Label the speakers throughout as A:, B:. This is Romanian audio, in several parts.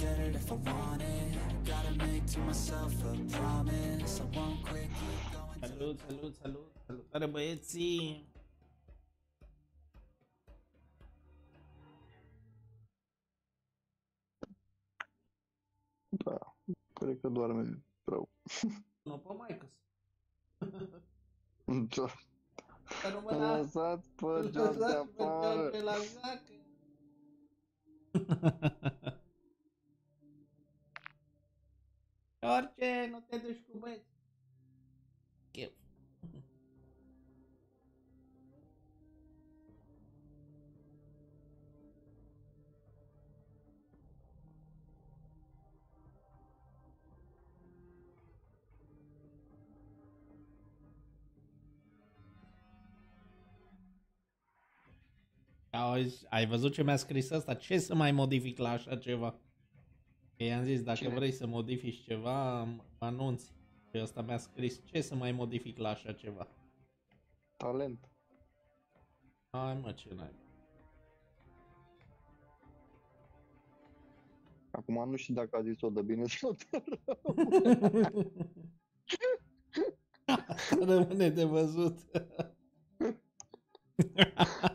A: get it if I want it Gotta make to myself a promise I won't quit, keep going till
B: Salut, salut, salut, salutare băieții!
C: Da, cred că doarme rău.
B: Nu pe maică
C: Da.
B: Să nu mă las,
C: Lăsați pe John să
B: lăsați pe John
C: apară.
B: pe la zacă. Orice, nu te duci cu băieți. Chef. Auzi, ai văzut ce mi-a scris ăsta? Ce să mai modific la așa ceva? Că i-am zis, dacă
C: Cine?
B: vrei să modifici ceva, mă anunți. Și ăsta mi-a scris, ce să mai modific la așa ceva?
C: Talent.
B: Hai mă, ce n-ai.
C: Acum nu știu dacă a zis-o de bine sau de rău.
B: Rămâne de văzut.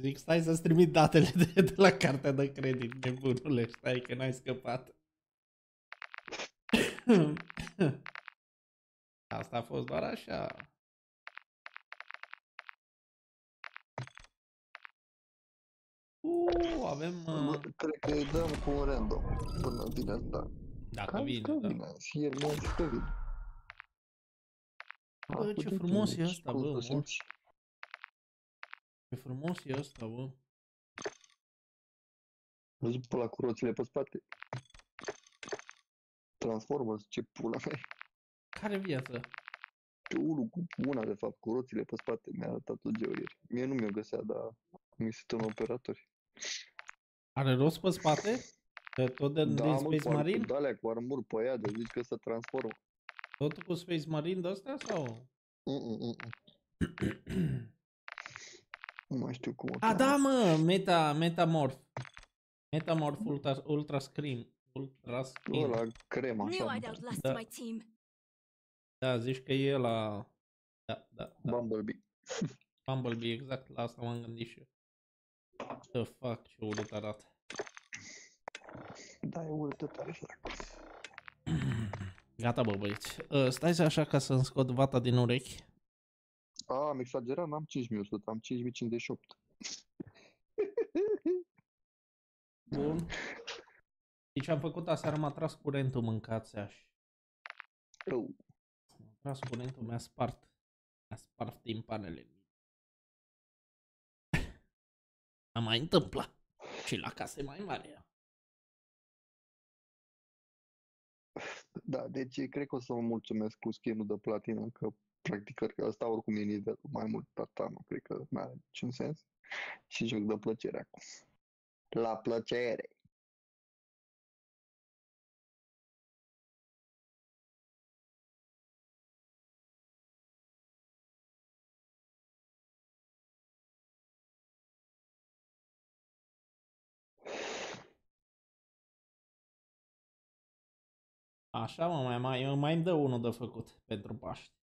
B: Zic, stai să-ți trimit datele de, de la cartea de credit, nebunule, stai că n-ai scăpat. Asta a fost doar așa. Uh, avem...
C: Bă,
B: Uh,
C: Cred că îi dăm cu un random până vine asta.
B: dacă
C: Cam
B: vine,
C: că
B: da.
C: vine. Și el mi-a zis că vine.
B: Bă,
C: A,
B: ce
C: uite,
B: frumos e
C: deci,
B: ăsta,
C: cum
B: bă,
C: să
B: mor.
C: simți?
B: Ce frumos e ăsta, bă.
C: Văzut pe la cu roțile pe spate? Transformers, ce pula mea. e.
B: Care viață?
C: Unul cu una, de fapt, cu roțile pe spate mi-a arătat-o georieri. Mie nu mi-o găsea, dar mi se un operator.
B: Are rost pe spate? De tot de,
C: Da,
B: din
C: mă,
B: Space
C: cu ar-
B: Marine?
C: Cu alea, cu armuri pe ea, de zici că se transformă.
B: Tot cu Space Marine de astea sau?
C: Mm-mm-mm. Nu mai știu cum o
B: A,
C: cheamă.
B: da, mă, meta, Metamorph. Metamorph Ultra, ultra Screen. Ultra Screen.
C: Ăla, crema,
D: Knew
C: așa.
D: I'd outlast
B: Da.
D: my team.
B: Da, zici că e la... Da, da, da.
C: Bumblebee.
B: Bumblebee, exact, la asta m-am gândit și eu. The fuck, ce urât arată.
C: Da, e urâtă tare săracu.
B: Gata, bă, băieți. Uh, stai să așa ca să-mi scot vata din urechi.
C: A, am exagerat, n-am 5100, am 5058.
B: Bun. Deci am făcut aseară, m-a tras curentul, mâncați aș.
C: Eu,
B: M-a tras curentul, mi-a spart. Mi-a spart timpanele. A mai întâmplat. Și la case mai mare.
C: da, deci cred că o să mă mulțumesc cu skin-ul de platină, că practic cred că ăsta oricum e nivelul mai mult pe nu cred că nu are niciun sens. Și joc de plăcere acum. La plăcere.
B: Așa, mă, mai, mai, mai îmi dă unul de făcut pentru Paști.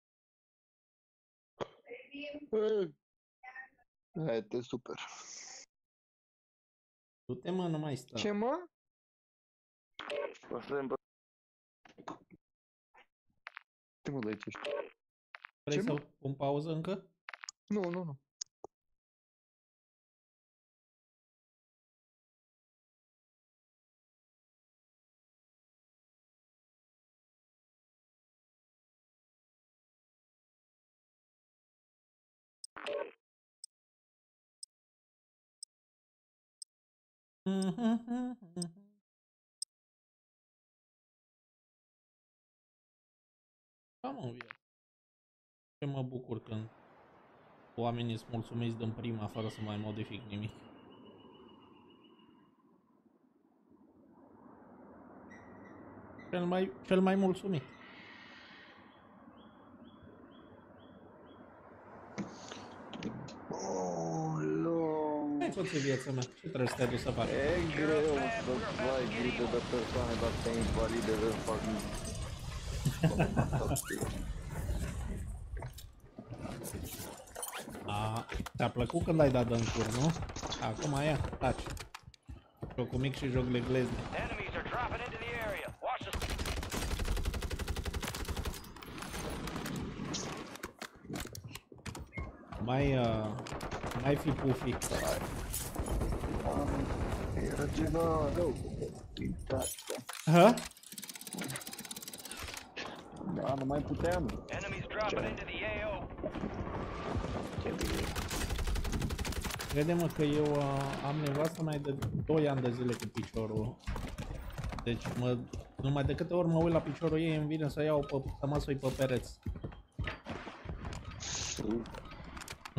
C: Hai, te super.
B: Du-te, mă, nu mai stă.
C: Ce mă? O să vedem, bă. Ce mă de aici ești?
B: Vrei
C: ce,
B: să
C: mă?
B: pun pauză încă?
C: Nu, nu, nu.
B: Da, mă, în viață. Ce mă bucur când oamenii sunt mulțumiți din prima fără să mai modific nimic. Cel mai, cel mai mulțumit. Soție viața mea. Ce trebuie să te duci să faci?
C: E greu să ai grijă de persoane dacă te invalide de fac
B: A, ți-a plăcut când ai dat în cur, nu? Acum ia, taci. Jocul mic și joc leglezne.
D: Enemies are dropping into the area. Watch the
B: Mai, uh, mai fi pufi.
C: Era ceva rău. Uitat.
B: Ha?
C: Da, nu mai puteam.
D: enemies dropping into the AO.
B: Crede-mă că eu uh, am nevastă mai de 2 ani de zile cu piciorul. Deci mă, numai de câte ori mă uit la piciorul ei îmi vine să iau pe, să mă sui pe pereți.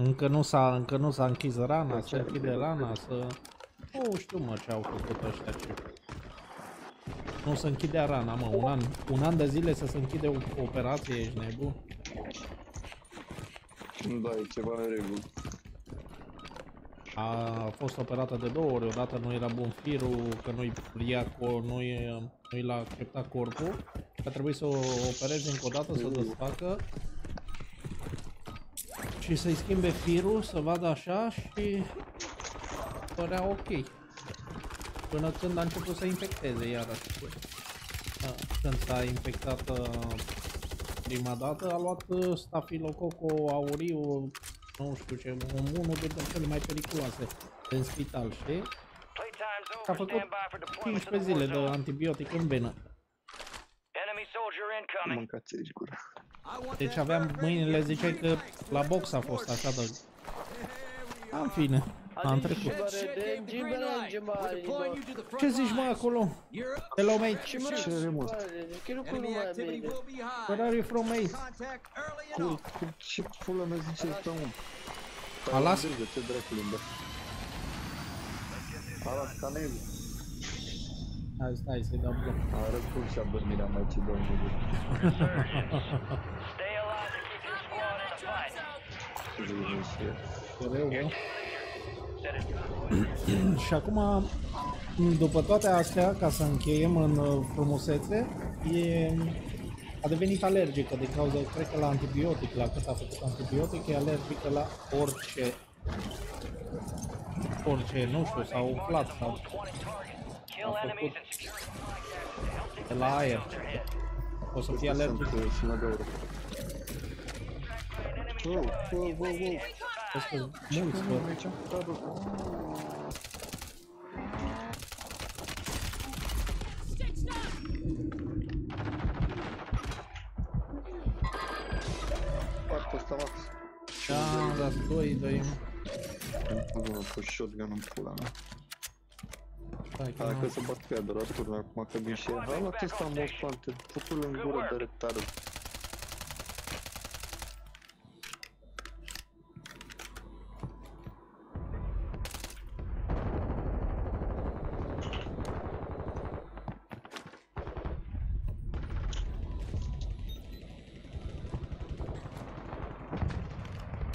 B: Încă nu s-a, încă nu s-a închis rana, se închide rana, să... Nu știu mă ce au făcut ăștia ce... Nu se închidea rana, mă, un an, un an de zile să se închide o operație, ești nebun?
C: Da, e ceva în regulă.
B: A fost operată de două ori, odată nu era bun firul, că nu-i ia, co- nu-i, nu-i l-a acceptat corpul, a trebuit să o opereze încă o dată, să o desfacă și să-i schimbe firul, să vadă așa și părea ok. Până când a început să infecteze iarăși. A, Când s-a infectat uh, prima dată, a luat uh, stafilococo auriu, nu știu ce, un- unul dintre cele mai periculoase în spital, știi?
D: Playtime's
B: A
D: over.
B: făcut
D: Stand by for deployment to
B: 15
D: the war
B: zile de
D: zone.
B: antibiotic în venă.
D: Enemy soldier incoming.
C: Mâncați aici gura.
B: Deci aveam mâinile, ziceai că la box a fost așa de... În fine, am trecut. Ce zici mă acolo? Hello mate,
C: Ce remult?
B: where are you from mate?
C: Cu, cu ce pula mea zice ăsta, mă?
B: Alas?
C: Tailandeză, Ce dracu limba? Alas Canel.
B: Hai, stai să-i dau bloc.
C: Are cum și-a dormirea mai ce domnul.
D: Stay alive to keep your squad in the fight.
B: Greu, bă. Și acum, după toate astea, ca să încheiem în uh, frumusețe, e, a devenit alergică din cauza, cred că la antibiotic, la cât a făcut antibiotic, e alergică la orice, orice, nu știu, s-a umflat sau
D: Kill
B: a
D: enemies
B: făcut
D: and secure the high ground.
B: de la aer. O să fie alergic.
C: Și mă gaură. Wow, wow, wow, wow.
B: Vezi că mulți, bă.
C: Aici, da, bă. Partea asta, Max.
B: Da, da, doi, doi,
C: Nu mă pus shotgun în pula mea.
B: Stai că
C: Hai că
B: nu.
C: să bat pe ea de la turn acum că vin și ea. Hai la acesta mă spate, fătul în gură de retard.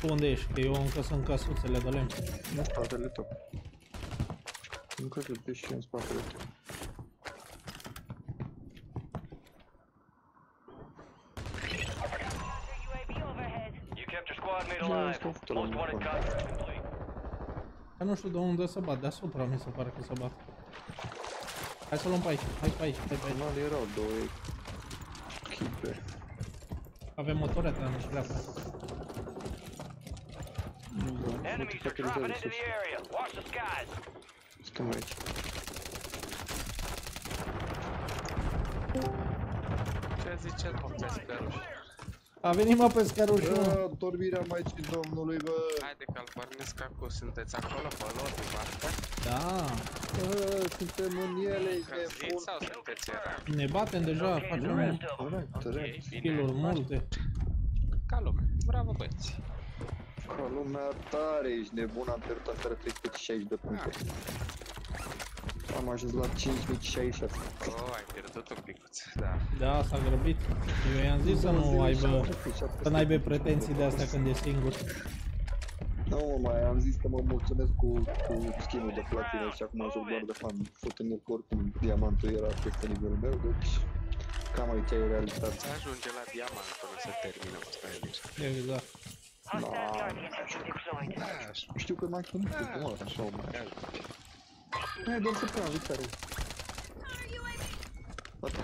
B: Tu unde ești? Că eu încă sunt căsuțele de lemn.
C: În spatele tău. Încă se duci și în spatele tău.
D: You kept your squad mate
C: Yeah,
D: alive.
C: let's go for the
D: Most
C: long
D: wanted
C: one.
D: contract complete.
B: Dar nu știu de unde să bat, deasupra mi se pare că să bat. Hai să luăm pe aici, hai pe aici, hai pe aici.
C: Final erau două echipe.
B: Avem motorete în dreapta.
C: Da,
D: Enemies are
C: uite,
D: dropping
C: sus.
D: into the area. Watch the skies.
C: Stăm aici.
E: Ce zice mă pescăruș?
B: A venit mă pescărușul.
C: Bă, dormirea Maicii Domnului, bă!
E: Haide că îl pornesc acum, sunteți acolo pe lor, în partea?
B: Da,
C: Bă, suntem în ele, ești
E: Căziți
C: nebun!
E: sau sunteți era?
B: ne batem deja, facem
C: Corect,
E: Ok,
C: corect.
E: bine.
B: kill-uri multe.
E: Ca lume. Bravo băieți.
C: Ca lumea tare, ești nebun, am pierdut aseară 360 de puncte. Am ajuns la 5066.
E: Oh, ai pierdut un picuț, da.
B: Da, s-a grăbit. Eu i-am zis să nu aibă, să n-aibă pretenții de astea când e singur.
C: Da, Nu, mă, mai am zis că mă mulțumesc cu, cu skin-ul de platină și acum joc doar de fan. Fut în el că oricum diamantul era peste nivelul meu, deci cam aici e realitatea.
E: Se ajunge la diamant până se termină cu stylist.
B: Exact.
D: Hostile
C: No.
D: target has been deployed.
E: Da, aș
C: Știu că m-am chinuit,
E: Da.
C: mă, așa o mai.
E: Ajunge.
C: Hai, doar să prea victoare. Gata.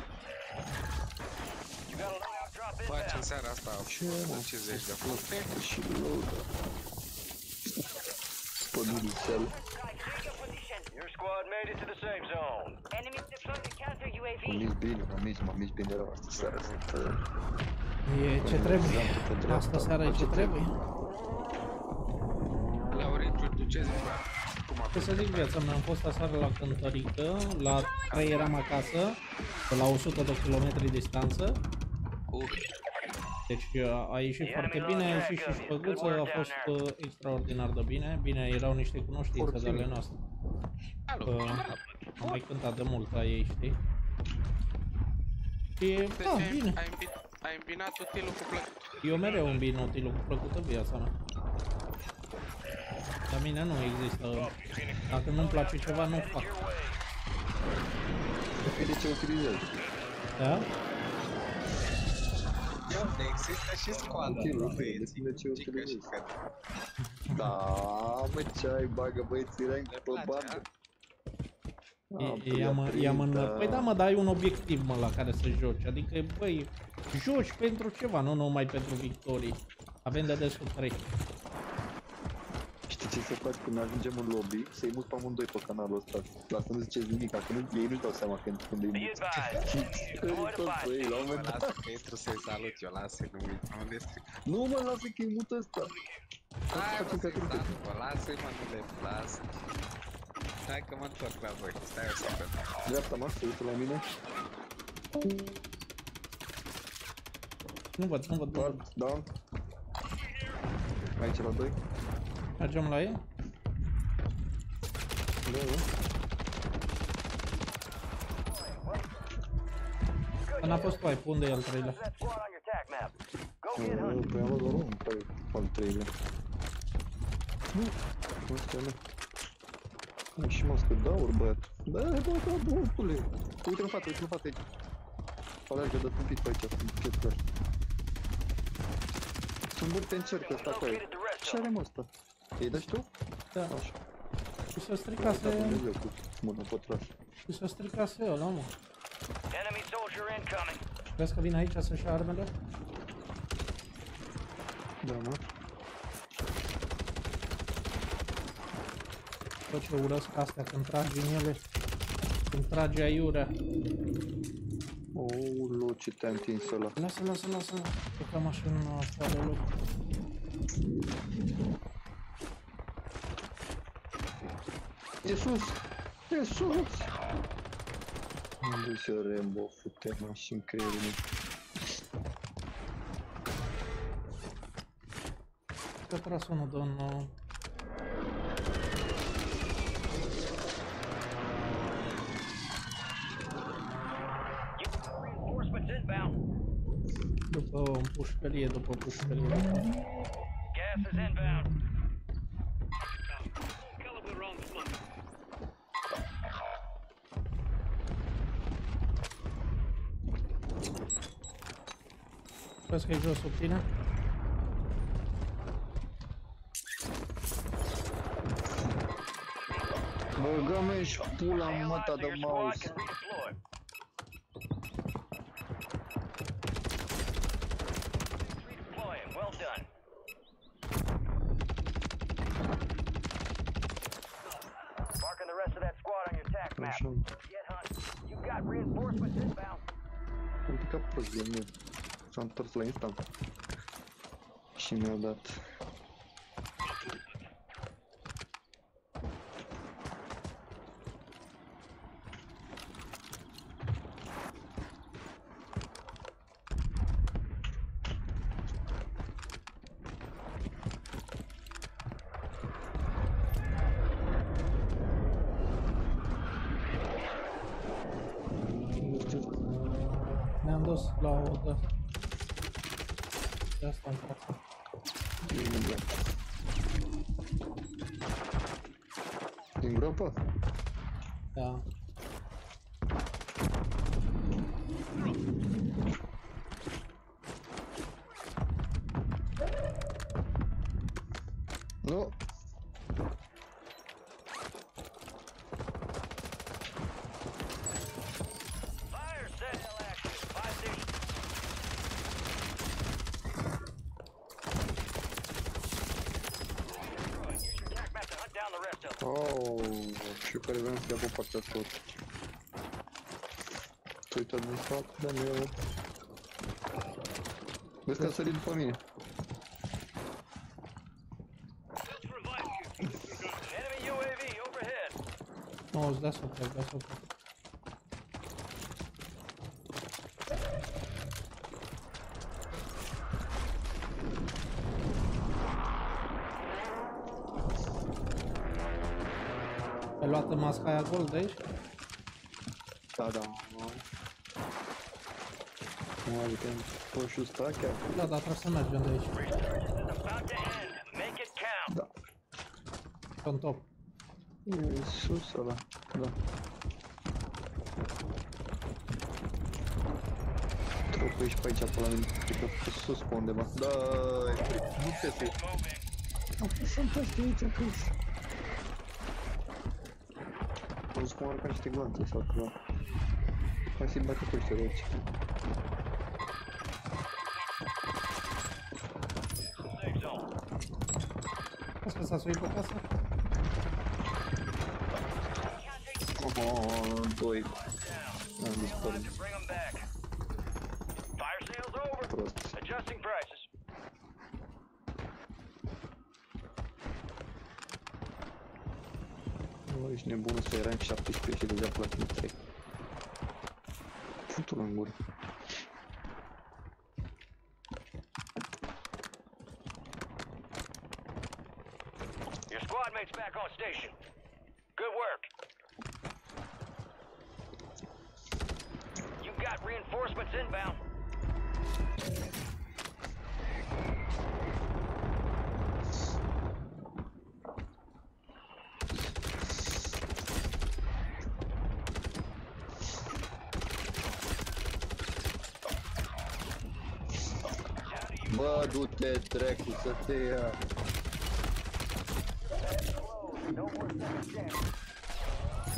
D: You got a loadout drop
E: Faci în
D: inbound.
E: seara asta
C: Ce, mă?
E: 50 de puncte.
C: Și loader. Păduri cel.
D: Your squad made it to the safe zone. Enemies deployed the counter
C: Mă
D: UAV.
C: mici bine, mă mici, mă mici bine rău asta seara. Sunt, uh,
B: E ce trebuie.
C: pe dreapta.
B: Asta seara e ce trebuie.
E: Laurentiu, tu ce zici, bă? Cum a
B: Ce să zic viața mea, am fost aseară la cântărică, la 3 eram acasă, pe la 100 de kilometri distanță,
E: Uh,
B: deci uh, a ieșit foarte bine, a ieșit și șpăguță, a fost uh, extraordinar de bine, bine, erau niște cunoștințe de ale noastre.
E: alo,
B: Uh, am mai cântat de mult la ei, știi? Și,
E: Deci
B: da,
E: ai,
B: bine,
E: ai, îmbi- ai îmbinat utilul cu plăcut.
B: eu mereu îmbin utilul cu plăcută viața mea. La mine nu există, dacă nu-mi place ceva, nu fac.
C: Depinde ce utilizezi.
B: Da?
E: Unde există și scoadă,
C: Utilul,
E: băieții.
C: depinde ce
E: Cică și
C: utilizezi.
E: că
C: Da, mă, ce ai, bagă băieții rank
E: Le
C: pe
E: place,
C: bandă.
B: I- I-am, i-am în... Păi da, mă, dar ai un obiectiv, mă, la care să joci. Adică, băi, joci pentru ceva, nu numai pentru victorii. Avem de desul 3.
C: Știi ce se face când ajungem în lobby? Să-i mut pe amândoi pe canalul ăsta. La să nu ziceți nimic, că nu, ei nu-și dau seama când, când îi mut. ei, la un moment dat.
E: Lasă că intru să-i salut eu, lasă-i, nu uita unde.
C: Nu mă lasă că e mut ăsta.
E: Hai mă să-i salut, bă, lasă-i mă, nu le lasă. Hai că mă întorc la voi, stai o secundă.
C: Dreapta mă, se uită la mine.
B: Nu văd, nu văd, nu
C: Guard,
B: văd.
C: down. Aici la doi.
B: Mergem la ei?
C: Da, da.
B: Dar n-a fost wipe, unde e al treilea?
D: That squad on your attack map. Go get
C: Uh,
D: hunting.
C: Păi am doar unul, păi al treilea. Nu, ăsta nu. Nu, și mască de aur, băiat. Da, da, da, băiatule. Uite în față, uite în față aici. Alergă de un pic pe aici, sunt chestia. Sunt multe încerc ăsta acolo.
D: Located the rest
C: Ce
D: of
C: are mă ăsta? Îi dai și tu?
B: Da.
C: Așa.
B: Și să
C: Da,
B: stricase,
C: Dumnezeu cu mână pătraș.
B: și să stricase ăla, mă.
D: Enemy soldier incoming.
B: Crezi că vine aici să-și ia armele?
C: Da, mă.
B: Bă, ce urăsc astea când tragi în ele. Când tragi aiurea.
C: Oulu, ce te-a întins ăla.
B: Lasă, lasă, lasă. Că cam așa nu asta are loc.
C: E sus! E sus! Am dus eu Rambo, fute-mă și în creierul meu.
B: Că a tras unul de un... uh,
D: Reinforcements inbound.
B: După o pușcărie, după pușcărie.
D: Gas is inbound. Rest of that squad on your attack map.
C: Așa.
D: Get hunting. You got reinforcements inbound.
C: Am picat prost de mine. S-a întors la instant. Și mi-a dat.
B: Ne-am dus la o de... De asta în față.
C: Imediat. Din groapă?
B: Da.
C: Nu.
D: Fire sale action. Five station. Use your attack map to hunt down the rest of them.
C: Oh, și care vreau să ia pe partea asta. Se uită din spate, da, nu e... Vezi că a sărit după mine.
D: Enemy UAV overhead.
B: Nu, îți deasupra, îți deasupra. Ai luat masca aia gold de aici?
C: Da, da. Nu, adică pot și sta chiar.
B: Da, da, trebuie să mergem de aici.
D: Resurgence is about to end. Make it count.
C: Da.
B: Pe top.
C: E sus ăla, da. Trebuie și pe aici, pe la mine, cred că pe sus pe undeva. Da, e fric. Nu te fi. Am pus să-mi peste aici, pus. Am zis cum arăca niște glanțe sau ceva. Hai să-i bate pe ăștia de aici.
D: Safe zone.
B: Vezi că s-a suit pe casă?
C: Oh, doi. Am
D: Time
C: dispărut.
D: to bring them back. Fire sale's over.
C: Prost.
D: Adjusting prices.
C: Bă, ești nebun să eram 17 și deja platin 3. Putul în gură.
D: Your squad mate's back on station. Good work. You got reinforcements inbound.
C: Bă, du-te dracu să te ia.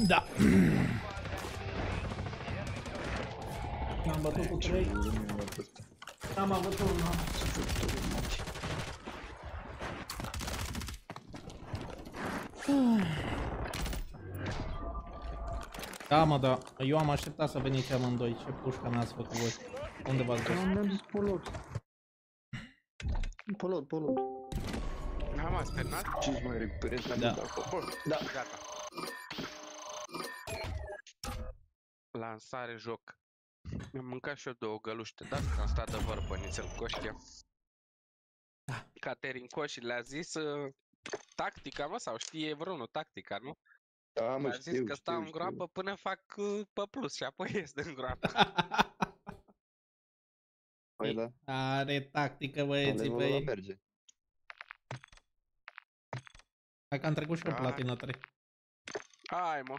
B: Da. N-am bătut cu 3. N-am avut una. Da, mă, da. Eu am așteptat să veniți amândoi. Ce pușcă n-ați făcut voi? Unde v-ați dus?
C: Am mers pe lot. Pe lot, pe lot.
E: Am asternat?
C: Ce mai recuperez
B: Da.
C: de acolo?
E: Bun,
C: Da.
E: gata. Lansare joc. Mi-am mâncat și eu două găluște, dar am stat de vorbă nițel coșche. Caterin Coș le-a zis uh, tactica, mă, sau știe vreunul tactica, nu?
C: Da, mă,
E: Le-a zis
C: știu,
E: că stau
C: știu,
E: în groapă
C: știu.
E: până fac uh, pe plus și apoi ies din groapă.
C: Păi da,
B: Are tactică, băieții,
C: ale ăla
B: băi.
C: merge.
B: Hai că am trecut și eu
E: Da.
B: platina 3.
E: Hai, mă.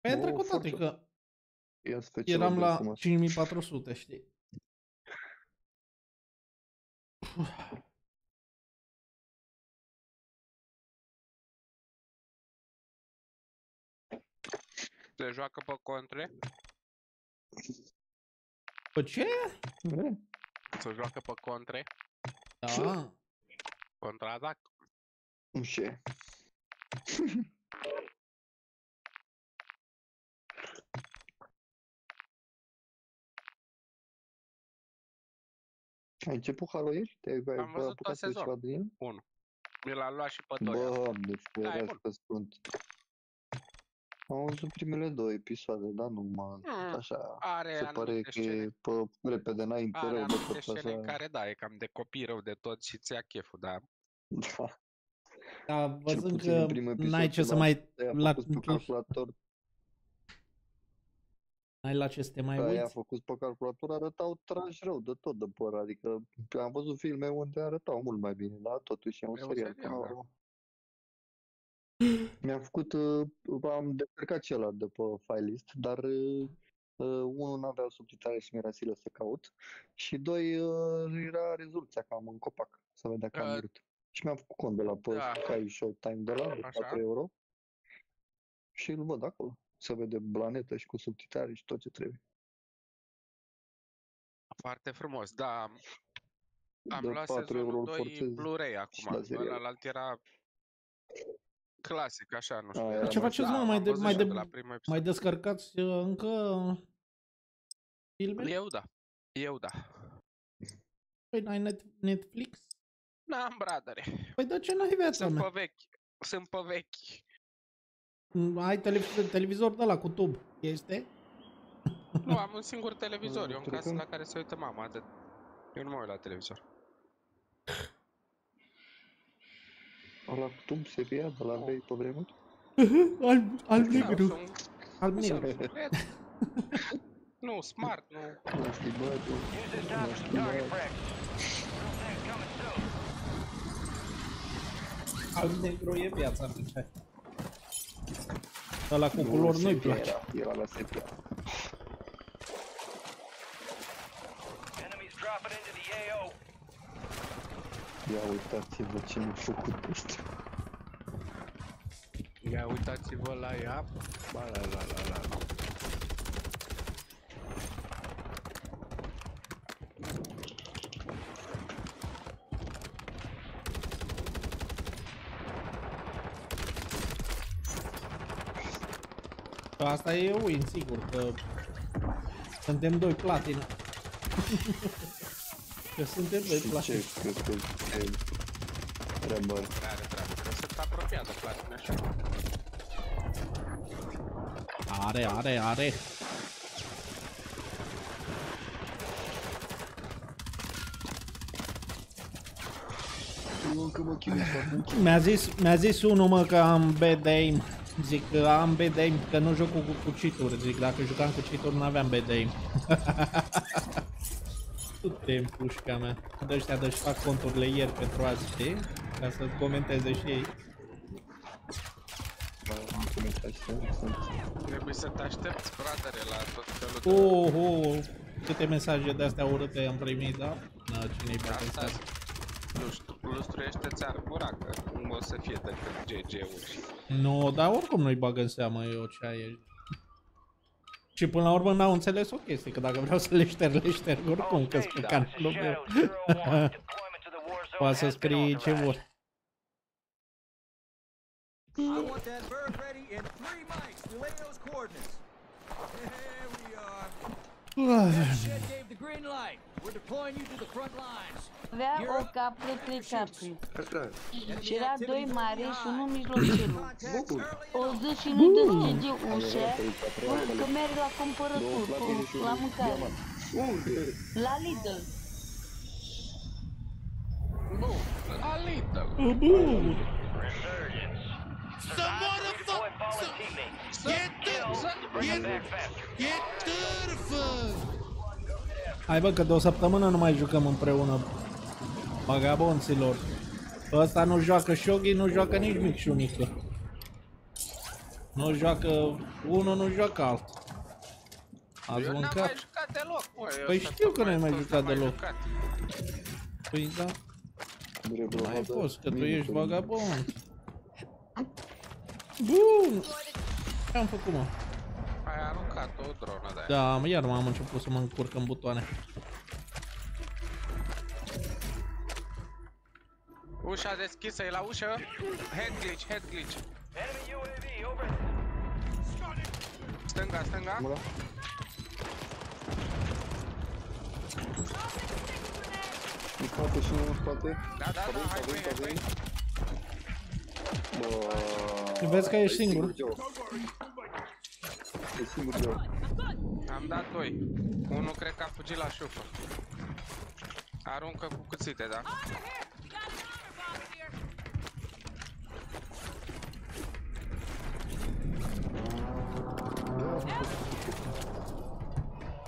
B: Păi am
C: O,
B: trecut,
C: foarte.
B: adică
C: Ia să
B: eram la 5400, știi?
E: Se joacă pe contre,
B: Pe ce?
E: se joacă pe contre,
B: Da.
E: contraatac.
C: Nu știu. Ai început Halo ieri? Te-ai ai
E: Am văzut
C: apucat
E: tot
C: să ceva
E: sezonul.
C: din el?
E: Mi l-a luat și pe doi.
C: Doamne,
E: Da, e
C: ferească sunt. Am văzut primele două episoade, dar nu m-a...
E: Mm,
C: Așa,
E: Are
C: se pare
E: anumite
C: că
E: scene,
C: e pe repede înainte
E: are
C: rău de
E: anumite
C: tot
E: scene în
C: așa.
E: care da, e cam de copii rău de tot și ți ia cheful, dar
C: Da,
B: Da, văzând
C: puțin în
B: că
C: primul
B: n-ai ce
C: episod
B: să
C: ăla
B: mai...
C: te-a
B: La,
C: făcut pe calculator,
B: n-ai la ce să te mai
C: da, i-a
B: uiți?
C: făcut pe calculator, arătau trași rău de tot de păr, adică am văzut filme unde arătau mult mai bine, dar totuși am
E: E un
C: serial.
E: Serial, da.
C: ca- Mi-am făcut, uh, am descărcat celălalt de pe file list, dar uh, uh, unul nu avea subtitrare și mi-era silă să caut și doi uh, era rezoluția că am în copac, să vedea că am
E: Uh,
C: vrut. Și mi-am făcut cont de la pe
E: da.
C: Sky Showtime de la de
E: Așa.
C: 4 euro și îl văd acolo. Se vede blanetă și cu subtitrare și tot ce trebuie.
E: Foarte frumos, da. Am
C: De
E: luat
C: 4 euro
E: sezonul
C: îl
E: 2
C: forțezi
E: Blu-ray
C: la
E: acum.
C: serial.
E: Ălalt era clasic, așa, nu știu.
C: A,
E: era
C: era
B: Ce
C: mai
B: faceți,
E: da,
B: mă?
E: am
B: Mai, de,
E: văzut
B: mai,
E: și
B: de,
E: de la primul episod.
B: mai descărcați uh, încă filme?
E: Eu da. Eu da.
B: Păi n-ai net, Netflix?
E: N-am, bradere.
B: Păi de ce n-ai viața
E: Sunt
B: mea?
E: pe vechi. Sunt pe vechi.
B: Mm, Ai televizor, televizor de la cu tub, este?
E: Nu, am un singur televizor. Eu în
C: Trecând-
E: casă la care se uită mama, atât. Eu nu mă uit la televizor.
C: Ăla cu tub seria de la vei pe vremuri?
B: Alb, alb
E: Da,
B: negru.
E: sunt-
B: Alb
E: sunt-
B: negru.
E: cred. Nu, smart, nu.
C: Nu știi, bă, tu.
D: Use this time
C: Nu
D: for
C: știi,
D: some target
C: bă.
D: practice. Real thing's coming soon.
B: Alb negru e viața mea. ce ai? Ăla cu
C: Nu,
B: culori nu-i
C: sepia
B: place.
C: Era, era la sepia.
D: Enemies dropping into the AO.
C: Ia uitați-vă ce mi-a făcut ăsta.
E: Ia uitați-vă la ea. Ba, la, la, la, la, la.
B: Că Asta e win, sigur, că suntem doi platină. că suntem doi
C: Și ce
B: platină.
C: crezi că e treabă?
E: Are treabă, că sunt apropiat de platină așa.
B: Are, are, are.
C: Eu încă mă chinui să fac un kill.
B: Mi-a zis, mi-a zis unul mă că am bad aim. Zic că am bad aim, că nu joc cu, cu cheat Zic, dacă jucam cu cheat n-aveam bad aim. Du-te în pușca mea. De ăștia de-și fac conturile ieri pentru azi, știi? Ca să comenteze și ei.
C: Am comentat și sunt- sunt
E: Trebuie să te aștepți, bradere, la tot felul de...
B: Oh, oh, câte mesaje de-astea urâte am primit, da? Na, cine-i bate în
E: Asta
B: seama?
E: lustru, lustruiește-ți ar gura, că nu o să fie decât GG-uri și...
B: Nu, dar oricum nu-i bag în seamă eu ce ai. Și până la urmă n-au înțeles o chestie, că dacă vreau să le șterg, le șterg oricum, că sunt pe canalul meu.
D: Deployment to the war zone
B: Poate să
D: has been
B: scrie ce
D: authorized.
B: vor.
F: I want that bird ready in three mics. Relay those coordinates. There we are. That shed gave the green light. We're deploying you to the front lines.
G: Avea o capră, trei capri.
C: Așa,
G: Și era doi mari și unul mijlociu.
F: Contacts early
G: O
F: and
G: zi și nu deschide ușa, că merg la cumpărături, cu, la mâncare.
C: unde?
G: La Lidl.
E: Nu, la Lidl.
D: Resurgence. Survive to redeploy fallen teammates. Kill to
B: Hai bă, că de o săptămână nu mai jucăm împreună. Vagabonților. Ăsta nu joacă Shogi, nu joacă nici Micșunică. Nu joacă unul, nu joacă altul. Ați
E: Eu n-am
B: mâncat?
E: mai jucat deloc, mă. eu
B: Păi
E: sunt
B: știu că n-ai mai
E: tot
B: jucat
E: n-am mai
B: deloc.
E: jucat.
B: Păi da,
C: Drept
B: n-ai
C: vreo
B: fost, că tu
C: dată,
B: ești
C: minute.
B: vagabond. Bun! Ce am făcut, mă?
E: Ai aruncat o dronă de aia.
B: Da, mă, iar m-am început să mă încurc în butoane.
E: Ușa deschisă, e la ușă? Head glitch, head glitch.
D: Enemy UAV over.
E: Stânga, stânga.
C: Mă, da? În spate și în spate.
E: Da, da, da, hai cu ei, hai cu ei.
C: Bă,
B: Vezi că ești
C: e
B: singur.
C: Joe. E singur Joe.
E: Am dat doi. Unul cred că a fugit la șufă. Aruncă cu cuțite, da?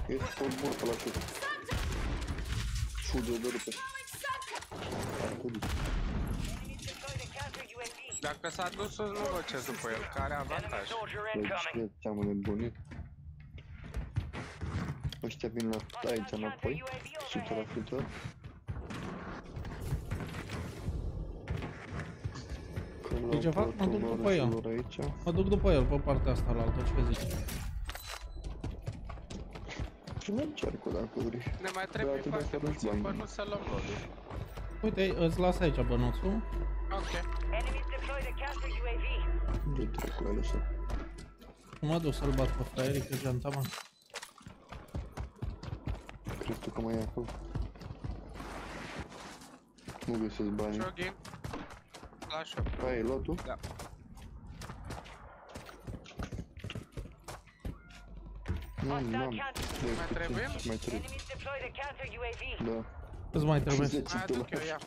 C: Ești tot bun pe la șut. Fuge de rupe. Acum.
D: Enemy deployed a counter UAV.
E: Dacă s-a dus sus, nu vă ce după el, care are
D: Enemy
E: avantaj.
D: soldier
C: Deci,
D: incoming.
C: ce am înnebunit. Ăștia vin la aici înapoi, 100%. Când
B: Deci, ce
C: luăm
B: fac? Mă duc
C: platul
B: după el.
C: lor Aici.
B: Mă duc după el pe partea asta la altă, ce zici?
C: Și nu încerc dacă vrei.
E: Ne mai trebuie
C: trebuie
E: foarte
C: să
E: puțin
C: duci
E: până
C: bani.
E: nu să luăm lodul.
B: Uite, îți las aici bănuțul.
E: Ok.
D: Enemies deployed a counter UAV.
C: De trec cu ele așa.
B: Mă duc să-l bat pe fraierii, că geanta, mă.
C: Crezi tu că mai e acolo? Nu găsesc bani.
E: Shoghi. La shop.
C: Ai e lotul?
E: Da.
C: N-am, n-am.
D: Hostile counter.
C: De
E: Mai
C: puțin,
E: trebuie?
C: Mai trebuie.
D: Enemies deployed a counter UAV.
C: Da.
B: Îți mai trebuie.
C: 10
E: Mai aduc eu, ia,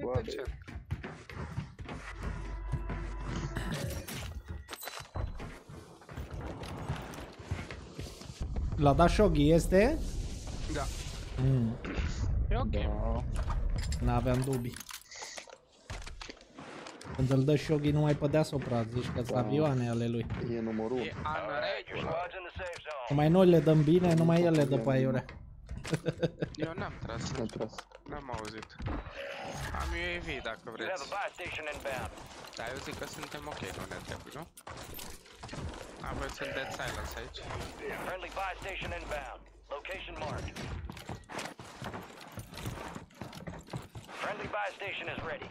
C: dolari.
E: ia.
B: La da Shogi este?
E: Da.
B: Mm,
E: E ok.
C: Da.
B: n-aveam dubii. Când îl dă Shogi numai pe deasupra, zici că sunt
C: Da.
B: avioane ale lui.
C: E numărul 1.
E: E an
D: Alright, your
E: regulă.
D: squad's in the safe zone.
B: Numai noi le dăm bine, numai el le dă pe aiurea.
E: Eu n-am tras.
C: N-a tras.
E: N-am auzit. Am UAV dacă
D: You have
E: vreți.
D: a buy station inbound.
E: Dar eu zic că suntem ok, nu ne trebuie, nu? Aveți un dead silence aici.
D: Friendly buy station inbound. Location marked. Friendly buy station is ready.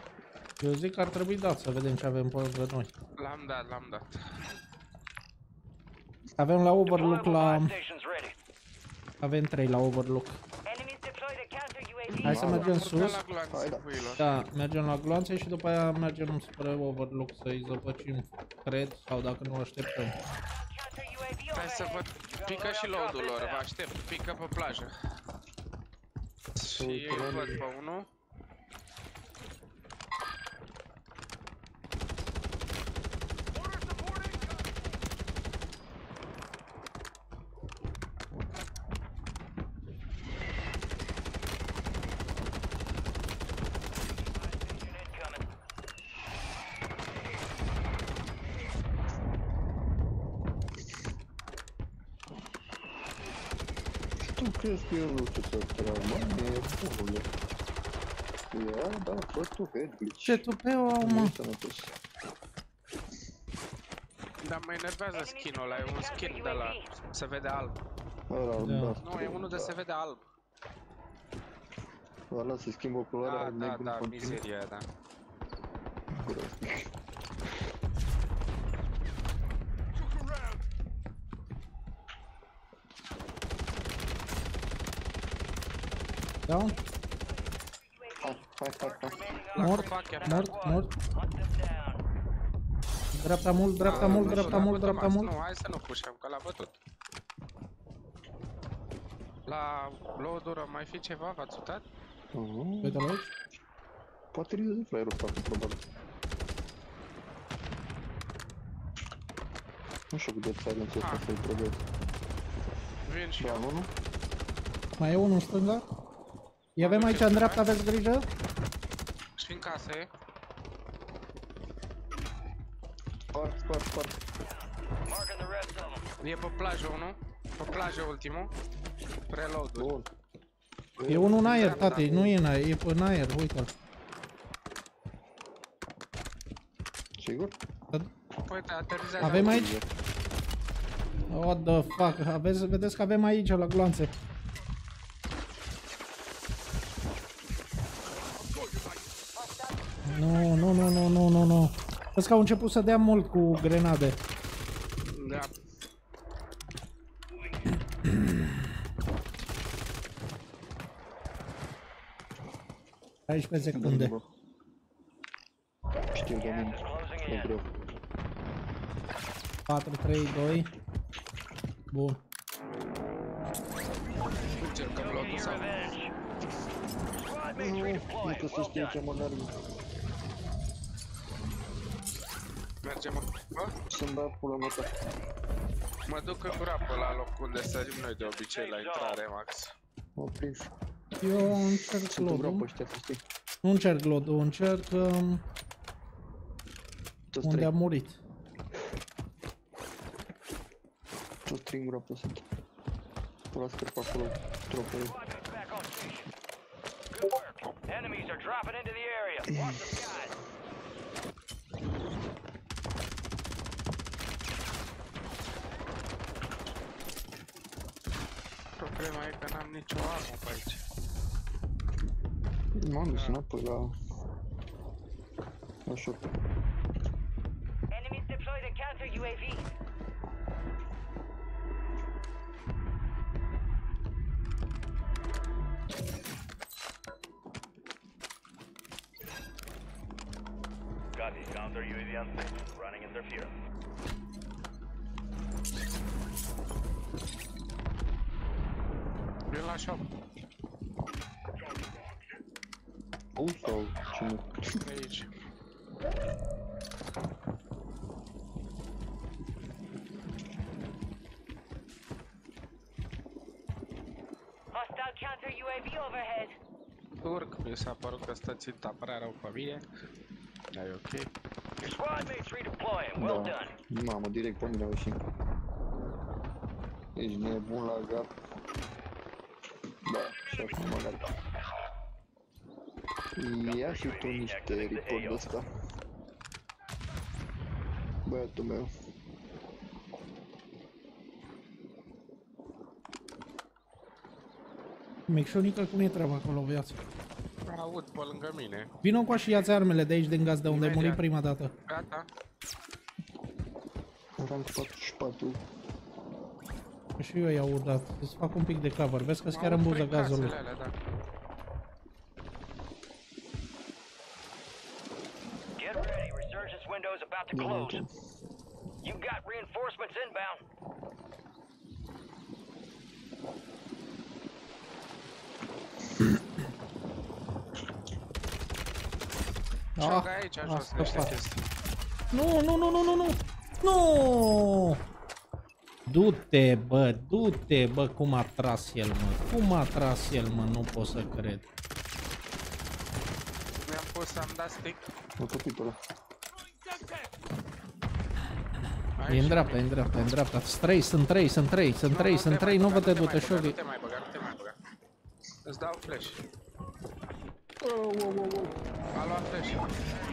B: Eu zic că ar trebui dat să vedem ce avem pe lângă noi.
E: L-am dat, l-am dat.
B: Avem la Overlook
D: Deployable
B: la...
D: buy stations ready.
B: Avem 3 la Overlook.
D: Enemies deployed a counter UAV.
B: Hai să
C: Mamă.
B: mergem
E: Urcă
B: sus.
E: la gloanțe,
C: Hai, da.
E: puiilor.
B: Da, mergem la gloanțe și după aia mergem spre Overlook să-i zăpăcim, cred, sau dacă nu așteptăm.
D: Counter UAV
E: Hai să văd.
D: overhead.
E: Pică și loadul lor, vă aștept. Pică pe plajă. Și
C: Uite,
E: eu
C: la
E: văd
C: mine.
E: pe unul.
D: Incoming.
C: Tu crezi că eu nu știu să trag, mă? E bunule. Ia, da, fă tu head glitch.
B: Ce tupeu au,
C: Nu
B: mă?
C: e sănătos.
E: Dar mă enervează skin-ul ăla, e un skin de la se vede alb.
C: Ăla,
B: Da.
C: albastru,
E: Nu, e unul de
C: da.
E: se vede alb.
C: Ăla se schimbă culoarea
E: Da, da,
C: negru
E: da,
C: continuu.
E: mizeria, da.
C: Groaznic.
B: Da?
C: Hai, hai, hai, hai.
E: La
B: Mort,
E: copac chiar.
B: mort, mort.
D: Hunt them down.
B: Dreapta mult, dreapta
E: Ah,
B: mult,
E: nu știu,
B: dreapta
E: l-a
B: mult,
E: bătut
B: dreapta
E: Max.
B: mult.
E: Nu, hai să nu pușăm, că l-a bătut. La loadură mai fi ceva, v-ați uitat?
C: Mhm.
B: Uite-l aici.
C: Poate ridică flyerul ăsta, probabil. Nu știu cu Dead Silence ăsta
E: Ah.
C: să-i trebuie.
E: Vin și
C: Da,
E: eu.
C: nu, nu?
B: Mai e unul în stânga. Îi avem aici în dreapta, aveți grijă?
E: Și în casă e.
C: Spart, spart, spart.
D: Marking the rest of them.
E: E pe plajă unul. Pe plajă ultimul. Preload.
C: Bun.
B: E unul în aer, tati, nu e în aer, e în aer, uite-l.
C: Sigur?
E: Uite, aterizează.
B: Avem aici? What the fuck, aveți, vedeți că avem aici la gloanțe. Vezi că au început să dea mult cu grenade.
E: Da.
B: 16 secunde.
C: Bă. Știu de
D: Gas
C: mine.
D: is closing
C: E
D: in.
C: greu.
B: 4, 3, 2. Bun.
E: Încercăm
D: Go
E: loadul
D: get
E: sau...
D: revenge. Squad mates
C: Nu,
D: redeploying.
C: încă să
D: Well
C: știu
D: done.
C: ce mă nervi.
E: Mergem Bă,
C: Să-mi dau pula mea ta.
E: mă duc în groapă la locul unde sărim noi de obicei la intrare, Max.
C: M-a prins.
B: Eu încerc
C: Sunt în groapă
B: lodul.
C: ăștia, să știi.
B: Nu încerc lodul, încerc um,
C: Toți
B: unde
C: trei.
B: a murit.
C: Toți trei în groapă sunt. Pula scăp acolo. Tropele.
D: Squad mates back on station. Good work. Enemies are dropping into the area. Watch the skies.
E: Problema e că n-am nicio armă pe aici.
C: M-am dus înapoi la... La shop.
D: Enemies deployed a counter UAV.
E: Stă ținta prea rău pe mine. Dar e ok.
D: Your squad mates redeploying. Well
C: Da.
D: done.
C: Mamă, direct pe mine au ieșit. Ești nebun la gap. Da, și acum mă merg. Ia și tu niște report de ăsta. Băiatul meu.
B: Micșunică, cum e treaba acolo, viață?
E: Aud pe lângă mine.
B: Vino cu și ia-ți armele de aici din gaz de unde ai murit
E: Imediat.
B: prima dată.
E: Gata?
C: Rank 44.
B: Și eu i-au urdat. Îți fac un pic de cover. Vezi că
E: M-au
B: chiar în buză
E: oprit
B: gazul.
E: casele alea, da.
D: Get ready. Resurgence window is about to
C: Nu
D: close.
C: am
D: You got reinforcements inbound.
E: Și de aici
B: a
E: jos niște
B: scăpat.
E: chestii.
B: Nu, nu, nu, nu, nu, nu! Nu! Du-te, bă, du-te, bă, cum a tras el, mă. Cum a tras el, mă, nu pot să cred.
E: Mi-am pus, am dat stick.
C: Mă topit ăla.
B: E
E: Aici.
B: în dreapta, e în dreapta, e în dreapta. Sunt trei, sunt trei, sunt trei, sunt
E: Nu,
B: trei,
E: nu
B: sunt
E: te
B: trei,
E: mai
B: nu vă
E: băga,
B: te
E: nu te
B: du-te,
E: mai băga,
B: Shogi.
E: Nu te mai băga, nu te mai băga. Îți dau flash. A luat flash. Nu mai am flash.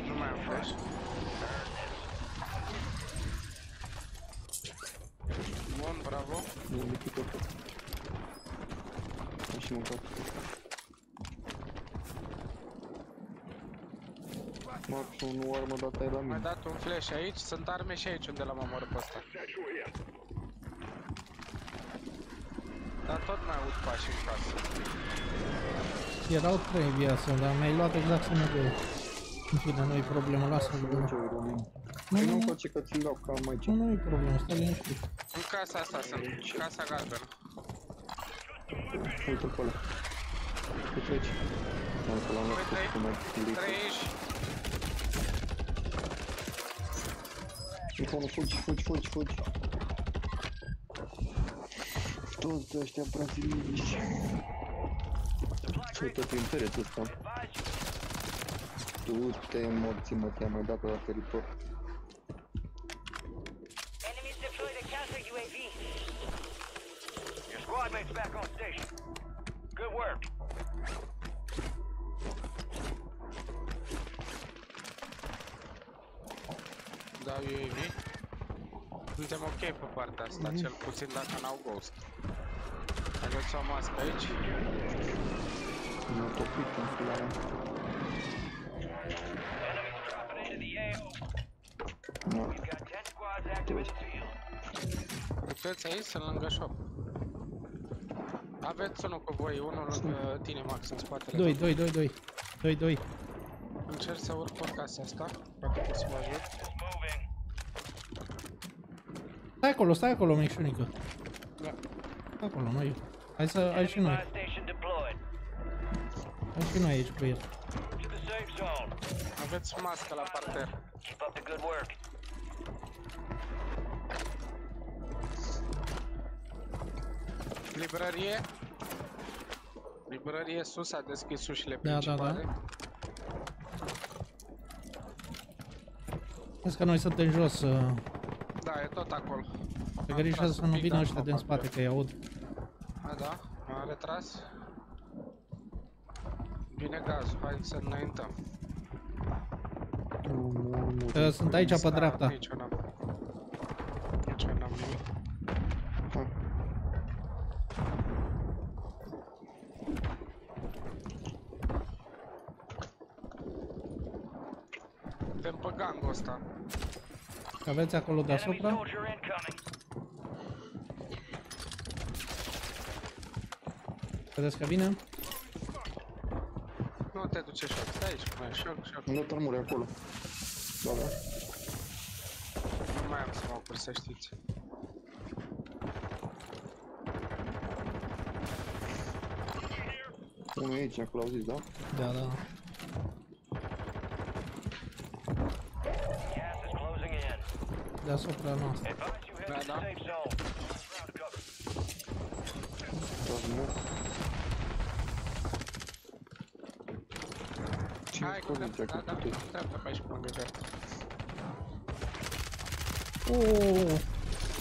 E: Bun, bravo.
C: Nu am lichit tot. Am și mâncat. Maxul nu armă data e la
E: Mai
C: mine.
E: dat un flash aici, sunt arme și aici unde l-am omorât pe ăsta. Dar tot mai aud pași în casă.
B: Erau trei viață, dar mi-ai luat exact să merg eu. În fine, nu-i problemă, lasă-l.
C: Nu
B: bă.
C: ce la mine.
B: Nu,
C: Păi
B: nu,
C: nu
B: nu,
C: face că ți-l dau ca am aici.
B: nu, nu-i problemă, stai liniștit.
E: În casa asta sunt, casa galbenă.
C: Uite pe ăla. Pe treci. Am că l-am luat
E: Pe trei.
C: cu mai lichid.
E: Trei
C: Încă unul, fugi, fugi, fugi, fugi. Toți ăștia brazilieni. Ce tot prin pereți ăsta. Du-te morții mă, te-am mai dat la teritor.
D: Enemies deployed a counter UAV. Your squad mates back on station. Good work.
E: dau UAV. Suntem ok pe partea asta, cel puțin dacă n-au ghost. Aveți o mască aici?
C: M-a topit în pula
D: field.
E: Puteți aici, sunt lângă shop. Aveți unul cu voi, unul lângă tine, Max, în spatele
B: Doi,
E: tău.
B: doi, doi, doi. Doi, doi.
E: Încerc să urc pe casa asta, poate pot să vă ajut.
D: Just moving.
B: Stai acolo, stai acolo, micșunică.
E: Da.
B: Stai acolo, noi. Hai să, hai și
D: Enemy
B: noi.
D: buy station deployed.
B: Hai și noi aici cu el.
D: To the safe zone.
E: Aveți mască la parter.
D: Keep up the good work.
E: Librărie. Librărie sus, a deschis ușile
B: Da, da, da.
E: principale.
B: Vezi că noi suntem jos. uh,
E: Da, e tot acolo.
B: Pe
E: Am
B: grijă
E: tras
B: să
E: un
B: nu
E: pic,
B: vină
E: dar
B: ăștia
E: nu
B: din
E: fac
B: spate,
E: greu.
B: că îi aud.
E: A, da, m-a retras. Vine gazul, hai să înaintăm.
C: Nu, nu, nu.
B: Uh, Sunt aici pe
E: Da,
B: dreapta.
E: Nici eu n-am. Nici eu n-am nimic.
C: Hai.
E: Suntem pe gangul ăsta.
B: Aveți acolo
D: Enemy
B: deasupra?
D: soldier incoming.
B: Vedeți că vine?
E: Nu te duce șoc, stai aici cu noi, șoc, șoc.
C: Nu tărmuri acolo. Da, da.
E: Nu mai am smoke-uri, să știți.
C: Unul e aici, acolo au zis, da?
B: Da, da.
D: Gas is closing in.
B: Deasupra noastră.
D: Advise you head
E: Da,
D: to the
E: da.
D: Safe zone. Ground cover.
C: Tărmuri. Cine
E: Hai,
C: scoate
E: da,
C: aici,
E: da, da,
C: că tu?
E: dreapta pe aici pe lângă verde.
B: Uuuu!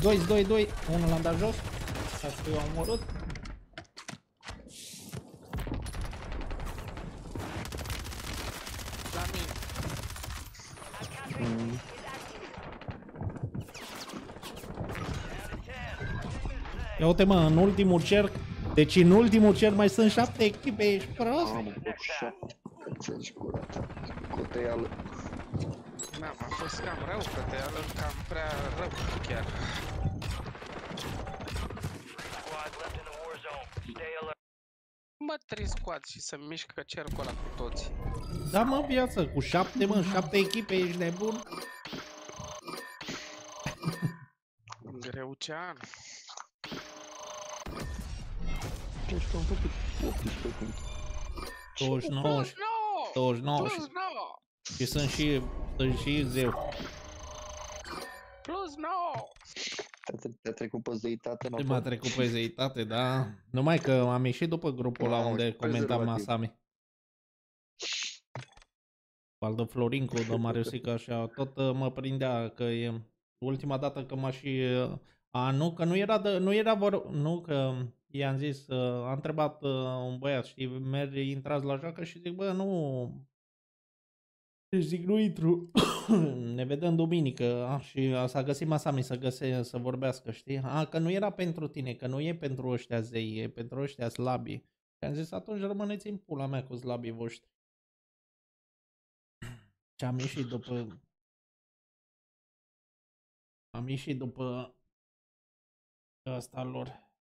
B: 2 2 2 Unul l-am dat jos. Asta eu am omorât.
E: La mine.
C: Mm.
B: Ia uite mă, în ultimul cerc. Deci în ultimul cerc mai sunt șapte echipe, ești prost?
C: Am o șapte. Ți-ai curat. Coteală.
E: Da, m-a fost cam rău, că te cam prea rău chiar.
D: Squad left in the war zone. Stay alert.
E: Mă, trei squad și să mișcă cercul ăla cu toți.
B: Da mă, viață, cu șapte mă, șapte echipe, ești nebun?
E: Greucean.
C: Deci că am făcut 18 puncte.
B: 29,
E: Plus 9!
B: 29 și,
E: Plus 9!
B: și sunt și, sunt și zeu.
E: Plus 9!
C: Te-a tre- Te-a trecut pe zeitate
B: M-a
C: înapoi?
B: trecut pe zeitate, da. Numai că am ieșit după grupul ăla
C: Mamă,
B: unde
C: și
B: comentam
C: prezervativ.
B: Masami. Al de Florincu, de Mariusica, așa, tot uh, mă prindea că e ultima dată că m-a și... uh, A, nu, că nu era, de, nu era vor, nu, că i-am zis, uh, a întrebat uh, un băiat, știi, mergi, intrați la joacă și zic, bă, nu... Deci zic, nu intru. ne vedem duminică. A, și a, s-a găsit Masami să, găse, să vorbească, știi? A, că nu era pentru tine, că nu e pentru ăștia zei, e pentru ăștia slabi. Și am zis, atunci rămâneți în pula mea cu slabii voștri. Și am ieșit după... Am ieșit după ăsta lor.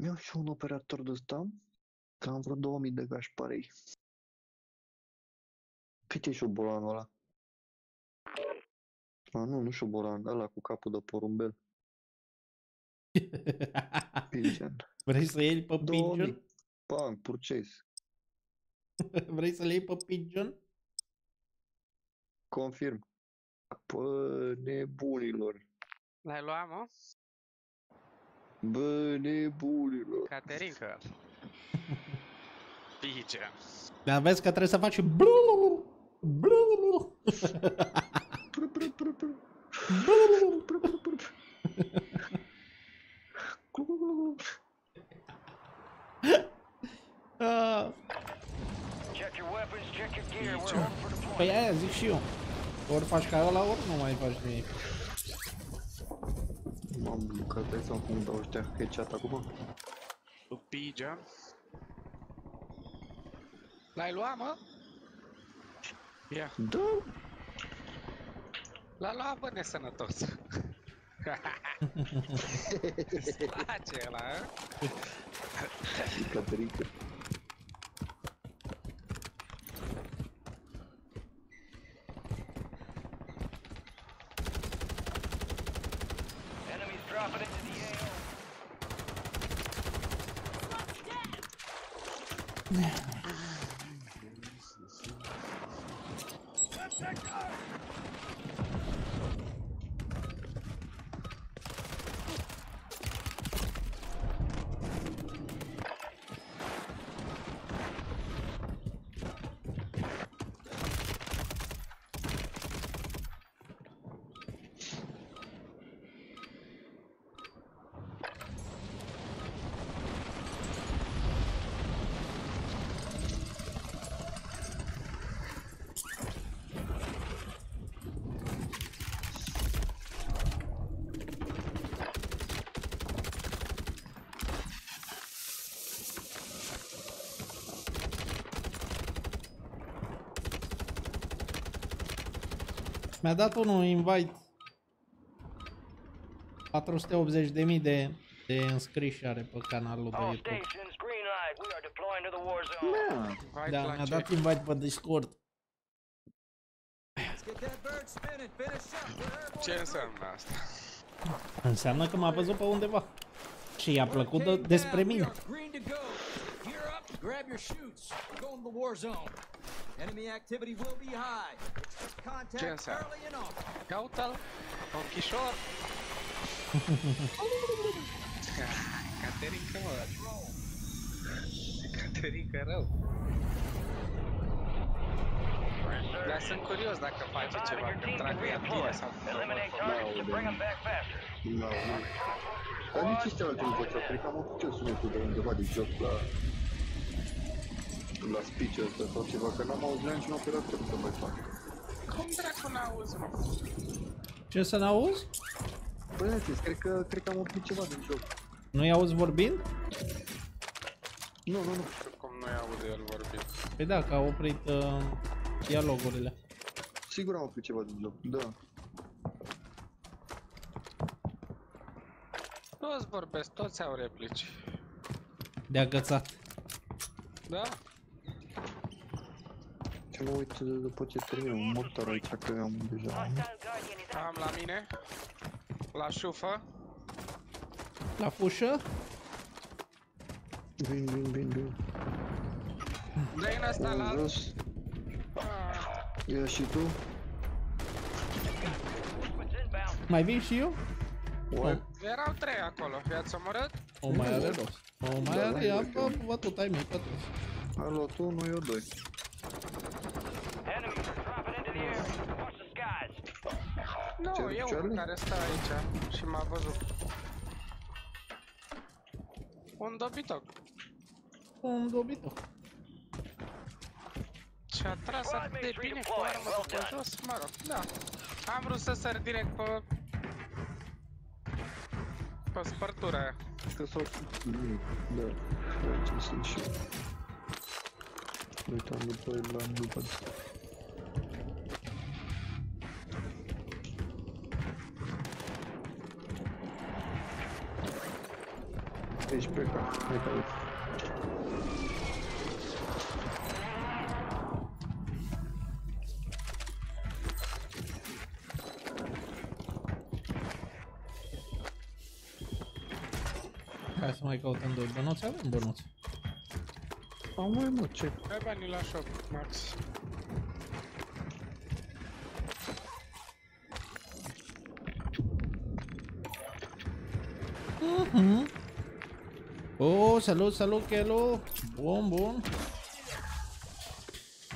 C: Mi-au și un operator de ăsta, că am vreo 2000 de gașparei. Cât e șobolanul ăla? A, nu, nu șobolan, ăla cu capul de porumbel. Pigeon.
B: Vrei să iei pe
C: 2000.
B: Pigeon?
C: Bang, purchase.
B: Vrei să-l iei pe Pigeon?
C: Confirm. Bă, nebunilor.
E: L-ai luat, mă?
C: Banebulilo.
E: Caterinca. Pidja.
D: Na vez que
B: a Teresa faz. Blululu. Blululu. Existiu. Ouro faz caiu lá, ouro não vai fazer.
C: Mamă, că dai seama cum dau ăștia headshot acum?
E: Cu Pigeon. L-ai luat, mă? Ia.
C: Da,
E: L-a luat, bă, nesănătos. Îți place ăla, a?
B: Mi-a dat unul invite. 480.000 de, de înscriși are pe canalul de
D: All
B: YouTube.
D: stations, green light. We are deploying to the war zone.
E: Vai
B: Da,
E: la
B: mi-a
E: ce?
B: dat invite pe Discord.
F: Let's get that bird spinning. Finish up. We're airborne
E: Ce
F: in three.
E: înseamnă asta?
B: Înseamnă că m-a văzut pe undeva. Și i-a plăcut de,
F: Okay,
B: despre
F: now we
B: mine.
F: are green to go. Gear up, grab your shoots. We're going to the war zone. Enemy activity will be high. Expect contact
E: Jensen.
F: early and often.
E: Ia uite-l, ochișor. Caterinca, mă. Caterinca rău. Dar sunt curios dacă face
D: Survive
E: ceva,
D: and your
E: când
D: team
E: trag
D: can
E: ea tine
D: redeploy.
E: sau
D: Eliminate targets to bring them back faster.
C: Da, nu. Dar nici ăștia alții nu făceau, cred că am avut eu sunetul de undeva din joc la... La speech ăsta sau ceva, că n-am auzit la niciun operator să mai fac.
E: Cum dracu n-auzi, mă?
B: Ce să n-auzi?
C: Băi, zis, cred că, cred că am oprit ceva din joc.
B: Nu-i auzi vorbind?
C: Nu, nu, nu.
E: știu cum nu-i aude el vorbind.
B: Păi da, că a oprit uh, dialogurile.
C: Sigur am oprit ceva din joc, da.
E: Toți vorbesc, toți au replici.
B: De agățat.
E: Da?
C: Ce mă uit după ce termin un mortar aici, că am deja...
D: Hostile Guardian is
E: Am la mine. La șufă.
B: La fușă?
C: Vin, vin, vin, vin.
E: Dă-i în ăsta la
C: În
E: alt.
C: jos. Ia și tu.
D: Liquids inbound.
B: Mai vin și eu?
C: What?
E: Erau trei acolo, i-ați omorât?
B: O mai are rost. O mai
C: Da,
B: are,
C: da,
B: ia
C: da.
B: bă, bătut ai mei pe toți.
C: A luat tu, nu eu doi.
D: Enemies are dropping into the air. Watch the skies.
E: Nu,
C: Ce,
E: e
C: Charlie?
E: unul care stă aici și m-a văzut. Un dobitoc.
B: Un dobito.
E: Și a tras atât de bine cu armă după jos, mă rog, da. Am vrut să sar direct pe... Pe spărtura aia.
C: Că s-au... Mm, Da, aici sunt și eu. Uitam după el la după Ești pe ca, hai ca uite.
B: Hai să mai căutăm doi bănuți, avem bănuți.
C: Am mai mă, ce?
E: Hai banii la shop, Max.
B: Oh, salut, salut, Kelo! Bun, bun.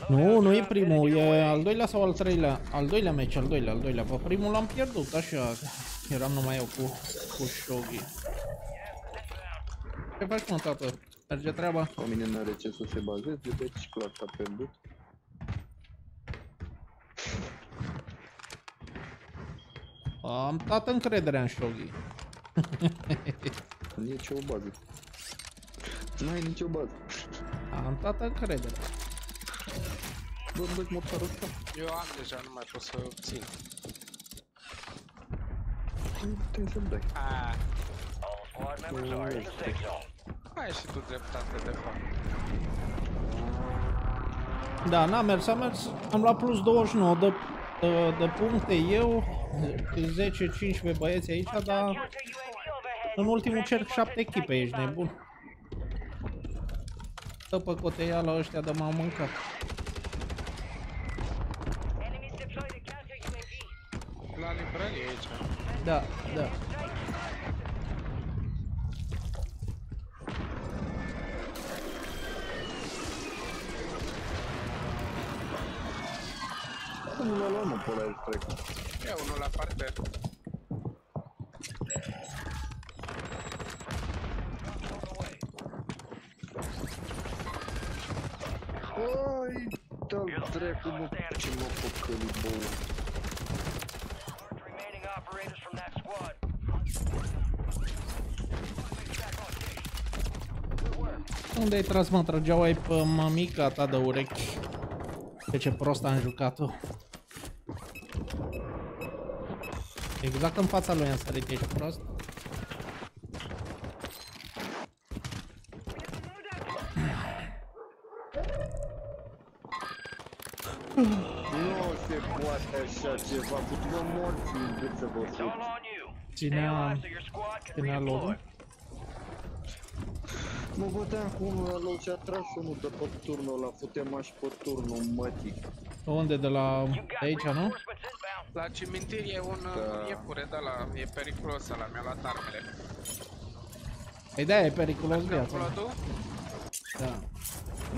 B: Nu, nu e primul, e al doilea sau al treilea? Al doilea meci, al doilea, al doilea. Pe primul l-am pierdut, așa. Eram numai eu cu, cu Shogi. Ce faci, mă, tată? Merge treaba?
C: Pe mine n-are ce să se bazeze, deci clar că a pierdut.
B: Am dat încrederea în Shogi.
C: Nici o bază. N-ai nicio bază.
B: Am dat încrederea.
C: Bă, bă, motorul ăsta.
E: Eu am deja, nu mai pot să țin.
C: Trebuie să-mi dai.
E: Ah,
D: All squad members are in the safe zone.
E: ai și tu dreptate, de fapt.
B: Da, n-a mers, a mers. Am luat plus 29 de, de, de puncte eu, 10-15 băieți aici, dar
D: Counter UAV overhead.
B: în ultimul cerc 7 echipe, ești nebun. Stă pe coteia ăștia de m-au mâncat.
D: Enemies deployed a counter UAV.
E: La librărie aici.
B: Da, da.
C: Nu l-a luat mă pe ăla trec.
E: E unul la parter.
C: Ai, dă-l dracu, mă, ce mă păcăli, bă.
D: Mark the remaining operators from that squad. Back on station. Good work.
B: Unde ai tras, mă? Trăgeau ai pe mamica ta de urechi. Pe ce prost am jucat-o. Exact în fața lui am sărit, ești prost?
C: Nu se poate așa ceva, putem morți, încât să vă
D: It's
C: fut.
D: all on you. Stay
B: Ținea,
D: alive so your squad can
B: ținea
D: redeploy.
B: lobul.
C: Mă băteam cu unul la loc și a tras unul de pe turnul ăla, futem aș pe turnul mătii.
B: Unde? De la
D: You got
B: de aici, nu?
D: reinforcements inbound.
E: La cimitir e un
C: Da.
E: uh, iepure de la, e periculos ăla, mi-a luat armele.
B: Păi da, e periculos viața.
E: Upload-ul?
B: Da.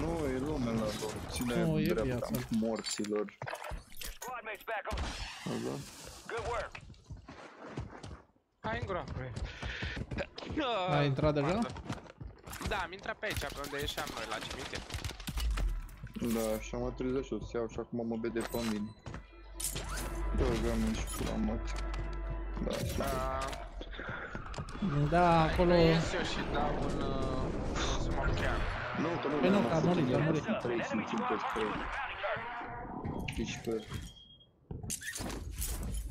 C: Nu, e lume la lor, ține
B: Nu, e
C: dreapta
B: viața.
C: morților.
D: Squad mates back on.
C: Așa?
D: Good work.
E: Hai în groapă.
B: Ai intrat deja?
E: Da, am intrat pe aici, pe unde ieșeam noi, la cimitir.
C: Da, și am trezit și o să iau și acum mă vede pe mine. Dă gamă și pula măt. Da, și
E: Uh,
B: Da, acolo...
E: Ies eu și dau un, uh, un smoke chiar.
C: Nu, că nu,
B: Păi nu,
C: am
B: că a
C: făcut
B: murit, a
C: iar
B: murit.
C: 3 și 5 spre Deci pe...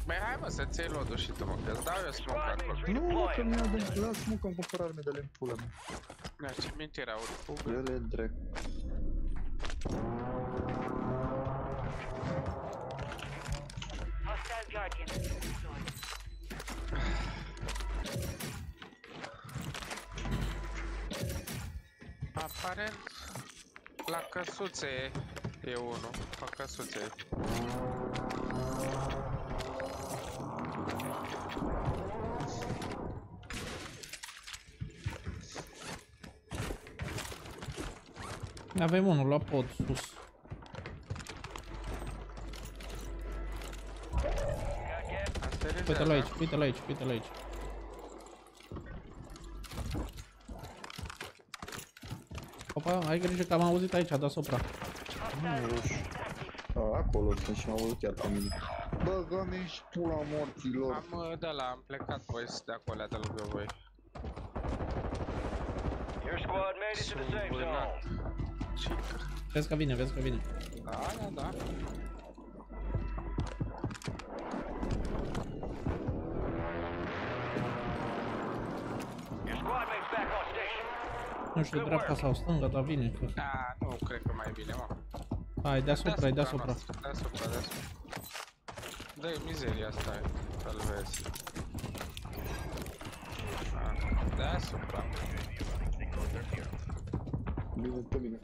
E: Băi, hai mă să-ți iei load și tu mă, că-ți dau eu smoke acolo.
C: Nu, mă, că mi-a de... Lasă-mă că am cumpărat arme de lemn pula mea.
E: La cimitir au fugă.
C: Ele drept.
D: Hostile Guardian.
E: Aparent, la căsuțe e unul, la căsuțe.
B: Avem unul la pod sus. Uite-l aici, uite-l aici, uite-l aici. Opa, ai grijă că am auzit aici, deasupra.
C: Nu, roșu. A, acolo sunt și m-au auzit chiar pe mine. Bă, gami și pula morților.
E: Am uh, de la, am plecat boys de acolo de lângă voi.
D: Your squad made it to the safe zone.
E: Cică.
B: Vezi că vine, vezi că vine.
E: Da, da, da.
D: Your squad mates back on station.
B: Nu știu dreapta sau stânga, dar vine. că-
E: Da, nu cred că mai bine, mă.
B: Hai, deasupra, e deasupra.
E: noastră, Deasupra, deasupra. Dă-i mizeria asta, să-l vezi. Ah, Deasupra.
C: Bine pe mine.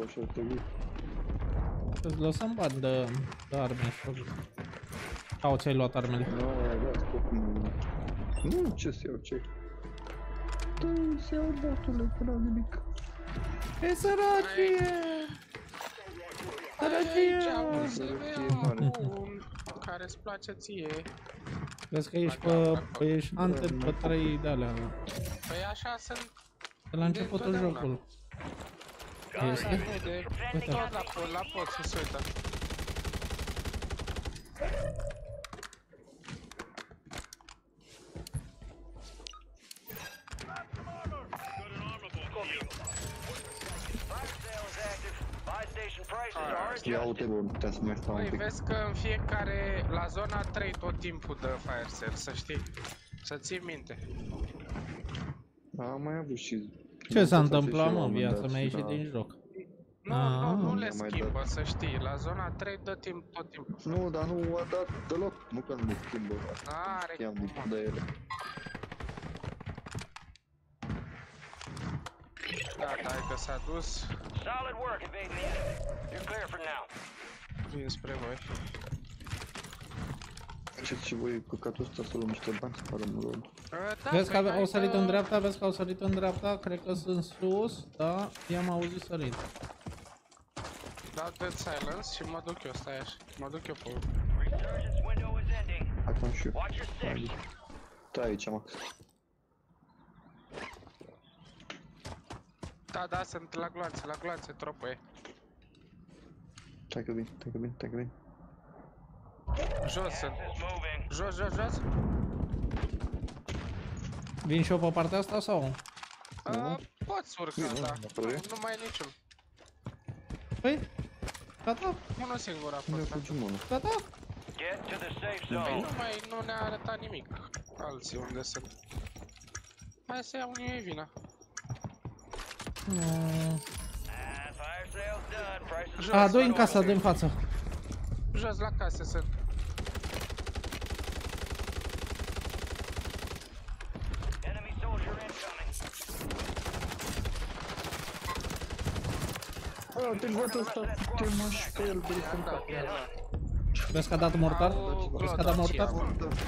C: Cred. Și așa ar trebui.
B: Îți lăsăm bani de, de arme și Sau ți-ai luat armele?
C: Nu, ai dat scop nu. Nu, ce să iau, ce? Dă-i să iau botule, că n-am nimic.
B: E săracie!
E: Aici,
B: Săracie!
E: un CV
C: mare.
E: un care îți place ție.
B: Vezi că ești pe, pe ești ante pe trei de alea.
E: Păi așa sunt
B: De la începutul
E: întotdeauna.
B: jocului. Este?
E: de
B: Uite.
E: tot la, pod- la pod sus, uite.
D: Fire sale is active. Buy station prices are
C: Ia
D: adjusted.
C: uite, bă, putea să mai stau un
E: Păi
C: pic.
E: vezi că în fiecare, la zona 3 tot timpul dă fire sale, să știi. Să ții minte.
C: Am mai avut și...
B: Ce s-a
C: am
B: întâmplat,
C: și la
B: mă,
C: un moment
B: viața
C: dat
B: mea a
C: și
B: ieșit
C: la-
B: din joc.
E: Nu,
B: Ah.
E: nu, nu le
C: Mi-a mai
E: schimbă, să știi. La zona 3 dă timp tot timpul.
C: Nu, dar nu a dat deloc. Nu că nu le schimbă.
E: Are
C: Știam
E: cum,
C: de,
E: mă.
C: de ele.
E: Gata, hai că s-a dus.
D: Solid work, Evading. You're clear for now.
E: Vin spre voi.
C: Faceți și voi căcatul ăsta să luăm niște bani să parăm în road.
E: Da,
B: Vezi că
E: păi
B: ave- au
E: hai
B: sărit
E: să-
B: în dreapta, vezi că au sărit în dreapta, cred că sunt sus, da, i-am auzit sărit.
E: Dau dead silence și mă duc eu, stai așa. Mă duc eu pe...
D: Resurgence window is ending.
C: Acum și eu.
D: Watch your six.
C: Stai aici, Max.
E: Da, da, sunt la gloanțe, la gloanțe, tropă e.
C: Stai că vin, stai că vin, stai că vin.
E: Jos sunt.
D: Gas is moving.
E: Jos, jos, jos.
B: Vin și eu pe partea asta sau?
E: A, poți urca,
C: Bine,
E: da.
C: acolo e?
E: Nu, nu mai e niciun.
B: Păi, gata,
E: Unul singur a
C: Nu
E: fost. da.
C: fugim unul.
B: gata.
D: Get to the safe
E: Păi
D: zone.
E: nu mai, nu ne-a arătat nimic. Alții unde sunt. Hai să iau unii vina.
B: Mm.
D: Ah, fire sale's done. Prices
E: Jos,
B: A, doi în
E: la
B: casa,
E: urmă.
B: doi în față.
E: Jos la case sunt.
D: Enemy soldier incoming.
C: A, te văd ăsta, te mași pe el, pe el.
E: Da, da, da.
B: Vezi că a dat mortar?
E: Au
B: Vezi că a dat
E: clodat și
B: mortar?
E: ea.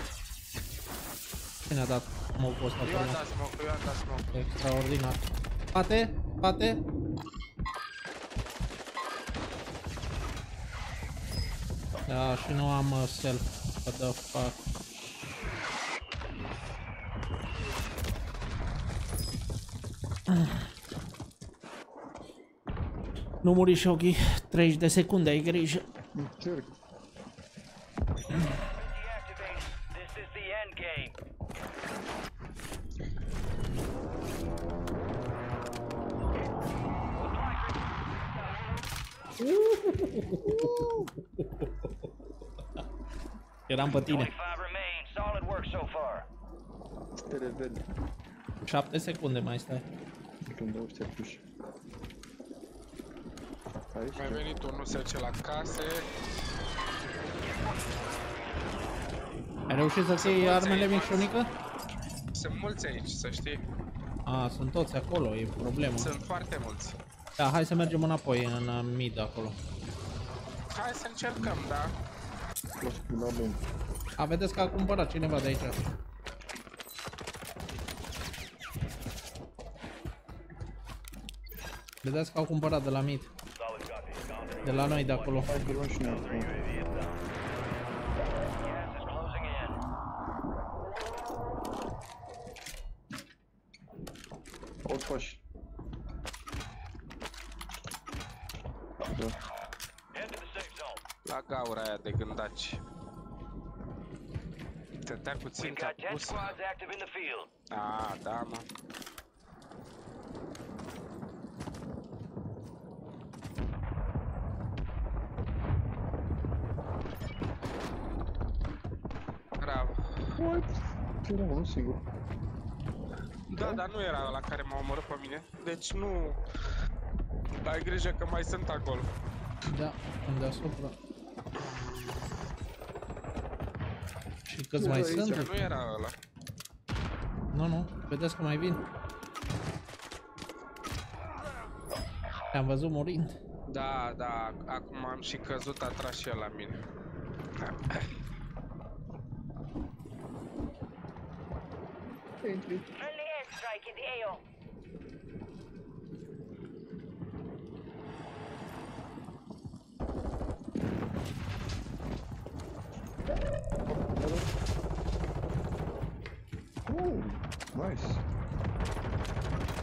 B: Cine a dat smoke-ul ăsta
E: Eu am
B: acolo?
E: dat smoke, eu am dat smoke.
B: Extraordinar. Spate, spate. Da, și nu am uh, self. What the fuck? Nu muri Shogi, 30 de secunde, ai grijă.
C: Încerc.
D: Deactivated. This is the end game.
B: Eram pe tine.
D: 25 remain. Solid work so far.
C: Te revede.
B: 7 secunde mai stai.
C: Când ăștia puși. Aici?
E: Mai venit unul se ce la case.
B: Ai reușit să-ți iei armele micșunică?
E: Sunt mulți aici, să știi.
B: A, sunt toți acolo, e problemă.
E: Sunt foarte mulți.
B: Da, hai să mergem înapoi în uh, mid acolo.
E: Hai să încercăm, da?
C: Las cu la bun.
B: A, vedeți că a cumpărat cineva de aici. Vedeți că au cumpărat de la mid. De la noi de acolo.
C: Hai că luăm și noi acum.
D: Gas is closing in.
C: Aud pași. Da.
D: Head to the safe zone.
E: La gaura aia de gândaci. Stătea cu
D: We've
E: ținta
D: got 10
E: pusă.
D: squads active in the field.
E: A, da, mă. Bravo.
C: What? Era unul singur.
E: Da, dar nu era la care m-a omorât pe mine. Deci nu... Ai grijă că mai sunt acolo.
B: Da, sunt deasupra. Și câți mai
C: aici.
B: sunt?
E: Că nu era ăla.
B: Nu, nu, vedeți că mai vin. Te-am văzut murind.
E: Da, da, acum am și căzut, a tras și el la mine.
G: Friendly airstrike in the AO.
C: Oh, nice.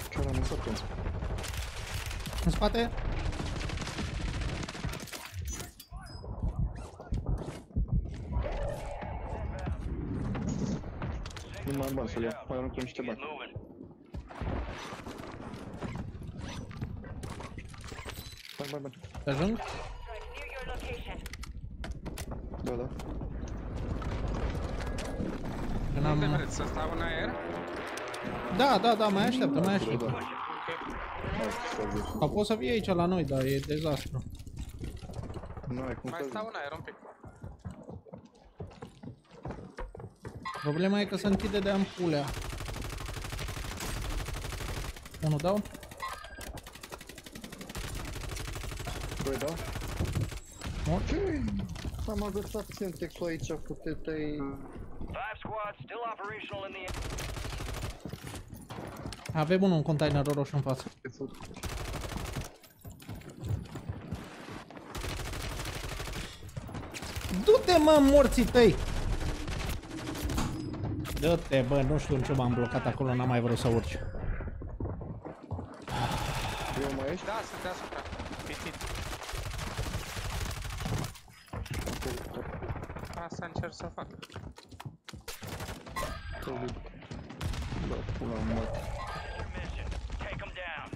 C: Chiar am lăsat-o.
B: În spate?
C: Nu mai am bani să-l iau. Mai aruncăm niște bani.
D: Moving.
C: Bani, bani, bani.
B: Te ajung?
G: Strike near your location.
C: Da, da.
B: Că
E: Unde
B: n-am...
E: vreți să stau în aer?
B: Da, da, da, mai așteaptă, mai
C: Da,
B: așteaptă.
C: da.
E: Ok.
C: Hai, stai de
B: Sau poți să vii aici la noi, dar e dezastru.
C: Nu ai cum
E: Mai
C: să
E: stau în aer un pic.
B: Problema e că se închide de ampulea. Unul dau?
C: Băi, da?
B: Mor?
C: Ce? Am agățat Semtexul aici, pute-te-i...
D: Five squads still operational in the
B: Avem unul în containerul roșu în față. Du-te mă, morții tăi! Du-te, bă, nu știu în ce m-am blocat acolo, n-am mai vrut să urci.
C: Eu mai ești?
E: Da, sunt deasupra. Pitit. Asta încerc să fac.
C: Da, pula mea.
D: your mission. Take them down.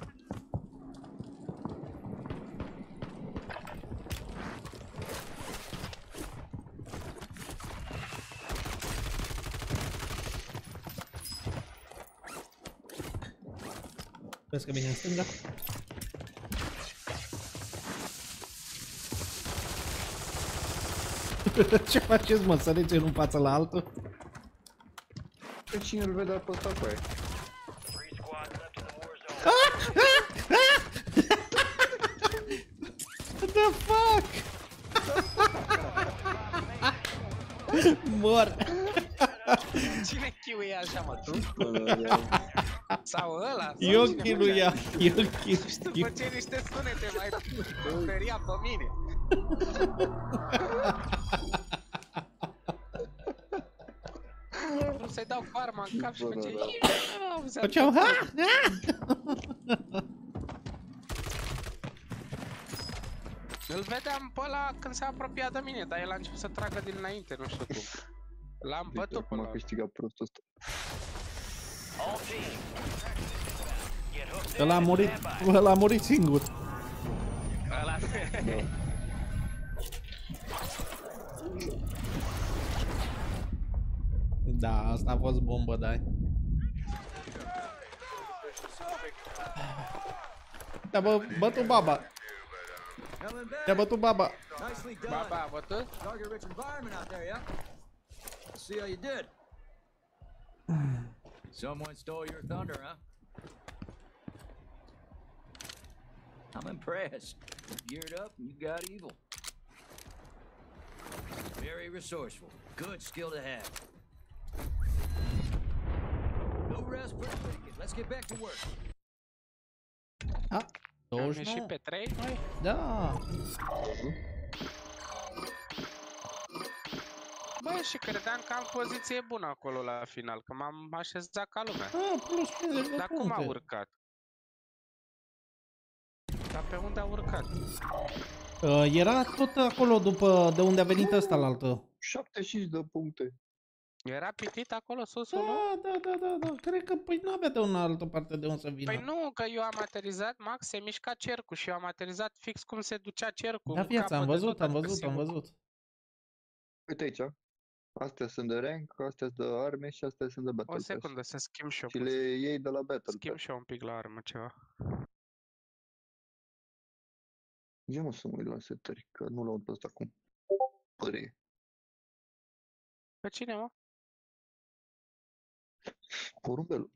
B: Vezi că vine în stânga? Ce faceți, mă? Săriți unul în față la altul?
C: Pe cine îl vedea pe ăsta cu aia?
D: Three squads left in the war zone.
B: What the fuck? Mor!
E: Cine chiuie așa, mă, tu? Sau ăla? Sau
B: Eu
E: cine
B: chinuia,
E: făcea?
B: eu
E: Și tu
B: chinuia.
E: făceai niște sunete mai feria pe mine. Vreau să-i dau farma în cap și
C: Bă, da,
E: făceai...
C: da.
E: Auzea
B: Făceam ha! ha!
E: Îl vedeam pe ăla când se apropia de mine, dar el a început să tragă din înainte, nu știu cum. L-am
C: Uite,
E: bătut
C: acum
E: până
C: a câștigat prostul ăsta.
B: Ăla a
D: in and
B: murit,
D: stand by.
B: ăla a murit singur.
E: ăla.
B: Da, asta a fost bombă, da. Te-a bă, bătut baba, te-a bătut baba.
F: Nicely done.
E: Ba, ba, bătut?
F: Target-rich environment out there, yeah? Let's see how you did. Someone stole your thunder, huh? I'm impressed. You geared up and you got evil. Very resourceful. Good skill to have. No rest for the wicked. Let's get back to work.
B: Ha?
E: Am ieșit
B: 29?
E: pe 3 noi?
B: Da.
E: Bă, și credeam că am poziție bună acolo la final, că m-am așezat ca lumea.
B: Ah, plus 50 de
E: Dar cum a
B: puncte.
E: urcat? Dar pe unde a urcat?
B: Uh, era tot acolo după de unde a venit ăsta la altă.
C: 75 de puncte.
E: Era pitit acolo sus unul?
B: Da, da, da, da, da. Cred că păi nu avea de una altă parte de unde să vină.
E: Păi nu, că eu am aterizat, Max, se mișca cercul și eu am aterizat fix cum se ducea cercul.
B: Da,
E: în
B: viața, am
E: capăt de
B: văzut,
E: tot
B: am văzut, am
E: agresivul.
B: văzut.
C: Uite aici. Astea sunt de rank, astea sunt de arme și astea sunt de battle
E: O
C: pass.
E: secundă, să schimb și eu.
C: Și
E: puțin.
C: le iei de la battle
E: Schimb
C: pass.
E: și eu un pic la armă ceva.
C: Ia mă să mă uit la setări, că nu l-aud pe ăsta acum. Părie.
E: Pe cine, mă?
C: Porumbel.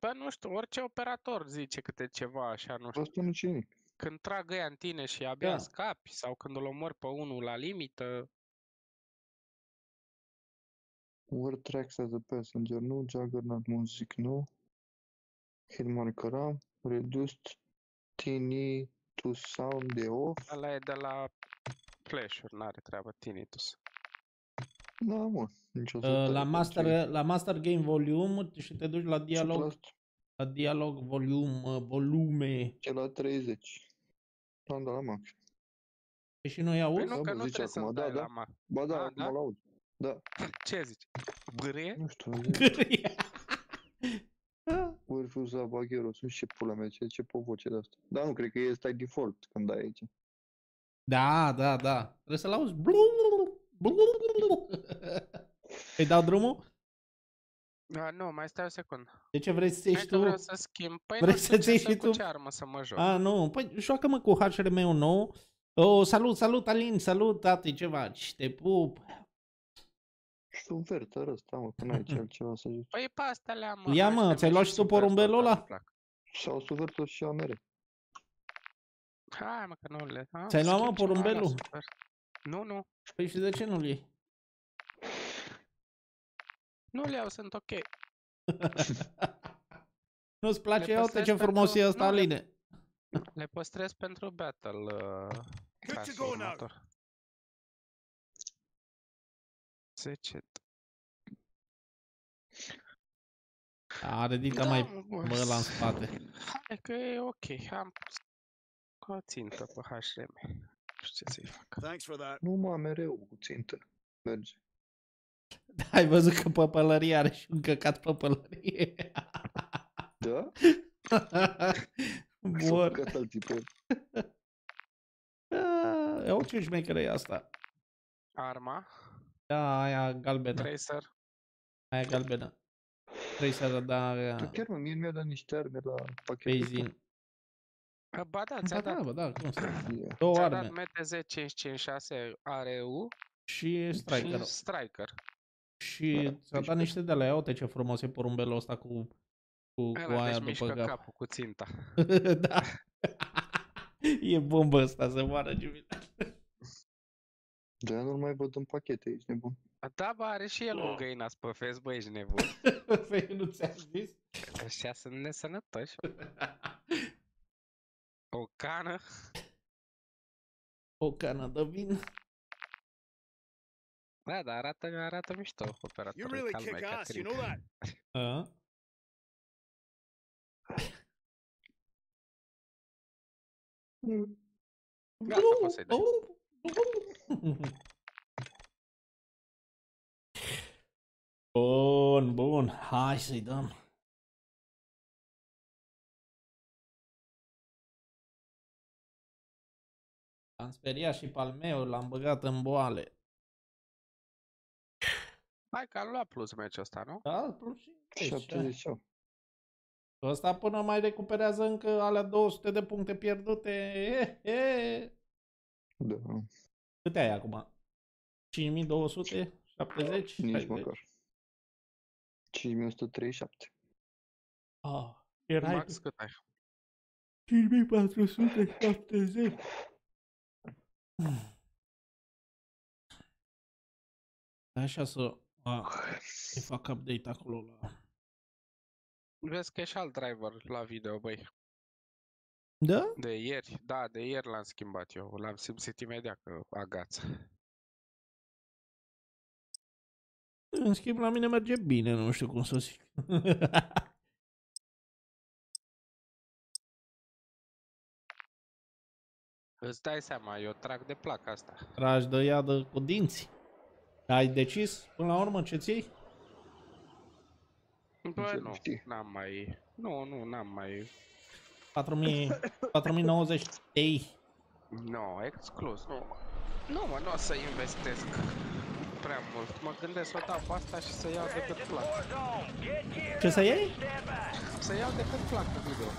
E: Bă, nu știu, orice operator zice câte ceva așa, nu știu.
C: Asta nu ce nimic.
E: Când trag ăia în tine și abia
B: Da.
E: scapi sau când îl omori pe unul la limită,
C: War tracks as a passenger, nu. Juggernaut music, nu. Hitmarker am. Reduced tiny to sound de off.
E: ăla e de la flash-uri, n-are treabă, tinnitus.
C: Da, mă. Nicio
B: Uh,
C: setare
B: la,
C: pe
B: master,
C: ce-
B: la Master Game Volume și te duci la dialog,
C: 100%.
B: la dialog volume, volume.
C: E la 30. Am dat la max.
B: E și noi
E: Păi
B: auzi?
E: nu,
C: Da,
E: că
C: mă,
E: nu
C: zice
E: trebuie să-mi
C: acum, da,
E: dai
C: da.
E: la ma.
C: Ba da,
E: A,
C: acum
E: da?
C: l-aud. Da,
E: Ce zici? Bârie?
C: nu știu. Urfuza Baghero, sunt și pula mea, ce, ce pe voce de asta. Dar nu, cred că e stai default când dai aici.
B: Da, da, da. Trebuie să-l auzi. Îi dau drumul?
E: A, nu, mai stai o secundă.
B: De ce vrei să
E: Hai
B: ieși
E: că
B: tu?
E: vreau să schimb. Păi
B: Vrei
E: nu știu
B: să-ți
E: ce
B: iei
E: să,
B: și
E: cu
B: tu?
E: ce armă să mă joc.
B: A, nu. Păi joacă-mă cu HRM-ul nou. Oh, salut, salut, Alin, salut, tati, ce faci? Te pup.
C: Sunt vertă ăsta, mă, că n-ai ce altceva să zici.
E: Păi pe astea le-am, mă.
B: Ia,
E: HTML
B: mă, ți-ai luat și tu
E: Superstore,
B: porumbelul
E: dar
B: ăla?
E: nu-mi plac.
C: Sau Suvertos și Amere.
E: Hai mă că nu le... Ah,
B: Ți-ai luat, mă,
E: schimb ceva,
B: porumbelul?
E: super. Nu, nu.
B: Păi și de ce nu-l iei?
E: Nu le iau, sunt ok.
B: Nu-ți place?
E: Le
B: Ia uite
E: păstrez
B: ce frumos
E: pentru-
B: e ăsta,
E: nu, le-
B: Aline.
E: Le păstrez pentru battle uh,
F: Good to
E: pasul
F: go now.
E: Următor. 10.
B: Are dita
E: Da,
B: mai
E: mă,
B: bă la în spate.
E: Hai că e ok, am pus o țintă pe HRM. Nu știu ce să-i fac.
F: Thanks for that.
C: Nu mă, mereu cu țintă. Merge.
B: Ai văzut că pe pălărie are și un căcat pe pălărie.
C: Da?
B: Bun.
C: Că al tipul.
B: Ah, Ia ce șmecheră e asta.
E: Arma,
B: Da, aia galbenă.
E: tracer.
B: Aia galbenă. Tracer, da,
C: Tu chiar mă, mie mi-a dat niște arme la pachetul ăsta.
B: Basin.
E: Uh, Ba da,
B: Da,
E: ți-a
B: da,
E: dat.
B: bă, da, cum să...
C: Yeah.
B: Două
E: Ți-a
B: arme.
E: dat MTZ 556 ARU
B: Și striker.
E: și Striker.
B: Și ți-a dat niște de la ia uite ce frumos e porumbelul ăsta cu, cu, cu
E: Ăla
B: aia
E: deci
B: după
E: mișcă
B: cap.
E: capul cu ținta.
B: da. e bombă asta, să moară Jimmy.
C: De nu mai văd în pachete, ești nebun.
E: Da, bă, are și el un găinaț pe Facebook, ești nebun.
B: Păi nu ți-am zis?
E: Ăștia sunt nesănătoși. O cană.
B: O cană de vin.
E: Da, dar arată, arată mișto
F: You
E: operatorul.
F: really
E: calme
F: kick
E: ca
F: ass, you
E: trin.
F: know that?
B: A?
E: Gata, poți să-i dai.
B: Bun, bun. Hai să-i dăm. Am speriat și palmeul, l-am băgat în boale.
E: Hai că am luat plus meciul ăsta, nu?
B: Da, plus 50.
C: 70
B: Ăsta până mai recuperează încă alea 200 de puncte pierdute. E, e.
C: Da,
B: Câte ai acum? 5270?
C: nici
B: 60?
C: măcar. 5137.
B: Ah, erai
E: Max cât ai?
B: 5470. Așa să a, îi fac update acolo la...
E: Vezi că e și alt driver la video, băi.
B: Da?
E: De ieri, da, de ieri l-am schimbat eu. L-am simțit imediat că agață.
B: În schimb, la mine merge bine, nu știu cum să zic.
E: Îți dai seama, eu trag de placa asta.
B: Tragi de iadă cu dinți. Ai decis până la urmă ce ții?
E: Bă,
C: Ce
E: nu,
C: știi?
E: n-am mai... Nu, nu, n-am mai...
B: 4000, 4090 Ti.
E: Nu, exclus, nu. Nu, mă, nu o să investesc prea mult. Mă gândesc să o dau pe asta și să iau decât placă.
D: War zone. Get geared
B: Ce să
D: up.
B: iei?
D: Stand by.
E: Să iau decât placă video.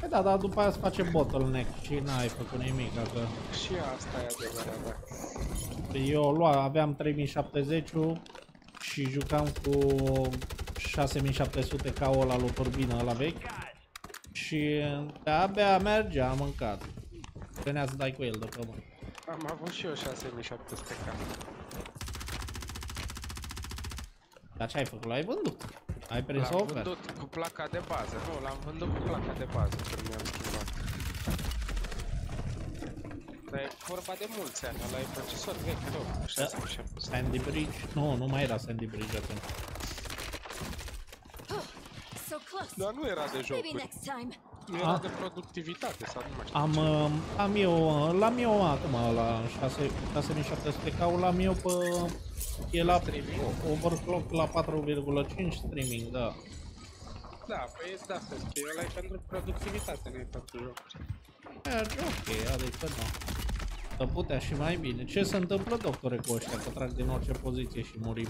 B: Păi da, dar după aia îți face bottleneck și n-ai făcut nimic, că
E: Și asta e adevărat, da.
B: eu lua, aveam 3070 și jucam cu 6700 ca ăla lui turbină la vechi și abia mergea, am mâncat. Venea să dai cu el de pământ.
E: Am avut și eu 6700 k
B: Dar ce ai făcut? L-ai vândut? Ai prins
E: L-am
B: ofer?
E: vândut cu placa de bază. Nu, l-am vândut cu placa de bază când mi-am schimbat. Dar e vorba de mulți ani, ăla e procesor vechi, rău. 6700.
B: Sandy Bridge? Nu, nu mai era Sandy Bridge atunci.
H: So close.
E: Dar nu era de
H: Maybe
E: jocuri,
H: next time.
E: era
B: Ah.
E: de productivitate sau nu mai știu.
B: Am, uh, am eu, uh, l-am eu acum la 6, 6700 k l-am eu pe... E la
E: Streaming?
B: overclock la 4,5 streaming, da.
E: Da, păi e de asta zic, eu ăla e pentru productivitate, nu e pentru jocuri.
B: Merge ok, adică nu. Să putea și mai bine. Ce se întâmplă, doctore, cu ăștia? Că trag din orice poziție și murim.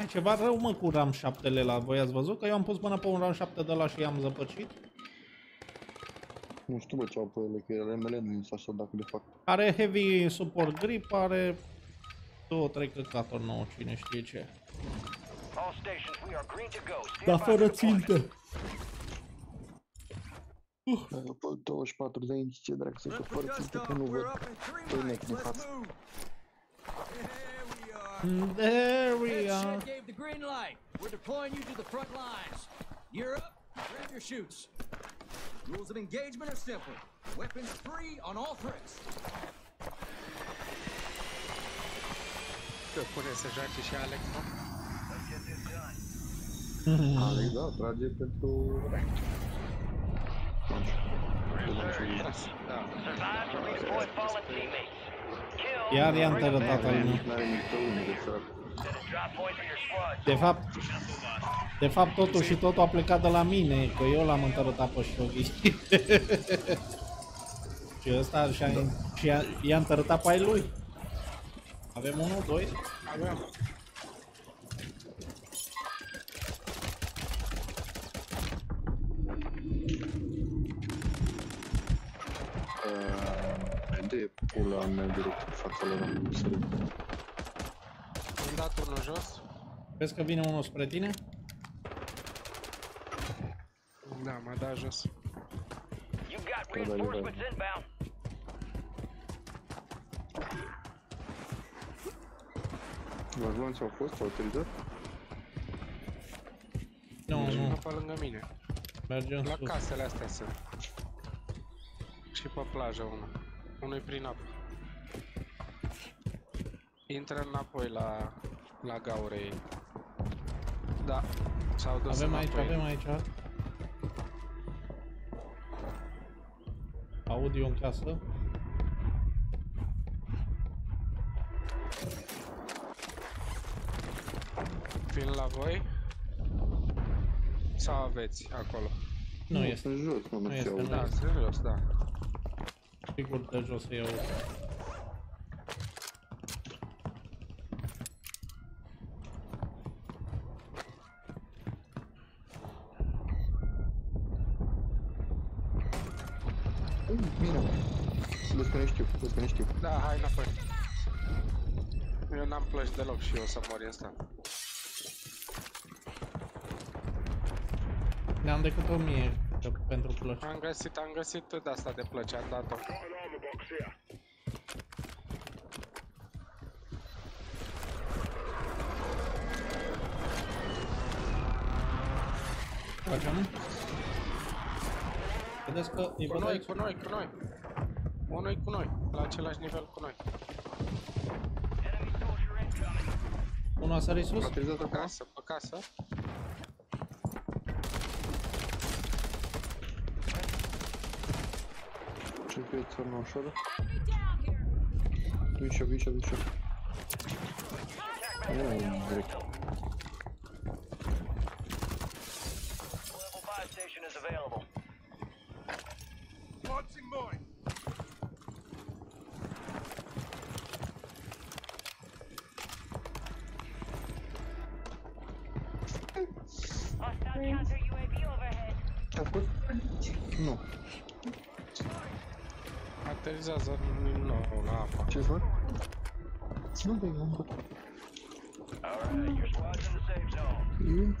B: E ceva rău, mă, cu RAM 7 la voi ați văzut? Că eu am pus până pe un RAM 7 de la și i-am zăpăcit.
C: Nu știu bă ce au pe ele, că ele mele nu sunt așa dacă le fac.
B: Are heavy support grip, are Două, trei căcaturi nouă, cine știe ce.
D: All stations, we are green to go. Stand
B: Dar
D: by
B: fără
D: for deployment.
B: țintă.
C: După 24 de inci, ce dracu să
F: Look
C: fac
F: for
C: fără țintă,
F: dust
C: că
F: off.
C: nu
F: We're
C: văd.
F: up in three
C: Păi,
F: mics.
C: mec, în
F: Let's
C: față.
F: Mm,
B: there we
F: That
B: are.
F: gave the green light. We're deploying you to the front lines. You're up. Grab your shoots. Rules of engagement are simple. Weapons free on all threats.
E: Că pune să joace și Alex, nu?
C: Alex, da, trage pentru reactor.
E: Da.
D: Survive to redeploy fallen teammates. Kill.
B: Iar i-am
D: bring them
B: tărătat
D: back.
B: al meu.
C: N-are nici pe unde, sărac.
D: Set a drop point for your squad.
B: De fapt, de fapt totul și totul a plecat de la mine, că eu l-am întărătat pe Shoghi. și ăsta și-a, și-a, i-a întărătat pe ai lui. Avem unul, doi.
E: Avem.
C: Uh, De pula mea direct în fața lor am sărit.
E: Am dat unul jos.
B: Vezi că vine unul spre tine?
E: Da, m-a dat jos.
D: You got
C: da, da.
D: reinforcements inbound.
C: La glonț au fost, au utilizat?
B: Nu,
E: Și
B: nu,
E: pe lângă mine.
B: mergem
E: La
B: sus.
E: casele astea sunt. Și pe plajă unul. Unul e prin apă. Intră înapoi la, la gaure ei. Da, s-au dus
B: Avem aici,
E: înapoi.
B: avem aici. Audio în casă.
E: Vin la voi? Sau aveți acolo?
B: Nu este,
C: Sunt jos, nu,
B: Nu
C: nu
B: este,
C: știu.
B: nu.
E: Da, serios, da.
B: Sigur de jos să iau.
C: Bine, mă. Vezi că nu știu, vezi că nu știu.
E: Da, hai înapoi. Eu n-am plăci deloc și eu o să mori ăsta.
B: Ne-am decât o mie că pentru plăci.
E: Am găsit, am găsit de asta de plăci, am dat-o.
B: Facem? Vedeți că îi
E: Cu
B: văd
E: noi,
B: aici?
E: cu noi, cu noi. Unul cu noi, la același nivel cu noi.
B: Unul a sărit
C: A
B: sus?
C: utilizat
E: Pe
C: acum?
E: casă, pe casă.
C: Ce fie țărnă ușor? Vișo, vișo, vișo. Nu, direct.
D: Level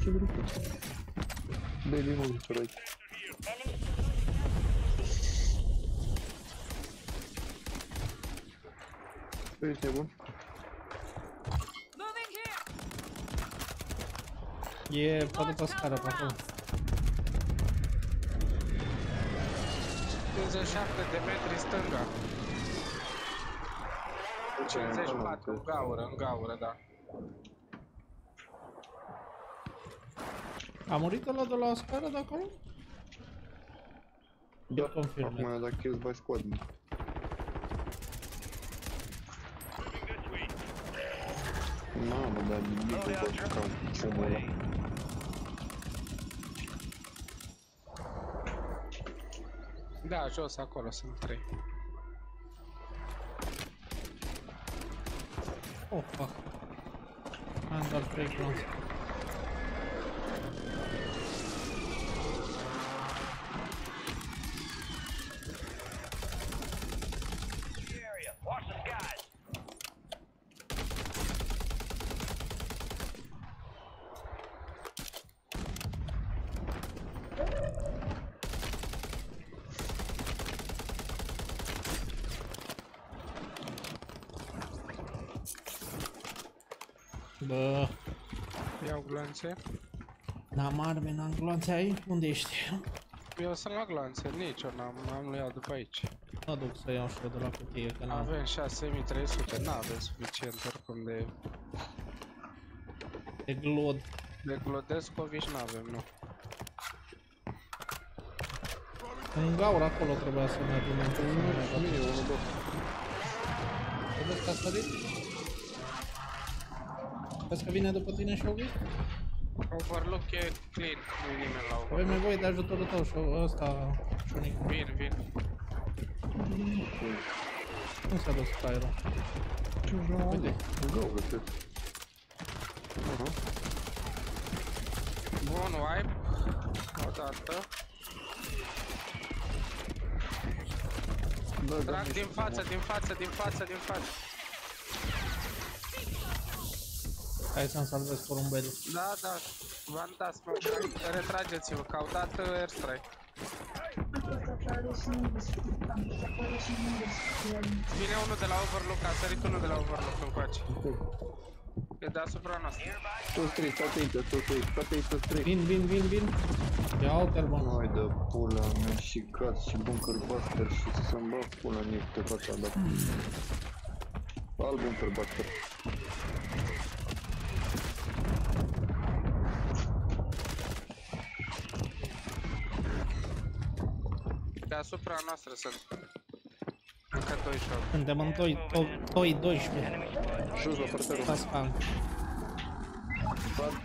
D: zone.
C: E ce vrei tu. Baby move, ce aici. Ești nebun?
H: Moving here.
B: E pe după scară, pe acolo.
E: 57 de metri stânga. 54 în gaură, în gaură, da.
B: A murit ăla de la scară de acolo? Eu confirm.
C: Acum i-a dat kills by squad. Mamă, dar nimic nu pot ca omul ăla.
E: Da, jos acolo sunt trei.
B: Oh, fuck. Am doar 3 clons.
D: The area. Watch the skies.
B: Bă,
E: Iau glanțe.
B: n-am arme, n-am gloanțe aici? Unde ești?
E: Eu sunt la glanțe, nici eu n-am, am le iau după aici.
B: Mă duc să iau și eu de la cutie, că n-am.
E: Avem 6300, n-avem suficient oricum de...
B: De glod.
E: De Glodescovici n-avem, nu.
B: În gaură acolo trebuia să ne adunăm.
C: Mine, unul, doi.
B: Vedeți că a sărit? Vezi că vine după tine și Ogi?
E: Overlook e clean, nu e nimeni la
B: Avem
E: overlook.
B: nevoie de ajutorul tău și ăsta, șunic.
E: Vin, vin.
B: Cum s-a dus fraierul? Uite,
C: Gău, găsesc.
E: Bun, wipe. Odată.
C: Da, da,
E: Trag din față, din față, din față, din față.
B: Hai să-mi salvez porumbelul.
E: Da, da. V-am dat smoke. Retrageți-vă, că au dat uh, airstrike. Vine unul de la overlook, a sărit unul de la overlook încoace. E deasupra noastră.
C: Toți trei, state aici, toți trei, state aici, toți trei.
B: Vin, vin, vin, vin. Ia uite-l, bă.
C: Mai de pula mea și gaz și bunker buster și să-mi bag pula în ei câte fața dat. Al bunker buster.
E: Deasupra noastră sunt. Încă 28.
B: Suntem în toi, to, toi 12.
C: Sus la parterul.
B: Pascal.
C: Spart.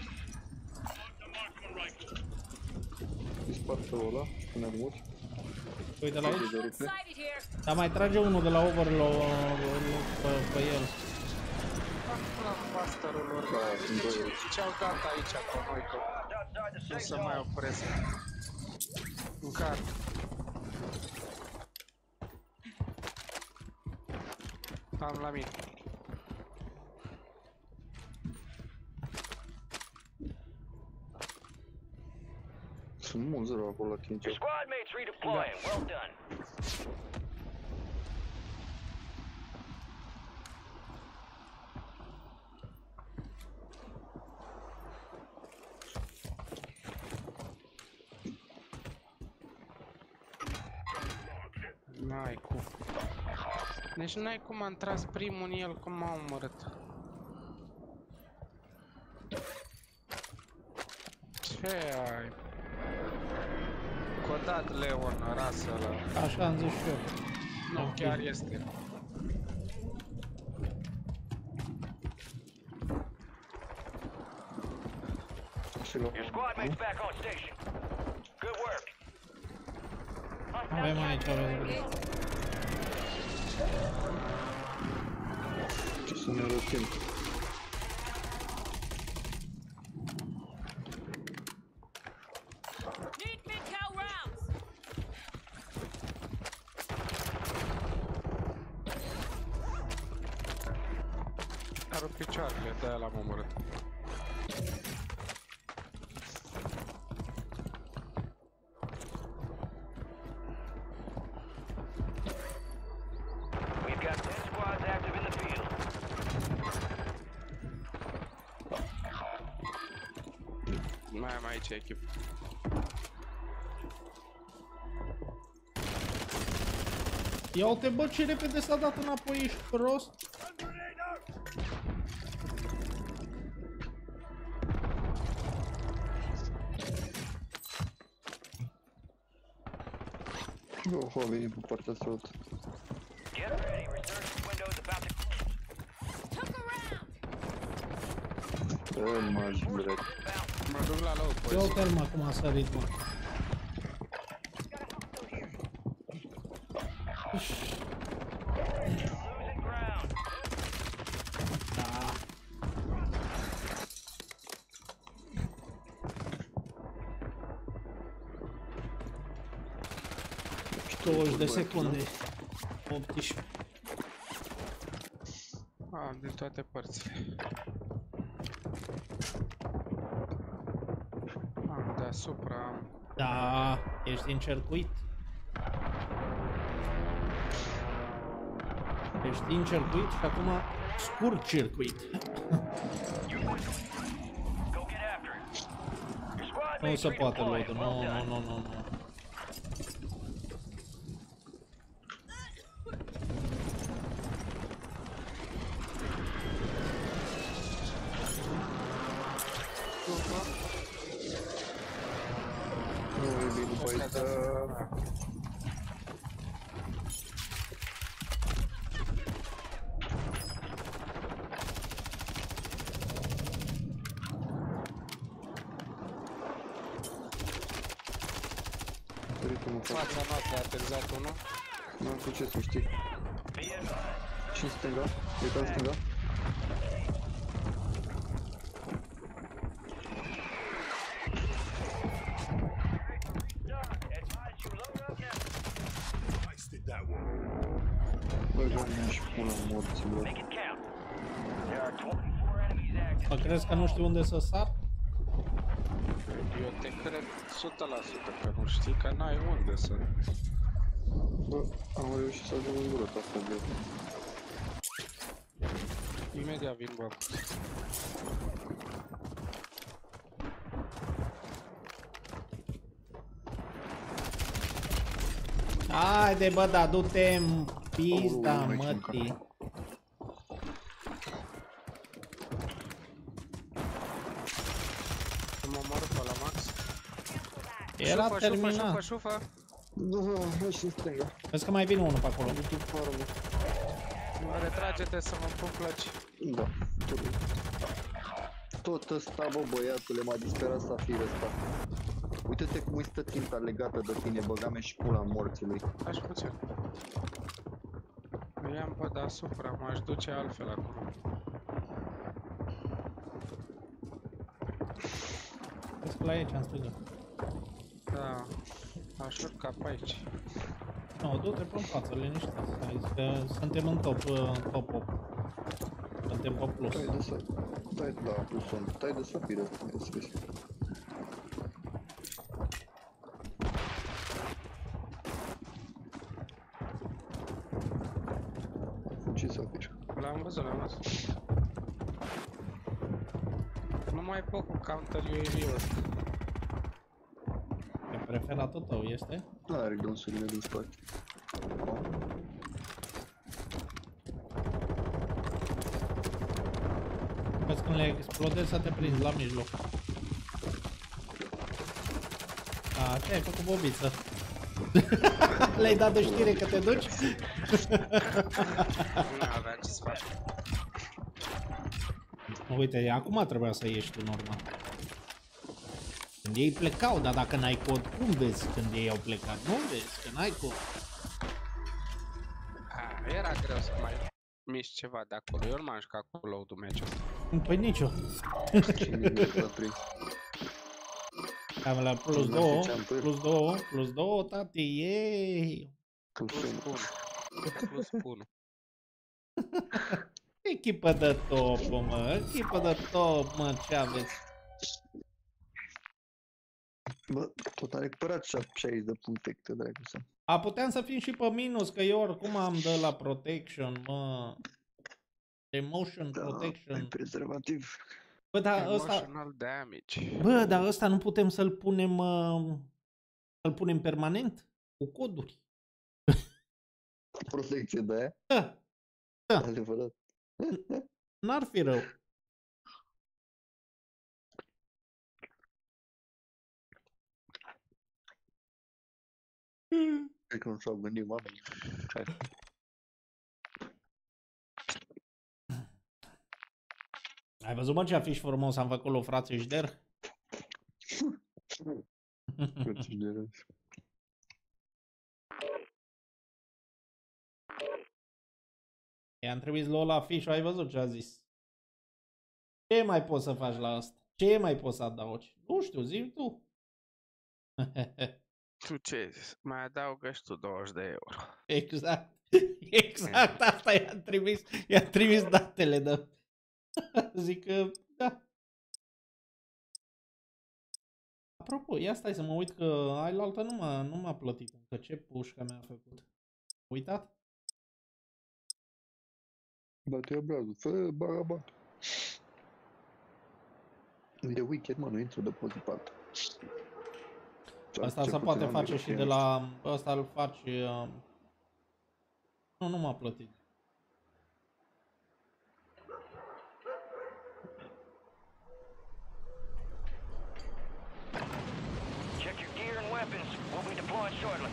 C: Îi spart pe ăla, până în mur.
B: Uite la aici.
C: De rupe.
H: Sighted here.
B: Dar mai trage unul de la overload pe, pe el.
E: La masterul lor.
C: Da, sunt doi aici.
E: Ce-au dat aici cu noi, că nu se mai opresc. Încar. Am la mine.
C: Sunt mulți rău acolo la tine.
D: Your squad mates redeploying. Well done.
E: N-ai cum. Deci n-ai cum am tras primul în el, cum m-a omorât. Ce ai? Codat Leon, rasă ăla.
B: Așa am zis și eu.
E: Nu, chiar este.
C: Și la...
D: Your squad mates back on station. Good work.
B: Avem aici, avem aici.
C: Ce să ne
E: Mai am aici echipă.
B: Ia uite bă ce repede s-a dat înapoi, ești prost?
C: Nu, a venit pe partea asta.
D: Get ready. Resurgence window is about to
H: Took a round.
C: În magi, direct.
E: Mă duc la low
B: Ia
E: post.
B: uite-l mă cum a sărit mă.
D: losing ground.
B: Da. Douăzeci de secunde. 18.
E: Ah, din toate părțile.
B: Ești încercuit. Ești încercuit și acum scurt circuit. nu se poate,
D: Lloyd.
B: Nu, nu, nu, nu. nu.
C: Cred că mă fac.
E: Fața noastră a aterizat unul.
C: N-am cu ce să știi. Și în stânga? Uite în stânga? Bă, doamne, și pula morții, bă.
D: Make it count. There are 24 enemies active.
B: Mă crezi că nu știu unde să sar?
E: Eu te cred 100% că nu știi că n-ai unde să...
C: Bă, am reușit să ajung în gură asta, bă.
E: Imediat vin, bă.
B: Haide bă, da, du-te în pizda
C: Aoleu, mai
B: mătii.
E: Am omorât pe la Max.
B: Era
E: șufă,
B: terminat.
E: Șufă, șufă, șufă.
C: Da, hai și în stânga.
B: Vezi că mai vine unul pe acolo.
C: Uite farmă.
E: Retrage-te să mă pun plăci.
C: Da, tot. Tot ăsta, bă, băiatule, m-a disperat safir ăsta. Uite-te cum îi stă ținta legată de tine, băgame și pula morțului.
E: Aș puțin. Îl i-am pe deasupra, m-aș duce altfel acum.
B: Vezi că la aici, în stânga.
E: Da. Aș urca pe aici.
B: Nu, du-te pe în față, liniște. Hai, că suntem în top, uh, în top 8. Suntem pe plus.
C: Tai de să... Tai, da, plus un. Tai de safir ăsta, mi-a scris. Fugit safir.
E: L-am văzut, l-am văzut. Nu mai pot cu counter UAV-ul ăsta.
B: E preferatul tău, este?
C: Nu are glonsurile din spate.
B: Vezi când le explodezi să te prinzi la mijloc. A, ce ai făcut bobiță? Le-ai dat de știre că te duci?
E: Nu avea ce să faci.
B: Uite, acum trebuia să ieși tu normal. Când ei plecau, dar dacă n-ai cod, cum vezi când ei au plecat? Nu vezi, că n-ai cod.
E: A, era greu să mai miști ceva de acolo. Eu nu m-am jucat cu load-ul meciul ăsta.
B: Păi nicio.
C: Cine mi l-a prins?
B: Am la plus
C: Nu
B: 2,
C: ziceam, păi.
B: plus 2, plus 2, tati, ei!
C: Plus
E: Plus
C: unu.
E: 1. Plus 1.
B: Echipă de top, mă, echipă de top, mă, ce aveți?
C: Bă, tot a recuperat 60 de puncte, câte dracu să.
B: A, puteam să fim și pe minus, că eu oricum am de la protection, mă. Emotion
C: Da, ai
B: protection.
C: prezervativ.
B: Bă, dar ăsta,
E: Emotional damage.
B: bă, dar ăsta nu putem să-l punem, uh, să-l punem permanent? Cu coduri.
C: Protecție de aia,
B: Da, Da.
C: adevărat.
B: n-ar fi rău.
C: Cred că nu și-au gândit oamenii. Ce ai?
B: Ai văzut, mă, ce afiș frumos am făcut lui frate Jder?
C: Cât de rău.
B: I-am trimis lui ăla afișul, ai văzut ce a zis? Ce mai poți să faci la asta? Ce mai poți să adaugi? Nu știu, zi tu.
E: Tu ce zici? Mai adaugă și tu 20 de euro.
B: exact. Exact, asta i-am trimis. I-am trimis datele de... Zic că, da. Apropo, ia stai să mă uit că ailaltă nu m-a, nu m-a plătit încă. Ce pușca mi-a făcut? Uitat?
C: Bate obrazul, fă bagabat. E de weekend, mă, nu intru de pe o zi pe alta. Sau
B: Asta
C: cel
B: se
C: puțin
B: poate
C: am
B: face
C: de
B: și de
C: weekend.
B: la... Ăsta îl faci... uh, Nu, nu m-a plătit.
D: Check your gear and weapons. We'll be deploying shortly.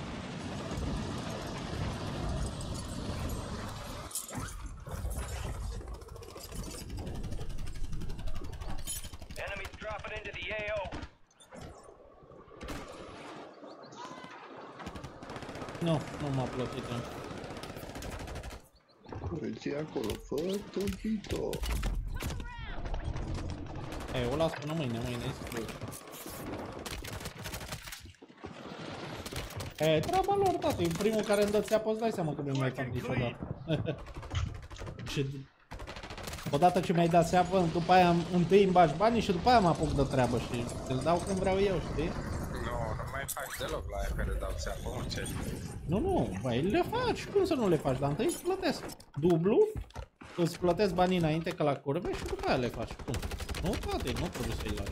D: Enemies dropping into the AO.
B: Nu, nu m-a plătit încă.
C: Îl ții acolo, fă tâmpito.
B: Ei, o las până mâine, mâine îi scriu. E, treaba lor, tati, primul care îmi dă țeapă, îți dai seama că nu mai fac niciodată. și odată ce mi-ai dat țeapă, după aia întâi îmi bagi banii și după aia mă apuc de treabă și îl dau când vreau eu, știi?
E: Nu, nu mai faci deloc la aia care dau țeapă, mă, ce
B: Nu, nu, băi, le faci, cum să nu le faci, dar întâi îți plătesc dublu, îți plătesc banii înainte ca la curve și după aia le faci, cum? Nu, toate, nu trebuie să-i lași.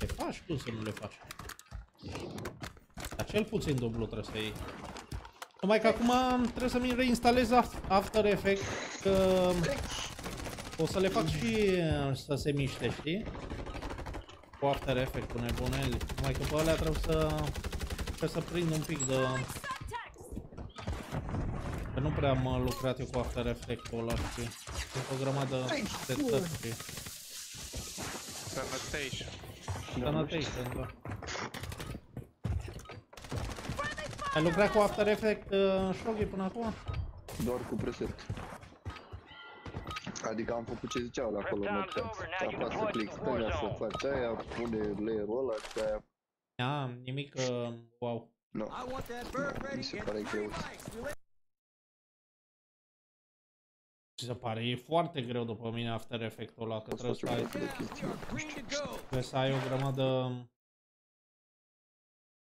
B: Le faci, cum să nu le faci? Dar cel puțin dublu trebuie să iei. Numai că acum trebuie să-mi reinstalez Af- After Effects, că o să le fac și uh, să se miște, știi? Cu After Effects, cu nebuneli. Numai că pe alea trebuie să, trebuie să prind un pic de... Că nu prea am uh, lucrat eu cu After Effects-ul ăla, știi? Sunt o grămadă de tăți, știi?
E: Sănătăiși.
B: Sănătate, da. Ai lucrat cu After Effects, uh, Shoghi, până acum?
C: Doar cu preset. Adică am făcut ce ziceau la acolo,
D: Prep
C: mă,
D: time's over, now you
C: apasă
D: deploy
C: click
D: to
C: stânga să
D: Warzone.
C: faci aia, pune layer-ul ăla și aia,
B: A, nimic, uh, wow.
C: nu.
F: I want that bird
C: Mi
F: ready
C: se
F: in
C: pare
F: three
C: greu.
F: mics. We lay-
B: Ce se pare, e foarte greu după mine After Effects-ul ăla, că
C: O să
B: trebuie să
C: faci o
B: ai,
C: grămadă de
F: Down. We
C: chestii.
F: are green to go.
B: trebuie să ai o grămadă...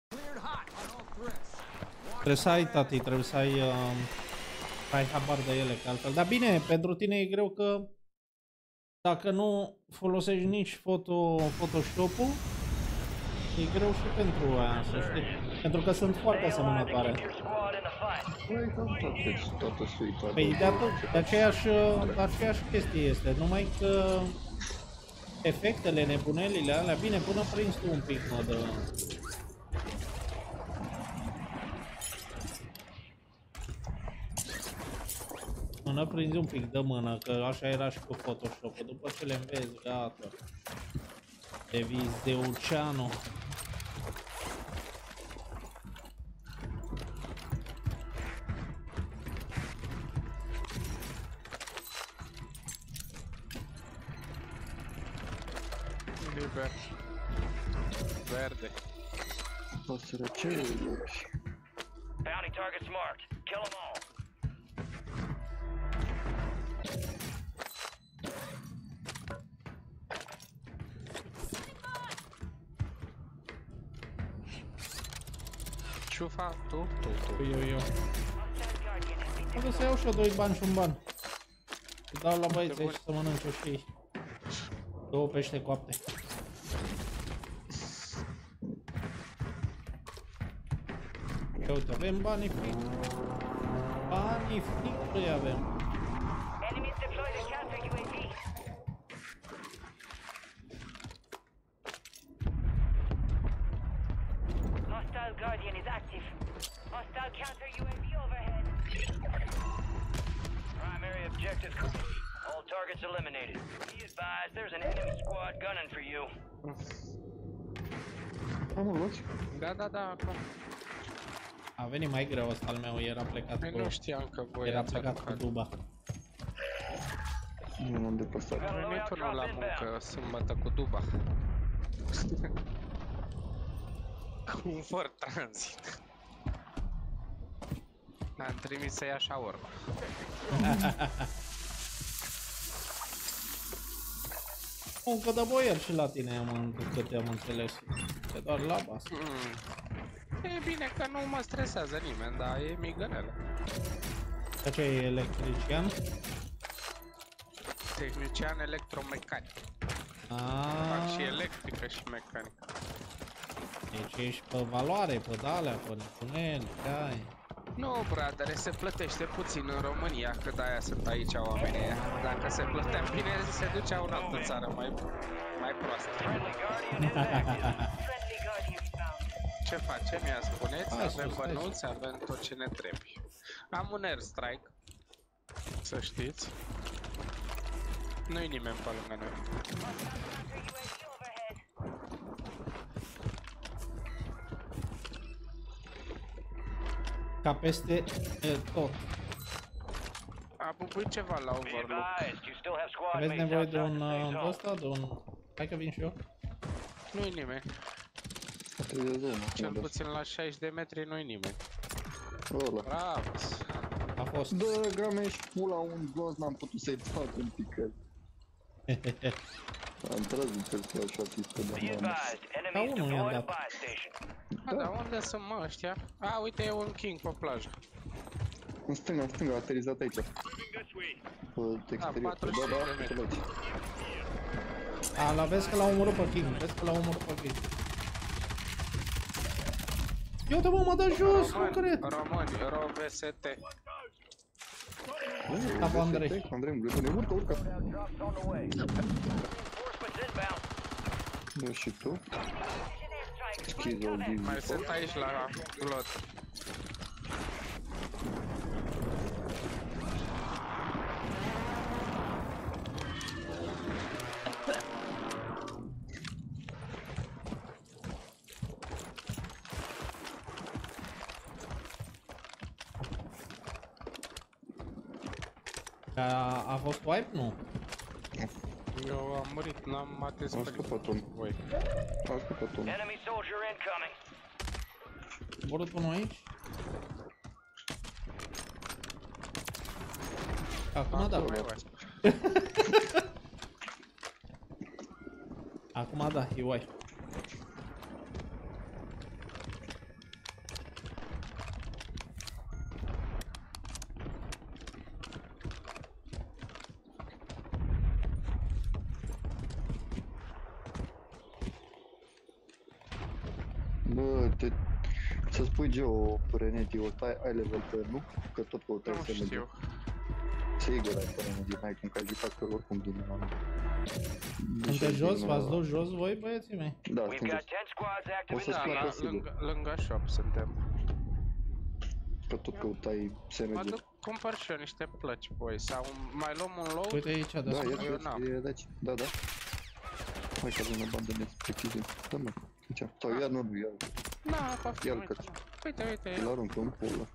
F: Cleared hot on all threats.
B: Trebuie să ai, tati, trebuie să ai, uh, să ai habar de ele, că altfel. Dar bine, pentru tine e greu că dacă nu folosești nici foto, Photoshop-ul, e greu și pentru aia, să știi. Pentru că sunt foarte
D: Stay alive and
B: asemănătoare.
D: keep your squad in the fight.
C: Păi, cam toate, toată suita.
B: Păi de, atât, de aceeași, de aceeași chestie este, numai că efectele, nebunelile alea, bine, până prins tu un pic, mă, de... Până prinzi un pic de mână, că așa era și cu Photoshop, după ce le înveți, gata. Devizi de oceano.
E: Liber. Verde.
C: O sărăcelor.
D: Bounty targets marked. Kill them all.
E: Ciufa, tu, tu, tu.
B: Eu, eu. Trebuie să iau și eu doi bani și un ban. Îi dau la băieți aici să mănânce și ei. Două pește coapte. Ia uite, avem banii fric. Banii fric avem.
D: Be advised, there's an enemy squad gunning for you.
C: Am o luați?
E: Da, da, da, acum.
B: A venit mai greu ăsta al meu, era plecat
E: Păi
B: cu...
E: nu știam că voi
B: Era
E: ați
B: plecat cu
E: aruncat.
B: duba.
C: Nu m-am depăsat.
E: A venit unul la muncă sâmbătă cu duba. cu un Ford Transit. Am trimis să ia shower.
B: Încă de boier și la tine am, în- câte am înțeles. E doar la bas.
E: Mm. E bine că nu mă stresează nimeni, dar e migănelă.
B: De ce e electrician?
E: Tehnician electromecanic. Fac
B: Aaaa.
E: și și electrică și mecanică.
B: Deci ești pe valoare, pe dalea, pe tunel, ce ai.
E: Nu, brother, se plătește puțin în România, că de-aia sunt aici oamenii ăia. Dacă se plătea bine, se ducea în altă țară mai, mai proastă.
D: Friendly Guardian is active. Friendly Guardian found.
E: Ce facem? Ia spuneți,
B: Hai
E: avem
B: sus, hai
E: bănuți, avem tot ce ne trebuie. Am un airstrike, să știți. Nu-i nimeni pe lângă noi.
B: Ca peste e, tot.
E: A bubuit ceva la
D: Be
E: overlook.
D: advised, you still have squad
B: Aveți
D: mates
B: nevoie de
D: outside
B: un
D: the safe
B: uh,
D: zone.
B: ăsta, de un... Hai că vin și eu.
E: Nu-i nimeni.
C: Trebuie zona.
E: Cel
C: unde
E: puțin la 60 de metri nu-i nimeni.
C: Ăla.
E: Bravo!
B: A fost.
C: Bă, game și pula un gos, n-am putut să-i fac un pic. că Am tras un fel să așa sistem
D: Be
C: de mână.
D: advised, enemies
B: unul i-am
D: deployed a
B: dat.
D: buy station.
E: A, da, unde sunt mă ăștia? A, uite, e un king pe plajă.
C: În stânga, în stânga, a aterizat aici. Pe exterior.
E: 45
C: Da, da,
E: de metri.
C: pe aici.
B: A, la vezi că l-a omorât pe King, vezi că l-a omorât pe King. Eu uite mă, mă dă jos, nu cred.
E: Români, ROVST.
B: Da, pe Andrei.
C: Andrei, Andrei, bune, urcă, urcă.
D: Drops on the way. Reinforcements inbound.
C: Nu și tu.
D: Airstrike
C: Schizol, din
E: Mai sunt aici la glot.
B: A, a fost wipe? Nu.
E: Eu am murit, n-am atins
C: Am
E: pe
C: scăpat unul.
E: voi.
C: A scăpat unul.
D: Enemy soldier incoming.
B: Borut unul aici. Acum da.
E: Mai oaspe.
B: Acum da, e wipe.
C: Bă, te... Să spui Geo, Reneti, o tai, ai level pe nu? Că tot căutai
E: Nu
C: să mergi.
E: știu.
C: Sigur ai pe Reneti, n-ai cum că ai jucat că oricum din anul.
B: Sunteți jos? V-ați dus jos voi, băieții mei?
C: Da,
D: We've
C: sunt
D: got
C: jos.
D: 10 squads active
C: O
D: in
C: să
D: the
E: Da,
C: spun
E: la,
C: că sigur.
E: lângă, lângă shop suntem.
C: Că tot căutai
E: Mă
C: SMG.
E: duc, cumpăr și eu niște plăci, voi, sau mai luăm un load?
B: Uite aici, de
C: Da,
B: sus.
C: e,
E: eu n-am.
C: e, e de aici. Da, da. Hai că avem o bandă de precizie. Da, mă. Aici. Sau ia nu, ia.
E: Da, poftim,
C: Ia-l
E: uite,
C: căci.
E: Uite, uite,
C: Îl arunc în pulă.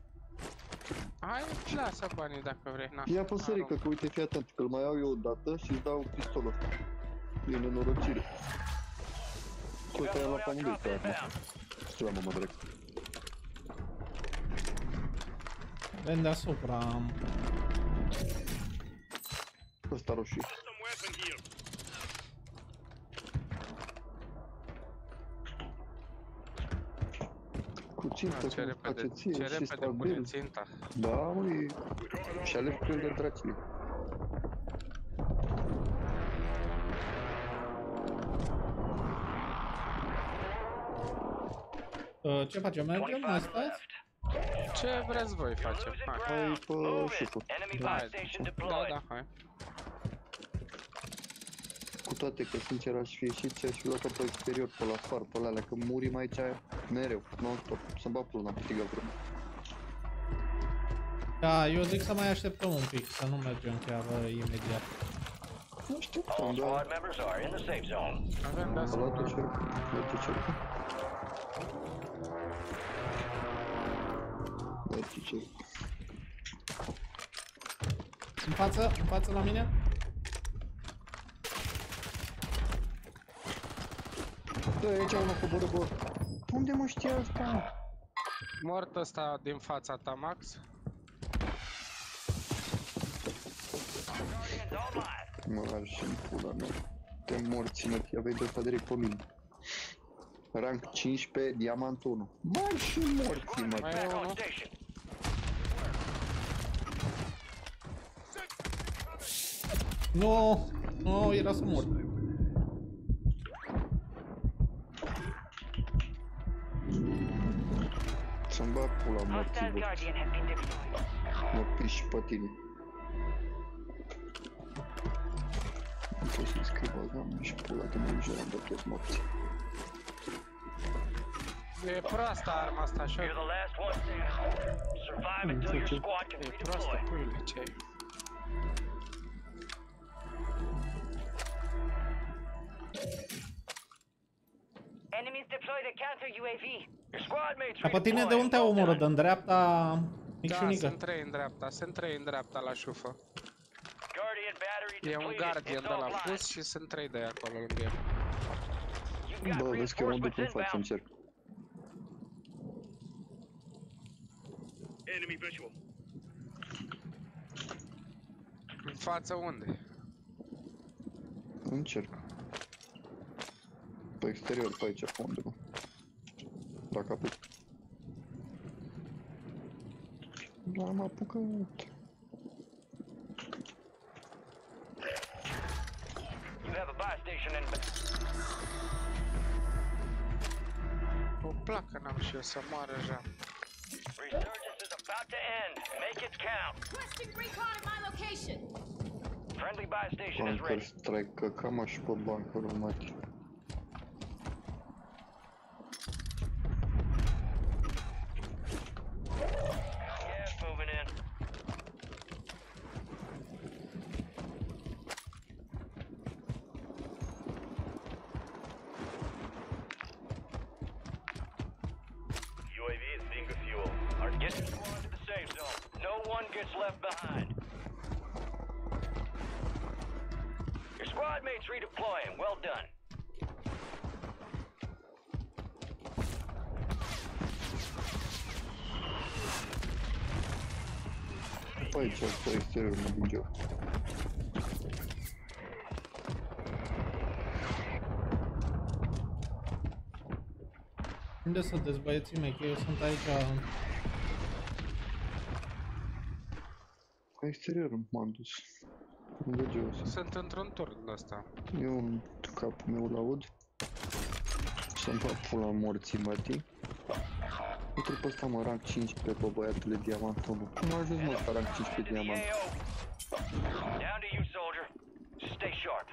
E: hai, lasă banii dacă vrei, na.
C: Ia păsărică,
E: Arunc.
C: că uite, fii atent, că îl mai iau eu o dată și îți dau pistolul ăsta. E nenorocire.
D: You
C: Uite,
D: got
C: am
D: a
C: luat
D: loadout
C: amândoi
D: drop
C: pe armă.
D: inbound.
C: Știu, mă, mă, drept.
B: Ven deasupra. am-
C: Ăsta roșu. Cu
E: Na,
C: țintă,
E: ce
C: cum
E: repede,
C: face ție
E: ce
C: și
E: repede pune
C: stabil.
E: ținta.
C: Da, măi. Și aleg prin de dracii.
B: Uh, ce facem? Mergem?
D: 25
B: Mai stați?
D: left.
E: Ce vreți voi face?
D: Losing
E: Hai.
C: Hai
D: ground.
C: pe
D: Move it.
C: șeful.
D: Enemy
E: Da,
D: buy station
E: da,
D: deployed.
E: da, hai.
C: Cu toate că sincer aș fi ieșit și aș fi luat pe exterior, pe la far, pe la alea, că murim aici mereu, non-stop, să-mi bag pula, n-am câștigat vreme.
B: Da, eu zic să mai așteptăm un pic, să nu mergem chiar uh, imediat.
C: Nu știu,
D: All
C: am dat
D: squad members are in the safe zone.
E: Avem
C: am
E: deasupra.
C: luat o cercă, merge cercă. Merge cercă.
B: În față, în față la mine.
C: Da, aici unul coboră, bă. Unde mă știa asta?
E: Mort ăsta din fața ta, Max.
D: Guardians online.
C: Mă, ar și în pula mea. Te morți, mă, aveai de ăsta direct pe mine. Rank 15, diamant 1. Bă, și morți, mă.
E: Mai e
D: Back on
E: unul.
D: station.
B: Nu, nu, era să mor.
C: Să-mi bag pula morții,
D: Hostile
C: bă.
D: Guardian has been deployed.
C: Mă piși pe tine. Nu pot să-i scriu bagam și pula de mă înjurăm de toți morții.
E: E proastă arma asta, așa.
D: You're the last one standing. Survive until your squad can
E: E proastă,
D: redeploy.
E: puiule, ce e?
D: Enemies deploy the counter UAV. Your squad mates
B: Dar pe tine de
D: redeploying.
B: unde te-a
D: Well
B: omorât?
D: done.
B: În dreapta
E: Da,
B: micșunică?
E: sunt trei în dreapta, sunt trei în dreapta la șufă.
D: Guardian battery
E: E un
D: depleted.
E: guardian
D: It's
E: de la
D: offline.
E: pus și sunt trei de acolo lângă el.
D: You've got
C: Bă, vezi că eu mă duc
D: reinforcements
C: în față,
D: inbound.
C: încerc.
D: Enemy visual.
E: În față unde?
C: Încerc. Pe exterior, pe aici, pe undeva. Dacă apuc. N-am apucat.
D: You have a buy station in.
E: O placă n-am și eu să moară ja.
D: Resurgence is about to end. Make it count.
H: Requesting recon at my location.
D: Friendly buy station is
C: Bunker
D: ready.
C: strike, că cam și pe bunkerul mati. Pe aici, pe exterior, mă duc eu.
B: Unde sunteți băieții mei? Că eu sunt aici...
C: Pe exterior m-am dus. Unde jos?
E: Sunt într-un turn ăsta.
C: Eu în capul meu l-aud. Să-mi fac pula morții, mătii. Uite pe ăsta mă rank 15 pe băiatule diamantul. Cum a ajuns mă să rank 15
D: Into the
C: diamant?
D: AO. Down to you, soldier. Just stay sharp.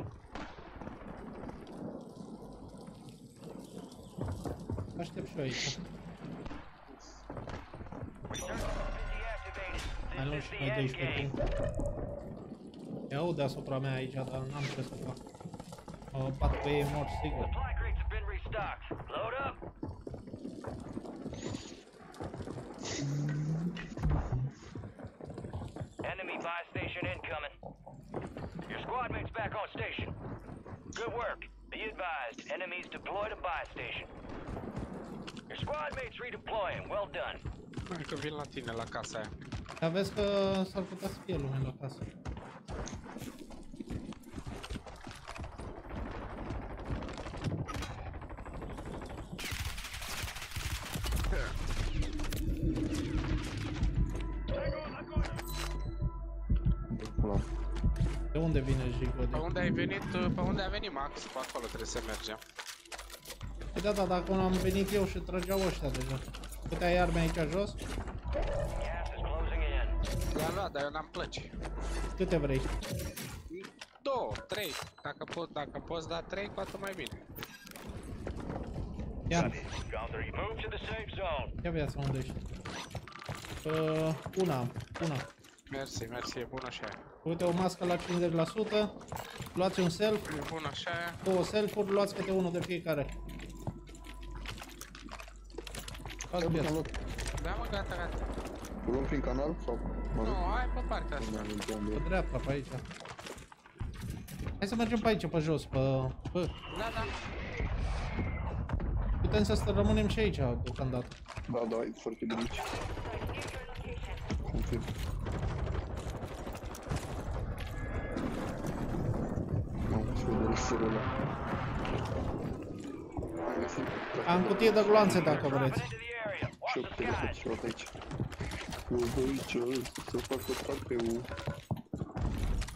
B: Aștept și eu aici.
D: Resurgence has been deactivated.
B: Mai luăm
D: This
B: și
D: is
B: noi
D: the end
B: 12
D: game.
B: puncte. Îi aud deasupra mea aici, dar n-am ce să fac. Mă bat pe ei mor, sigur.
D: Supply crates have been restocked. Load up. Enemy buy station incoming. Your squad mates back on station. Good work. Be advised, enemies deploy to buy station. Your squad mates redeploying. Well done.
E: Hai că vin la tine la casa aia.
B: Dar vezi că s-ar putea să fie lume la casă.
C: De pula.
B: De unde vine Jigo?
E: Pe unde ai venit, pe unde a venit Max, pe acolo trebuie să mergem.
B: Păi da, da, dacă am venit eu și trăgeau ăștia deja. Câte ai arme aici jos?
E: Luat, dar eu n-am plăci.
B: Câte vrei?
E: Două, trei. Dacă, pot, dacă poți da trei, cu atât mai bine.
B: Ia,
D: Move to the safe zone.
B: ia viața unde ești. Uh, una am, una.
E: Mersi, mersi, e bună și aia.
B: Uite o mască la 50%. Luați un self,
E: E bună și aia.
B: două self-uri, luați câte unul de fiecare. Luați
C: Am
B: viața.
C: luat.
E: Da, mă, gata, gata.
C: O luăm prin canal sau? Mă
E: Nu,
C: rog.
E: hai pe partea asta.
C: Nu mergeam
B: Pe
C: de
B: dreapta, pe aici. Hai să mergem pe aici, pe jos, pe... Bă,
E: Da, da.
B: putem să stă- rămânem și aici deocamdată.
C: Da, da, e foarte bine aici. Confirm. Mamă, ce vede resurul ăla. Am găsit.
B: Am cutie de gloanțe dacă vreți.
D: Into the area.
C: Și eu
D: Watch
C: putem
D: the
C: să
D: skies.
C: și eu aici. Eu vă aici, să facă parteul.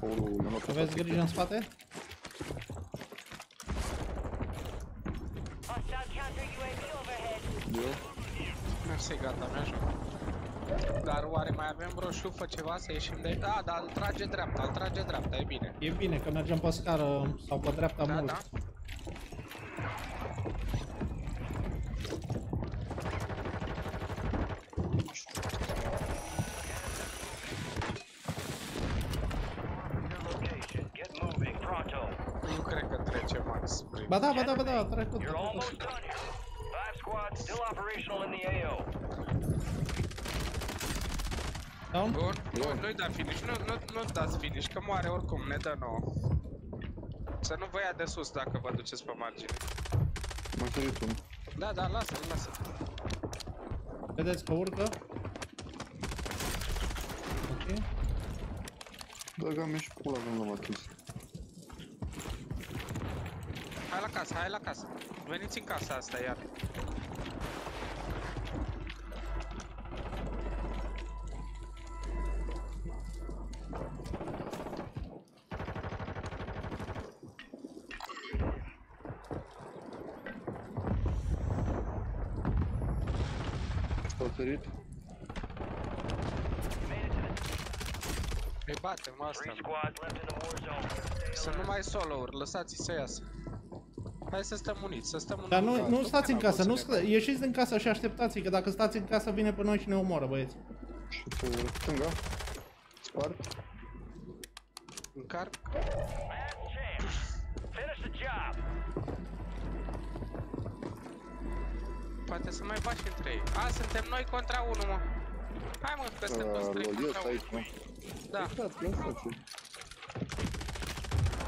C: Oh, i-am luat
B: Aveți
C: toate.
B: grijă în spate?
D: Hostile counter UAV overhead.
C: Eu?
E: Mersi, gata, mi-ajung. Dar oare mai avem vreo șufă ceva să ieșim de... Da, dar îl trage dreapta, îl trage dreapta, e bine.
B: E bine că mergem pe scară sau pe dreapta
E: Da,
B: mult.
E: da.
D: Your location. Get moving, pronto.
E: Nu cred că trece Max spre...
B: Ba da, ba da, ba da, a trecut.
D: You're
B: a trecut.
D: almost done here. Five squads still operational in the AO.
B: Down?
E: Bun, bun, nu-i da finish, nu, nu, nu dați finish, că moare oricum, ne dă nouă. Să nu vă ia de sus dacă vă duceți pe margine.
C: M-a sărit unul.
E: Da, da, lasă-l, lasă
B: Vedeți că urcă? Ok.
C: Băga-mi și pula când l-am atins.
E: Hai la casă, hai la casă. Veniți în casa asta iar.
C: S-au sărit?
E: Îi batem asta.
D: Three squads left in the war zone.
E: Să nu mai solo-uri, lăsați-i să iasă. Hai să stăm uniți, să stăm
B: Dar
E: uniți.
B: nu, nu stați în casă, nu
E: să
B: stă, ieșiți din casă și așteptați că dacă stați în casă vine pe noi și ne omoară, băieți.
C: Și pe stânga? Spart?
E: Încarc.
D: Last chance. Finish the job.
E: Poate să mai bași între ei. A, suntem noi contra unul, mă. Hai mă, că suntem toți trei
C: Lol, eu
E: contra
C: stai
E: unul.
C: aici, mă.
E: Da.
C: Lăsați, lăsați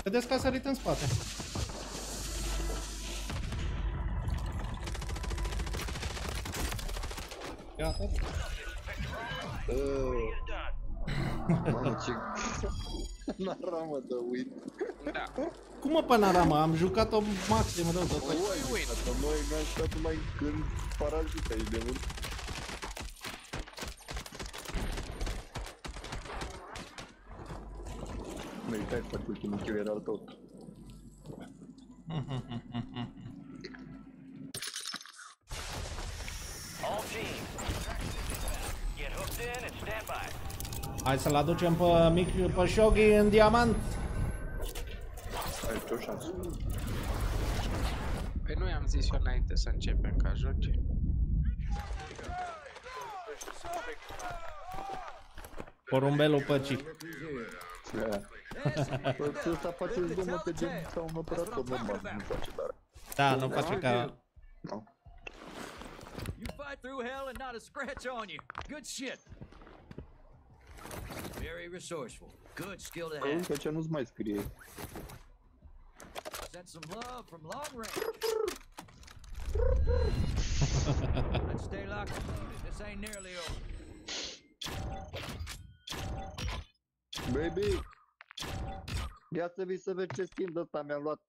B: Vedeți că a sărit în spate.
C: Mamă, ce... Naramă de uit.
E: Da.
B: Cum mă panorama? Am jucat-o maxim rău tot.
C: Oi, că noi ne-am stat numai când parazită aici de mult. Meritai să faci ultimul kill, era al tău.
D: All teams. Get hooked in and stand by.
B: Hai să-l aducem pe mic pe Shogi în diamant.
C: Ai ce o șansă.
E: Păi nu i-am zis eu înainte să începem, că ajunge.
B: Porumbelul păcii.
C: Da. Păi ăsta face zgomot gen ca un operator normal, nu face tare.
B: Da, nu face ca...
C: Nu.
F: You fight through hell and not a scratch on you. Good shit. Very resourceful. Good skill to have.
C: încă ce nu-ți mai scrie.
F: Send some love from long range. Let's stay locked. This ain't nearly over.
C: Baby! Ia să vii să vezi ce schimb ăsta mi-am luat.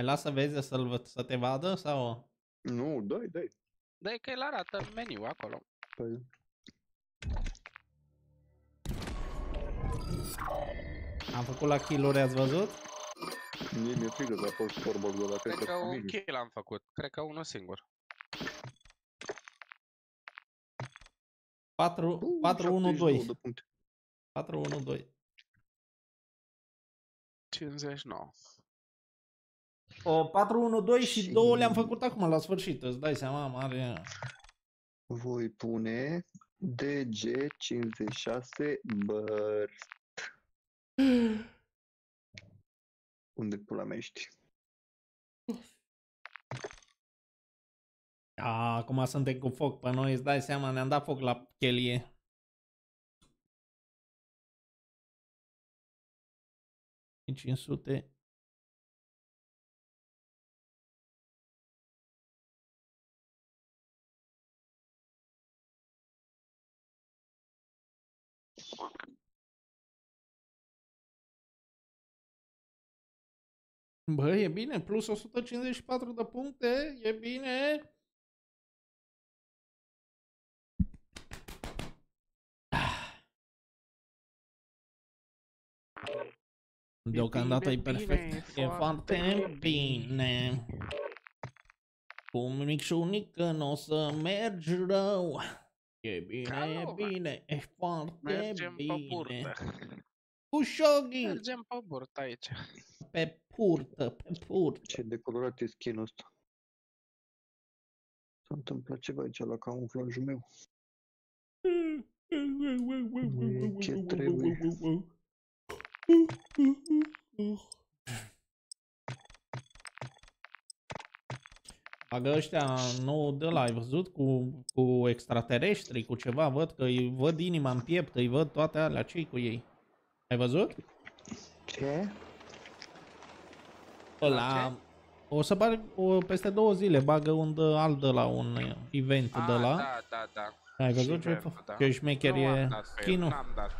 B: Mai lasă vezi să-l văd- să te vadă sau...
C: Nu, dai, dai.
E: Da, e că el arată în meniu acolo.
C: Păi,
B: Am făcut la kill ați văzut?
C: mie mi-e frică că a fost scoreboard ăla, cred
E: Cred
C: că
E: că
C: cu
E: un
C: mine.
E: kill am făcut. Cred că unul singur.
B: 4,
C: Uh,
B: 4 1
C: 72
B: 2.
C: de puncte.
B: 4 1 2.
E: 59.
B: 4 1 2 și
C: Și-
B: două le-am făcut acum la sfârșit, îți dai seama, mare.
C: Voi pune DG56 burst. Unde pula mea ești?
B: A, acum suntem cu foc pe noi, îți dai seama, ne-am dat foc la chelie. E 500. Bă, e bine, plus 154 de puncte, e bine. Deocamdată e
E: bine,
B: perfect.
E: bine,
B: E foarte bine. Cu mic și unică nu o să mergi rău. E bine, e
E: Calma.
B: bine, e foarte
E: Mergem pe
B: bine.
E: Burtă.
B: Cu șoghi,
E: Mergem pe burtă aici.
B: pe purtă, pe purtă.
C: Ce decolorat e skin-ul ăsta. S-a întâmplat ceva aici la camuflajul meu. Ce trebuie?
B: Bagă ăștia nou de la, ai văzut cu, cu extraterestri, cu ceva, văd că îi văd inima în piept, îi văd toate alea, ce cu ei? Ai văzut?
C: Ce?
B: Ăla, o să bag, o, peste două zile bagă un de alt de la un uh, event
E: Ah,
B: de la.
E: da, da, da.
B: Ai văzut
E: Și
B: ce,
E: Verve,
B: fa-
E: da.
B: ce șmecher
E: Nu am
B: e
E: dat pe el,
B: skin-ul?
E: N-am dat.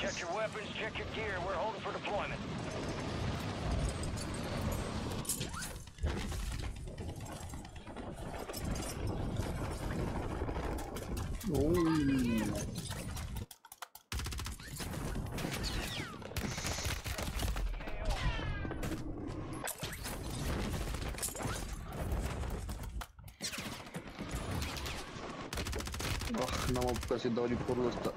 D: Check your weapons, check your gear. We're holding for deployment.
C: Uuu. Ah, n-am apucat să-i dau reporul ăsta.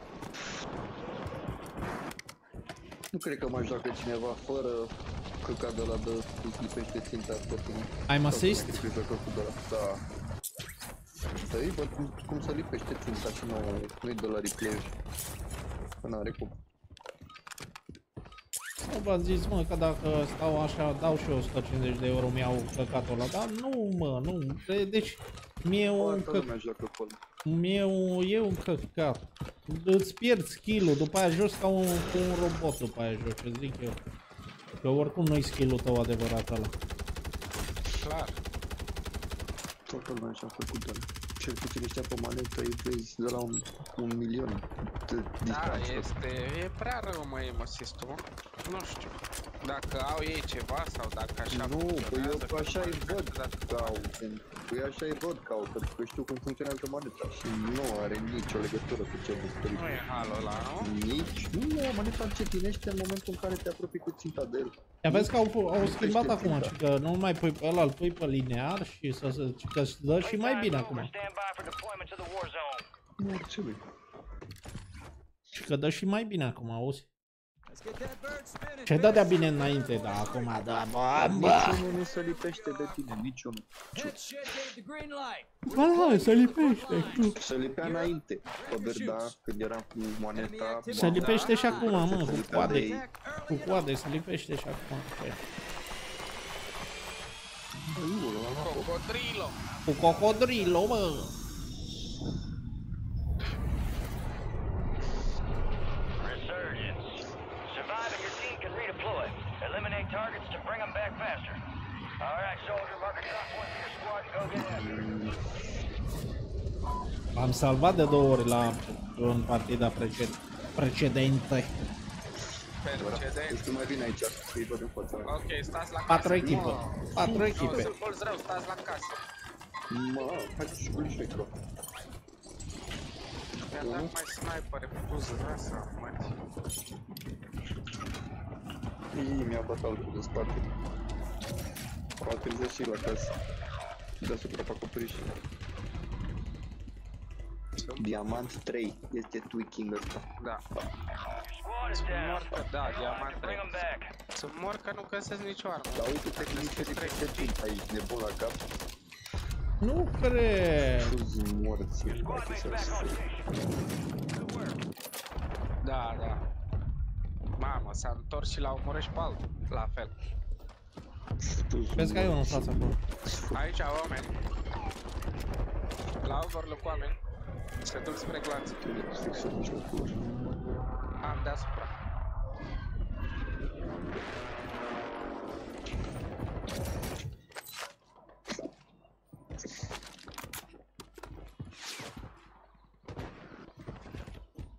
C: Nu cred că mai joacă cineva fără căcat de la de îți lipește ținta pe tine.
B: Am assist?
C: Sau să joacă cu de la, da. Stai, văd cum, cum se lipește ținta și nu, nu-i de la replay Că n-are cum.
B: Nu v-am zis, mă, că dacă stau așa, dau și eu 150 de euro, mi-au căcatul ăla, dar nu, mă, nu, de- deci, mie un
C: Toată
B: căc,
C: lumea joacă acolo.
B: mie un, e un căcat. Îți pierzi skill-ul, după aia joci ca un, cu un robot, după aia joci, ce zic eu. Că oricum nu-i skill-ul tău adevărat ăla.
E: Clar.
C: Toată lumea joacă cu de Cel puțin ăștia pe manetă îi vezi de la un, un milion de
E: Da,
C: distanță.
E: este... E prea rău, mă, aim assist-ul, mă. Nu știu. Dacă au ei ceva sau dacă așa
C: Nu, păi eu
E: funcționează,
C: așa îi
E: cum
C: văd
E: dacă
C: că au, păi așa îi văd că au, pentru că știu cum funcționează maneta și nu are nicio legătură cu ce văd
E: Nu e halul ăla, nu?
C: Nici, nu, maneta încetinește în momentul în care te apropii cu ținta de el.
B: Ia vezi că au, au schimbat
C: Crește
B: acum,
C: ținta.
B: ci că nu mai pui pe ăla, îl pui pe linear și să se, ci că îți dă și mai bine acum.
D: Stand by for deployment to the war zone.
C: Morțului.
B: Și că dă și mai bine acum, auzi?
F: Let's get that bird spinning.
B: Ce dădea bine înainte, dar acum, da, bă, bă.
C: Niciunul nu se lipește de tine, niciunul.
F: Head shed gave the green light.
B: Bă, da, se lipește.
C: Se lipea înainte. Pe Verda, când eram cu maneta...
B: Se lipește și acum, mă,
C: Se
B: cu
C: lipea
B: coade.
C: de ei.
F: Attack
B: Cu
F: early
B: coade, se lipește și acum.
E: Cocodrilo!
B: Cu cocodrilo, bă.
D: Resurgence. Survive and your team can redeploy. Eliminate targets to bring them back faster. All right, soldier, mark a top one for your squad and go get after it.
B: Am salvat de două ori la în partida preced- precedentă.
E: Precedent.
C: Deci tu mai vine aici, să-i văd în fața.
E: Ok, stați la casă.
B: Patru echipe. Patru
E: Nu,
B: echipe.
E: sunt mulți rău, stați la casă.
C: Mă, hai și cu niște micro.
E: Mi-a dat mai sniper pus rasa, măti.
C: Ii, mi-a dat altul de spate. Au aterizat și la casă. Deasupra pe acoperiș. Diamant 3 este tweaking ăsta.
E: Da.
D: Squad is
E: Sunt
D: down.
E: mort că da,
D: Time
E: diamant
D: to bring them back.
E: Sunt mort că nu găsesc nicio armă.
C: Dar uite-te că nici de pe timp aici, nebun la cap.
B: Nu cred.
C: Fuzi morți.
D: Squad mates back on station. Good work.
E: Da, da. Mamă, s-a întors și l-a omorât și pe altul. La fel.
B: Vezi că ai unul în față acolo.
E: Aici au oameni. La overlook oameni. Se duc spre glanț.
C: Fix în mijlocul ăsta.
E: Am deasupra.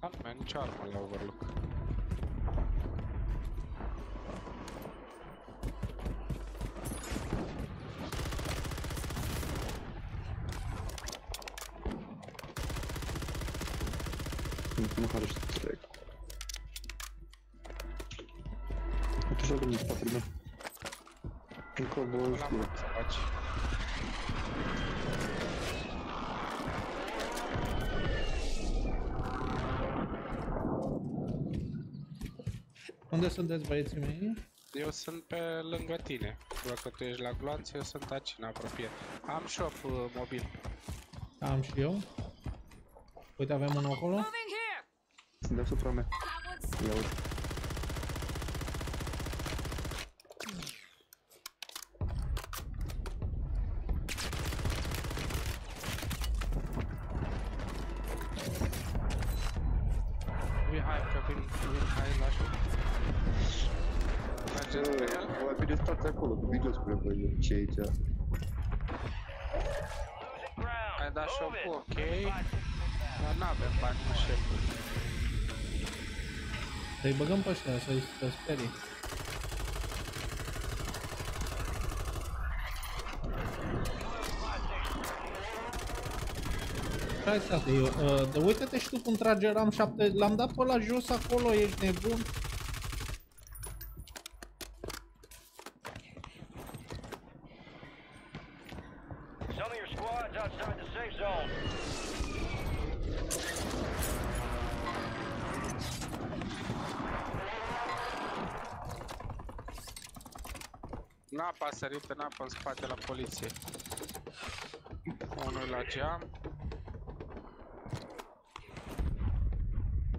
E: Am mai nicio armă la overlook.
C: Măcar și trec. Uite și-a venit spatele meu. Încă vă
E: La
C: știu.
E: mult să faci.
B: Unde sunteți băieții mei?
E: Eu sunt pe lângă tine. Dacă tu ești la gloanț, eu sunt aici, în apropiere. Am shop uh, mobil.
B: Am și eu. Uite, avem unul acolo.
H: Moving here.
C: Sunt deasupra mea.
H: That one's
C: Ia uite.
E: Vii, hai, că vin, vin, hai la shop. Mergeți pe el?
C: Mai bine stați acolo, cu video spre voi ce e aici.
D: Ground.
E: Ai dat
D: Move
E: shop-ul,
D: it.
E: ok. Dar n-avem bani cu șeful.
B: Să-i băgăm pe ăștia, să-i să sperii. Hai, frate, eu, uh, de uite-te și tu cum trage RAM 7, l-am dat pe la jos acolo, ești nebun?
E: Sărit în apă în spate la poliție. Unul la geam.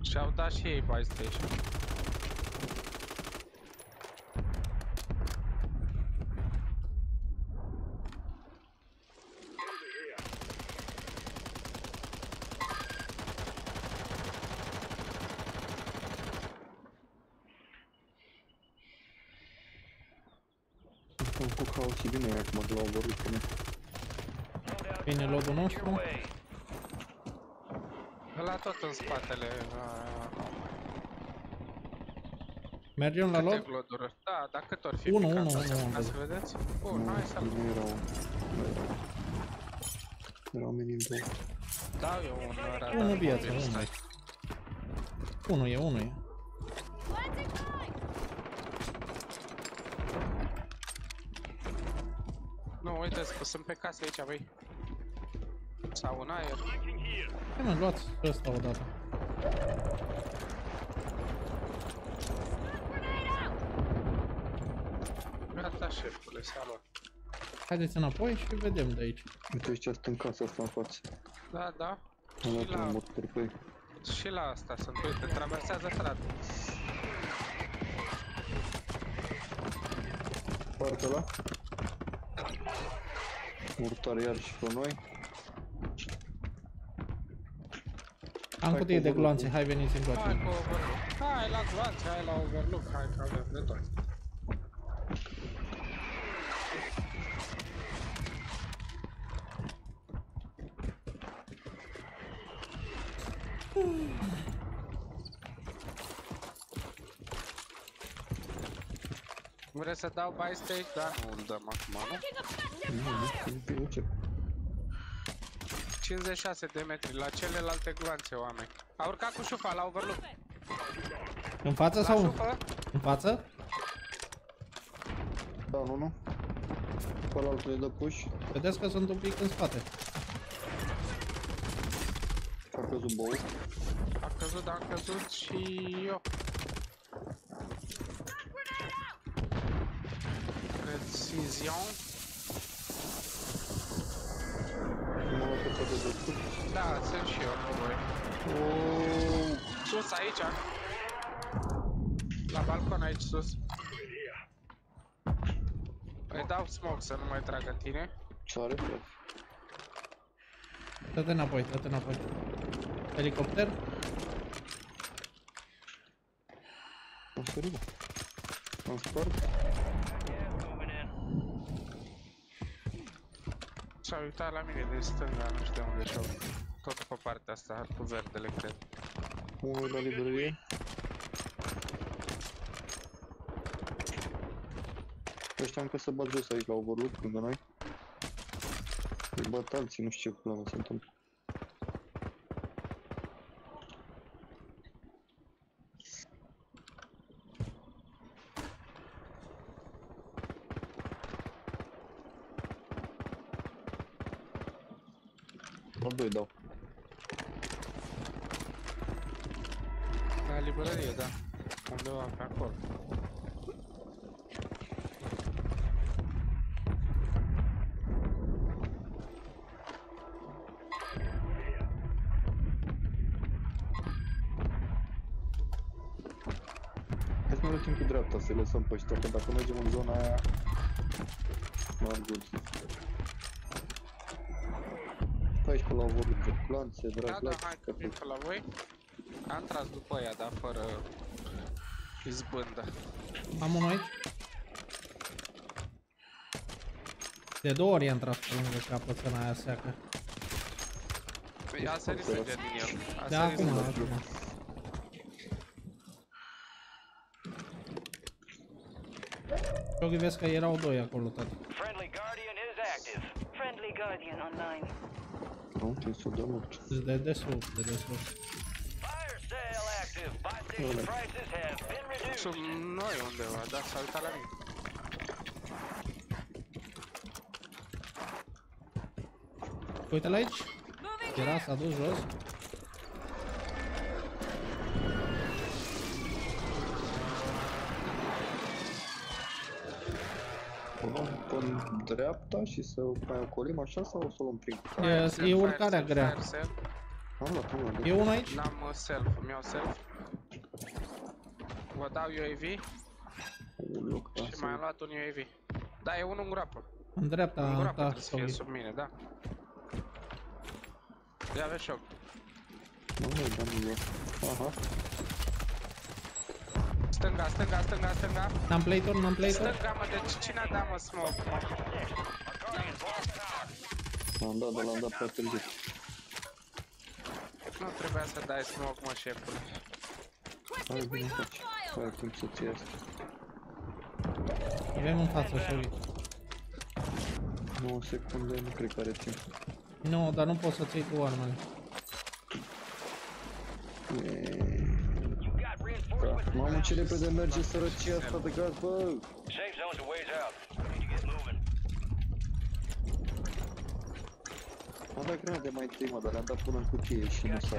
E: Și-au dat și ei buy station.
C: Am cu haos și vine acum de la overlook până.
B: Vine lobul
D: Your
B: nostru.
D: way.
E: Ăla tot în spatele. a,
B: Mergem la
E: Câte
B: lob?
E: gloduri? Da, dar cât ori fi
B: Unu,
E: picat
B: unu,
E: ăsta?
B: unu, am
E: Ca să
B: văzut.
E: vedeți? Bun,
C: Nu,
E: hai să
C: nu erau. Nu erau. Erau oamenii în două.
E: dau eu un radar.
B: Unul viață,
E: mobil,
B: unul.
E: stai.
B: Unul e, unul e.
H: Planting mine.
E: Nu, uite, că sunt pe casă aici, băi. Sau în aer.
B: Hai mă, luați ăsta odată.
E: Gata, șefule, s-a luat.
B: Haideți înapoi și vedem de aici.
C: Uite ăștia sunt în casa asta în față.
E: Da, da.
C: Am
E: Și
C: luat
E: la,
C: un mortar pe ei.
E: și la asta sunt, uite, traversează frate.
C: Partea ăla. Mortar iar și pe noi.
B: Am
C: Hai
B: cutie
C: cu
B: de
C: overlock-ul.
B: gloanțe, hai veniți în
E: Hai
B: gloanțe.
E: cu overlook. Hai la gloanțe, hai la overlook, hai că avem de tot. Vreți să dau buy stage? Da, nu îl dăm acum, nu?
C: Nu, nu, nu, nu, ce?
E: 56 de metri la celelalte gloanțe, oameni. A urcat cu șufa la overlook.
B: În față
E: La
B: sau în,
E: șufă?
B: în față?
C: Da, nu, nu. Pe ăla altul le dă push.
B: Vedeți că sunt un pic în spate.
C: A căzut bou.
E: A căzut, dar am căzut și eu. Precision.
C: Mă luat pe toate de sus.
E: Da, sunt și eu cu voi.
C: Oh,
E: Sus, aici. La balcon aici sus. Îi dau smoke să nu mai tragă în tine.
C: sare, frate.
B: Dă-te înapoi, dă-te înapoi. Helicopter?
C: Am sărit. Am spart.
D: Yeah, moving in.
E: S-a uitat la mine de stânga, nu știu de unde și-au. Tot pe partea asta, cu verdele, cred.
C: Unul la librărie. Ăștia încă să bat jos aici la overlook lângă noi. Îi bat alții, nu știu ce plană se întâmplă. La doi dau.
E: La librărie, da. Undeva pe acolo.
C: Hai să ne ducem cu dreapta, să-i lăsăm pe ăștia, că dacă mergem în zona aia... N-am good. Pe aici pe la vorbit de clanțe,
E: Da,
C: drag,
E: da,
C: like,
E: hai
C: că
E: că vin pe la voi. Am tras după ea, dar fără izbândă.
B: Am unul aici. De două ori i-am tras pe lângă capăt în aia seacă.
E: Păi a sărit sânge din el. A
B: Da,
E: sărit
B: acum,
E: sânge.
B: acum. Jogi, că erau doi acolo, tati.
D: Friendly Guardian is active.
G: Friendly Guardian online.
C: Nu, să o dăm mult.
B: Sunt de desubt, de.
D: Fire sale active. Buy station prices have been reduced.
E: Sunt noi undeva, da, s-a uitat la mine.
B: Uite-l aici. Era, s-a dus jos.
C: Dreapta și să mai ocolim așa sau o să o luăm prin cap?
B: E,
E: Fire
B: e
E: sale,
B: urcarea
E: fire
B: grea.
E: sale, fire sale.
C: Am luat, am luat.
B: E unul aici?
E: N-am uh, self, îmi iau self. Vă dau UAV
C: Aoleu, că
E: și mai am luat un UAV. Da, e unul în groapă.
B: În dreapta,
E: În groapă
B: da,
E: trebuie să fie
B: Sogi.
E: sub mine, da. Ia vezi șoc.
C: Nu, nu, dar nu eu. Aha.
E: Stânga, stânga, stânga, stânga.
B: N-am play-tor, n-am play-tor.
E: Stânga, mă, deci cine a dat, mă, smoke, mă?
C: L-am dat, dar l-am dat prea târziu.
E: Nu trebuia să dai smoke, mă, șefule.
C: Hai, bine faci. Hai, timp să-ți iei asta.
B: Avem în față, Sogi.
C: 9 secunde, nu cred că are timp.
B: Nu, dar nu poți să-ți iei cu armele.
C: Eee, Mamă, ce repede merge sărăcia asta de gaz, bă!
D: Safe zone's a ways out. We need to get moving.
C: Am dat grenade mai întâi, mă, dar le-am dat până în cutie și nu s-a,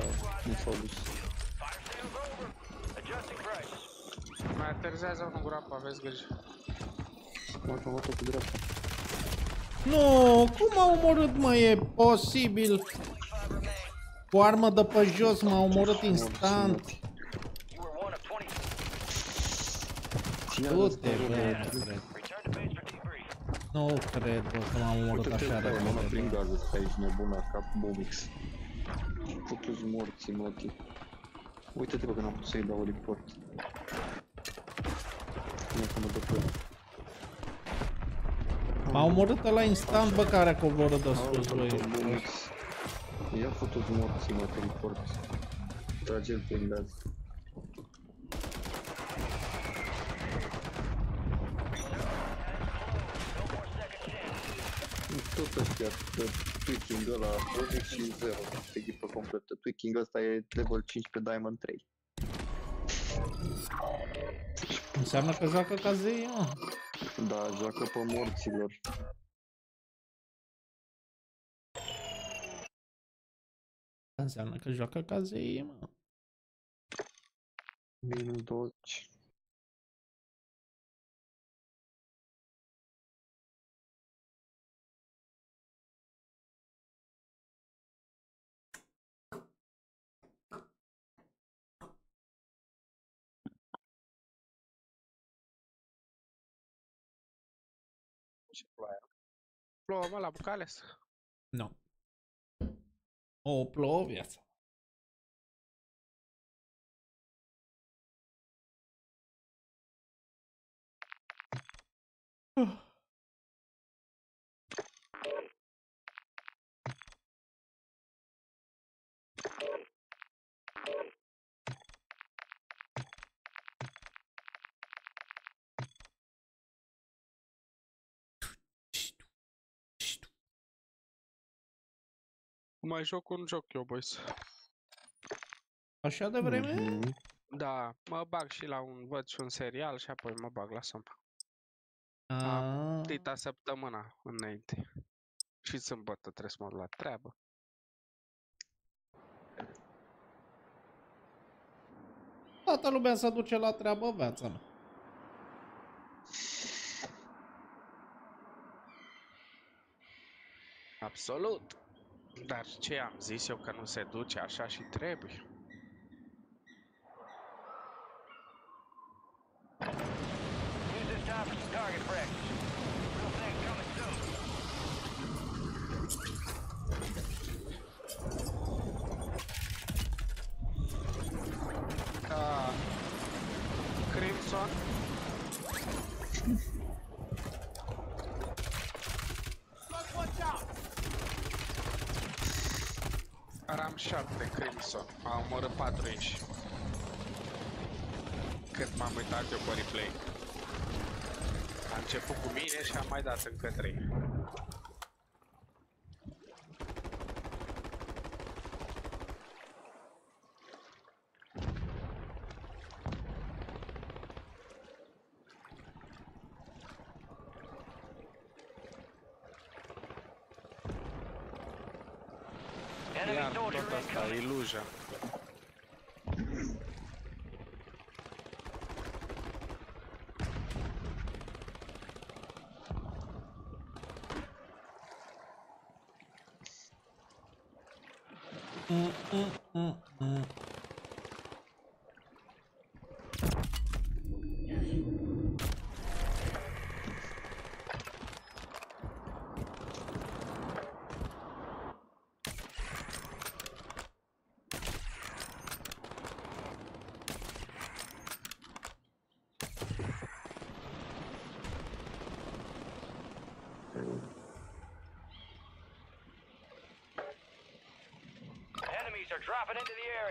C: nu s-au dus.
D: Fire sale's over. Adjusting prices.
E: Mai aterizează unul în groapă, aveți grijă.
C: Mă, am luat-o cu dreapta.
B: Nu, cum a omorât, mă, e posibil? Cu armă de pe jos m-a omorât instant.
D: You were one of 20.
C: Ține
B: Du-te, bă, nu cred.
D: Return to base for debrief.
B: Nu cred, bă, că m-am omorât
C: Uite-te,
B: așa
C: da, mă,
B: repede.
C: prin
B: bă.
C: gaz ăsta aici, nebuna, ca Bumix. Putu-ți morții, mătii. Uite-te, bă, că n-am putut să-i dau report. Nu că mă dă pe ea.
B: M-a omorât la instant, bă, care a coborât de sus,
C: Aoleu,
B: băi.
C: pe Bumix. Ia futu-ți morții, mă, pe report. Trage-l prin gaz. Tot ăștia, de tweaking ăla, Bumix și 0, echipă completă. Tweaking ăsta e level 15 Diamond 3.
B: Înseamnă că joacă ca zei, mă.
C: Da, joacă pe morților.
B: Înseamnă că joacă ca zei, mă.
C: Minus 20.
E: Ce ploaie. Plouă, mă, la Bucales?
B: Nu. O plouă viața.
E: Mai joc un joc eu, boys.
B: Așa de vreme?
C: Mm-hmm.
E: Da, mă bag și la un, văd și un serial și apoi mă bag la somn.
B: Am
E: dita săptămâna înainte. Și sâmbătă trebuie să mă la treabă.
B: Toată lumea se duce la treabă viața mea.
E: Absolut. Dar ce am zis eu că nu se duce așa și trebuie?
D: Use this time for some target practice. Real thing coming soon.
E: Ah, Crimson. Ram 7 Crimson. A omorât 4 inși. Cât m-am uitat eu pe replay. A început cu mine și am mai dat încă 3.
D: Enemy
E: Iar
D: soldier
E: tot asta,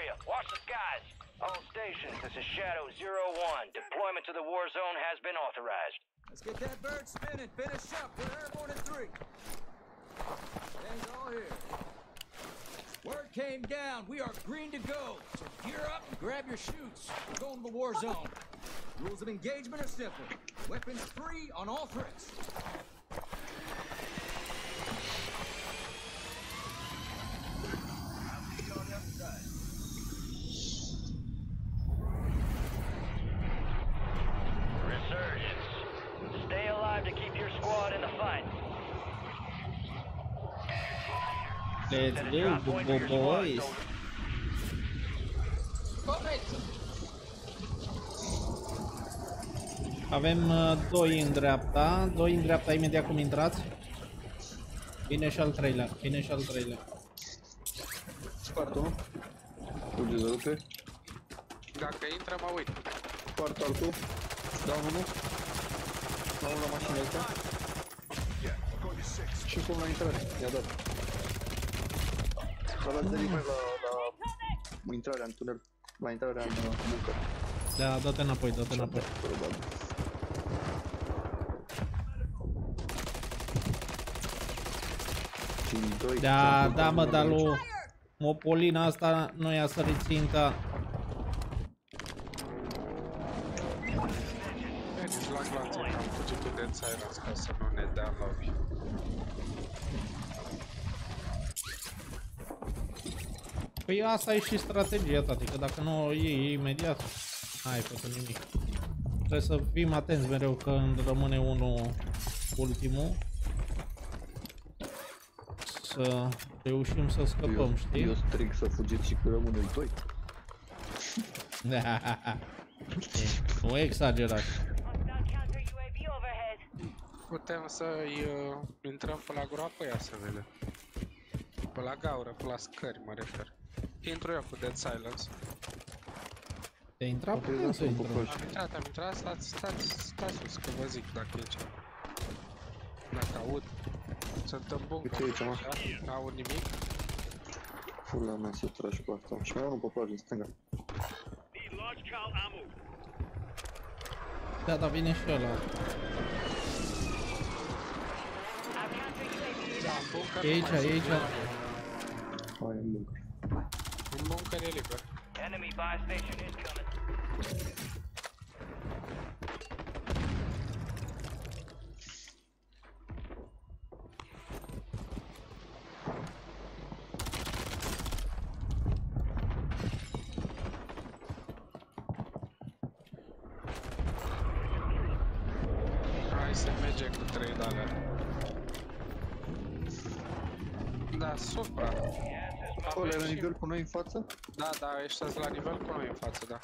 D: area. Watch the skies. All stations, this is Shadow Zero One. Deployment to the war zone has been authorized.
F: Let's get that bird spinning. Finish up. We're airborne in three. Things all here. Word came down. We are green to go. So gear up and grab your chutes. We're going to the war zone. Rules of engagement are simple. Weapons free on all threats.
B: Boys.
D: soldiers.
B: Avem uh, doi în dreapta, doi în dreapta imediat cum intrați. Vine și al treilea, vine și al treilea.
C: Spart unul. Fuge de rupe.
E: Dacă intră, mă uit.
C: Spart altul. Dau unul. Dau unul la mașină asta. Și cum la intrare. I-a dat. S-a dat de liber la, la intrarea în tunel. La intrarea în uh, bunker.
B: Da, dă-te înapoi, dă-te înapoi.
C: Probabil. Cinci, doi.
B: Da, da mă, dar lui Mopolina asta nu i-a sărit ținta. Asta e și strategia ta, adică dacă nu o iei imediat, n-ai făcut nimic. Trebuie să fim atenți mereu când rămâne unul ultimul. Să reușim să scăpăm,
C: eu,
B: știi?
C: Eu strig să fugiți și că rămâne doi.
B: nu exagerați.
H: Hostile counter UAV overhead.
E: Putem să-i uh, intrăm pe la groapă, ia să vedem. Pe la gaură, pe la scări, mă refer. Intru eu cu Dead Silence.
B: Te intra?
C: Poate
B: Putem
C: da
B: să
C: un
B: intrăm.
C: bucăș.
E: Am intrat, am intrat, stați, stați, stați sus, că vă zic dacă e ceva. Dacă aud. Sunt în bunker.
C: Uite aici, mă.
E: așa, N-aud nimic.
C: Pula mea să tragi cu asta. Și mai am unul pe plajă în stânga.
B: Da, da, vine și ăla.
H: Our counter UAV
E: Da, în bunker
B: E
E: nu
B: aici,
E: mai
B: e
E: sunt
B: aici.
E: oameni.
C: Hai în bunker.
E: În bunker e liber.
D: Enemy buy station incoming.
C: Noi în față?
E: Da, da, ăștia sunt la nivel cu noi în față, da.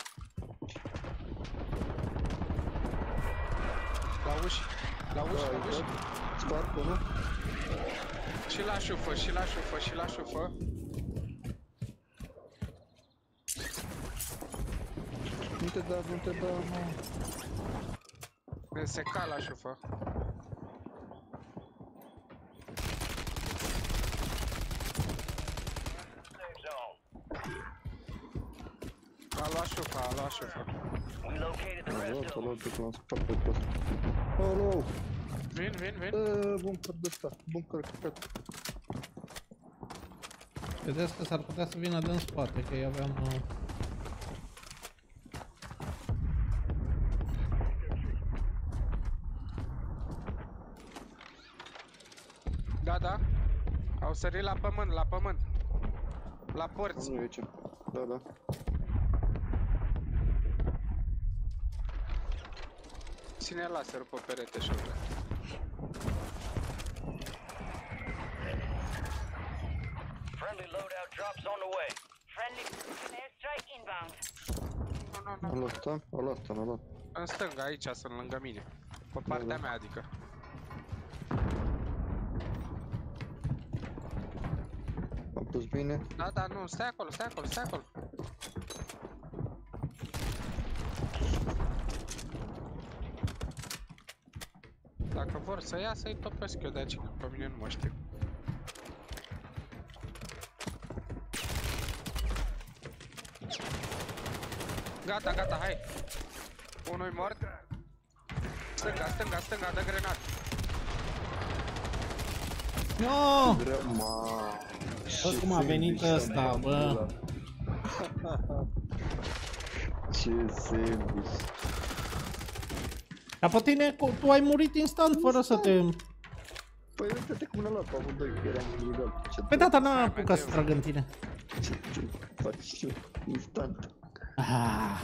E: La uși, la uși,
C: Da,
E: la uși.
C: exact. Spart unul.
E: Și la șufă, și la șufă, și la șufă.
C: Nu te da, nu te da, nu.
E: Ne seca la șufă.
D: Safe zone.
E: A luat șufa, a luat șufa.
D: We located the
C: Am
D: rest
C: luat,
D: of
C: am
D: them.
C: luat de la spart pe post. Alo!
E: Vin, vin, vin.
C: Ă, Bunker de ăsta, bunker căcat.
B: Vedeți că s-ar putea să vină din spate, că ei aveam... uh,
E: Da, da. Au sărit la pământ, la pământ. La porți.
C: Nu e aici. Da, da.
E: Ține laserul pe perete și urle.
D: Friendly loadout drops on the way.
H: Friendly airstrike inbound.
E: Nu, nu,
C: A
E: nu.
C: luat ăsta, a luat ăsta, a luat.
E: În stânga, aici sunt lângă mine. Pe partea
C: da.
E: mea, adică.
C: Am pus bine.
E: Da, da, nu, stai acolo, stai acolo, stai acolo. Dacă vor să iasă, îi topesc eu de aici, că pe mine nu mă știu. Gata, gata, hai! Unul mort. Stânga, stânga, stânga, dă grenat.
B: No!
C: Grea, ma.
B: Bă, cum a venit ăsta, bă?
C: Ce sandwich.
B: Dar pe tine, cu- tu ai murit instant fără să te...
C: Păi uite-te cum ne-a luat pe amândoi, că eram individual. Ce
B: Pe data n-a apucat să tragă în tine.
C: Ce ce faci eu? Instant.
B: Ah.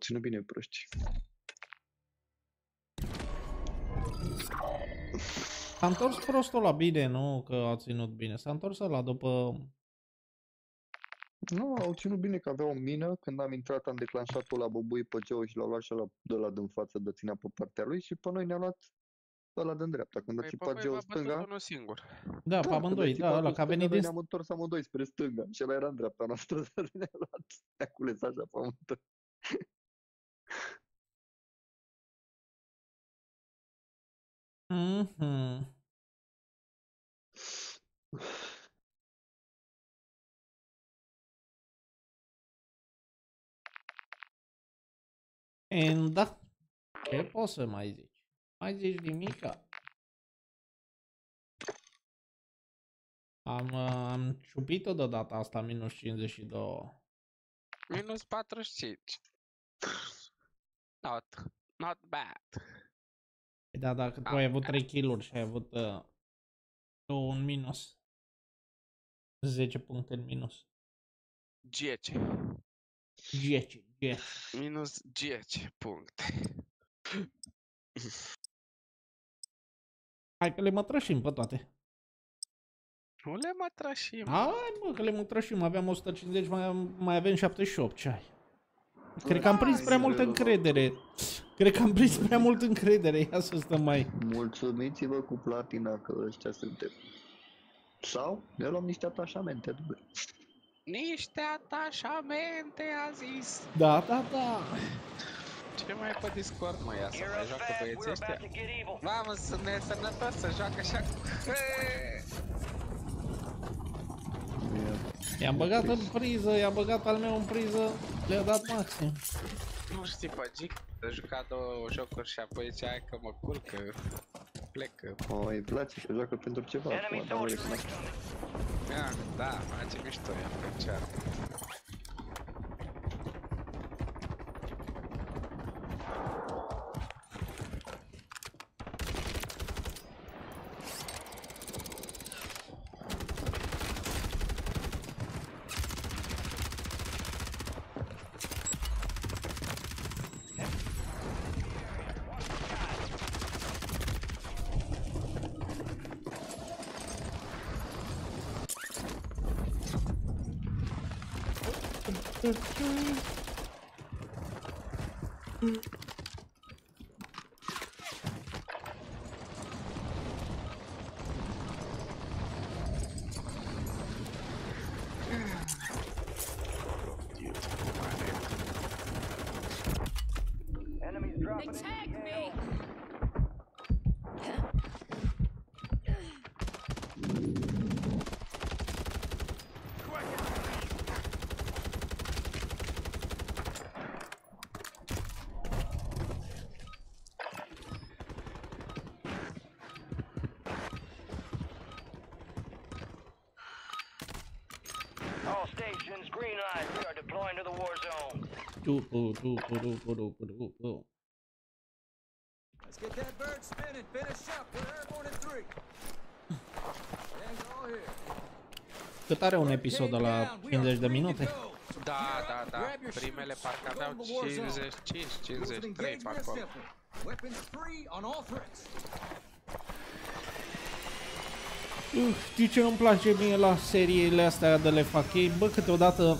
C: Ține bine proști.
B: S-a întors prostul la bine, nu că a ținut bine. S-a întors la după...
C: Nu, au ținut bine că avea o mină. Când am intrat, am declanșat-o la bobui pe Geo și l-au luat și la de la din față de ținea pe partea lui și pe noi ne-a luat ăla din dreapta. Când a
E: Păi pe
C: țipat
E: voi
C: Geo
E: v-a bătut
C: stânga,
E: unul singur.
B: Da, pe
C: când a
B: amândoi, da,
C: țipat
B: ăla
C: în
B: că a
C: stânga,
B: venit
C: noi
B: din...
C: ne-am întors amândoi spre stânga și ăla era în dreapta noastră, dar ne-a luat. Ne-a cules așa pe amândoi.
B: Mhm. And da, ce poți să mai zici? Mai zici nimica. Am, uh, am ciupit-o de data asta minus 52.
E: Minus 45. Not, not bad.
B: Păi Da, dacă tu ai avut 3 kill și ai avut uh, un minus. 10 puncte în minus.
E: 10.
B: 10, 10.
E: Minus 10 puncte.
B: Hai că le mătrășim pe toate.
E: Nu le mă trășim.
B: Hai mă, că le mătrășim. Aveam 150, mai, am- mai avem 78. Ce ai? Cred că am prins prea multă încredere. Cred că am prins prea mult încredere. Ia să stăm mai...
C: Mulțumiți-vă cu platina că ăștia suntem. Sau ne luăm niște atașamente duble.
E: Niște atașamente, a zis.
B: Da, da, da.
E: Ce mai pe Discord, mă, ia să
D: You're
E: mai
D: up
E: joacă
D: fast.
E: băieții
D: We're
E: ăștia?
D: about to get evil.
E: Mamă, sunt nesănătos să joacă așa.
B: I-am băgat în priză, i-am băgat al meu în priză. Le-a dat maxim.
E: Nu știi pe Gic, să juca două jocuri și apoi ce ai că mă culcă, plecă.
C: O, îi place că joacă pentru ceva
D: Enemy
C: acum, dar nu
D: soldiers
C: recunosc.
D: incoming.
E: Ia, da, face mișto ea pe ceară.
B: do, boo, do, boo, do, boo, do, boo, do, boo.
F: Let's
B: Cât are un episod la 50 de minute?
E: Da, da, da, da. Primele parcă aveau 55, 53
F: parcă.
B: Uh, știi ce nu-mi place mie la seriile astea de le fac ei? Bă, câteodată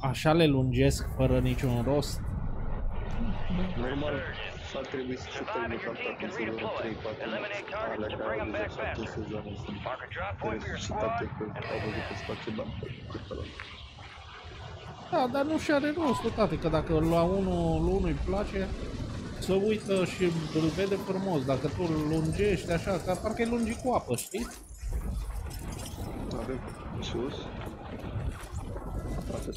B: așa le lungesc fără niciun rost.
C: Normal, s-a trebuit să se termine cartea cu sezonul 3 4 alea care au deja 7 sezoane sunt
D: Mark a drop point for your squad.
C: resuscitate că au văzut că se face bani pe pe ăla.
B: Da, dar nu și are rost, toate, că dacă la unul, lui unul îi place, să uită și îl vede frumos. Dacă tu îl lungești așa, ca parcă îi lungi cu apă, știi?
C: Avem sus. Atât.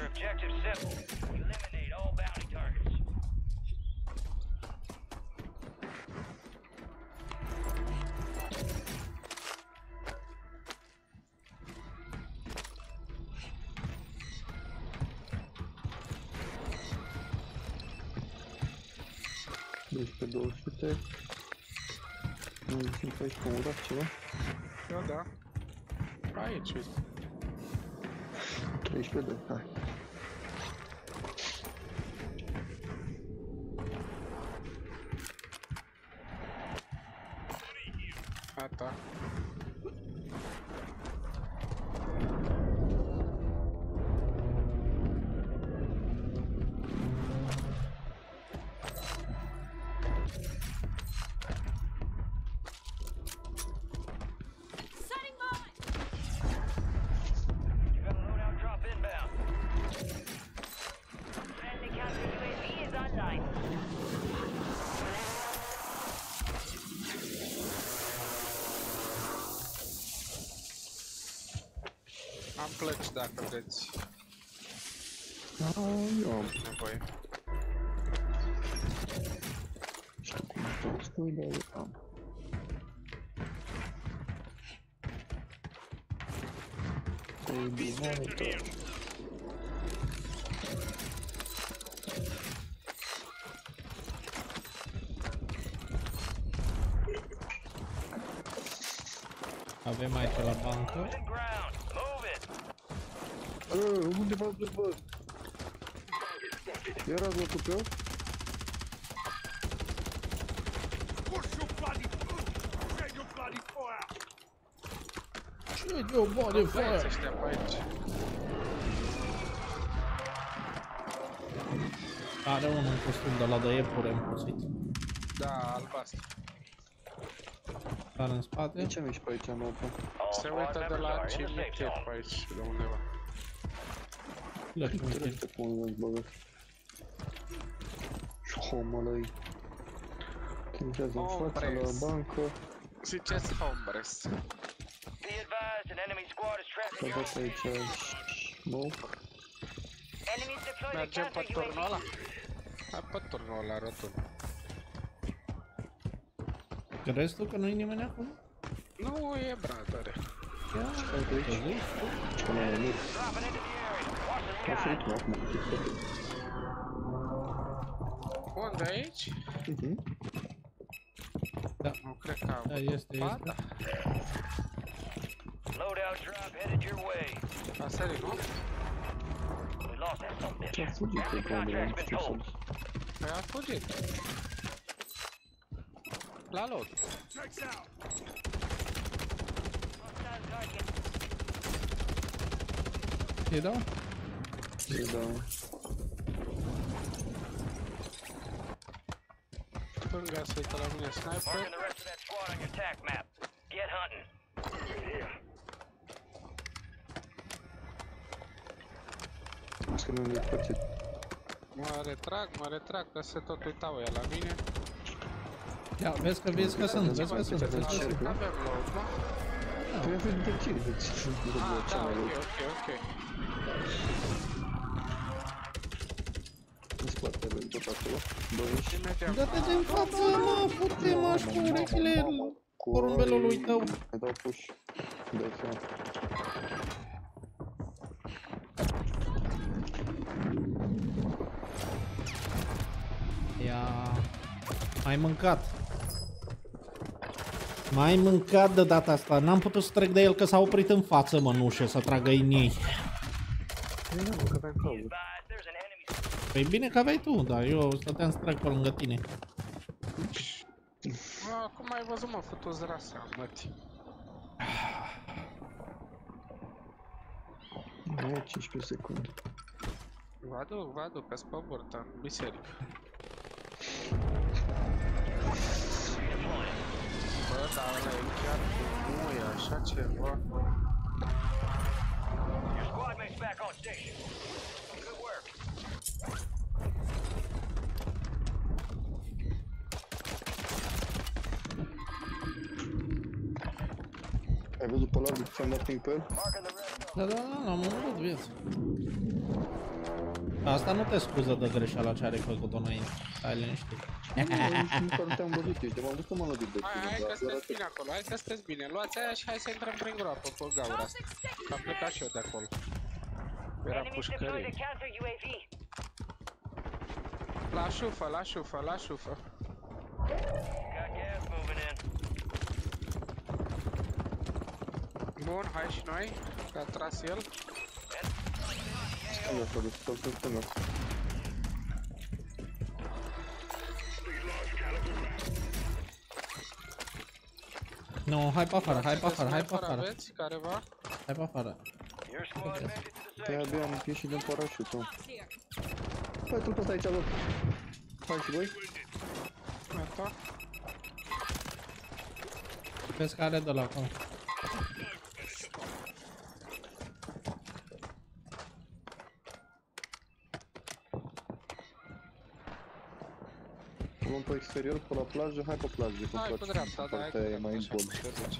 D: Roger, objective simple. Eliminate all bounty targets.
C: Deci pe 200 Nu aici pe ura ceva?
E: Da, da Aici
C: 13 de, hai
E: dacă vreți
C: Ah, eu am.
E: nevoie.
C: Știu cum să spui, dar eu am. Baby monitor.
B: Avem aici la bancă.
C: Uh, unde v-ați dus, bă? Erați mă cu pe eu?
B: Ce de o bă de
E: Băieți
B: foaie?
E: ăștia pe aici.
B: Are unul un costum de la de iepure împuțit.
E: Da, albastru.
B: Dar în spate.
C: De ce miști pe aici, noapte?
D: All
E: Se
D: squad
E: uită de
D: members
E: la
D: are in the safe
E: cimitir
D: zone.
E: pe aici, de undeva.
B: Pleacă,
C: Trebuie cum îți băgăș. Șhomălăi. Chingează în fața la bancă.
E: Ziceți hombres.
D: Să
C: văd aici smoke.
E: Mergem pe turnul ăla? Hai pe turnul ăla rotund.
B: Crezi tu că nu-i nimeni acolo?
E: Nu, e bradare.
C: Ce? Ce? Ce?
D: Ce? Ce? Ce? Ce? Watch the
C: A
D: skies.
C: sărit mă acum. TikTok.
E: Unde aici?
C: Mhm.
E: Nu cred că am.
B: Da, este,
E: Ba,
B: este.
E: da.
D: Loadout drop headed your way.
E: A sărit, nu?
D: We lost that son of a bitch.
C: Ce-a fugit pe
D: Friendly
C: undeva, nu
D: contract's been
C: știu
D: told.
C: să
E: Păi a fugit. La load.
D: Hostile target.
B: Ce dau?
C: Îi dau.
E: Stânga se uită la mine sniper.
D: Marking the rest of that squad on your attack map. Get hunting.
C: Vezi că mi-am despărțit.
E: Mă retrag, mă retrag, că se tot uitau ea la mine.
B: Ia, vezi că, vezi că sunt, vezi că sunt, vezi că sunt.
E: Avem load, nu?
C: Păi avem de ce? Deci, nu
E: Ah,
C: văd ce
E: da,
C: mai
E: ok,
C: rău.
E: ok, ok.
C: În acolo. Băieși.
E: Imediat.
B: Dă-te de-n față, mă, fute-mă așa cu urechile porumbelului tău.
C: Îi dau push. Dai seama.
B: Ia... Mai mâncat. Mai mâncat de data asta. N-am putut să trec de el că s-a oprit în față, mănușe, să tragă în ei.
C: Păi nu, că aveam cauză.
D: Advise, there's an enemy
B: Păi bine că aveai tu, dar eu stăteam să trec pe lângă tine.
E: Mă, cum ai văzut, mă, futu-ți rasa, măti.
C: Mai e 15 secunde.
E: Vă aduc, vă aduc, că-s pe burtă, în biserică. Bă, dar ăla e chiar cu muie, așa ceva.
D: Your squad mate's back on station.
C: Ai văzut pe ăla de ți-am dat timp pe el?
D: Marking the rest of
B: Da, da, da, l-am omorât viață. Asta nu te scuză de greșeala ce are făcut-o înainte. Stai liniștit.
C: Nu, Măcar te-am văzut eu, te-am văzut că m-am lovit de
E: Hai,
C: tine,
E: hai
C: dar
E: că
C: doar
E: sunteți
C: atât.
E: bine acolo, hai că sunteți bine. Luați aia și hai să intrăm prin groapă pe gaura asta. Că am plecat și eu de acolo. Era
H: Enemies deployed a
E: pușcărie.
H: counter UAV.
E: La șufă, la șufă, la șufă.
D: Got gas moving in.
E: Bun, hai și noi, că a tras el.
C: Stânga, s-a dus, s-a dus în stânga.
B: Nu, hai pe afară, hai pe afară, hai pe
E: Sniper
B: afară.
E: aveți careva?
B: Hai pe afară.
D: Your squad made it to the
C: Păi
D: safe
C: abia am ieșit din parașut, mă. Hai tu tot aici, bă. Hai și voi.
E: Gata.
B: Vezi că are de la acolo.
C: Luăm pe exterior, pe la plajă, hai pe plajă, că
E: Hai
C: îmi
E: cu
C: place
E: dreapta, da, hai cu
C: partea aia mai în
E: dreapta,
C: pod.
E: așa, te duci.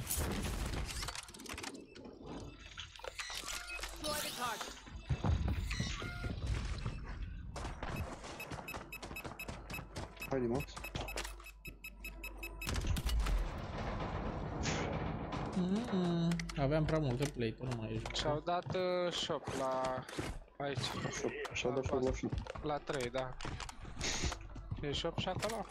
C: Haide, Max.
B: Mm, aveam prea multe plate-uri, nu mai ești.
E: Și-au dat uh, shop la... aici,
C: Așa, și-a dat și la fi.
E: la 3, da. E shop și acolo?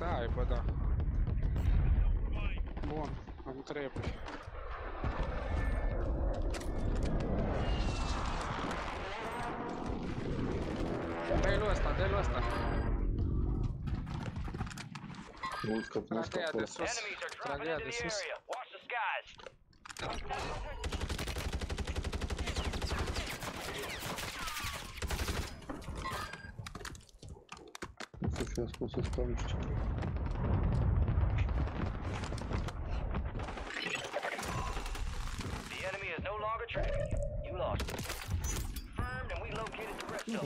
E: Să aibă, da. Bun, îmi trebuie. Dă-i lui ăsta, dă-i lui ăsta.
C: Nu scap, nu scap
E: Trageia
C: acolo.
E: de sus.
D: Enemies are dropping
E: Trageia
D: into
E: de
D: the
E: sus.
D: area. Watch the skies.
C: Nu să fie ascuns să stau, nu știu.
D: The enemy is no longer tracking you. You lost it. Confirmed, and we located the rest
C: Nu,
D: of them.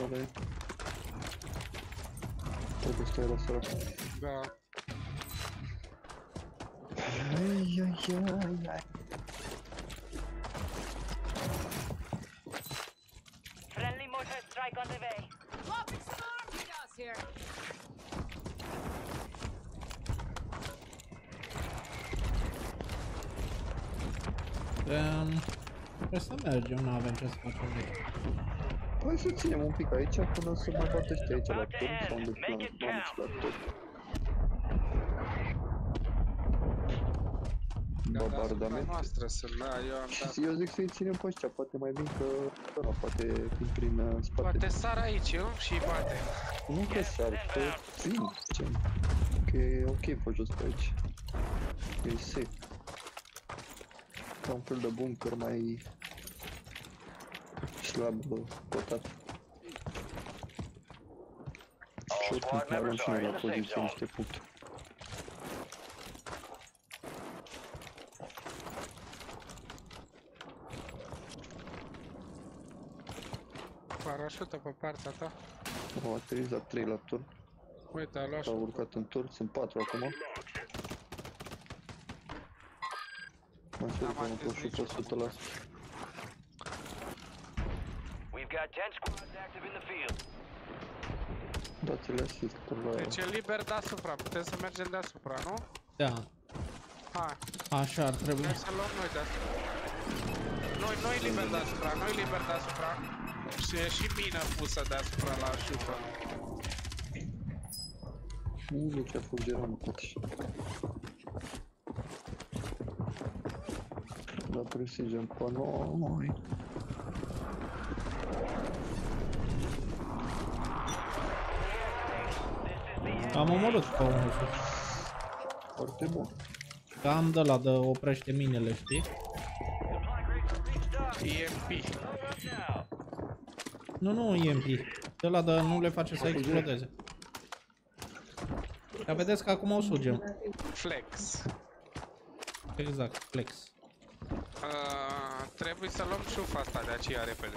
C: Dar e. Trebuie să stai la sărac.
E: Da.
C: Ai, ai, ai, ai.
H: Friendly mortar strike on the way.
B: Um, Trebuie să mergem, nu avem ce să facem aici.
C: Hai să ținem un pic aici până să mai bată ăștia aici la
D: About to
C: turn sau
D: end.
C: unde
D: Make it
C: plan la turn.
E: Da, deasupra
C: Bombardament.
E: noastră sunt, da, eu am dat.
C: Și eu zic să-i ținem pe ăștia, poate mai vin că ăla, poate vin prin uh, spate.
E: Poate sar aici, eu, și bate.
C: Nu că sar, că țin, ce? Că e ok pe jos pe aici. E safe. Ca un fel de bunker mai slab bă, cotat. Și oricum
D: squad
C: mai avem
D: members
C: și
D: are
C: noi
D: in
C: la
D: the safe
C: poziție
D: zone.
C: niște puncte.
E: Parașută pe partea ta.
C: Au aterizat 3 la turn,
E: Uite, a luat și
C: s-au urcat în turn, sunt 4 acum. Mă să
E: N-am
C: urcă nu
E: atins
C: pot și pe
E: niciunul.
C: 100%.
D: We've got 10 squads active in the field.
C: Dați-le assist la...
E: Deci e liber deasupra, putem să mergem deasupra, nu?
B: Da,
E: Hai,
B: așa ar trebui.
E: hai să luăm noi deasupra. Noi, noi liber deasupra, noi liber deasupra. Și e și mină pusă deasupra la șupă.
C: Unu ce a fost geranul tot și... La precision pe noi.
B: Am omorât pe unul sus.
C: Foarte bun.
B: Că am de la de oprește minele, știi?
E: EMP.
B: Nu, nu EMP. De la de nu le face să explodeze. Dar vedeți că acum o sugem.
E: Flex.
B: Exact, flex.
E: Uh, trebuie să luăm șufa asta de aceea repede.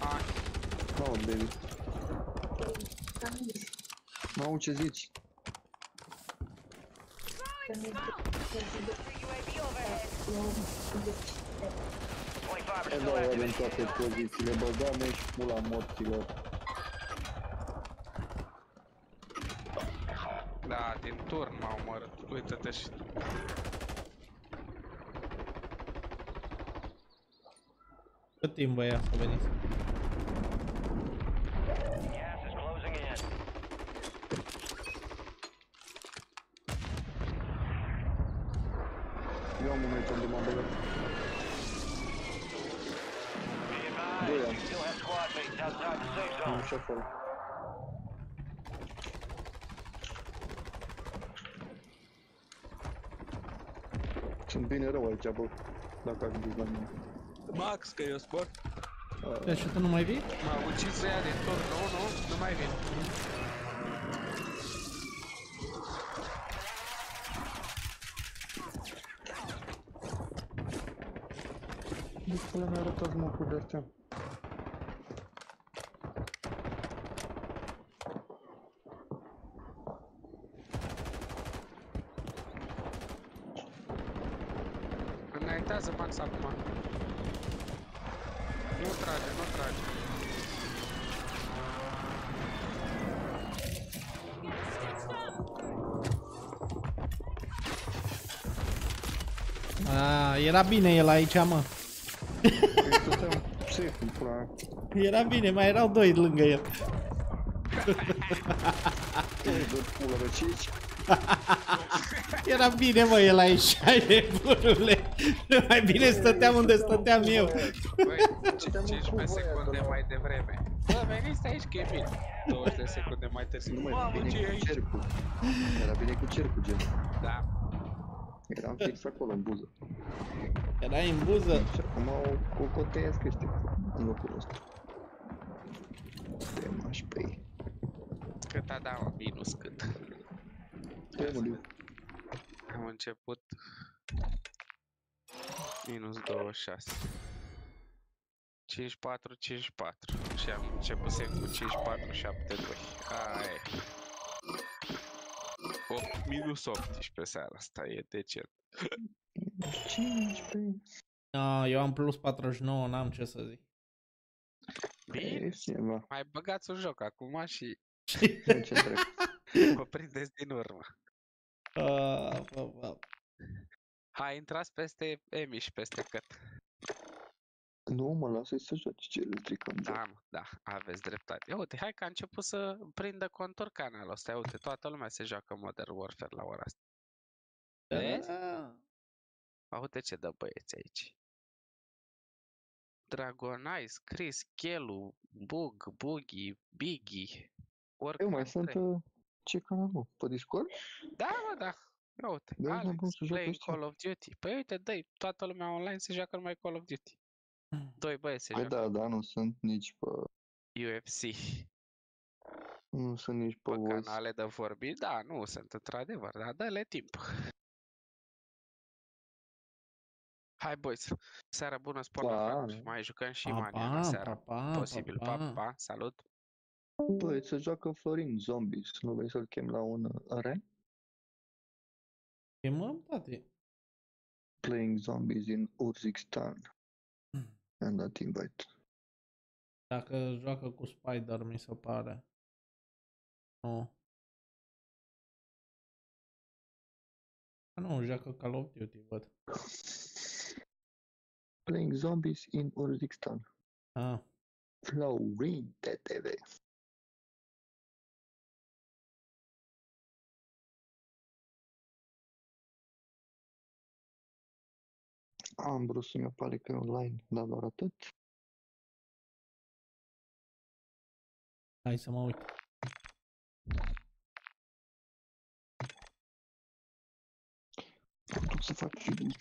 E: Hai,
C: Mă, baby. Mă, ce zici? E da, avem toate pozițiile, băgame și pula morților.
E: da, din turn m-au omorât. Uită-te și tu.
B: Cât timp băia să veniți?
D: Gas is closing in.
C: Eu am unul aici unde m-am băgat.
D: Be
C: Doi
D: advised,
C: am.
D: you still have squad mates outside the safe
C: Am
D: zone.
C: și acolo. Sunt bine rău aici, bă, dacă ați dus la mine.
E: Max, că eu sport.
B: Deci și tu nu mai vii?
E: M-a ucis să ia din turn, nu, nu, nu mai vin.
C: De pula mea arătați mă cu de-astea.
E: Înaintează Max acum. Nu trage, nu trage.
B: A, era bine el aici, mă.
C: Păi stăteam safe în pula mea.
B: Era bine, mai erau doi lângă el.
C: Ui, de pula mea, ce aici?
B: Era bine, mă, el aici, hai nebunule. Mai bine stăteam unde stăteam eu.
E: Băi, 15 secunde mai devreme. Bă, veniți aici că e bine. 20 de secunde mai târziu.
C: Nu mai
E: Mamă,
C: bine
E: ce e
C: cu
E: aici?
C: cercul. Era bine cu cercul, gen.
E: Da.
C: Eram fix acolo, în buză.
B: Era în buză.
C: Și acum o cocoteiesc ăștia în locul ăsta. Te mași pe ei.
E: Cât a dat, mă, minus cât.
C: Te mă,
E: Am început minus 26. 54, 54 și am început să cu 54, 72. Aia e. 8, minus 18 seara asta, e decent.
C: 15.
B: No, eu am plus 49, n-am ce să zic.
E: Bine,
C: E ceva.
E: mai băgați un joc acum și
C: Nu ce trebuie.
E: vă prindeți din urmă.
B: Uh, bă, bă.
E: Hai, intrați peste Emiș și peste Căt.
C: Nu, mă lasă să joci ce le stricăm joc.
E: Da, mă, da, aveți dreptate. Ia uite, hai că a început să prindă contur canalul ăsta. Ia uite, toată lumea se joacă Modern Warfare la ora asta. Vezi?
B: Da.
E: Ia Uite ce dă băieți aici. Dragonice, Chris, Chelu, Bug, Boogie, Biggie.
C: Eu mai
E: Oricum,
C: sunt
E: trei.
C: uh, ce canal, mă? Pe Discord?
E: Da, mă, da. Ia uite,
C: De unde am
E: Alex,
C: vrut să joc
E: playing
C: ăștia?
E: Call of Duty. Păi uite, dă toată lumea online se joacă numai Call of Duty. Doi băieți se
C: Păi
E: joacă
C: da, da, nu sunt nici pe,
E: UFC.
C: nu sunt nici pe
E: Pe
C: voice.
E: canale de vorbit, da, nu sunt într-adevăr, dar dă-le timp. Hai, boys, seara bună, spor la
C: Pa.
E: francuri. Mai jucăm și
B: Pa,
E: Mania
B: pa,
E: seara.
B: pa, pa,
E: Posibil,
B: pa,
E: pa,
B: pa.
E: pa, salut.
C: Băi, se joacă Florin Zombies. Nu vrei să-l chem la un uh, aren?
B: Chemăm, tate.
C: Playing Zombies in Urzikstan. I-am dat invite.
B: Dacă joacă cu Spider, mi se pare. Nu. A, Nu, joacă Call of Duty, văd.
C: Playing Zombies in Urzikstan.
B: Ah,
C: Florin TTV. Am vrut să-mi apare că e online, dar doar atât.
B: hai să mă uit.
C: Mă să fac film.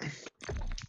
C: Thank you.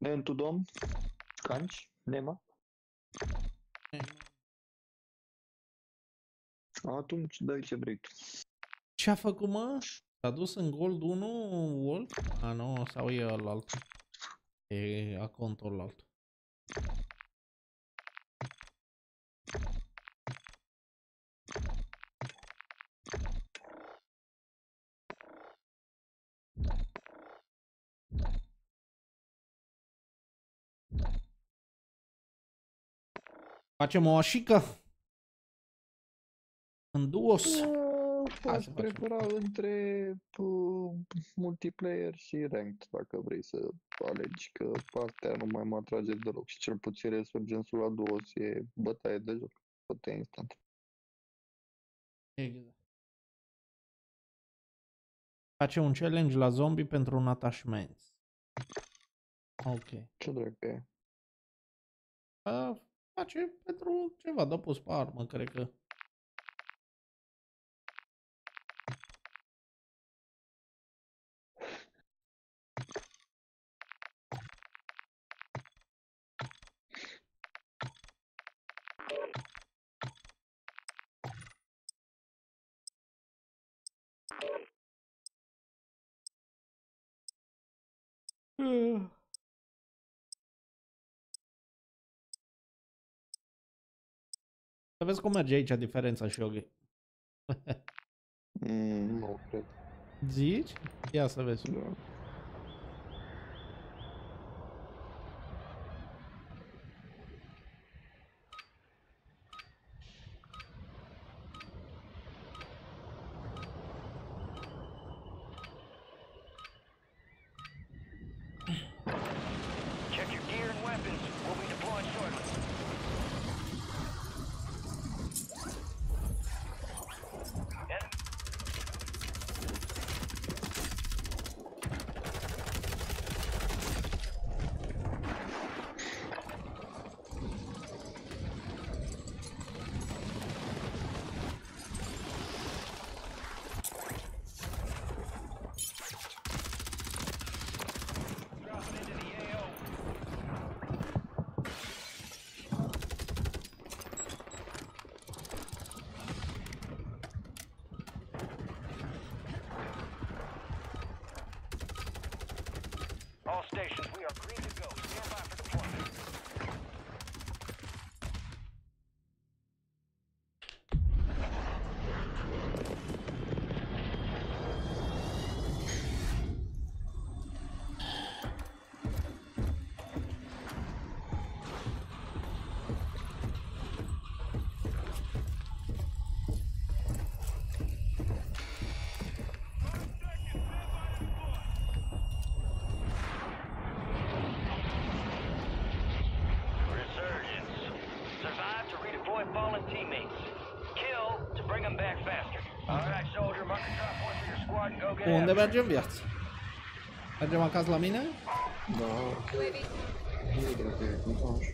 C: Nentu dom? Canci? Nema? Atunci dai ce vrei tu.
B: Ce a făcut, mă? S-a dus în Gold 1 Wolf? A, nu, sau e ălalt. E acontul ălalt. Facem o așică. În duos. Hai
C: Aș
B: să facem.
C: prefera între uh, multiplayer și ranked, dacă vrei să alegi, că astea nu mai mă atrage deloc și cel puțin resurgensul la duos e bătaie de joc, bătaie instant.
B: Exact. Face un challenge la zombie pentru un atașment. Ok.
C: Ce dracu e?
B: A, face pentru ceva, de pus pe armă, cred că. Yeah. Să vezi cum merge aici diferența și Yogi.
C: Mm, nu cred.
B: Zici? Ia să vezi.
C: Da.
D: Check your gear and weapons. We'll be deploying shortly. En- Dropping into the AO. All stations, we are green to go. Stand by for deployment. Resurgence. Survive to redeploy fallen teammates. Kill to bring them back faster. All right, soldier, mark a drop point for your squad and go get
B: Unde
D: after it.
B: mergem viață? Mergem acasă la mine?
C: Da. Nu cred că e cum așa.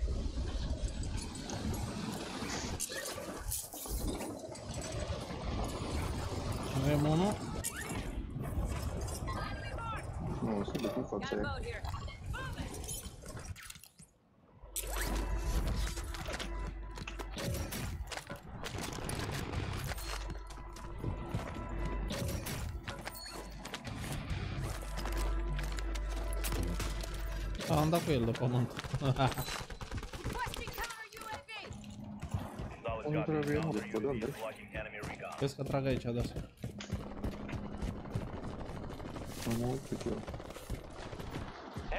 B: Avem unul.
C: Nu, sunt Nu trebuie, nu, de de unde?
B: Vezi că trag aici de asta.
C: Am uitat eu.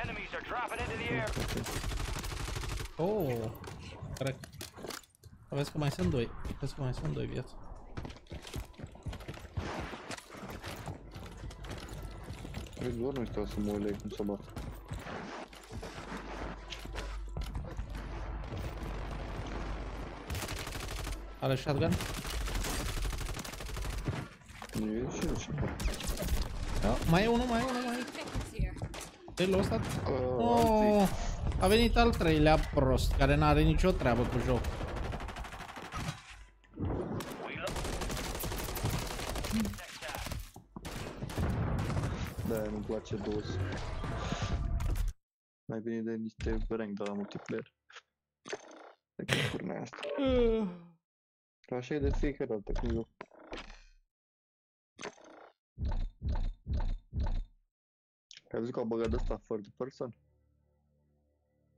D: Enemies are dropping into the air.
B: Oh, corect. Vezi că mai sunt doi. Vezi că mai sunt doi viață.
C: Vezi, doar nu stau să mă uleg cum să bat.
B: Are shotgun?
C: Nu e și nu știu.
B: Da. Mai e unul, mai e unul, mai e. Ce l-a stat?
C: Uh,
B: Oh, a venit al treilea prost, care n-are nicio treabă cu joc.
C: Da, nu-mi place dos. Mai bine de niște rank de la multiplayer. Decât turna asta. Așa e de fiecare dată când eu. Ai văzut că au băgat ăsta third person?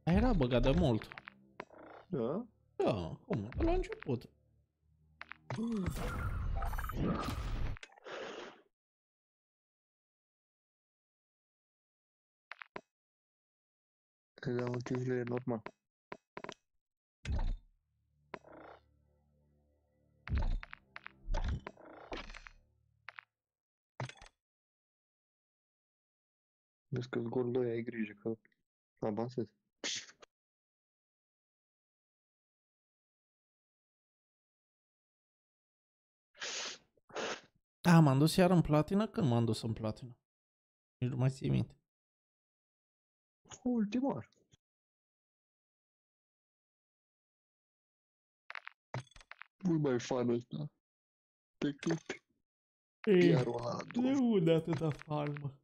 B: Era băgat de mult.
C: Da?
B: Da, cum? De la început.
C: Era multiplayer normal. Vezi că-s gol 2, ai grijă că avansezi.
B: Da, m-am dus iar în platină? Când m-am dus în platină? Nici nu mai ții minte.
C: Ultima oară. Mult mai fan ăsta decât biarul ăla la
B: de
C: două.
B: unde atâta farmă?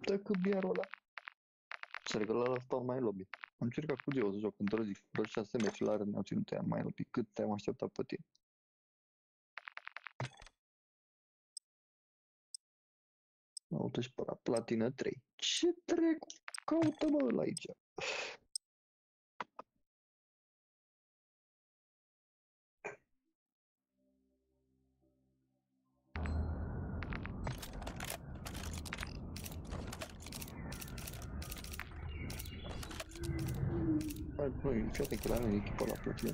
C: Decât biarul ăla. Să că ăla stau mai în lobby. Am încercat cu Geo să joc într-o zi. Doar șase meci la rând ne-au ținut aia mai în lobby. Cât te-am așteptat pe tine? Uite și pe la platină 3. Ce dracu caută mă ăla aici? Hai, băi, fii atent că la mine e echipa la platină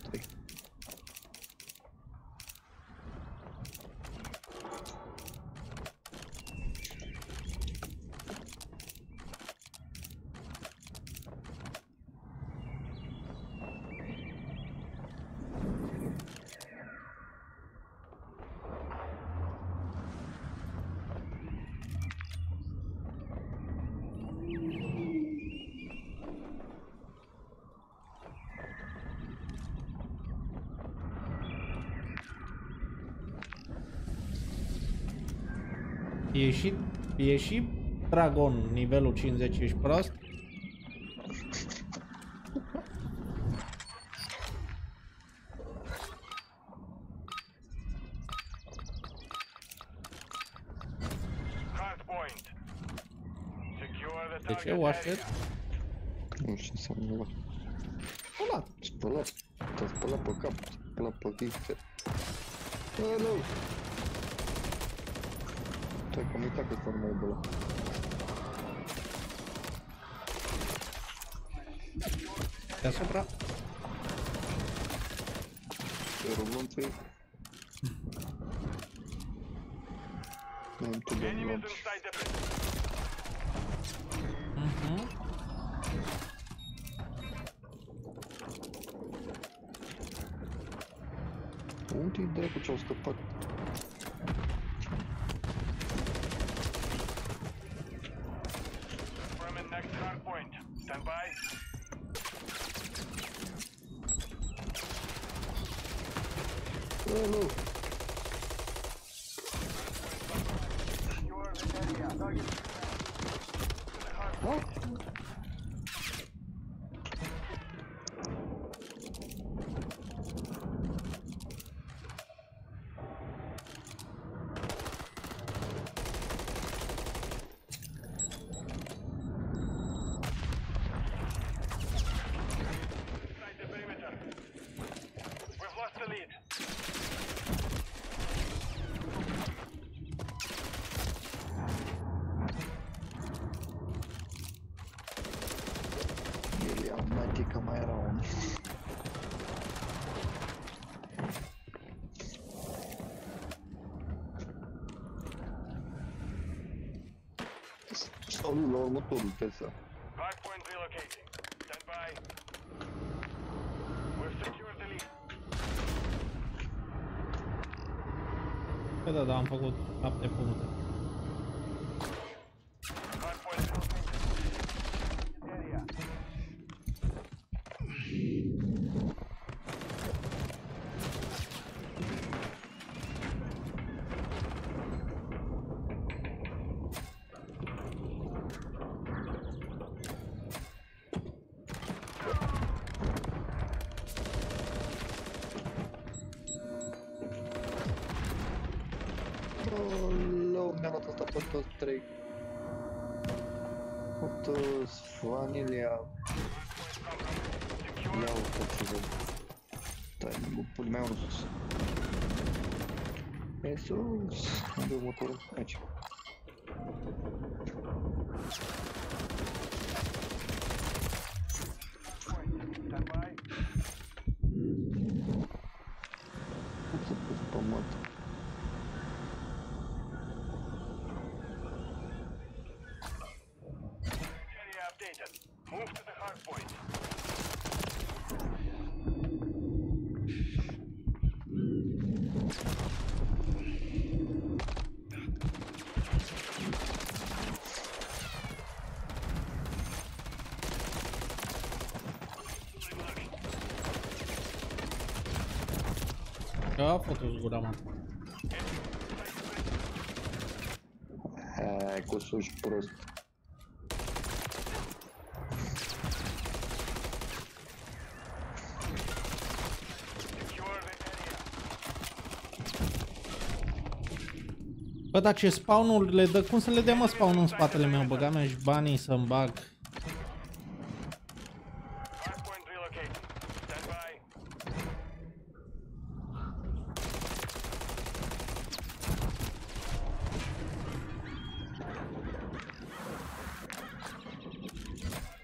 B: E și, e și Dragon nivelul 50, ești prost?
I: Hard point. Secure the
B: De ce
I: target
B: o aștept?
I: area.
C: Nu știu ce înseamnă ăla.
B: Spălat.
C: Spălat. Te-a spălat pe cap, te-a spălat pe vixe. Hello! Stai că am uitat că s-a numai de ăla.
B: Deasupra.
C: Te românței. Nu-mi tu de
I: Enemies
C: lanț.
I: inside the building.
B: Mhm.
C: Unde-i dracu ce-au scăpat? Salut la următorul Tesla.
I: Hardpoint relocating. Stand by. We've secured the lead.
B: Păi da, da, am făcut 7 puncte.
C: Uite, Vanilia. Ia uite ce văd. Stai, mă, puli mai unul sus. E sus. Unde e următorul? Aici.
I: Stand by.
C: Cum să pus pe pământ?
I: Area updated. Move to the hard point.
B: Ce-a făcut gura, mă?
C: Hai, cu sus prost.
I: Secure the area.
B: Bă, dar ce spawn-urile dă, cum să le dea mă spawn în spatele meu? Băga mea și banii să-mi bag.
I: Hardpoint relocated. Stand by.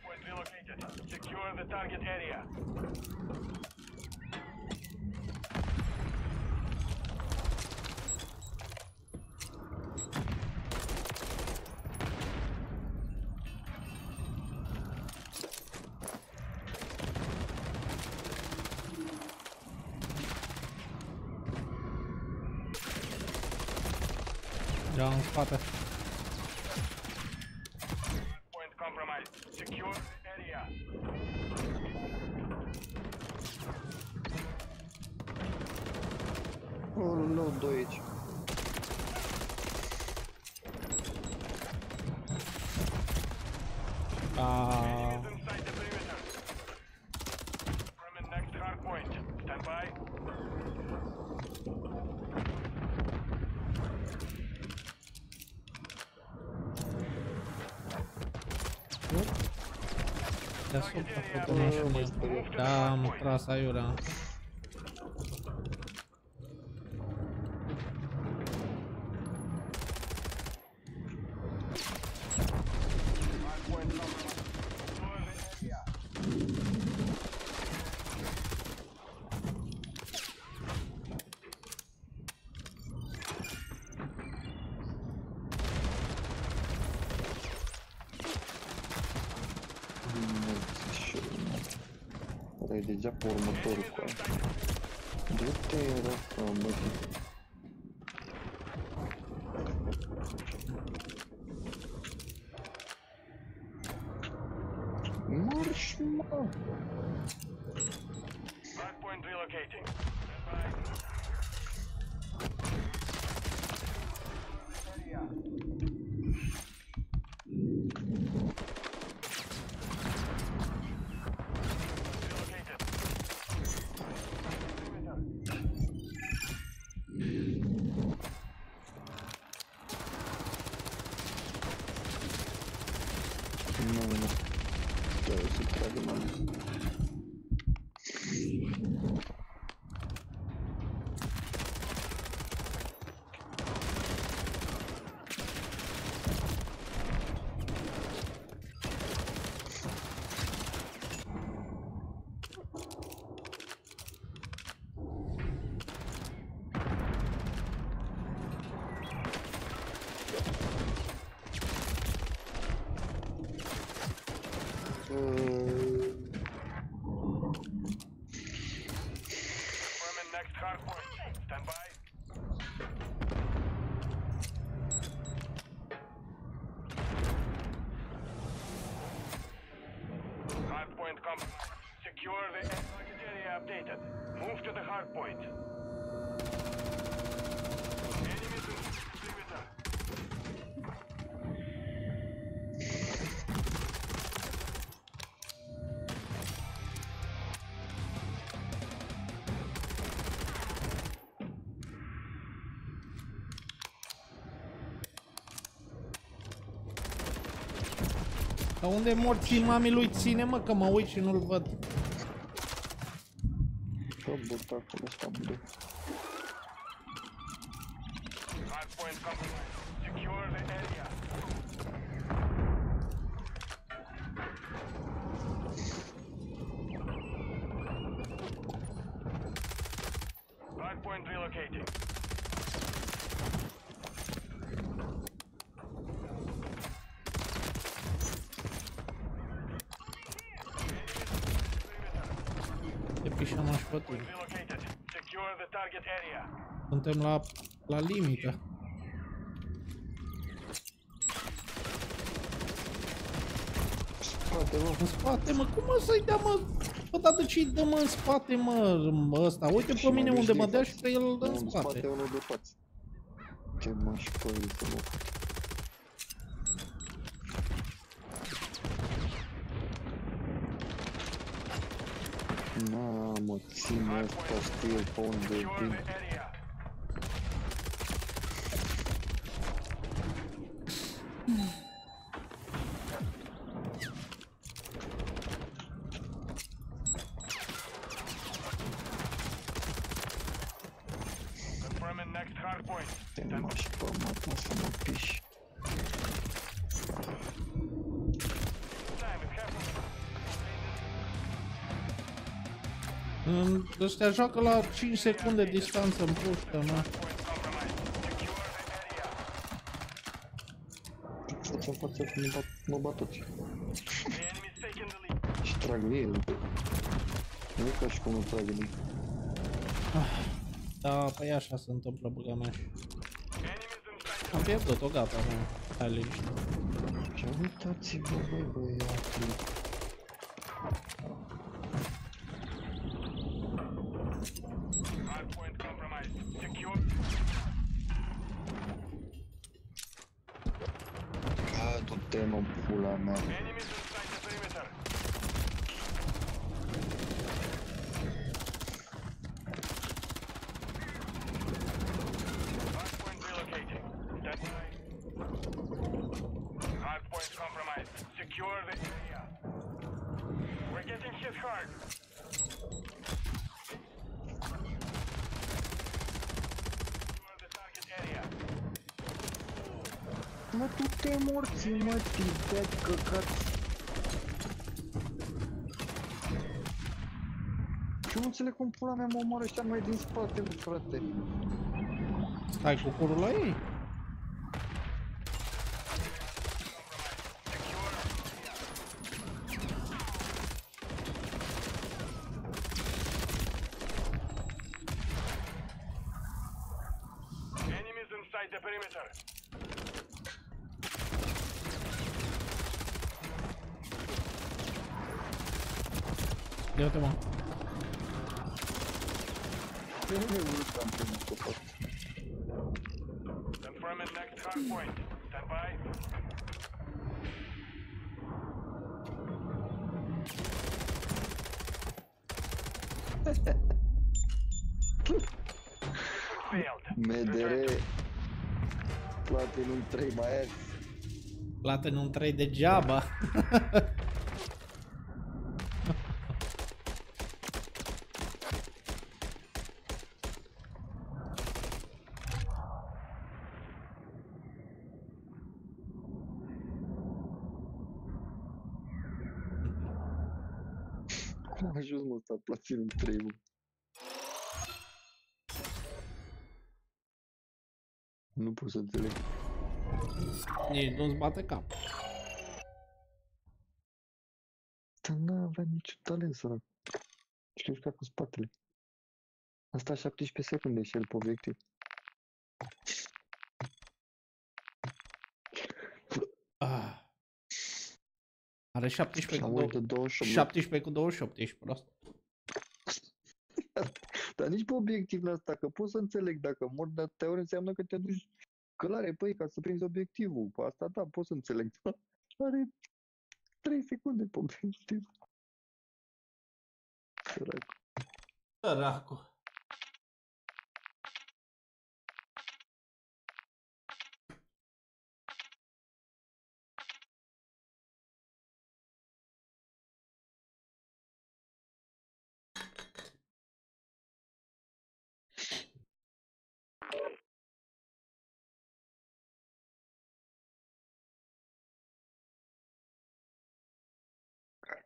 I: Point relocated. Secure the target area.
B: Da, în spate.
I: Point compromised. Secure the area.
C: Oh, nu, doi aici.
B: Ah,
I: Enemies inside the perimeter. From the next hard point. Stand by.
B: deasupra făcunașul meu. Da, am tras
I: Move to the hardpoint. Enemies in the perimeter.
B: Dar unde morții mami lui ține mă că mă uit și nu-l văd.
C: Că butacul ăsta, bă.
I: Hardpoint compromised. Secure the area. Hardpoint relocating.
B: Te pișăm aș pe tine.
I: Relocated. Secure the target area.
B: Suntem la, la limită.
C: Spate, mă.
B: În spate, mă, cum mă să-i dea, mă? Bă, dar de ce-i dă, mă, în spate, mă, ăsta? Uite
C: Și
B: pe mine
C: mai
B: unde
C: mici
B: mă
C: din
B: dea
C: față.
B: și pe el dă în
C: Unul spate,
B: spate.
C: unul de față. Ce m-aș păi, mă. Mamă, ține ăsta, știe pe unde
I: Secure
C: vin.
I: the area. Confirming next hard point.
C: Te mă și pe mă, să mă piși.
I: Time is half a
B: Mm, Ăștia joacă la 5 secunde distanță în pușcă, mă.
C: Față în față că mă bat, mă bat toți.
I: The enemy's taking the lead.
C: Și trag lui el. Nu e ca și cum nu trag lui.
B: Da, păi așa se întâmplă, băga mea.
I: Enemies inside
B: Am pierdut-o, gata, mă. Hai liniște.
C: Ce uitați-vă, băi, băiatul.
I: the hard point compromised. Secure.
C: A, du-te, mă, pula mea.
I: Enemies inside the perimeter. Hard point relocating. Stand by. Hard point compromised. Secure the area. We're getting hit hard. Secure the target area.
C: Mă, du-te morții, mă, tibet, căcat. Și nu înțeleg cum pula mea mă omoară ăștia mai din spate, bă, frate.
B: Stai cu curul la ei.
I: Enemies inside the perimeter.
B: Ia uite, mă.
C: Eu nu mi-e urât că am primit o fost.
I: Confirming next hard point. Stand by. Failed.
C: MDR Platinum 3 mai azi.
B: Platinum 3 degeaba.
C: Cum a ajuns mă ăsta Platinum 3 mă? Nu pot să înțeleg.
B: Nici nu-ți bate cap.
C: Dar n-avea niciun talent sărac. Și că cu spatele. Asta 17 secunde și el pe obiectiv.
B: Ah. Are 17 cu,
C: Samuel de
B: dou-
C: 28.
B: 17 cu 28, ești prost.
C: Dar nici pe obiectiv asta, că pot să înțeleg dacă mor, dar teorie înseamnă că te duci călare pe ei ca să prinzi obiectivul. Pe asta da, pot să înțeleg. Are 3 secunde pe obiectiv. Sărac.
B: Săracu.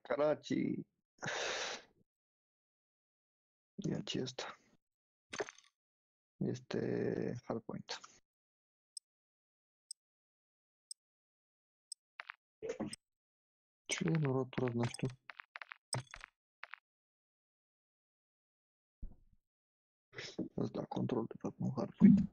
C: Karachi. E acesta. Este hardpoint. Ce norotura nu știu. Îți da control de fapt nu hardpoint.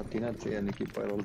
J: Martina,
C: célni kipajlol.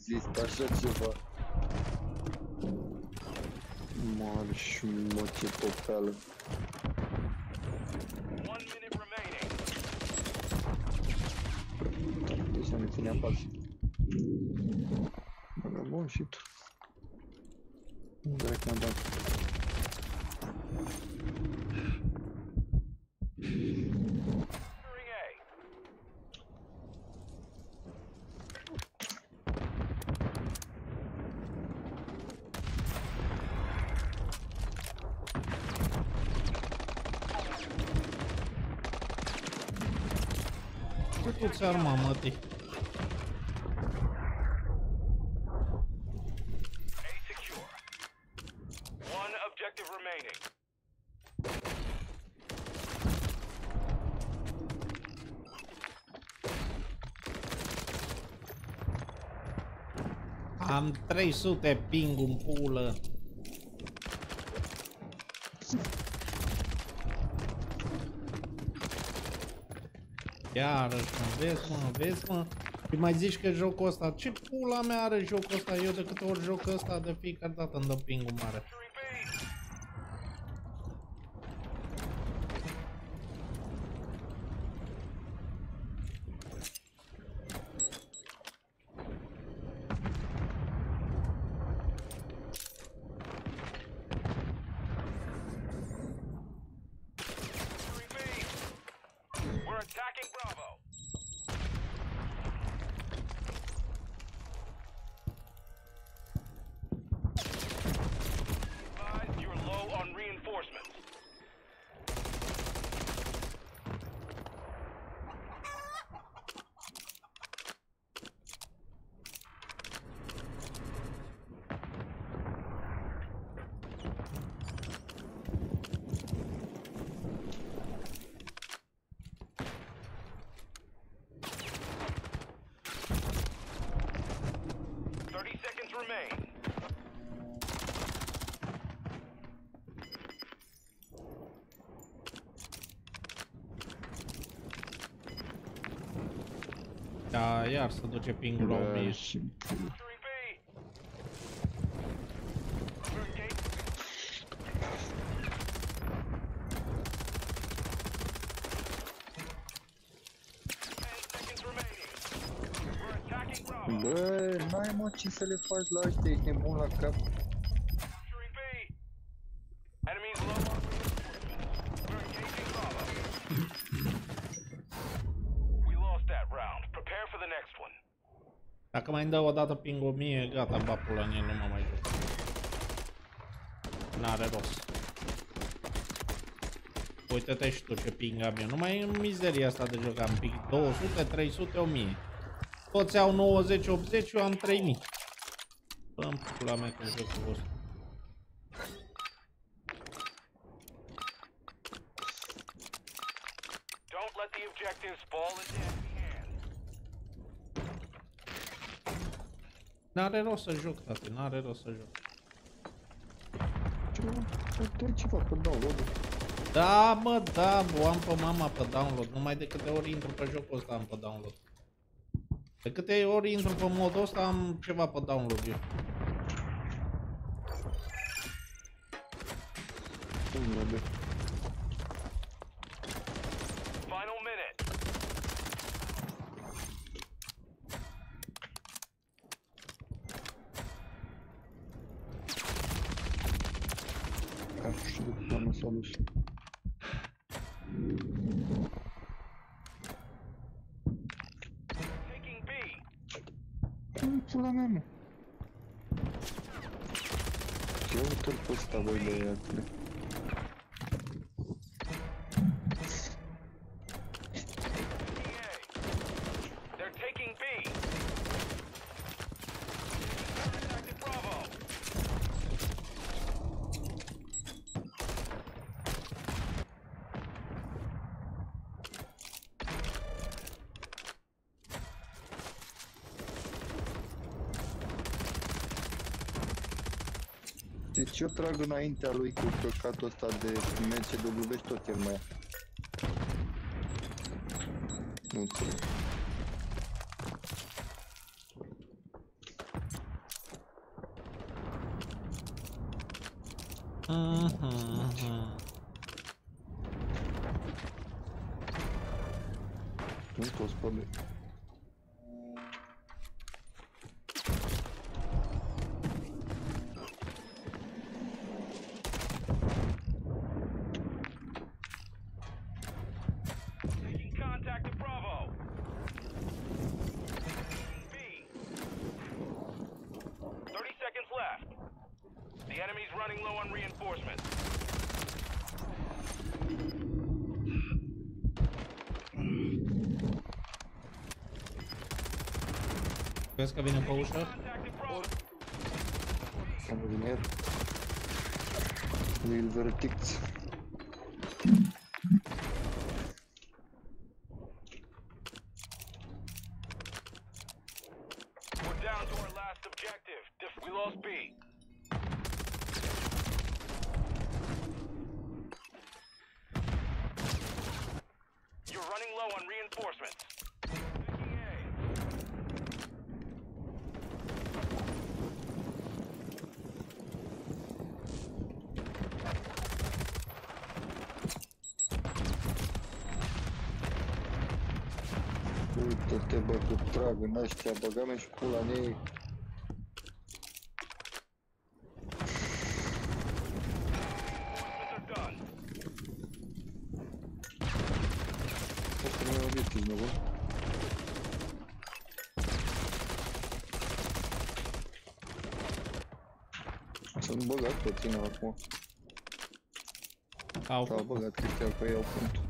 C: Există așa ceva. Mare și mă ce pofteală.
J: One minute remaining.
C: Deci să ne ține afară. Bă, bun și tu. Direct m-am dat.
J: Securing A.
B: Ce tu ți arma, mătii?
J: A secure. One objective remaining.
B: Am 300 ping în pulă. Iarăși, mă, vezi, mă, vezi, mă. Și mai zici că jocul ăsta, ce pula mea are jocul ăsta? Eu de câte ori joc ăsta, de fiecare dată îmi dă ping mare.
J: Securing B. Securing B. We're attacking Bravo. Advise you're low on reinforcements. Thirty seconds remain.
B: Da, iar să duce pingul la
C: Bă,
B: 1000.
C: și
J: Securing B. We're engaged. Ten seconds remaining. We're attacking Bravo.
C: Bă, n-ai mă ce să le faci la ăștia, ești nebun la cap.
B: Mai îmi dă o dată ping 1000, gata, ba pula în el, nu mă mai joc. N-are rost. Uite-te și tu ce ping am eu. Numai în mizeria asta de joc am ping 200, 300, 1000. Toți au 90, 80, eu am 3000. Bă, în pula mea cum jocul vostru. N-are rost să joc, tati, n-are rost să joc.
C: Ce mă? Dă ceva pe download
B: Da, mă, da, o am pe mama pe download. Numai de câte ori intru pe jocul ăsta am pe download. De câte ori intru pe modul ăsta am ceva pe download eu.
C: Unde?
J: Final minute.
C: Ca nu știu de cum s-a dus.
J: Taking B.
C: Cum pula mea, mă? Ce uite-l pe ăsta, băi, băiatule.
J: Taking A. They're taking B. Contacted Bravo.
C: Deci eu trag înaintea lui cu căcatul ăsta de MCW și tot el mai ia. Nu înțeleg.
B: Mhm.
C: Nu toți pe B.
J: Taking contact at Bravo. B. 30 seconds left. The enemy's running low on reinforcements.
B: Vezi că vine pe ușă?
J: Contact at Bravo.
C: Să nu vine el. Will verdicts.
J: We're down to our last objective. Def- we lost B. You're running low on reinforcements. Taking A.
C: Uite-te bă, cu trag în ăștia, băgame și pula în ei.
J: Reinforcements are done.
C: Asta nu e obiectiv, nu bă? Să nu băgat pe tine acum.
B: Au
C: S-au
B: făcut.
C: băgat ăștia că iau punctul.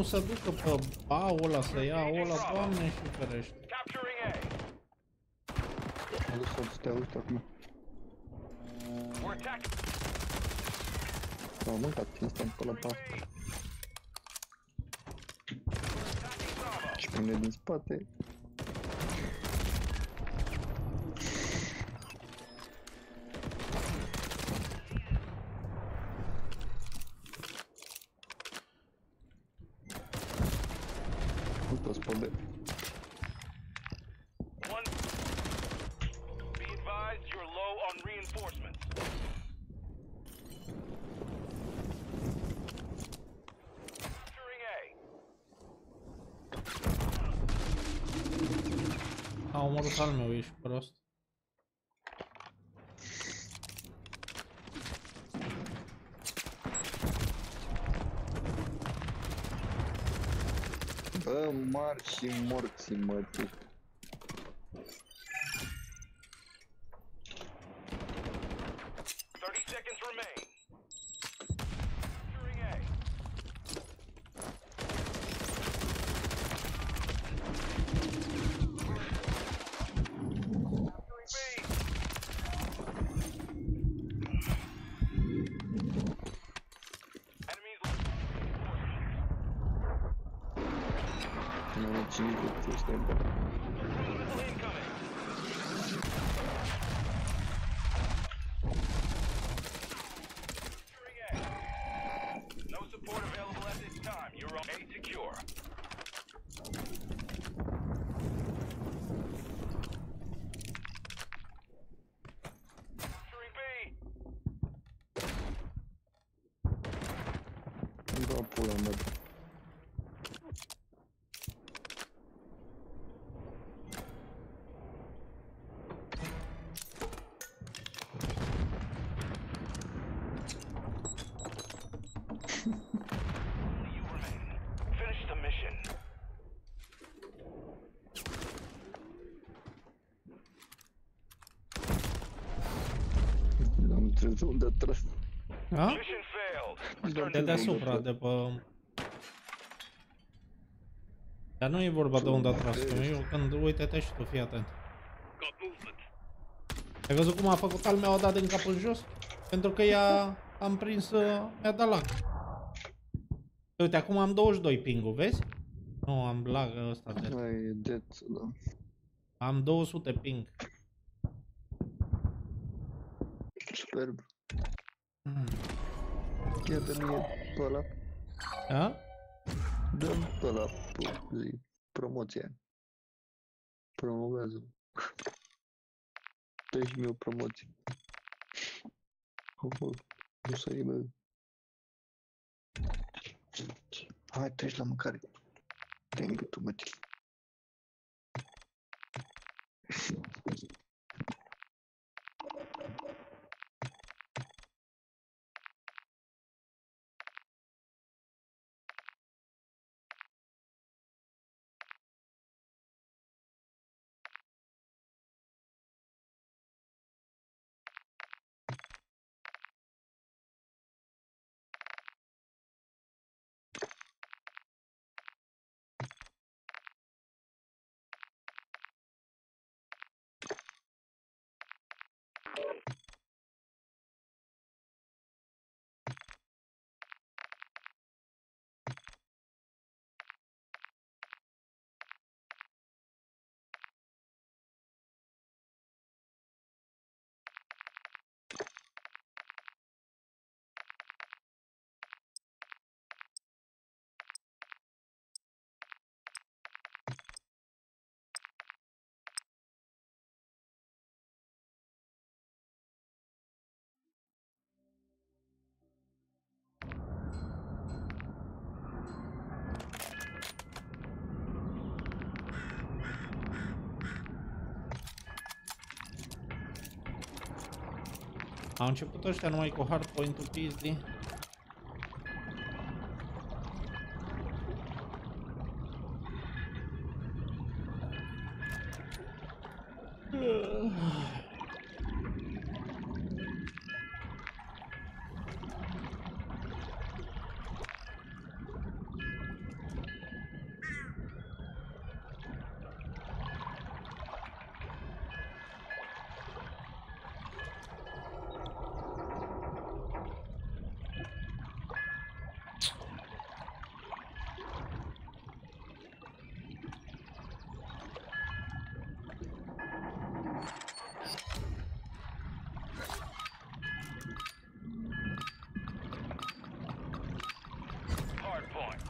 B: Unul să ducă pe baul ăla, să ia ăla, doamne și ferește.
J: Capturing A.
C: Am dus să stea ăștia acum.
J: We're attacking
C: S-au mâncat instant pe la pa.
J: B. Attacking Bravo.
C: Și pe mine din spate. Uite-o pe B.
J: One. Be advised, you're low on reinforcements. Capturing A.
B: A omorât al meu, ești prost.
C: Bă, mari și morți, mă, tu.
J: Thirty seconds remain.
C: Nu am ținut de ăsta e bun.
J: Missile incoming. Securing A. No support available at this time. You're on A secure. Securing B.
C: Da, pula mea.
J: Only you remain. Finish the mission.
C: Am trezit unde a tras.
B: Da?
J: Mission failed.
B: De deasupra, de pe... Dar nu e vorba de unde a tras tu, eu când uite-te și tu, fii atent. Ai văzut cum a făcut al meu, a dat din cap în jos? Pentru că ea am prins, uh, mi-a dat lag. Uite, acum am 22 ping vezi? Nu, am lag ăsta de...
C: Ai, e dead, da.
B: Am 200 ping.
C: Superb. Ia dă mie pe ăla.
B: Da?
C: Dă-mi pe ăla, pe zi. Promoția. Promovează. Dă-și mie o promoție. Oh, oh, nu să iei meu. Hai, treci la mâncare. Te-ai tu, mă,
B: Au început ăștia numai cu hardpoint-ul pizdi.
J: Hard point.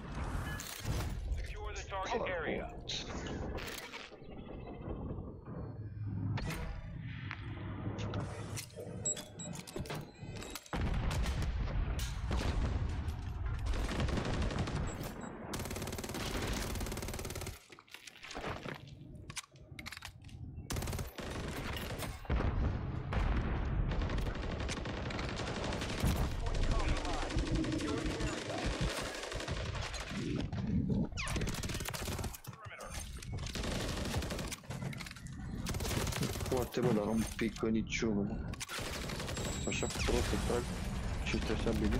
J: Secure the target area.
C: Foarte bă, dar nu-mi pică niciunul, mă. Așa prost să trag și este așa bine.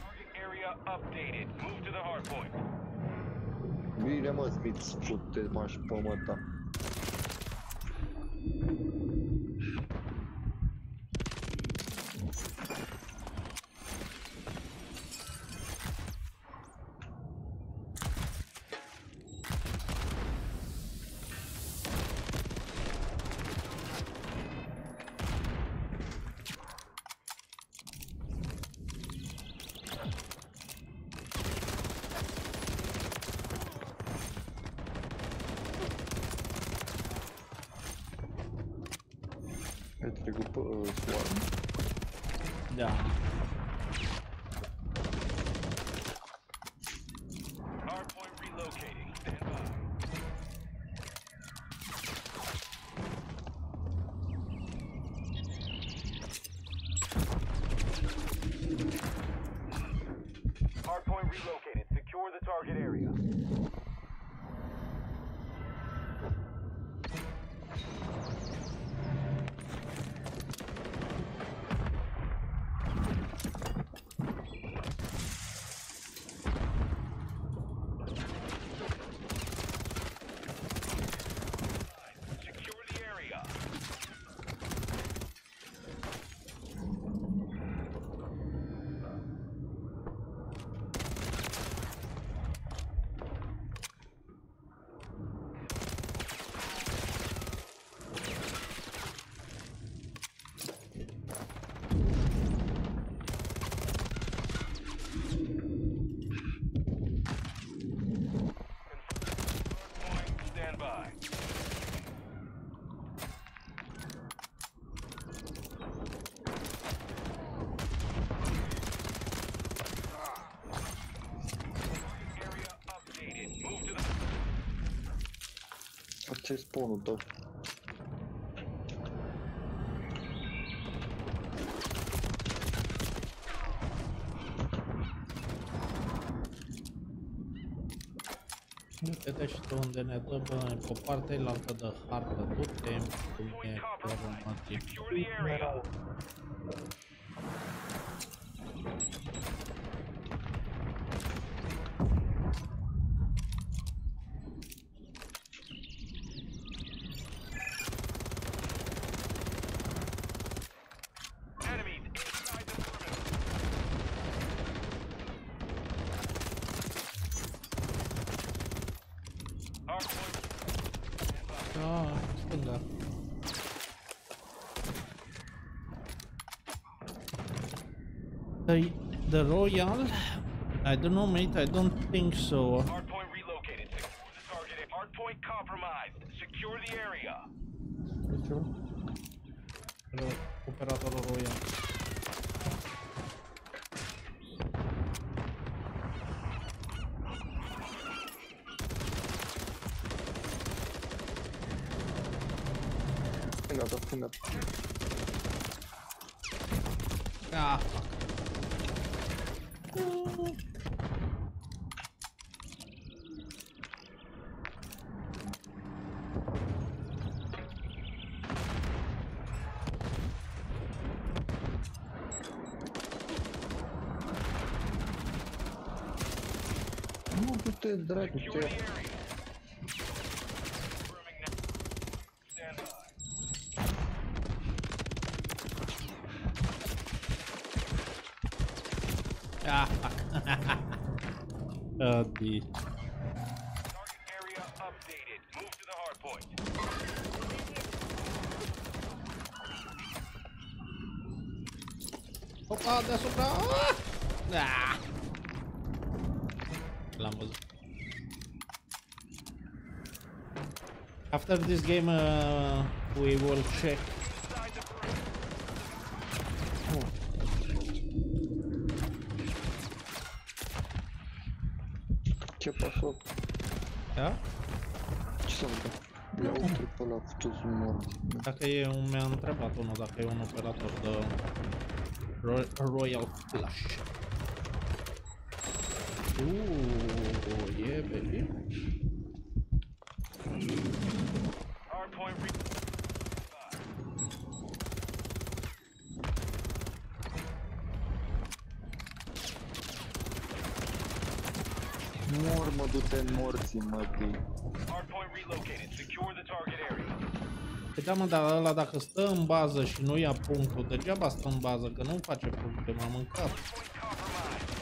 J: Target area updated. Move to the hard point.
C: Bine mă, Smith, fute mă și pe mă ta. Ai trecut pe uh, Swarm.
B: Da.
J: Hard point relocating. Stand by. Hard point relocated. Secure the target area. Secure the area. Point, stand by. Area updated. Move to the
C: Ce spawnul tău?
B: Uite-te și tu unde ne dă, bă, pe partea elaltă de hartă, du-te cum e rămătit.
J: secure The,
B: Royal? I don't know mate, I don't think so.
J: Stand by.
B: ah, fuck. uh, the
J: Target area updated. Move to the hardpoint.
B: Opa, deasupra! Ah! After this game, uh, we will check.
J: Inside the perimeter.
C: Ce pasă?
B: Da?
C: Ce să vedem? Ia uite pe ăla, ce sunt mort.
B: Dacă e un, mi-a întrebat unul dacă e un operator de Ro Royal Flush.
C: Mor, mă, du-te în morții, mă, că
D: Hardpoint relocated. Secure the target area.
B: Păi da, mă, dar ăla dacă stă în bază și nu ia punctul, degeaba stă în bază, că nu face puncte, m-a mâncat.
D: Point compromised.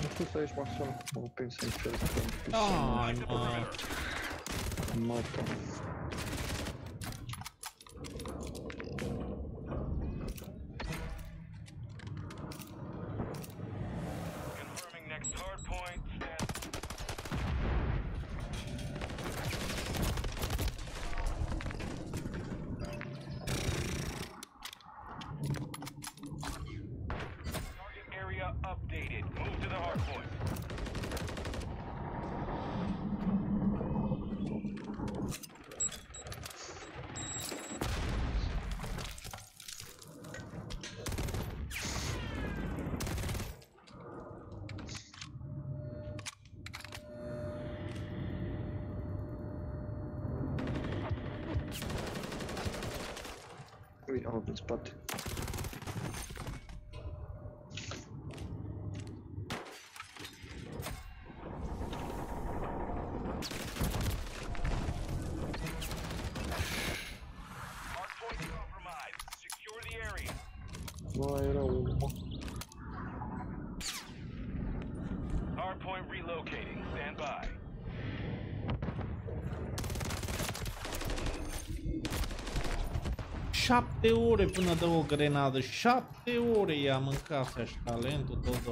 C: Nu știu să ieși masă, mă prins să încerc să Mai era mă.
D: Hardpoint relocating. Stand by.
B: Șapte ore până dă o grenadă, șapte ore i-a mâncat așa talentul tot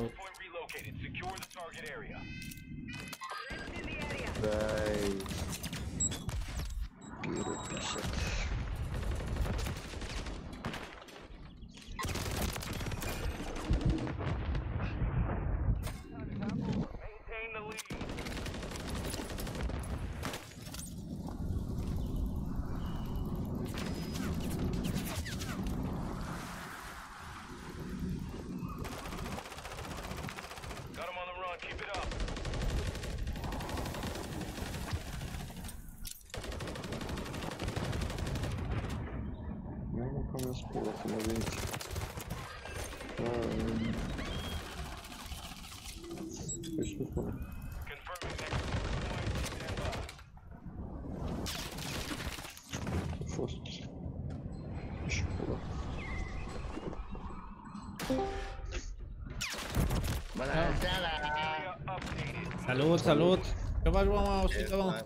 B: Salut, salut! Ce faci, mă, mă, o mă?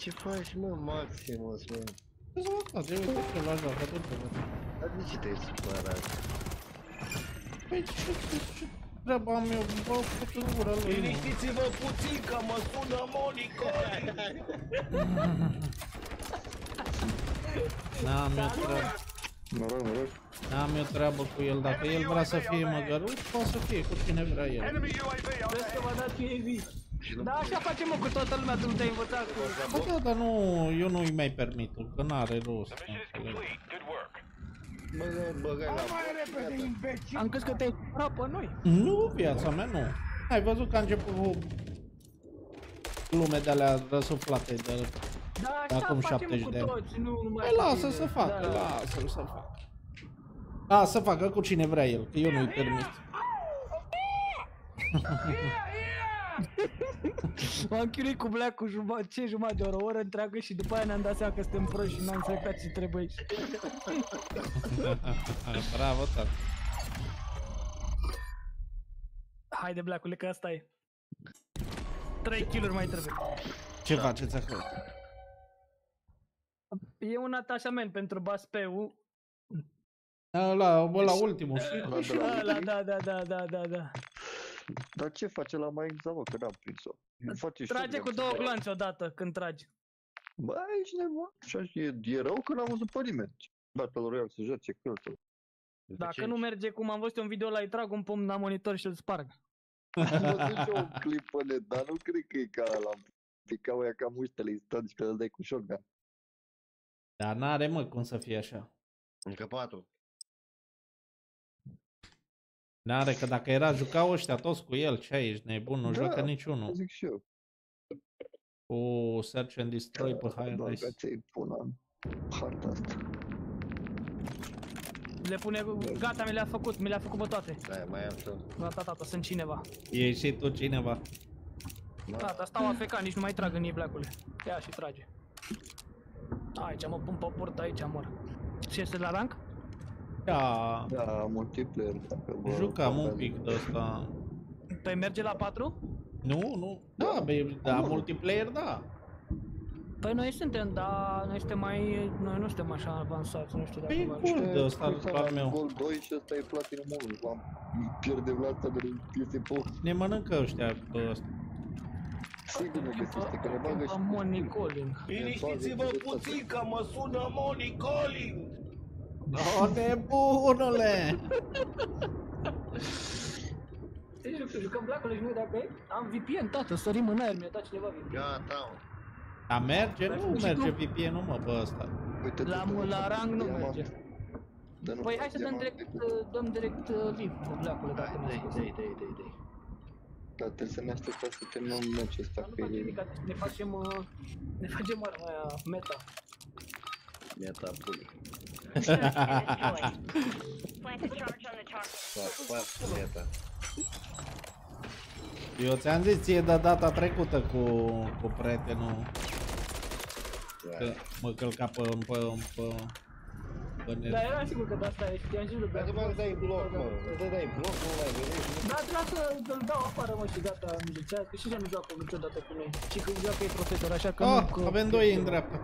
K: Ce faci, mă, Maximus, mă?
B: Ce să fac, trebuie să te la joacă, tot te văd.
K: Dar de ce te-ai supărat?
B: Păi ce, ce, ce treaba am eu, bă, fut în gura lui, mă.
K: Liniștiți-vă puțin, că mă sună Monica!
B: N-am eu treabă,
C: Noroc, noroc.
B: n-am eu treabă cu el, dacă el vrea să fie măgăruț, poate să fie cu cine vrea el.
D: Enemy UAV on
L: Vezi că v-a dat UAV. Da, așa facem mă cu toată lumea, tu nu te-ai învățat cu...
B: Bă, da, dar nu, eu nu-i mai permit că n-are rost.
D: The mission is
B: înțelegi?
D: complete. Good work.
K: Băga, băga la
L: Am crezut că te-ai curat pe noi.
B: Nu, viața mea, nu. Ai văzut că a început cu glume de-alea răsuflate de...
L: Da,
B: De
L: așa
B: acum
L: facem
B: 70
L: cu
B: de ani.
L: toți, nu numai
B: Păi
L: cu
B: lasă
L: tine.
B: să facă,
L: Da.
B: lasă-l să facă. A, să facă cu cine vrea el, că eu nu-i permit.
L: M-am chinuit cu Black cu jumătate, ce jumătate de oră, o oră întreagă și după aia ne-am dat seama că suntem proști și n-am selectat ce trebuie aici.
B: Bravo, tată.
L: Haide, Blackule, că asta e. 3 kill mai trebuie.
B: Ce faceți acolo?
L: E un atașament pentru Baspeu.
B: La, la, la ultimul, și
C: La de la
L: Ăla, da, da, da, da, da, da.
C: Dar ce face la mai exact, mă, că n-am prins-o. Face
L: Trage
C: shotgun.
L: cu două glanți odată când tragi.
C: Bă, ești nebun. Și e, e rău că n-am văzut pe nimeni. Battle Royale să joace cârtul.
L: Dacă nu merge cum am văzut un video la îi trag un pom la monitor și îl sparg.
C: Am văzut și eu un clip pe net, dar nu cred că e ca ăla. Picau ea ca muștele instant și că îl dai cu shotgun.
B: Dar n-are mă cum să fie așa.
K: Încă patru.
B: N-are că dacă era jucau ăștia toți cu el, ce ai, ești nebun, nu
C: Da,
B: joacă niciunul.
C: Zic și eu.
B: Cu Search and Destroy pe High
C: Doar
B: Rise.
C: că ți-ai pun în harta asta.
L: Le pune, gata, mi le-a făcut, mi le-a făcut pe toate.
K: Da, mai am să...
L: Gata, tata, sunt cineva.
B: E și tu cineva.
L: Gata, stau afecat, nici nu mai trag în ei blacule. Ia și trage. Aici mă pun pe portă, aici mor. Ce este la rank?
B: Da,
C: Da, multiplayer, dacă vă...
B: jucam un pic de asta.
L: Păi merge la 4?
B: Nu, nu. Da, bă, da, multiplayer, da.
L: Păi noi suntem, dar noi suntem mai, noi nu suntem așa avansați, nu știu dacă
B: Păi
L: vă
B: cool de ăsta
C: Ăsta
B: al
C: la
B: meu.
C: Gol 2 și ăsta e Platinum 1. L-am pierde Vlad de piese pe
B: Ne mănâncă ăștia pe ăsta.
C: Sigur ne găsește, că ne bagă și...
L: Money calling.
K: Liniștiți-vă puțin că mă sună Money Calling!
B: O, nebunule!
L: Deci nu știu, jucăm blacule și noi dacă e? Am VPN, tată, sărim în aer, mi-a dat cineva VPN.
K: Gata, mă.
B: Dar merge?
L: Dar
B: Nu
L: și
B: merge
L: tu?
B: VPN-ul, mă, pe ăsta.
C: Uite,
L: La,
C: tu,
L: la rang nu
C: diamant.
L: merge.
C: Dar nu
L: Păi
C: fac
L: hai să dăm
C: diamant
L: direct,
C: decât-
L: uh, dăm direct uh, live cu blacule dacă
K: Hai,
L: ne
K: dai, dai, dai, dai, dai.
C: Dar trebuie să ne așteptăm să terminăm meciul ăsta,
L: Dar nu
C: că
L: facem
C: e...
L: nimic, adică ne facem, uh, ne facem arma aia meta.
K: Mi-a pune.
H: Search and destroy. Plant a charge on the target.
K: Fac, fac, mi-a
B: Eu ți-am zis ție de data trecută cu, cu prietenul că mă călca pe, pe, pe, pe net.
L: Dar eram sigur că de asta e, știam și
K: Dar după aceea dai bloc, mă. Îți dai bloc, nu mai vedești.
L: Da, trebuia să îl dau afară, mă, și gata, nu zicea, că și ea nu joacă niciodată cu noi. Și când joacă e profesor, așa că nu...
B: Ah,
L: că-
B: avem doi în dreapta.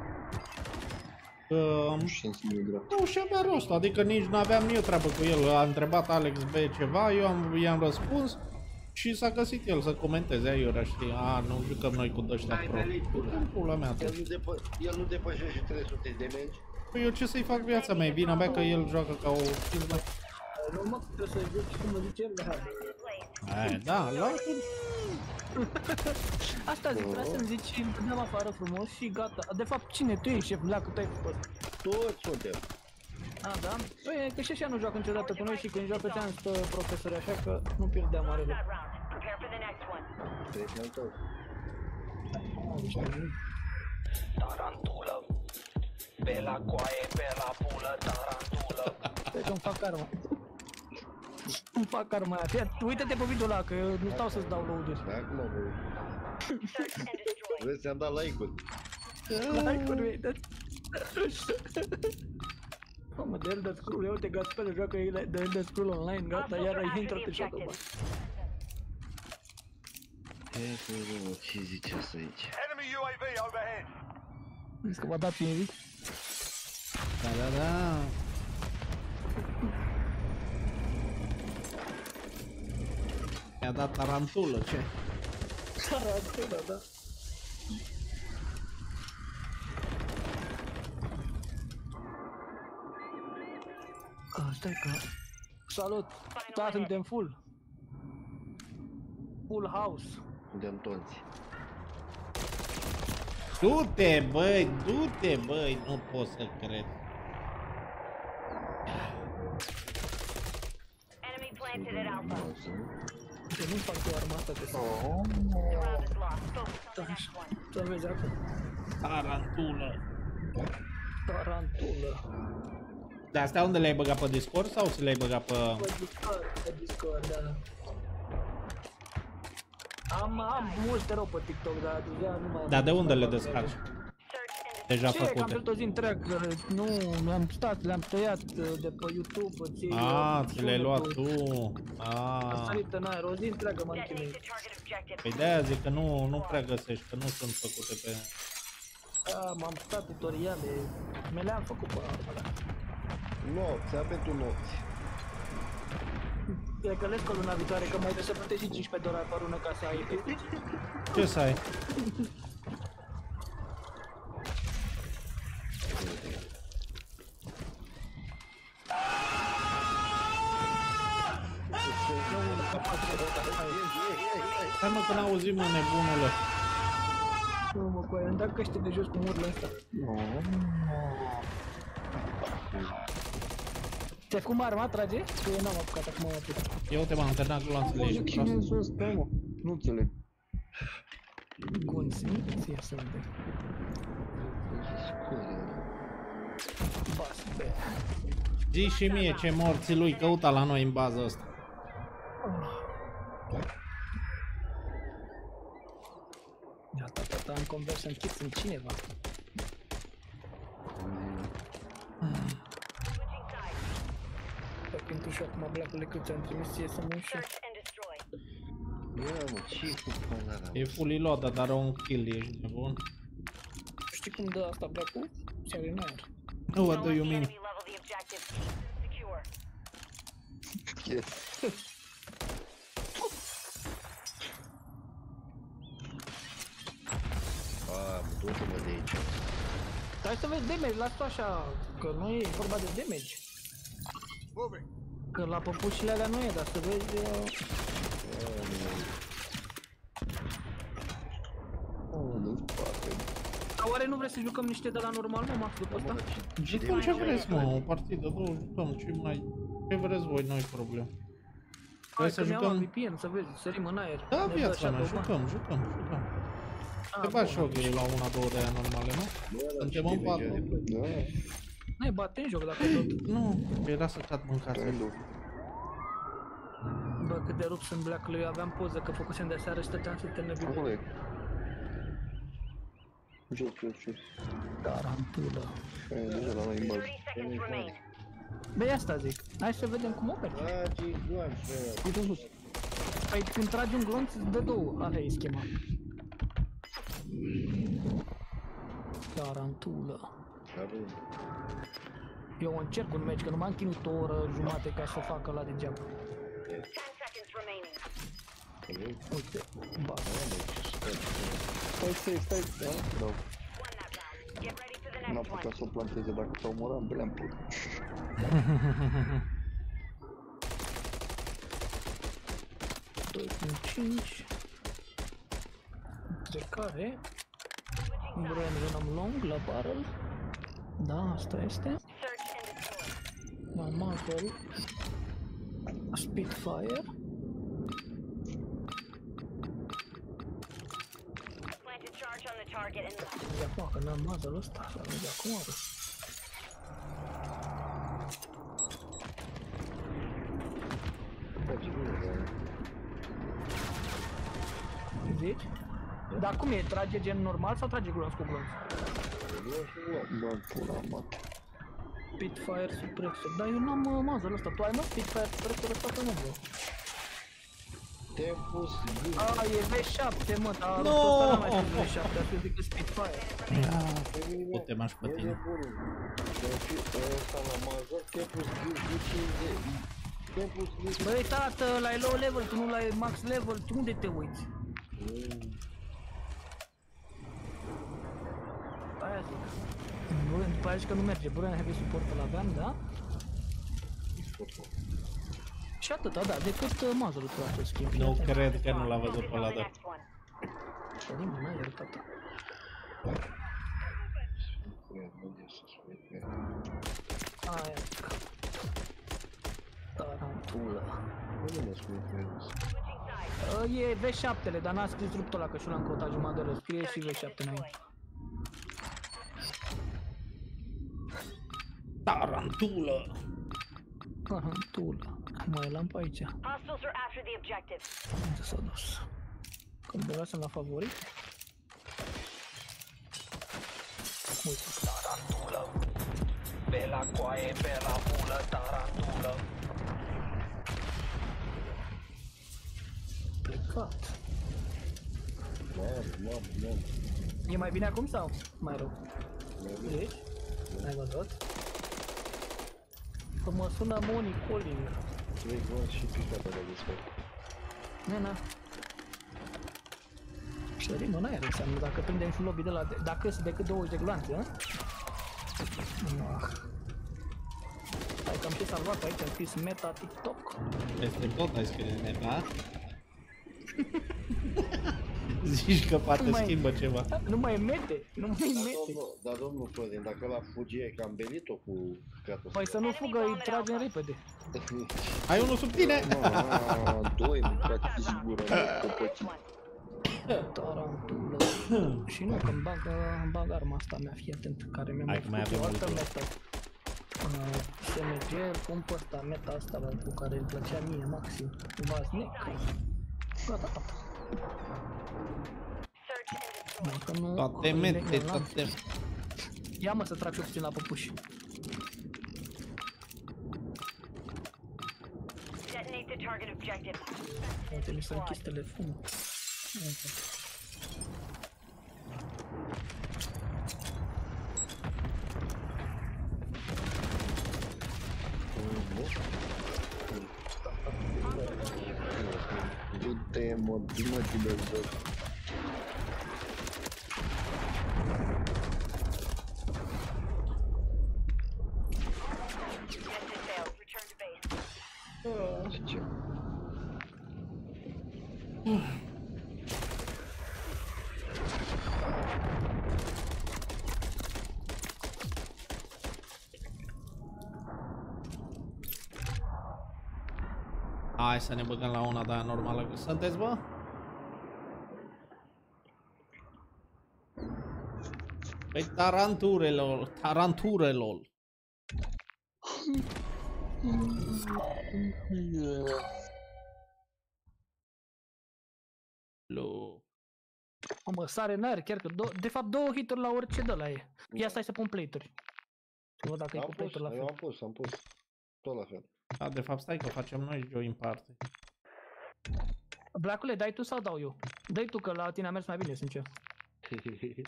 B: Um,
C: Și în singur drept.
B: nu și avea rost, adică nici nu aveam nicio treabă cu el. A întrebat Alex B ceva, eu am, i-am răspuns și s-a găsit el să comenteze aiurea, știi? A, nu jucăm noi cu ăștia
K: Hai,
B: pro.
K: dă-i pula.
B: Pula mea.
K: El nu, depă- el nu depășește 300 de meci.
B: Păi eu ce să-i fac viața mea? E vina mea că el joacă ca o firmă.
L: Nu mă, trebuie să joci cum zice el, da.
B: Aia, da, la
L: Asta zic, trebuia să-mi zici, îmi dăm afară frumos și gata. De fapt, cine tu ești șef, leacă, tu ai făcut.
K: Toți suntem.
L: A, da? Păi, că și așa nu joacă niciodată cu noi și când joacă ți-am stă profesori, așa că nu pierdea mare lucru.
H: That round. Prepare for the next one.
K: Trecem tot.
E: Tarantulă. Pe la coaie, pe la pulă, tarantulă.
L: Stai că îmi fac karma. Îmi fac karma aia. Fii, uite-te pe video ăla, că eu nu stau să-ți dau load-uri.
K: Acum, bă.
H: Search and destroy.
K: Vezi, ți-am dat like-uri.
L: Like-uri, mi-ai dat. Mamă, de Elder Scroll, ia uite, Gaspar joacă ele- de Elder Scroll online, gata, iar ai intrat în joc, bă.
K: E, bă, ce zice asta aici?
D: Enemy UAV overhead.
L: Zici că v-a dat mie,
B: Da, da, da. Mi-a dat tarantulă, ce?
L: Tarantula, da. Ah, stai că... Salut! Da, suntem full. Full house.
K: Suntem toți.
B: Du-te, băi, du-te, băi, nu pot să cred.
H: Enemy planted at Alpha.
L: Uite, nu fac eu arma asta că să...
H: Round is lost. Focus on the next one.
L: Să vezi acum.
B: Tarantulă.
L: Tarantulă.
B: Dar astea unde le-ai băgat pe Discord sau ți le-ai băgat pe...
L: Pe Discord, pe Discord, da. Am, am multe rău pe TikTok, dar deja nu mai...
B: Dar de unde le descarci? Deja
L: Ce, că am
B: făcute.
L: făcut o zi întreagă, nu, le-am stat, le-am tăiat uh, de pe YouTube, îți iei,
B: Ah,
L: uh,
B: ți le-ai luat
L: sunetul.
B: tu.
L: Am
B: Ah.
L: sărit în aer, o zi întreagă m-am chinuit.
B: Păi de-aia zic că nu, nu prea găsești, că nu sunt făcute pe...
L: Da, m-am stat tutoriale, me le-am făcut pe armele.
K: Nopți, am pentru nopți.
L: Cred că lescă luna viitoare, că mai trebuie să plătești și 15 dolari pe lună ca să ai
B: Ce să ai? Hai mă că n-auzim mă nebunule.
L: Nu mă, cu Băi, îmi dau căște de jos cu urlă ăsta.
C: Nu.
L: Ți-ai făcut mare, mă, trage? Că eu n-am apucat, acum am apucat.
B: Eu te m-am terminat gloanțele
C: Bă,
B: ești
C: cine e
B: prost.
C: sus, da, mă? Nu înțeleg.
L: Gunzi, ia să vedem.
C: Scuze.
L: Bas, bă.
B: Zi și mie ce morții lui căuta la noi în bază asta.
L: Ia, ta, ta, ta, am conversion kit, sunt cineva. Pe când tu și acum blacule cât ți-am trimis ție să mă înșel.
H: Search and destroy.
C: Ia, mă, ce cu până
B: E fully loaded, dar are un kill, ești nebun.
L: Știi cum dă asta blacul? Se are în aer.
B: What do you mean?
H: Enemy level the objective. Secure.
C: Yes. A, du-te-mă de aici.
L: Hai să vezi damage, las-o așa, că nu e vorba de damage. Că la păpușile alea nu e, dar să vezi... uh,
C: Oh, în spate.
L: Dar oare nu vrei să jucăm niște de la normal, mă, Max, după asta?
B: Jucăm ce vreți, mă, o partidă, două, jucăm ce mai... Ce vreți voi, nu-i problemă.
L: Hai
B: Vrei să
L: că mi-am
B: jucăm?
L: VPN, să vezi, sărim în aer.
B: Da,
L: Ne dă
B: viața
L: așa
B: mea,
L: două bani.
B: jucăm, jucăm, jucăm.
L: Ah,
B: Te faci
L: bun.
B: și ochii la una, două de aia normale, nu? Suntem în patru.
C: Da,
L: Nu-i bate în joc dacă tot.
B: Nu, era să cad mâncase.
C: trendul.
L: Bă, cât de rup sunt black eu aveam poză că făcusem de seară și stăteam să termine
C: Acolo
L: video.
C: e. Jos, jos, jos.
L: Tarantulă.
C: E, deja la noi în bază.
H: 30 seconds remain.
L: Băi, asta zic. Hai să vedem cum o merge.
C: Uite sus.
L: Păi când tragi un glonț, îți dă două. Asta e schema. Tarantulă. Eu încerc un meci, că nu m-am chinuit o oră jumate ca să fac la degeaba.
H: 10 seconds remaining.
L: Uite, ba.
C: Stai, stai, stai. Da, da.
H: Won that round. Get ready for the
C: N-am
H: next
C: putea
H: one.
C: să o planteze dacă s-au omorat, bleam pur.
L: Doi în cinci. De care? Vrem venom long la barrel. Da, asta este.
H: Search and destroy.
L: La muzzle. Spitfire.
H: Planted charge on the target and
L: De acum, că n-am muzzle ăsta, să de acum. bă. Zici? Dar cum e? Trage gen normal sau trage glonț cu glonț?
C: Bă, pula mă.
L: Spitfire Suppressor. Dar eu n-am uh, muzzle ăsta. Tu ai mă Spitfire Suppressor ăsta sau nu, bă?
K: Te-am pus gând.
L: A, e V7, mă, dar
B: No!
L: no! ăsta n-am mai spus V7, ar fi decât Spitfire.
B: Putem aș pe tine.
K: Te-am fi ăsta la mazăr, te-am pus gând de 50. Te-am pus gând
L: Băi, tată, la e low level, tu nu la e max level, tu unde te uiți? Aia zic. Nu, după aia zici că nu merge. Brian Heavy Support îl aveam, da? Și atâta, da, decât uh, muzzle-ul tu acest schimb.
B: Nu cred că nu l-a văzut
H: focus
B: pe
H: on
B: ăla
H: the
B: de...
H: next one.
L: Sărim în aer, tată. Aia zic. Tarantulă. Uh, e V7-le, dar n-a scris ruptul ăla, că și eu l-am căutat jumătate de oră. Scrie și V7 înainte.
B: Tarantulă!
L: Tarantulă. Mai l-am pe aici.
H: Hostiles are after the objective.
L: Unde s-a dus? Când băgasem la favorit? Uite, tarantulă. Pe la coaie, pe la bulă, tarantulă. Plecat. E mai bine acum sau mai rău? Deci? Ai văzut? Că mă sună Moni Collier.
C: Vezi, bă, și picata de despre.
L: Nena. Sărim în aer înseamnă dacă prindem și un lobby de la... Dacă sunt decât 20 de glanțe, hă? Ah. Hai că am și salvat aici, am scris meta TikTok.
B: Este tot ai scris meta. Zici că poate
L: Nu mai-
B: schimbă ceva.
L: Nu mai e mete, nu mai e
K: Dar
L: mete.
K: domnul, dar domnul Florin, dacă la fugie e cam belit-o cu căcatul
L: Păi să nu fugă, îi tragem repede.
B: Ai unul sub tine?
C: Mă, doi, practic, sigură, că poți.
L: Tarantulă. Și nu, că îmi bag, îmi bag arma asta mea, fii atent, care mi-a
B: Hai
L: mai
B: că mai
L: făcut o
B: avem
L: altă
B: ultimul.
L: metă. Uh, SMG, pun pe ăsta, meta asta bă, cu care îmi plăcea mie maxim. Vaznic. Gata, gata.
H: Search and destroy.
L: Mai că nu...
B: Toate
L: nu-
B: mete,
L: nu- nu-
B: toate...
L: Ia mă să trag și eu puțin la păpuși.
H: Detonate the target objective.
L: Uite, mi s-a închis telefonul. Uite.
C: Du-te, mă, mă, de joc.
H: Mission
B: să ne băgăm la una de aia normală. Sunteți, bă? Păi taranturelor, taranturelor. Lu.
L: Mă, sare în aer, chiar că, do- de fapt, două hituri la orice de la e. Ia stai să pun plate-uri. Să văd dacă e
K: Am
L: cu
K: pus,
L: plate-uri la
K: eu
L: fel.
K: am pus, am pus. Tot la fel.
B: Da, de fapt, stai că facem noi join party.
L: Blackule, dai tu sau dau eu? Dai tu că la tine a mers mai bine, sincer.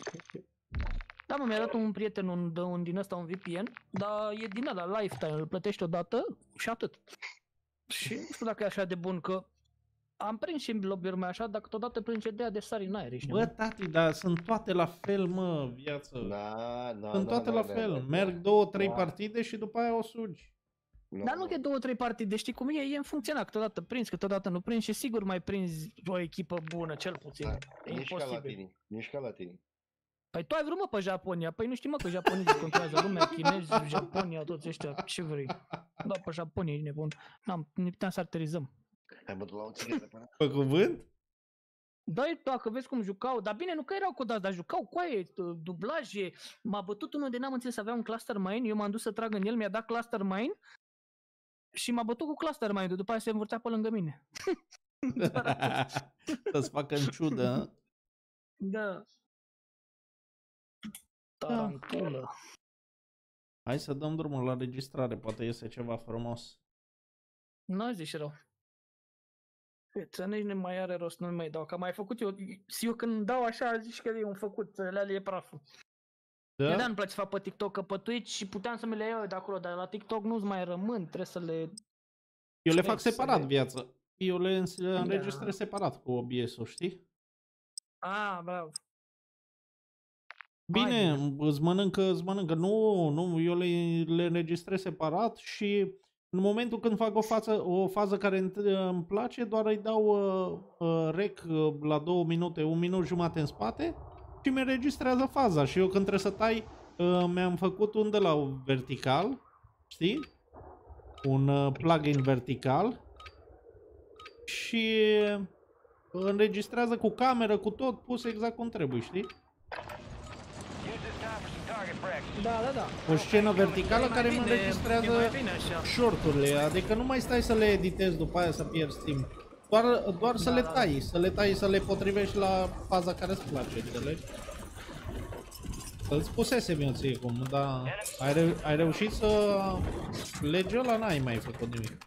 L: Da, mă, mi-a dat un prieten un, de un din ăsta un VPN, dar e din ăla, lifetime, îl plătești odată și atât. Și nu știu dacă e așa de bun, că am prins și în lobby mai așa, dacă totodată plânge de aia de sari în aer, ești
B: Bă,
L: nebun.
B: tati, dar sunt toate la fel, mă, viață.
K: Da, da,
B: Sunt
K: da,
B: toate
K: da,
B: la
K: da,
B: fel.
K: da,
B: Merg două, trei
K: Da.
B: partide și după aia o sugi.
K: Da.
L: Dar nu că e două, trei partide, știi cum e? E în funcționat, câteodată prins, câteodată nu prins și sigur mai prinzi o echipă bună, cel puțin.
K: Da,
L: E
K: Nici ca la
L: imposibil.
K: tine, nici ca la tine.
L: Păi tu ai vrut mă pe Japonia, păi nu știi mă că japonezii controlează lumea, chinezi, Japonia, toți ăștia, ce vrei? Da, pe Japonia, e nebun. N-am, ne puteam să arterizăm.
K: Hai mă duc la o țigară până.
B: Pe cuvânt?
L: Da, e, dacă vezi cum jucau, dar bine, nu că erau codați, dar jucau coaie, tu- dublaje, m-a bătut unul de n-am înțeles, avea un cluster mine, eu m-am dus să trag în el, mi-a dat cluster mine și m-a bătut cu cluster mine după aia se învârtea pe lângă mine.
B: Să-ți facă în ciudă, hă?
L: Da. Tarantulă.
B: Hai să dăm drumul la registrare, poate iese ceva frumos.
L: Nu zici rău. Să nici nu mai are rost, nu mai dau, că am mai făcut eu, și eu când dau așa, zici că e un făcut, le e praful. Da?
B: Da?
L: Da, îmi place să fac pe TikTok, că pe Twitch și puteam să mi le iau eu de acolo, dar la TikTok nu-ți mai rămân, trebuie să le...
B: Eu le
L: Trebuie
B: fac
L: să
B: separat
L: le-
B: viață. Eu le îns-
L: Da.
B: înregistrez separat cu OBS-ul, știi?
L: Ah, bravo.
B: Bine,
L: bine.
B: îți mănâncă, îți mănâncă. Nu, nu, eu le, le înregistrez separat și în momentul când fac o, față, o fază care îmi- îmi place, doar îi dau uh, uh, rec uh, la două minute, un minut jumate în spate și mi înregistrează faza. Și eu când trebuie să tai, uh, mi-am făcut un de la vertical, știi? Un uh, plugin vertical și înregistrează cu cameră, cu tot pus exact cum trebuie, știi?
D: Use this time for some target practice.
L: Da, da, da.
B: O scenă verticală
L: E mai
B: care îmi
L: bine,
B: înregistrează
L: e mai bine așa.
B: shorturile, adică nu mai stai să le editezi după aia să pierzi timp. Doar, doar să
L: Da,
B: le
L: da, da.
B: tai, să le tai, să le potrivești la faza care îți place, înțelegi? Îți spusesem eu ție cum, dar ai, reu- ai reușit să legi ăla, n-ai mai făcut nimic.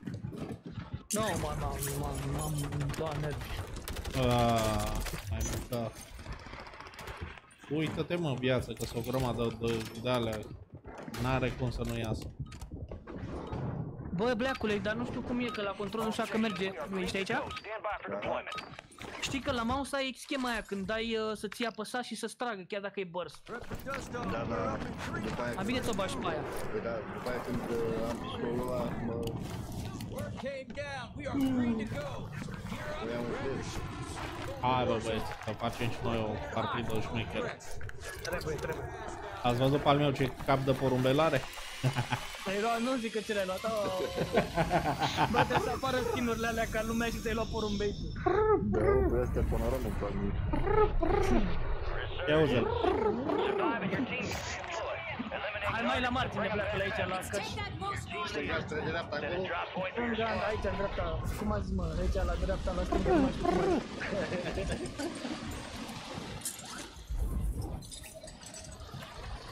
L: Nu, mă, n-am, m-am, m-am luat nervi.
B: Ah, ai mâncat. Uită-te mă, viață, că sunt o grămadă de, de alea. N-are cum să nu iasă.
L: Bă, bleacule, dar nu știu cum e, că la control nu știu dacă merge. Ești aici?
D: Stand by for deployment.
L: Știi că la mouse ai schema aia când dai uh, să ții apăsat și să tragă, chiar dacă e burst.
F: Prep the dust off.
C: Da, da. După aia,
L: Mai bine ți-o bagi pe aia.
C: Păi da, după aia când uh, am pistolul ăla, mă...
F: Work came down. We are green to go. Gear up and grab your shoes.
B: Hai bă băieți, să facem și noi o partidă șmecheră.
L: Trebuie, trebuie.
B: Ați văzut pe al meu ce cap de porumbelare?
L: Ai luat, nu zic că ți le-ai luat. Oh. Bă, trebuie să apară skin-urile alea ca lumea și ți-ai luat porumbei.
C: Da, pe astea panoramă pe al meu.
B: Ia uite-l.
D: Survive and your team can be employed. Eliminate
L: Hai mai la margine, pleacă aici, la căști.
K: Stânga spre dreapta
D: Set a
K: acolo.
D: drop point for your
L: Stânga,
D: squad.
L: aici, în dreapta. Cum a zis, mă? Aici, la dreapta, la stânga, nu mai știu cum e.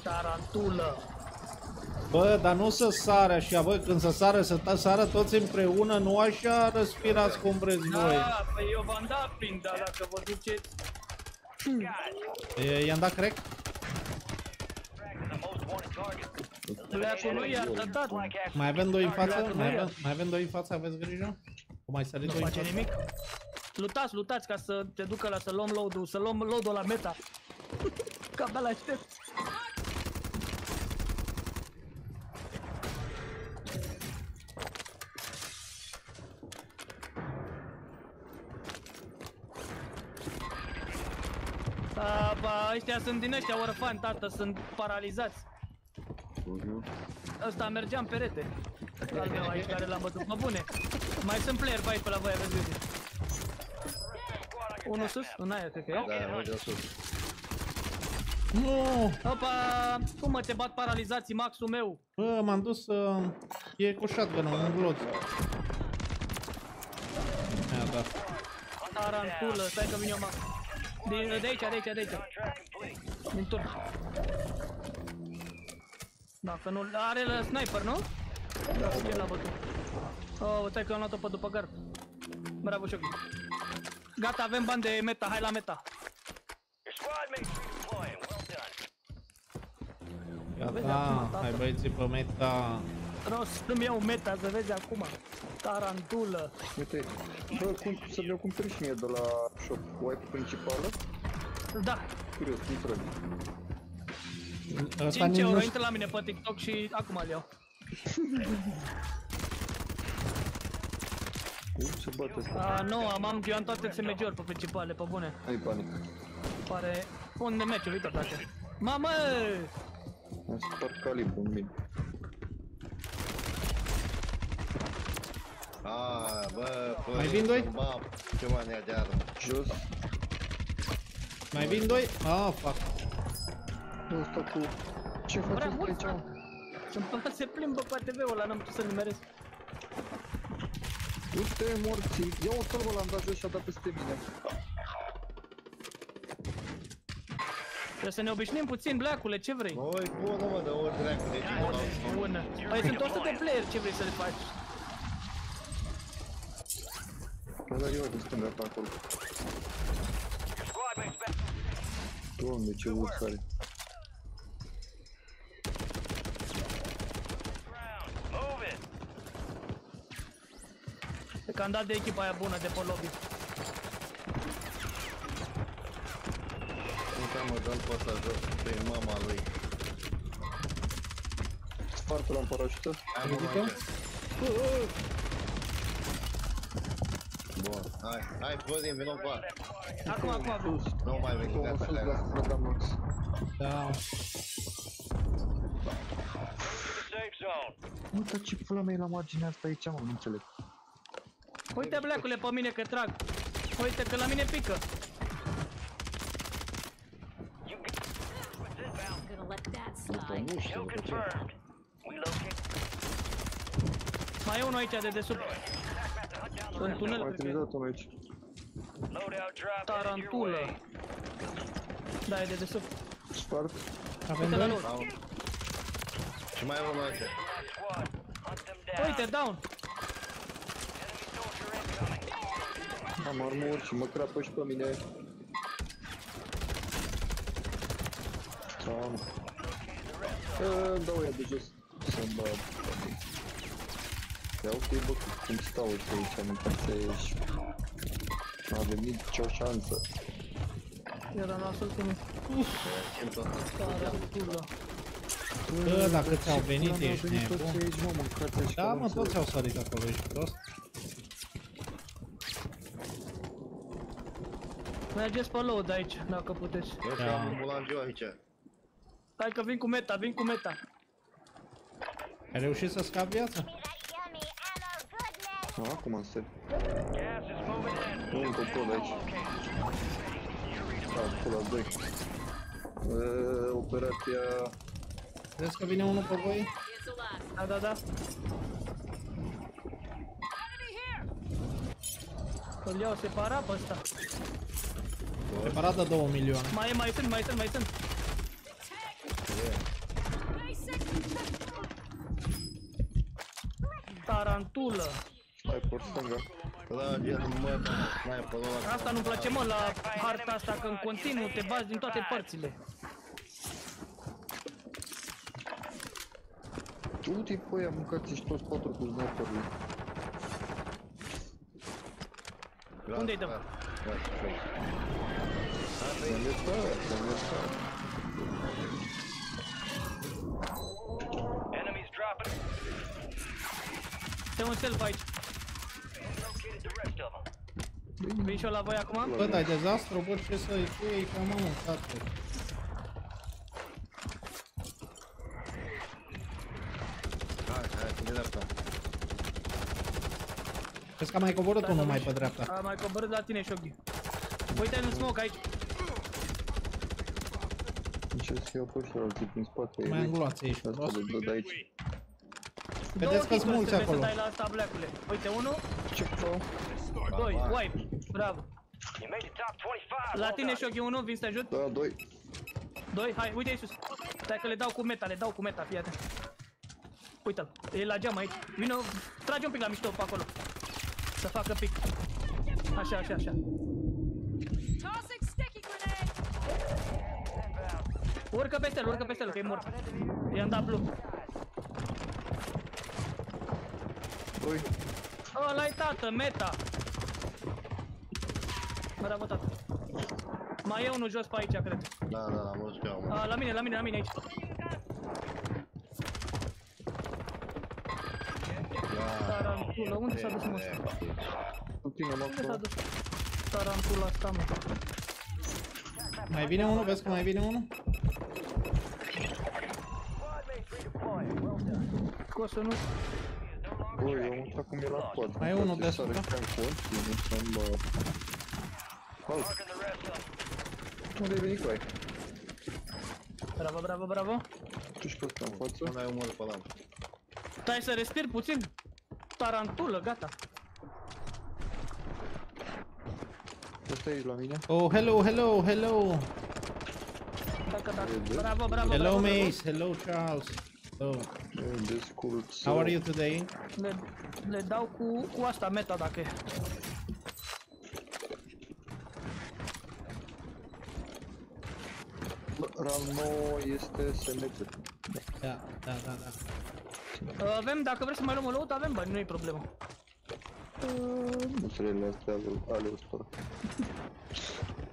L: Tarantulă.
B: Bă, dar nu să sară așa, bă, când să sară, să ta- sară toți împreună, nu așa răspirați cum vreți voi.
L: Da, păi eu v-am dat pin, dar dacă vă duceți...
B: E, I-am dat crack?
D: The most wanted target.
L: Pleacul lui i-a dat.
D: Black action.
B: Mai avem doi în față? Mai avem, mai avem doi în față, aveți grijă? Cum mai sărit
L: Nu
B: doi în
L: face
B: față?
L: nimic. Lutați, lutați ca să te ducă la să luăm load-ul, să luăm load-ul la meta. Ca abia l-aștept. A, ba, ăștia sunt din ăștia orfani, tată, sunt paralizați. Ăsta mergea în perete. Al meu aici, care l-am bătut. Mă bune. Mai sunt player pe aici, pe la voi, aveți grijă. Unul sus? În aia, cred că e.
K: Da, merge sus.
B: Nu!
L: Opa! Cum mă te bat paralizații, maxul meu?
B: Bă, m-am dus să... E cu shotgun-ul, un glot. Mi-a dat.
L: Tarantulă, stai că vin eu, max. Din, de aici, de aici, de aici.
D: Contract complete.
L: Din turn. Dacă nu... Are la sniper, nu? Da, cu ce l-a bătut? Oh, stai că am luat-o pe după gard. Bravo, Shogi. Gata, avem bani de meta, hai la meta.
D: Your squad mates redeploying. Well done.
B: Gata, hai băieții pe meta.
L: Vreau să-mi iau meta, să vezi acum. Tarantulă.
C: Uite, bă, cum, să mi-o cumperi și mie de la shop wipe principală?
L: Da,
C: Curios, cum trebuie.
B: Ăsta
L: 5
B: nici
L: euro,
B: nu
L: intră la mine pe TikTok și acum îl iau.
C: Cum se bate asta?
L: A, nu, am, am, eu am toate SMG-uri pe principale, pe bune.
C: Ai panic.
L: Pare... Unde meciul, uite frate. Mamă!
C: Am spart calibru în mine.
K: Ah, bă, bă.
B: Mai vin doi?
K: Bam, ce mania de armă.
C: Jos.
B: Mai vin doi? Ah, fuck.
C: Nu, ăsta cu... Ce
L: Prea
C: faceți
L: mult,
C: aici? mă?
L: Sunt se plimbă pe TV-ul ăla, n-am putut să nimeresc.
C: Uite, morții. Ia o salvă l-am dat jos și a dat peste mine.
L: Trebuie să ne obișnuim puțin, bleacule, ce vrei?
K: Oi, bună, mă, de ori dracu, de ce mă
L: Bună. Păi sunt 100 de player, ce vrei să le faci?
C: Mă da eu de stânga pe acolo.
D: Your squad mates back.
C: Doamne, ce urs are.
D: Ground. Move it.
L: Pe că am dat de echipa aia bună de pe lobby.
K: Cum mă dăm pe ăsta jos pe mama lui.
C: Spartă la parașută.
K: Hai, mă,
B: Ridică?
K: mai Bun, hai, hai, Florin, vino în bar.
L: Acum, acum, acum.
K: Nu mai veni,
C: Cum
K: gata,
C: sus,
K: gata.
C: gata, da, Max.
B: Da.
D: Safe zone.
C: Uite ce pula mea e la marginea asta aici, mă, nu înțeleg.
L: Uite, bleacule, pe mine că trag. Uite că la mine pică.
D: You get what's inbound.
H: gonna let that
C: Uite,
H: slide.
C: nu știu
D: Kill
C: de ce.
D: confirmed. We locate.
L: Mai e unul aici de desubt. În tunel,
C: Mai
L: cred că e.
C: trimit unul aici.
D: Loadout drop headed your
L: Tarantulă.
D: way.
L: Da, e de desubt.
C: Spart.
B: Avem
L: Uite la
B: doi?
L: lor.
K: Au. Și mai e unul aici.
D: Squad. Hunt them down.
L: Uite, down.
D: Enemy soldier incoming.
C: Am armuri și mă crapă și pe mine. Am. Îmi dau ea de jos. Să-mi bag. Ia uite bă cum stau ăștia aici, nu și Nu avem nicio șansă.
L: Era nasul cu mine.
K: Simt asta.
L: Tarantulă.
B: Bă, dacă ți-au venit,
C: pula mea,
B: ești
C: au venit
B: nebun.
C: toți aici, mă, mâncați aici,
B: Da,
C: că
B: mă,
C: nu
B: toți
C: înțeleg.
B: au sărit acolo, ești prost.
L: Mergeți pe load aici, dacă puteți.
M: Eu și
B: Da.
M: am ambulanțiu aici.
L: Hai că vin cu meta, vin cu meta.
B: Ai reușit să scapi viața?
C: Ah, acum se...
D: Gas is moving in.
C: Nu, încă tot aici. Da, acolo, doi. Uh, operația...
B: Crezi că vine unul pe voi?
L: Da, da, da. Îl iau separat pe ăsta.
B: Separat de 2 milioane.
L: Mai e, mai sunt, mai sunt, mai sunt. Tarantulă.
C: Hai, por stânga.
M: Da, gen, mă, mai pe ăla.
L: Asta nu-mi place, mă, la harta asta, că în continuu te bazi din toate părțile.
C: Du-te pe aia, mâncați și toți patru cu sniperul.
L: Unde-i dăm?
C: Să-mi ies pe aia, să-mi ies pe aia.
D: Enemies dropping.
L: Te un self aici. Vin și eu la voi acum?
B: Bă, dar dezastru, bă, ce să-i cu ei ca mă, tatu.
M: Hai, hai, de dreapta.
B: Crezi că a mai coborât unul mai pe dreapta.
L: A mai coborât la tine, Shoghi. Uite, nu un smoke aici.
C: Ce să iau pe ăla tip din spate?
B: Mai angulați aici, prost.
C: de aici.
B: Vedeți că-s mulți acolo.
L: Două tipuri trebuie să dai la asta, bleacule. Uite, unul.
C: Ce pro.
L: 2, wipe, bravo. La tine
D: și
L: ochi 1, vin să te ajut?
C: Da, 2.
L: 2, hai, uite sus. Stai că le dau cu meta, le dau cu meta, fii atent. Uite-l, e la geam aici. Vino, trage un pic la mișto pe acolo. Să facă pic. Așa, așa, așa. Urcă peste el, urcă peste el, că e mort. I-am dat blue. Ăla-i tată, meta. Bravo, tată. Mai e unul jos pe aici, cred.
M: Da, da, da, am văzut că am.
L: A, la mine, la mine, la mine aici. Tarantulă, unde s-a dus mă ăsta?
C: Cu tine, mă,
L: Unde s-a
C: acolo.
L: dus? Tarantula asta, mă.
B: Mai vine unul? Vezi că mai vine unul?
L: Scosul nu.
C: Băi, eu am uitat cum era pod.
B: Mai e unul
C: Uitați,
B: deasupra.
C: Sare pe pod și nu să-mi, bă... Halt.
D: Marking the rest of them.
C: Unde ai venit cu ai?
L: Bravo, bravo, bravo.
C: Tu și pe ăsta în față?
M: Unde ai omorât pe ăla?
L: Stai să respir puțin. Tarantulă, gata.
C: Ăsta e la mine?
B: Oh, hello, hello, hello.
L: Dacă, dacă. Bravo, bravo,
B: Hello,
L: bravo,
B: Mace. Hello, Charles. Hello.
C: E descult.
B: How are you today?
L: Le, le dau cu, cu asta meta dacă e.
C: RAM 9 este SMT.
B: Da, da, da, da.
L: Avem, dacă vreți să mai luăm o load, avem bani, nu-i problemă.
C: Mustrele astea ale, ale ăstora.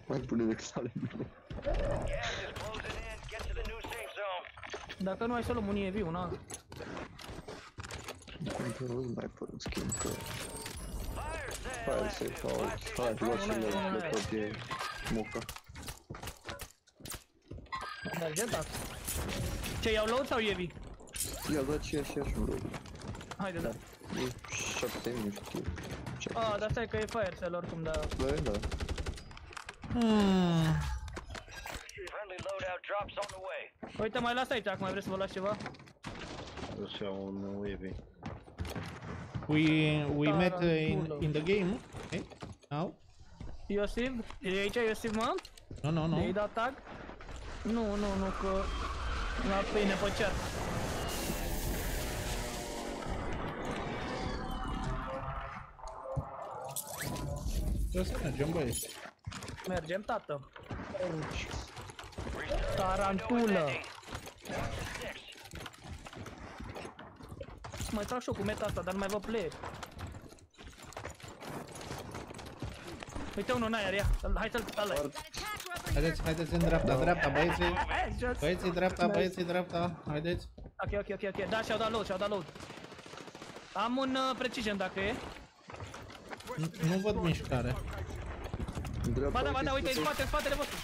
C: Mai bune decât ale mele.
D: Gas is closing in. Get to the new safe zone.
L: Dacă nu, hai să luăm un EV, un alt.
C: Controlul sniper, în schimb, că...
D: Fire
C: Hai
D: sale
C: să
D: active.
C: caut. Hai, luați-le,
L: Hai, hai,
C: că
L: hai.
C: tot e moca.
L: Merge, da. Ce, iau load sau EV?
C: Ia, da, ce și așa un loc.
L: Haide, da.
C: E 7 nu știu.
L: A, dar stai că e fire sale oricum, da.
C: Da, da.
B: Hmm.
D: Friendly loadout drops on the way.
L: Uite, mai las aici, dacă mai vreți să vă las ceva.
M: Eu și iau un UAV.
B: We we met uh, in
L: Tarantulă.
B: in the game. Okay. Now?
L: Iosif, e aici Iosif, mă?
B: No, no, no.
L: De-ai dat tag? Nu, nu, nu, că... La pâine pe chat.
B: Trebuie să mergem, băieți.
L: Mergem, tată. Tarantulă. Mai trag și eu cu meta asta, dar nu mai văd player. Uite unul în aer, ia. Hai să-l ăla.
B: Haideți, haideți în dreapta, dreapta, băieții.
L: Eh, jos.
B: Băieții dreapta,
L: Nice.
B: băieții dreapta. Haideți.
L: Ok, ok, ok, ok. Da, și-au dat load, și-au dat load. Am un uh, precision dacă e.
B: Nu- Nu văd mișcare.
L: Ba da, ba da, uite, în spate, în spatele vostru.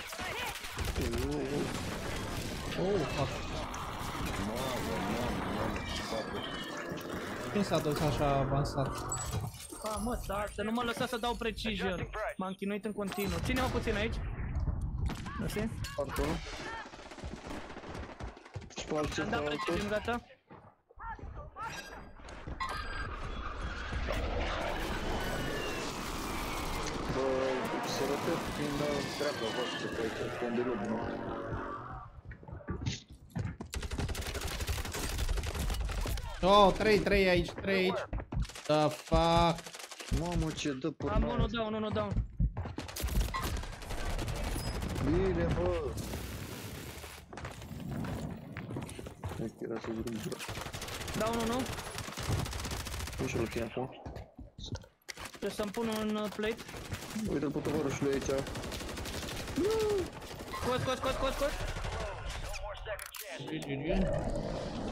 B: Oh, fuck. Cum s-a dus așa avansat?
L: Ah, mă, da, să nu mă lăsa să dau precision. M-am chinuit în continuu. Ține-mă puțin aici. Mersi.
C: Acolo. Sparge
L: Am dat precision, gata.
C: Bă, să repet prin uh, dreapta voastră, că e fond de loc, nu?
B: Oh, 3, 3 aici, 3 aici. The fuck?
C: Mamă, ce dă până
L: Am unul down, unul down.
C: Bine, bă! Hai că era să vrem bă.
L: Down unul.
C: Nu știu ce acum.
L: Trebuie să-mi pun un uh, plate.
C: Uite-l pe tovarășul aici.
L: Scos, scos, scos, scos, scos.
B: GG.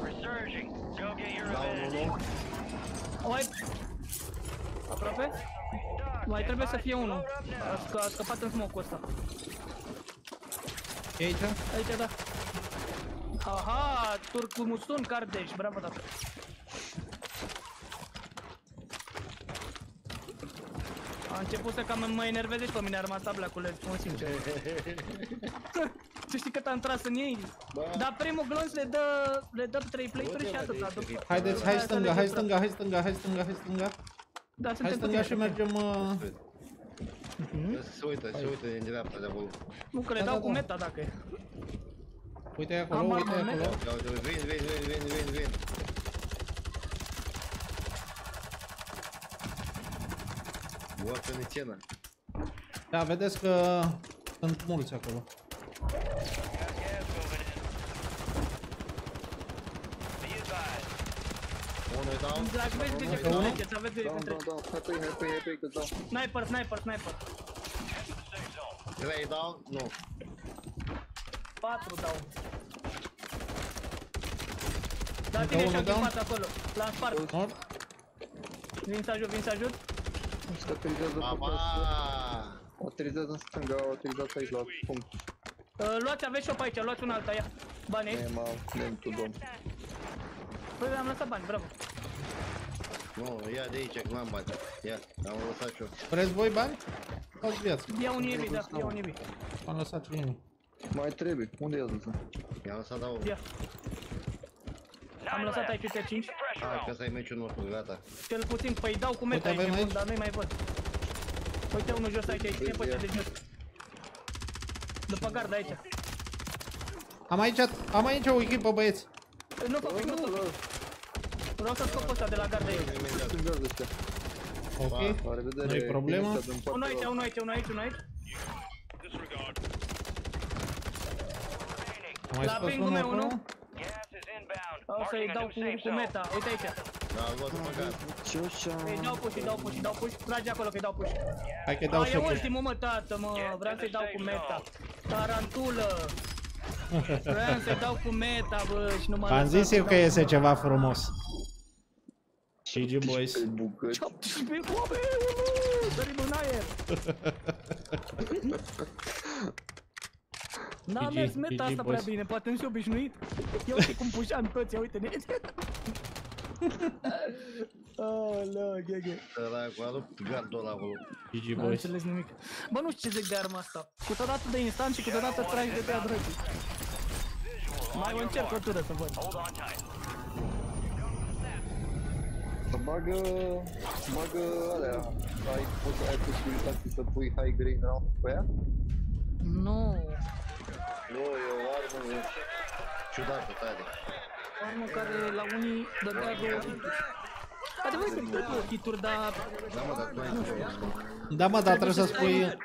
D: Resurging. Go get your
M: Dau
D: revenge.
M: Unul.
L: Oi. Aproape? Mai trebuie să fie unul. A, sc- a scăpat în smoke-ul ăsta.
B: E aici?
L: Aici, da. Aha, turcul musun Cardeș, bravo, da. Început să cam mă enerveze și pe mine arma asta blaculeț, spun sincer. Tu știi cât am tras în ei? Dar primul glonț le dă, le dă 3 play-uri și atâta. după-
B: Haideți, hai
L: Aia să
B: stânga,
L: le
B: hai
L: dă
B: stânga, hai stânga, hai stânga, hai stânga.
L: Da,
B: Hai
L: suntem
B: stânga
L: puțini,
B: și
L: ok.
B: mergem... uh,
M: Se uită, se uită din dreapta de acolo.
L: Nu, că le
B: Da,
L: dau
B: da,
L: cu
B: da.
L: meta dacă e.
B: Uite acolo,
L: Am
B: uite
L: armament.
B: acolo.
M: Ia uite, uite, vin, vin, vin, vin, vin, vin. Boață nețenă.
B: Da, vedeți că sunt mulți acolo.
M: Unul
L: e down. Dragi,
B: vezi
L: de
B: ce
L: mergeți, aveți
C: de down, down, down, happy, happy, happy, good down.
L: Sniper, sniper, sniper.
M: Trei down? Nu.
L: Patru down. Da, tine și-am acolo, l-am spart. Vin să ajut, vin să ajut.
C: Se aterizează pe
M: Mama!
C: casă. Aterizează în stânga, au aterizat aici la punct.
L: Uh, luați, aveți shop aici, luați un alta, ia. Bani aici.
C: E, mă, lentul, domn.
L: Păi am lăsat bani, bravo.
M: Nu, ia de aici, că n-am bani. Ia, am lăsat și eu.
B: Vreți voi bani? Luați viață.
L: Ia un EV, da, ia un EV.
B: Am lăsat și mie.
C: Mai trebuie, unde e asta?
M: I-am lăsat dau.
L: Ia. Am lăsat aici, uite, 5.
M: Hai, că ăsta e meciul nostru, gata.
L: Cel puțin, păi dau cu meta
B: Uite, avem
L: aici,
B: aici.
L: dar nu-i mai văd. Uite unul jos aici, ține pe ăștia de jos. După gard aici.
B: Am aici, am aici o echipă, băieți.
L: Nu fac nu fac. Vreau să scop ăsta de la gard aici.
C: Stângează ăștia.
B: Ok.
C: La revedere.
B: Nu-i problemă.
C: Bine, stă din
L: Unul aici,
C: partea
L: unul aici, unul aici, unul aici.
B: Am mai
L: La
B: scos
L: pingul
B: unul
L: meu,
B: acolo.
L: Nu? O să-i dau cu, cu meta, uite aici.
M: Da, am luat pe gaz.
C: Ce așa?
L: Îi dau push, îi dau push, îi dau push. Trage acolo că îi dau push.
B: Hai că-i dau
L: A, e
B: shop
L: ultimul, mă, tată, mă. Vreau să-i dau cu meta. Tarantulă. Vreau să-i dau cu meta, bă, și nu m-a
B: Am
L: lăsat
B: zis
L: să
B: eu că
L: dau
B: iese
L: cu
B: ceva frumos. GG boys.
L: 18 oameni, bă, sărim în aer. N-a
B: GG,
L: mers meta
B: GG,
L: asta prea
B: boys.
L: bine, poate nu și obișnuit. Ia uite cum pușam toți, ia uite-ne. Aoleu, gheghe.
M: Săracu, a rupt gardul ăla acolo.
B: GG
L: N-am
B: boys.
L: înțeles nimic. Bă, nu știu ce zic de arma asta. Câteodată de instant și câteodată tragi de pe adrății. Mai o încerc o tură să văd.
C: Să bagă, bagă alea. Ai, poți să ai posibilitatea să pui high grade round pe ea?
L: Nu.
M: Nu, e o armă ciudată tare.
L: Armă care la unii dădea două hituri. Adevăr că dă două hituri, dar...
M: Da, mă, dar tu ai înțeles.
B: Da, mă, dar trebuie să spui...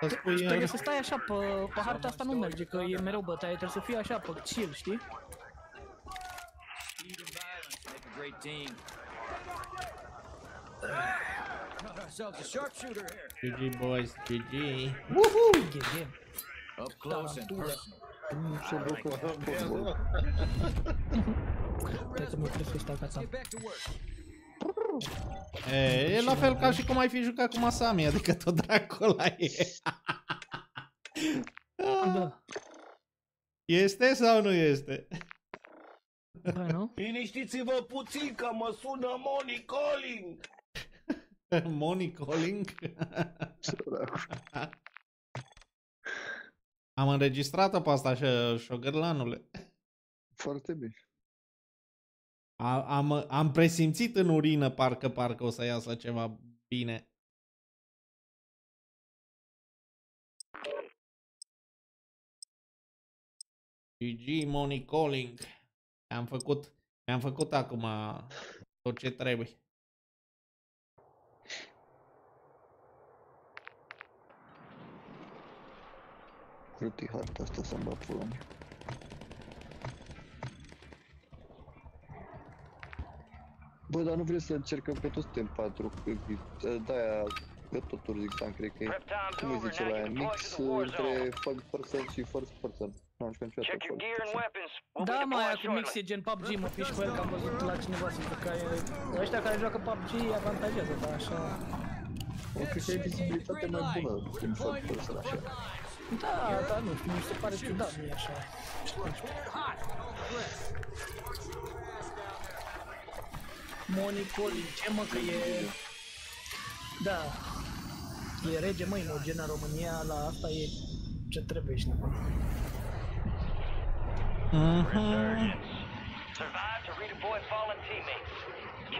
B: Să spui...
L: Trebuie să stai așa pe, pe harta asta nu merge, că e mereu bătaie, trebuie să fii așa pe chill, știi?
F: Make a great team. Got ourselves a sharpshooter here.
B: GG boys, GG.
L: GG.
F: Up close and personal.
C: Nu se joacă fotbal.
L: Cred că mă trebuie să stau gata.
F: Get back to work.
B: E, e la fel ca și cum ai fi jucat cu Masami, adică tot dracula e.
L: Da.
B: Este sau nu este?
L: Păi nu?
N: Liniștiți-vă puțin că mă sună Moni Calling!
B: Money calling?
C: Săracu.
B: Am înregistrat-o pe asta, șo- șogărlanule.
C: Foarte bine.
B: A- Am, am presimțit în urină parcă, parcă o să iasă ceva bine. GG Money Calling. Am făcut, mi-am făcut acum tot ce trebuie.
C: Uite harta asta să-mi bat pula mea. Bă, dar nu vrei să încercăm că toți suntem patru, că de-aia că tot Urzixan, cred că e, cum îi zice la aia, mix între third person și first person. Nu am jucat niciodată
D: Check your
C: first
D: gear and
C: person.
D: weapons. We'll
L: Da,
D: be
L: mai aia
D: deployed
L: cu mix
D: shortly.
L: e gen PUBG, mă piși pe el, că am văzut la cineva să zică că e... Ăștia care joacă PUBG avantajează, dar așa...
C: O, cred că e vizibilitate mai bună în third person așa.
L: Da, dar nu știu, mi se pare ciudat, nu e așa. Monicoli, ce mă că e... Da. E rege, măi, în gen în România, la asta e ce trebuie, știi?
B: Mhm.
D: Survive to redeploy fallen teammates.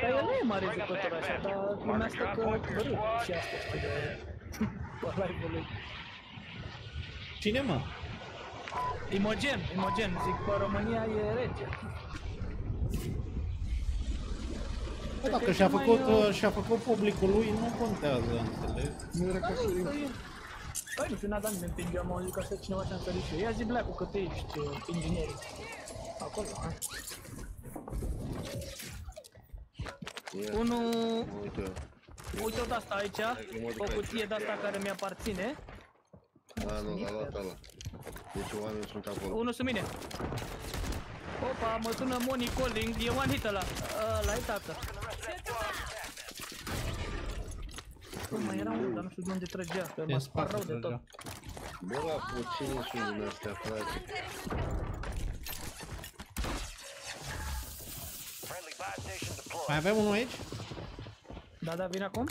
L: Dar el nu e
D: Kill,
L: mare
D: bring 'em
L: jucător
D: back
L: așa,
D: fast.
L: dar lumea asta că râd și asta, știi, de... Pe live-ul lui.
B: Cine mă?
L: Imogen, Imogen, zic, pe România e rege.
B: Bă, dacă și-a făcut, uh, și-a făcut publicul lui, nu contează, înțelegi?
C: Nu era ca să
L: Păi nu știu, n-a dat nimeni ping, eu am auzit că asta cineva și-a întărit și eu. Ia zi Black-ul că tu ești uh, inginerii. Acolo, ha?
M: Ia,
L: Unul...
M: Uite,
L: Uite-o de asta aici, o cutie de asta care mi-aparține.
M: A, nu, a luat ăla. Deci oamenii sunt acolo.
L: Unul sunt mine. Opa, mă sună Moni Calling, e one hit ăla. Ăla e tacă. Bă, mai era unul, dar nu știu de unde trăgea, că
B: Din
L: mă spar
B: spate
L: rău de tot.
B: trăgea.
M: Bă, la puțini sunt din astea, frate.
D: Friendly buy station deployed.
B: Mai avem unul aici?
L: Da, da, vine acum?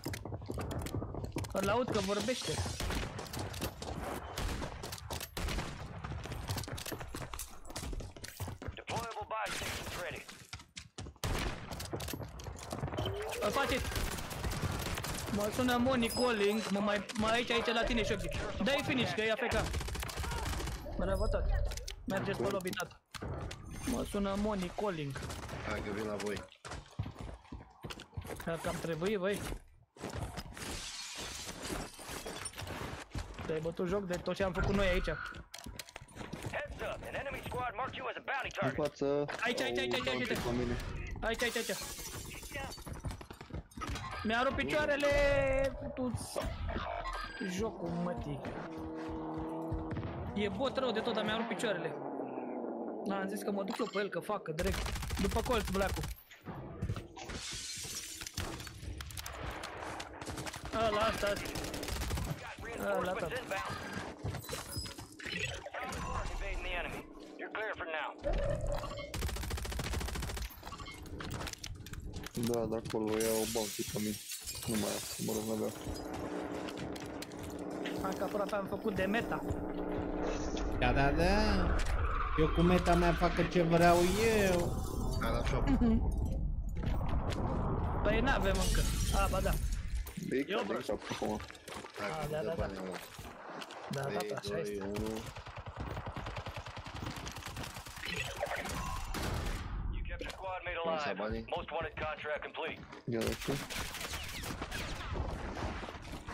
L: Îl aud că vorbește.
D: Buy stations ready.
L: Îl faceți! Mă sună Moni Calling, mă mai, mai aici, aici la tine, Shogi. Dai finish, că e AFK. Bravo, tată. Mergeți pe lobby, tată. Mă sună Moni Calling.
M: Hai că vin la voi.
L: Cred că am trebuit, băi. Te-ai bătut joc de tot ce am făcut noi aici.
D: Heads up, an enemy squad marked you as a bounty
C: În
D: target.
C: față,
L: Aici, aici, aici, aici,
C: au
L: aici.
C: dat la mine.
L: Aici, aici, aici. Mi-a rupt picioarele, putuți. Jocul mătii. E bot rău de tot, dar mi-a rupt picioarele. Da, am zis că mă duc eu pe el, că fac, că direct. După colț, black-ul. Ăla, asta. Ăla,
D: Reinforcements
L: tata.
D: inbound. Evading the enemy. You're clear for now.
C: Da, de acolo ia o bounty pe mine. Nu mai am, mă rog, n-avea.
L: Hai că aproape am făcut de meta.
B: Da, da, da. Eu cu meta mea fac ce vreau eu.
M: Hai la shop.
L: Păi n-avem încă. A, ba da.
C: E
L: Eu
C: ca
L: vreau.
C: de cap acum.
M: Hai
L: Ah,
M: că
L: da,
M: dă
L: da, da.
M: banii, mă.
L: Da, da,
M: 3,
L: da, așa
M: 2,
L: este.
D: Squad mate
M: What's up,
D: alive.
M: buddy?
D: Most wanted contract complete.
C: Ia de ce?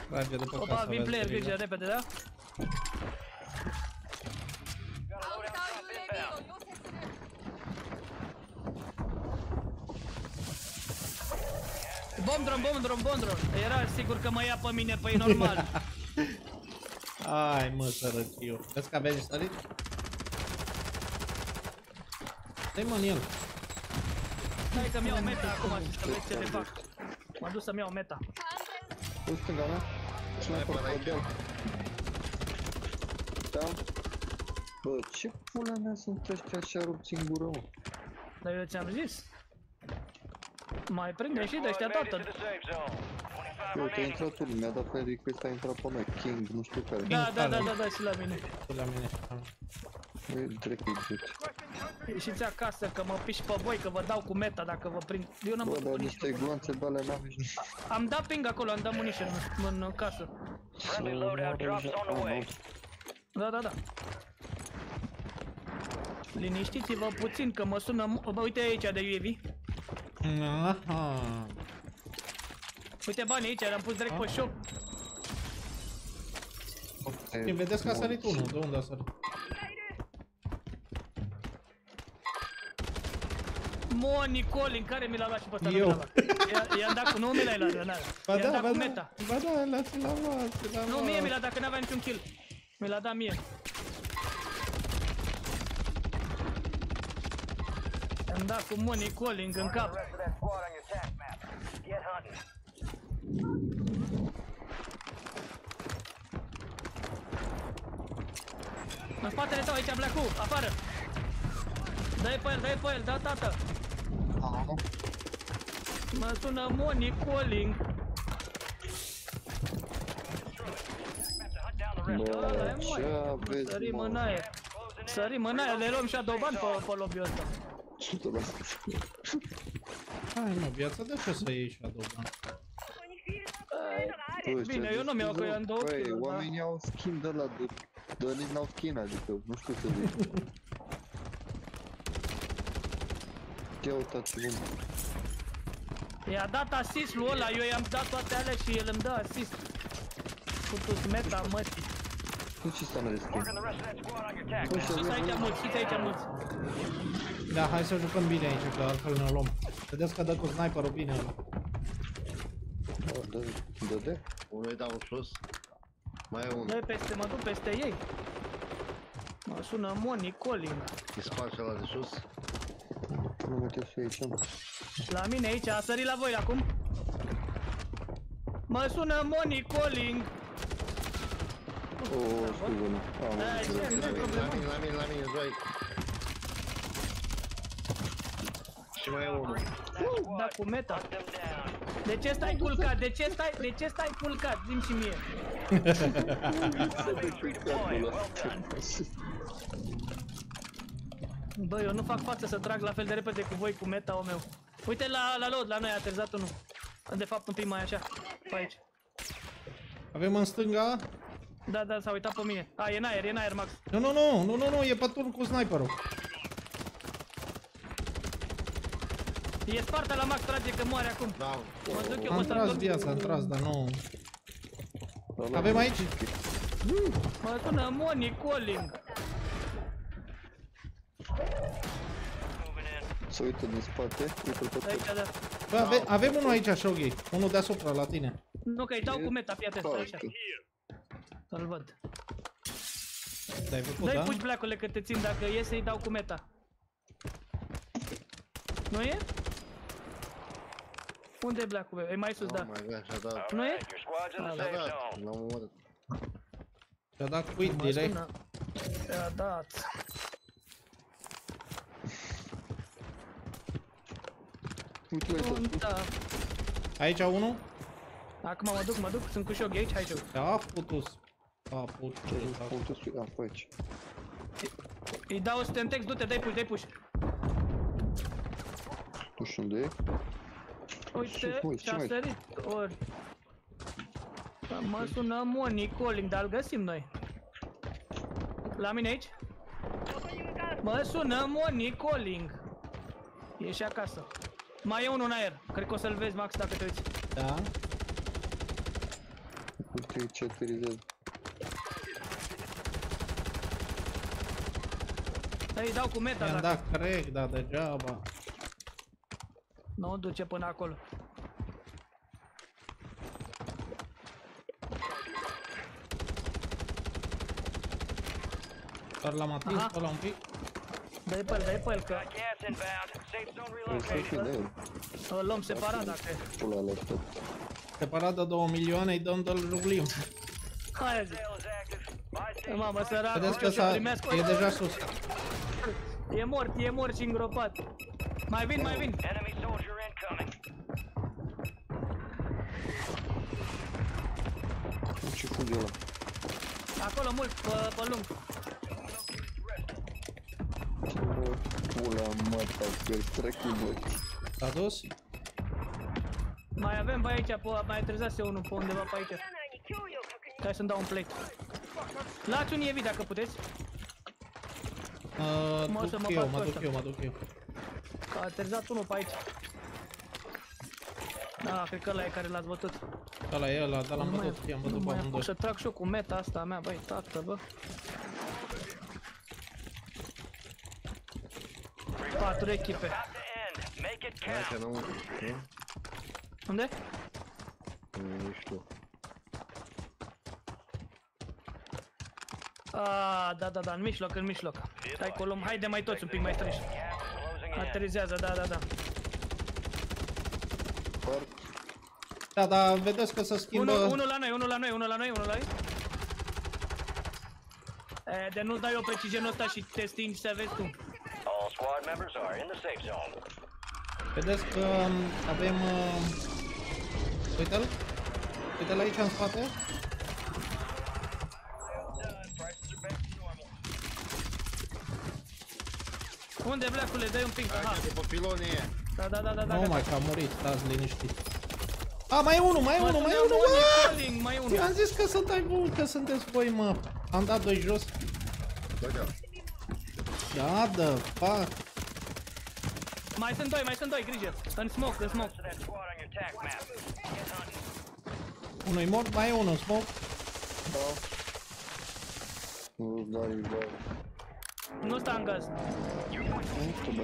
B: Trage după
L: Opa,
B: casă,
L: vin
B: vezi
L: player,
B: că vine.
L: grijă, repede, da?
D: Got a loadout drop inbound.
L: Bomb drone, bomb drone, bomb drone. Era sigur că mă ia pe mine, păi normal.
B: Hai mă, sărăciu. Vezi că aveți sărit? Stai mă în el.
L: Stai că-mi iau meta acum și să vezi ce le fac. M-am dus să-mi iau meta.
C: În stânga mea. Sniper pe deal. Da. Bă, ce pula mea sunt ăștia așa rupți în gură, mă?
L: Dar eu ți-am zis. Mai prinde și de ăștia
D: Made it to
L: toată.
D: the safe zone. 25
C: Uite, a
D: remaining.
C: intrat unul, mi-a dat pe request, a intrat pe noi, King, nu știu care.
L: Da, da, da, da, da, și la mine.
B: Tu la mine și la mine.
C: E drept idiot.
L: Ieșiți acasă că mă piși pe voi, că vă dau cu meta dacă vă prind. Eu n-am
C: Bă,
L: văzut
C: dar
L: pe
C: niște
L: nici.
C: gloanțe de alea n-am nici
L: Am dat ping acolo, am dat munition în, în casă.
D: Friendly loadout drops on the way.
L: Da, da, da. Liniștiți-vă puțin că mă sună... Bă, uite aici de UAV.
B: Aha.
L: Uite banii aici, le-am pus direct pe shop.
B: Și vedeți că a sărit unul. De unde a sărit?
L: Moni Colin, care mi l-a luat și pe ăsta nu
B: Eu.
L: mi l-a luat. I-a- I-am dat cu... Nu mi l-ai luat, Leonard.
B: Ba
L: I-am
B: da,
L: dat
B: ba
L: cu
B: da.
L: meta.
B: Ba da, l-ați l-am luat, l-am
L: Nu, mie mi
B: luat.
L: l-a dat că n-avea niciun kill. Mi l-a dat mie. Am dat cu Moni Colin în cap.
D: Rest of that squad on your task map. Get hunting.
L: În spatele tău, aici Black afară. Dă-i pe el, dă-i pe el, da, tată. Mă sună Moni Calling.
C: Bă, ce aveți,
L: Sărim
C: mă?
L: în aer. Sărim în aer, le luăm și adoban pe, pe lobby-ul ăsta.
C: 100%.
B: Hai mă, viața de ce să iei și adoban?
C: Bă,
L: Bine,
C: ce
L: eu nu mi-au că eu am două
C: Băi,
L: kill-uri, da.
C: oamenii au skin de la de... Dar nici n-au skin, adică, nu știu să zic. Ia uitați-vă, mă.
L: I-a dat assist lui ăla, eu i-am dat toate alea și el îmi dă assist. Putu meta mătii.
C: Nu ce să are skin. Bă, și
L: Sus
C: avem
L: aici
C: unul-
L: mulți, sus aici mulți.
B: Da, hai să jucăm bine aici, că altfel ne luăm. Vedeți că dă cu sniperul bine ăla.
C: Bă, dă, dă de.
M: Unul îi dau în sus. Mai e unul.
L: Dă peste, mă duc peste ei. Mă sună Moni Calling.
M: Îi sparge ăla de sus.
C: Nu meteți și aici, mă.
L: La mine aici, a sărit la voi acum. Mă sună Moni Calling.
C: O, scuze-mă. Am
L: Da,
C: înțeles.
L: ce, nu
M: La
L: e
M: mine, la
L: problemă.
M: mine, la mine, la mine, doi. Și mai e unul.
L: Da, cu meta. De ce stai culcat? De ce stai, de ce stai culcat? Zim și mie. Bă, eu nu fac față să trag la fel de repede cu voi cu meta-ul meu. Uite la, la load, la noi a aterizat unul. De fapt, un pic mai așa. Pe aici.
B: Avem în stânga?
L: Da, da, s-a uitat pe mine. A, e în aer, e în aer, Max.
B: Nu, nu, nu, nu, nu, nu, e pe turn cu sniperul.
L: E sparta la Max, trage că moare acum.
M: Da.
L: Mă duc eu,
B: Am
L: mă
B: tras
L: întorc.
B: viața, am tras, dar nu... Avem aici?
L: Mă sună Moni Calling.
C: Se uită din spate, uite-l pe
L: Aici, da.
B: Bă, ave avem unul aici, Shoghi. Unul deasupra, la tine.
L: Nu, că îi dau cu meta, fii atent, stai așa. Să-l văd.
B: Te-ai făcut,
L: Dă-i
B: da?
L: puși bleacule că te țin, dacă iese îi dau cu meta. Nu e? Unde e bleacul? E mai sus, da.
M: Oh my gosh, a dat.
L: Nu e?
M: A dat. L-am omorât.
B: Te-a dat quit
L: Mă
B: direct.
L: sună. I-a dat. Unta.
B: Aici unul?
L: Acum mă duc, mă duc, sunt cu șoc aici, hai șoc.
B: A putus. A putus. A
C: putus. A, pe aici.
L: Îi dau stentex, du-te, dai push, dai push.
C: Nu știu unde e.
L: Uite,
C: Ce mai- ce
L: și-a
C: mai-
L: sărit ori. Da, Mă sună Moni Calling, dar îl găsim noi. La mine aici? Mă sună Moni Calling. E și acasă. Mai e unul în aer. Cred că o să-l vezi, Max, dacă te uiți.
B: Da.
C: Uite ce aterizează.
L: Îi dau cu meta
B: I-am
L: dacă
B: dat crack, da, degeaba.
L: Nu o duce până acolo.
B: Doar l-am atins
L: Aha.
B: pe ăla un pic.
L: Dă-i pe el, dă-i pe el, că
D: Gas inbound. Safe zone
C: Păi să și
D: relocated.
C: de el.
L: îl luăm separat dacă e.
C: Pula la tot.
B: Separat de 2 milioane îi dăm de-l ruglim.
L: Hai zic.
D: Sale is active. Buy station.
L: Mamă, sărac,
B: Vedeți că
L: o să
B: s-a...
L: primească-
B: e deja sus.
L: E mort, e mort și îngropat. Mai vin, mai vin.
C: Ce fuge ăla?
L: Acolo mult, pe, pe lung.
C: Ce pula măta, că trecu, bă.
B: S-a dus?
L: Mai avem pe aici, pe, mai trezase unul pe undeva pe aici. Hai să-mi dau un plate. Lați un evi dacă puteți.
B: Uh,
L: Mă, să
B: duc
L: mă
B: eu,
L: bat
B: mă
L: pe
B: duc
L: ăsta.
B: eu, mă duc eu.
L: Că a trezat unul pe aici. Da, cred că ăla e care l-ați bătut.
B: Ăla e ăla, dar l-am
L: Nu mai-
B: bătut, i-am
L: nu
B: bătut pe
L: mai
B: amândoi.
L: apuc să trag și eu cu meta asta a mea, băi, tată, bă. 4 echipe.
D: About to end. Make it
M: Hai că
D: count.
M: nu... Nu?
L: Unde?
M: Nu știu.
L: A, da, da, da, în mijloc, în mijloc. Hai că o luăm, haide mai toți un pic mai strânși.
D: Gas is closing in.
L: Aterizează, da, da, da.
B: Da, da, vedeți că se schimbă...
L: Unul, unul la noi, unul la noi, unul la noi, unul la noi. E, de nu dai o preciziunul ăsta și te stingi să vezi tu.
D: All squad members are in the safe zone.
B: Vedeți că um, avem... Uh... Uite-l. Uite-l aici în spate.
L: Unde, blacule, dai un pic, aha.
M: De pe pilone e.
L: Da, da, da, da, da.
B: Nu
L: gata.
B: mai că a murit, stați liniștit. A, mai e unul, mai e
L: Mă,
B: unul, mai e
L: spunea
B: unul!
L: Bonnie
B: Aaaa!
L: Calling, mai e unul.
B: Eu am zis că sunt ai bun, că sunteți voi, mă. Am dat doi jos.
M: Da, da.
B: Da, da, fuck.
L: Mai sunt doi, mai sunt doi, grijă. În smoke, în smoke.
D: To that squad on your tac map. Get hunting.
B: Unul e mort, mai e unul în smoke.
C: Nu-ți dai, bă.
L: Nu sta în gaz.
C: Nu știu, bă.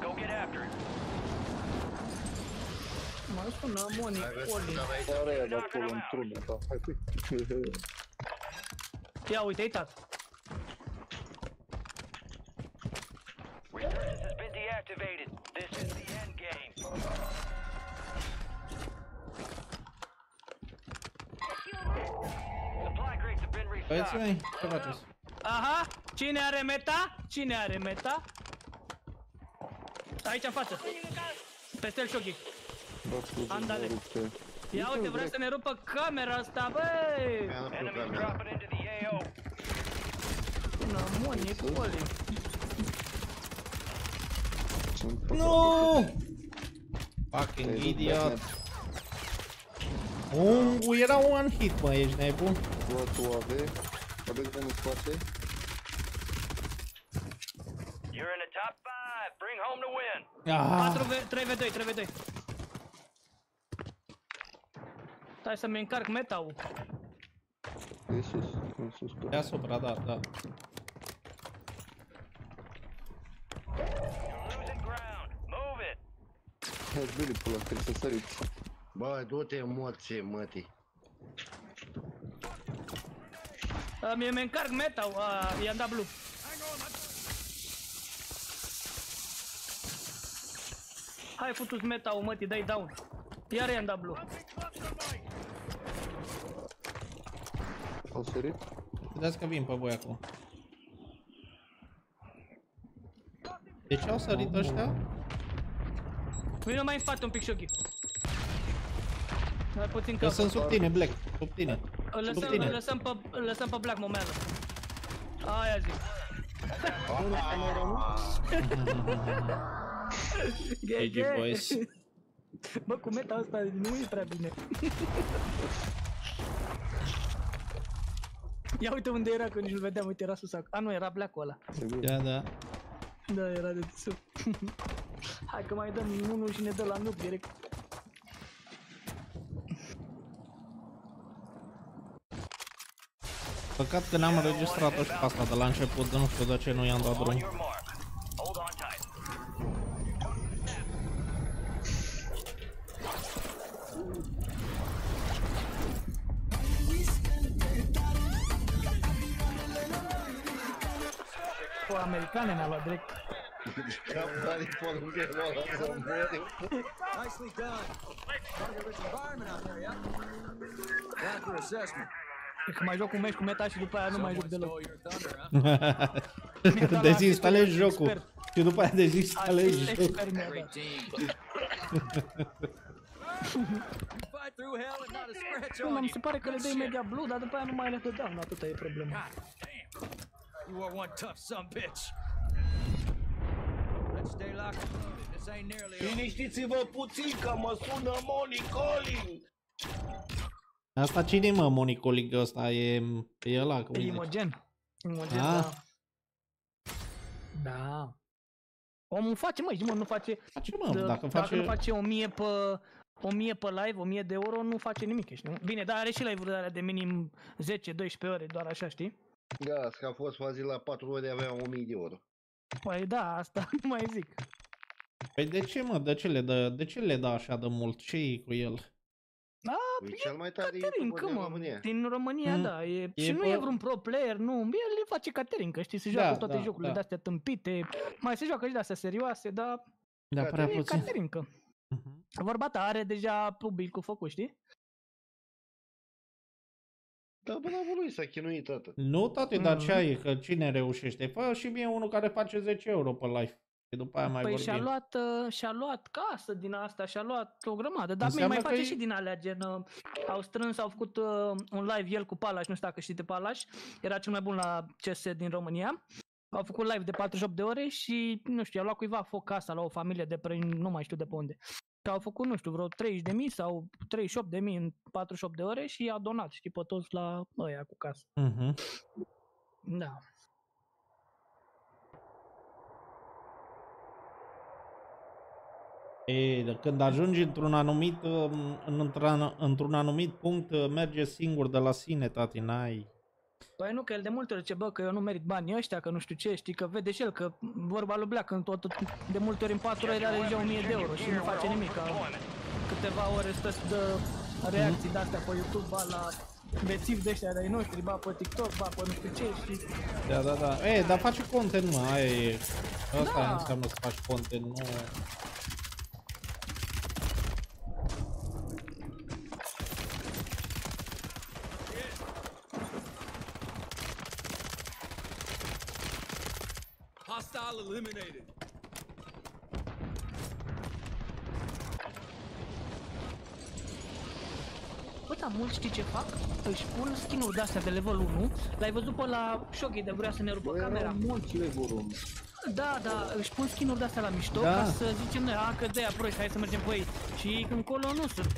D: Go get after it.
L: Mă sună Moni
M: Hai vezi
L: Calling.
M: că aici.
C: Care e de acolo într-unul, da. Hai, pui.
L: Ia uite, ai tat.
D: Resurgence has been deactivated. This is the end game. Supply crates have been
B: Băieți
D: restocked.
B: mei, ce faceți?
L: Aha, cine are meta? Cine are meta? Aici în față. Peste el șochi.
C: Bă, scuze,
L: Andale.
C: mă rupte.
L: Ia uite, vrea să ne rupă camera asta, băi!
M: Mi-am luat
D: Enemies
M: camera.
D: dropping into the AO.
L: Sună Moni Calling.
C: Sunt pe
B: Nu! Fucking
C: Te duc,
B: idiot.
C: Batman.
B: Un, era one hit, mă, ești nebun?
C: Bă, tu ave. Aveți bani în spate?
D: You're in the top five. Bring home the win.
B: Ah,
L: 4 v 3v2, 3v2. Stai să-mi încarc meta-ul.
C: E sus, în sus. pe-
B: deasupra, da, da.
D: You're losing ground. Move it.
C: Hai, Billy, pula, trebuie să săriți.
M: Bă, du-te în morție, mătii.
L: Mi mi încarc meta-ul, a, i-am dat blue. Hai futu-ți meta-ul, mătii, dai down. Iar i-am dat blue.
C: Au sărit?
B: Vedeți că vin pe voi acum. De ce au sărit ăștia?
L: Vino mai în spate un pic șochi. Mai puțin
B: Că
L: cap.
B: sunt sub tine, Black, sub tine.
L: Îl
B: Sub
L: lăsăm,
B: tine.
L: îl lăsăm, pe, îl lăsăm pe Black momeală. Aia zic.
B: GG boys.
L: Bă, cu meta asta nu e prea bine. Ia uite unde era, că nici nu vedeam, uite, era sus. ac- A, nu, era Black-ul ăla.
B: Da, da.
L: Da, era de sub. Hai că mai dăm unul și ne dă la nuc direct.
B: Păcat că n-am înregistrat-o și pe asta de la început, de nu știu de ce nu i-am dat
D: On
B: drum.
L: Pe americane ne-a luat direct.
M: Capitanii porunchelul ăla să mori.
F: Nicely done. Target rich environment out there, yeah? Down for assessment.
L: E că mai joc un meci cu meta și după aia nu mai joc deloc.
F: Stole your thunder, huh?
L: Mi-a dat la
B: Dezinstalezi
L: assistul
B: jocul.
L: expert.
B: Și după aia dezinstalezi
L: Asist
B: jocul.
L: expert mi-a
F: Great
L: dat.
F: team. You fight through hell and not a scratch
L: Nu,
F: on
L: mi
F: you.
L: se pare că le
F: Good
L: dai
F: shit.
L: media blue, dar după aia nu mai le dădeam, atâta e problema.
F: God damn. You are one tough son bitch. Let's stay locked and loaded. This ain't nearly over.
N: Liniștiți-vă puțin că mă sună Moni Colin.
B: Asta cine mă, Monicolic ăsta? E, e ăla? Cum
L: E
B: îi zice?
L: imogen. Imogen,
B: Ah.
L: da. Da. Omul face, mă, zi, mă, nu face...
B: Face, mă,
L: de-
B: dacă
L: dacă
B: face...
L: nu face 1000 pe... 1000 pe live, 1000 de euro, nu face nimic, știi? nu? Bine, dar are și live-uri alea de minim 10-12 ore, doar așa, știi?
M: Da, că a fost fazi la 4 ore avea 1000 de euro.
L: Păi da, asta nu mai zic.
B: Păi de ce, mă? De ce le dă, de ce le dă așa de mult? ce e cu el?
L: Da,
M: E cel mai tare
L: Caterinca,
M: youtuber din
L: mă,
M: România.
L: din România,
B: Mm.
L: da, e,
B: E
L: și nu
B: pe-
L: e vreun pro player, nu, el le face Caterinca, știi, se joacă
B: Da,
L: toate
B: da,
L: jocurile
B: da.
L: de-astea tâmpite, mai se joacă și de-astea serioase, dar
B: Da, prea
L: e
B: puțin.
L: Caterinca.
B: Mhm.
L: Vorba ta are deja publicul făcut, știi?
M: Da, bravo lui, s-a chinuit tată.
B: Nu, tate, dar ce
L: Mhm.
B: ai? Că cine reușește? Fă și mie unul care face 10 euro pe live. Și după aia mai
L: Păi
B: vorbim.
L: și-a luat, uh, și-a luat casă din asta, și-a luat o grămadă, dar
B: Înseamnă
L: mai
B: că
L: face
B: e-
L: și din alea, gen, uh, au strâns, au făcut uh, un live el cu Palaș, nu știu dacă știi de Palaș, era cel mai bun la CS din România, au făcut live de 48 de ore și, nu știu, a luat cuiva foc casa la o familie de prin, nu mai știu de pe unde. Și au făcut, nu știu, vreo 30.000 sau 38.000 în 48 de ore și i-a donat, știi, pe toți la ăia cu casă.
B: Mhm.
L: Da.
B: E, de când ajungi într-un anumit, um, în- într-un, într-un anumit punct, uh, merge singur de la sine, tati, n-ai...
L: Păi nu, că el de multe ori ce bă, că eu nu merit banii ăștia, că nu știu ce, știi, că vede și el că vorba lui Black, în tot, de multe ori în 4 ore are deja 1000 de euro și nu face nimic, că câteva ore stă să dă reacții de-astea pe YouTube, ba la bețivi de ăștia de-ai noștri, ba pe TikTok, ba pe nu știu ce, știi?
B: Da, da, da. E, dar face content, mă, aia e... Asta
L: Da.
B: înseamnă să faci content, nu...
F: Hostile eliminated.
L: Bă, dar mulți știi ce fac? Își pun skin-uri de-astea de level 1, l-ai văzut pe la Shogi de vrea să ne rupă
K: Bă,
L: camera.
K: erau mulți level
L: Da, da, își pun skin-uri de-astea la mișto,
B: Da.
L: ca să zicem noi, a, că de-aia proști, hai să mergem pe ei. Și încolo nu sunt.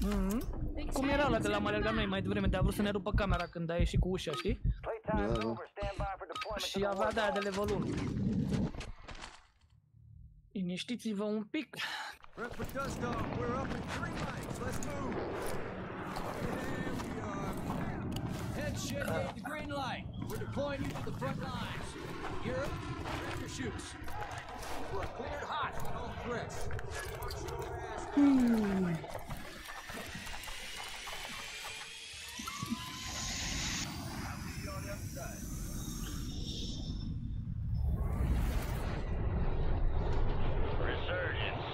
L: Mhm. Cum era la de la Malerga noi mai devreme, de a vrut să ne rupă camera când a ieșit cu ușa, știi?
D: Playtime's over. Stand by for deployment to
L: Și
D: the
L: avea de-aia de
D: war
L: level 1. Liniștiți-vă un pic.
F: Prep for dust off. We're up in three mics. Let's move. There we are. Head shit gave the green light. We're deploying you to the front lines. Gear up. Grab your shoots. We're cleared hot on all threats.
D: Resurgence.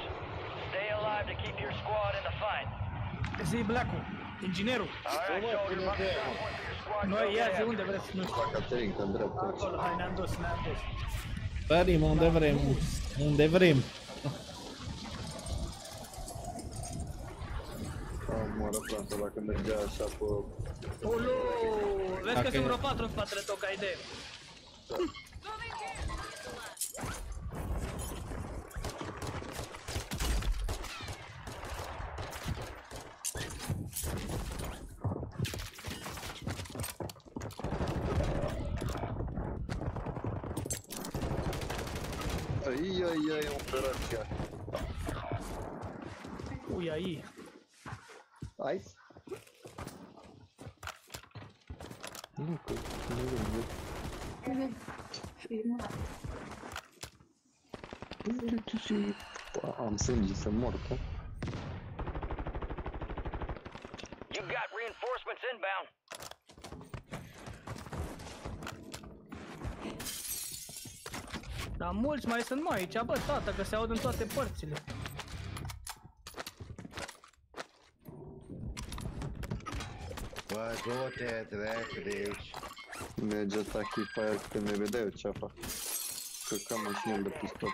D: Stay alive to keep your squad in the fight.
L: Zi Blacu, inginerul.
D: All right, soldier, mark the stop point for your squad.
L: Noi
D: Go
L: ia
D: get
L: zi
D: after
L: unde vreți, nu știu.
C: La Caterinca, în dreapta.
L: Acolo, hai, ne-am dus, ne-am dus.
B: Sărim unde vrem, unde vrem.
C: Am mă răplantă dacă mergea așa pe...
L: Ulu, vezi că
B: Dacă-
L: sunt vreo patru în spatele tău, ca idee.
C: Ai, ai, ai, operația.
L: Ui, ai.
C: Hai. Nu, că nu e Am sânge să mor, că?
D: You got reinforcements inbound.
L: Dar mulți mai sunt mai aici, bă, tata, că se aud în toate părțile.
M: Bă, du-te, dracu de aici.
C: Merge ăsta Hipfire când ne vedea eu ce fac. Căcam mașină de pistol.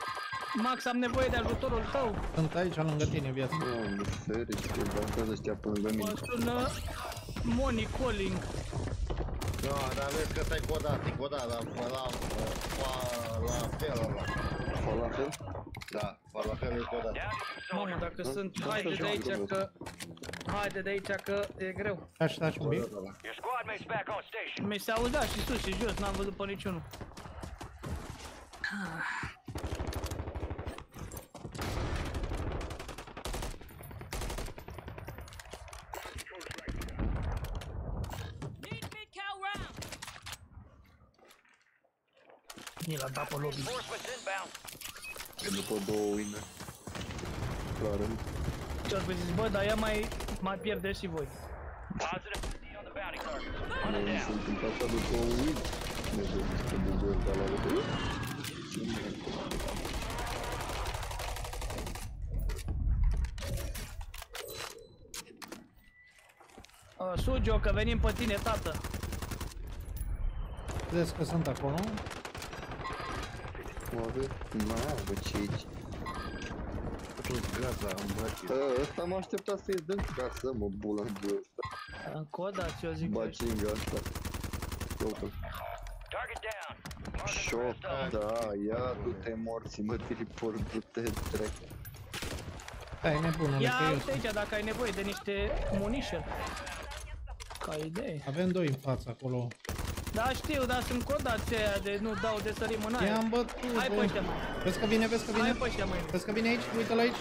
L: Max, am nevoie de ajutorul tău.
B: Sunt aici lângă tine, viață.
C: Doamne, ferește, dar ăștia până lângă mine.
L: Mă sună Moni Calling.
M: Da, dar vezi că ăsta-i codat, e codat, dar la, la, la fel ăla.
C: Falafel?
M: Da, falafel e codat.
L: Mamă, dacă sunt, haide de aici că... Haide de aici că e greu.
B: Stai, stai un pic.
D: Your squad mate's back on station.
L: Mi se auzea și sus și jos, n-am văzut pe niciunul. Ni l-a dat pe lobby.
D: Reinforcements inbound.
C: E după două win Clar,
L: Ce-ar fi zis, bă, dar ea mai, mai pierdeți și voi.
D: Positive on the bounty target.
C: noi suntem pe asta după un win. Ne vedem despre Buzăr, dar la lucru.
L: Uh, Sugio, că venim pe tine, tată.
B: Vezi că sunt acolo.
C: Oare? Na, bă, ce aici?
M: Tot gaza, am bătit.
C: Ă, Ăsta m-a așteptat să-i dăm ca să mă bula în ghiul ăsta.
L: Încă o dată, eu zic.
C: Bacinga asta. Uite.
D: Target down. Marking the
C: Șoc,
D: rest of them.
C: da, ia du-te morții, mă, tiripor, du-te drept.
B: Stai, nebunule,
L: Ia
B: că eu
L: uite
B: sunt.
L: aici dacă ai nevoie de niște munition. Ca idee.
B: Avem doi în față acolo.
L: Da, știu, dar sunt codați aia de nu dau de sărim în aer.
B: I-am bătut,
L: Hai
B: bă.
L: pe ăștia, mă.
B: Vezi că vine, vezi că
L: Hai
B: vine?
L: pe ăștia, mă.
B: Vezi că vine aici? Uite-l aici.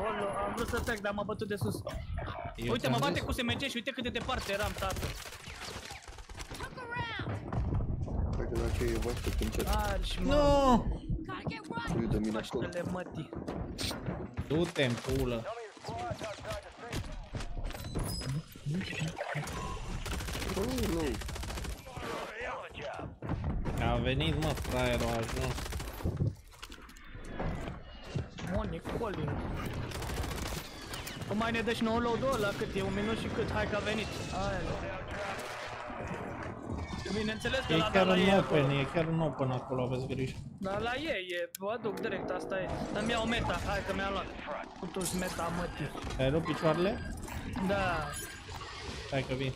L: Aoleu, am vrut să trec, dar m-a bătut de sus.
B: Eu
L: uite,
B: ți-am
L: mă bate
B: zis.
L: cu SMG și uite cât de departe eram, tată.
C: Cred că dacă e voastră, când ce
L: Arși, mă.
B: Nu!
C: Eu de mine acolo.
L: Paștele mătii.
B: Du-te în pulă.
C: Oh, nu.
B: A venit, mă, fraierul, a ajuns.
L: Moni, Colin. O mai ne dă și nouă load-ul ăla, cât e? Un minut și cât? Hai că a venit. Aia. Bineînțeles că
B: E
L: l-a
B: chiar
L: dat la
B: în
L: ei
B: open,
L: acolo.
B: e chiar în open acolo, aveți grijă.
L: Dar la ei e, vă aduc direct, asta e. Îmi iau meta, hai că mi-am luat. Putu-s meta mătii.
B: Ai rupt picioarele?
L: Da.
B: Stai că vin.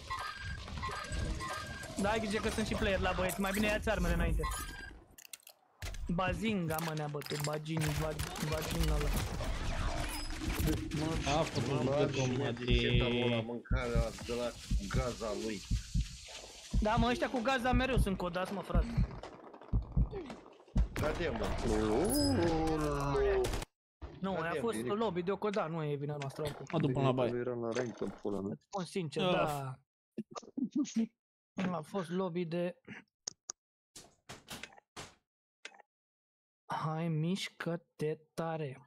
L: Da, ai grijă că sunt și player la băieți, mai bine ia-ți armele înainte. Bazinga, mă, ne-a bătut, bagin, bagin ăla.
B: A făcut un
M: Bă,
B: gârgă, mă,
M: eticheta lui la
B: de...
M: mâncarea de la gaza lui.
L: Da, mă, ăștia cu gaz, dar mereu sunt codați, mă, frate.
M: Cade, mă.
L: Nu, a
M: Cade,
L: fost
M: Miric.
L: lobby de coda, nu e vina noastră oricum.
B: Mă duc până la baie.
C: Era la rank în pula mea.
L: Spun sincer,
B: Ah.
L: da. A fost lobby de... Hai, mișcă-te tare.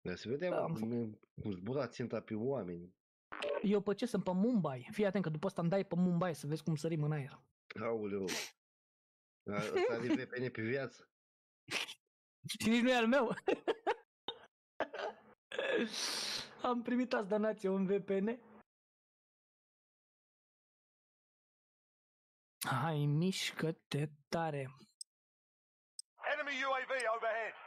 M: Dar se vedea,
L: Da,
M: mă,
L: am
M: cum cum zbura ținta pe oameni.
L: Eu pe ce sunt pe Mumbai? Fii atent că după asta îmi dai pe Mumbai să vezi cum sărim în aer.
M: Aoleu. A- Ăsta de VPN pe viață.
L: Și nici nu e al meu. Am primit azi donație un VPN. Hai, mișcă-te tare.
N: Enemy UAV overhead.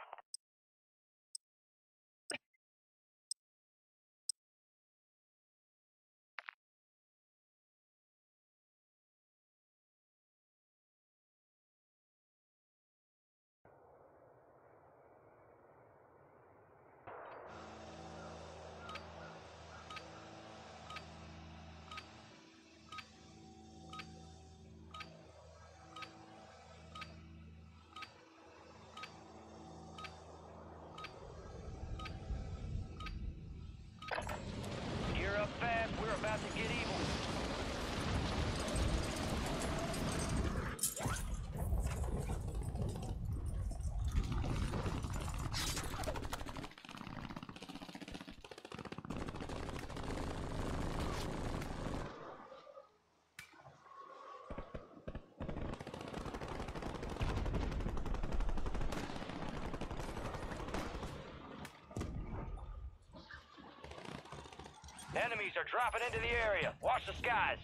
D: Dropping into the area. Watch the skies.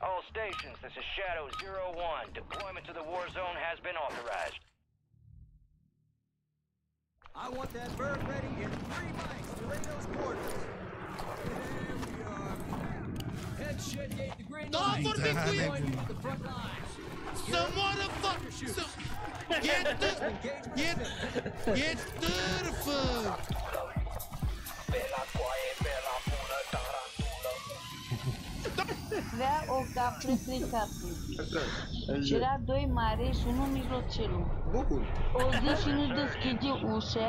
D: All stations, this is Shadow Zero One. Deployment to the war zone has been authorized.
F: I want that bird ready in three mics to lay those quarters. There we are. Head shed gave the green
O: Don't
F: light.
O: vorbim cu el.
F: Join you at the front lines.
O: Să moară fa... Să... E tă... E... E târfă!
G: Avea o capră plecată. Și era doi mari și unul mijlocelul. O zi și nu deschide ușa,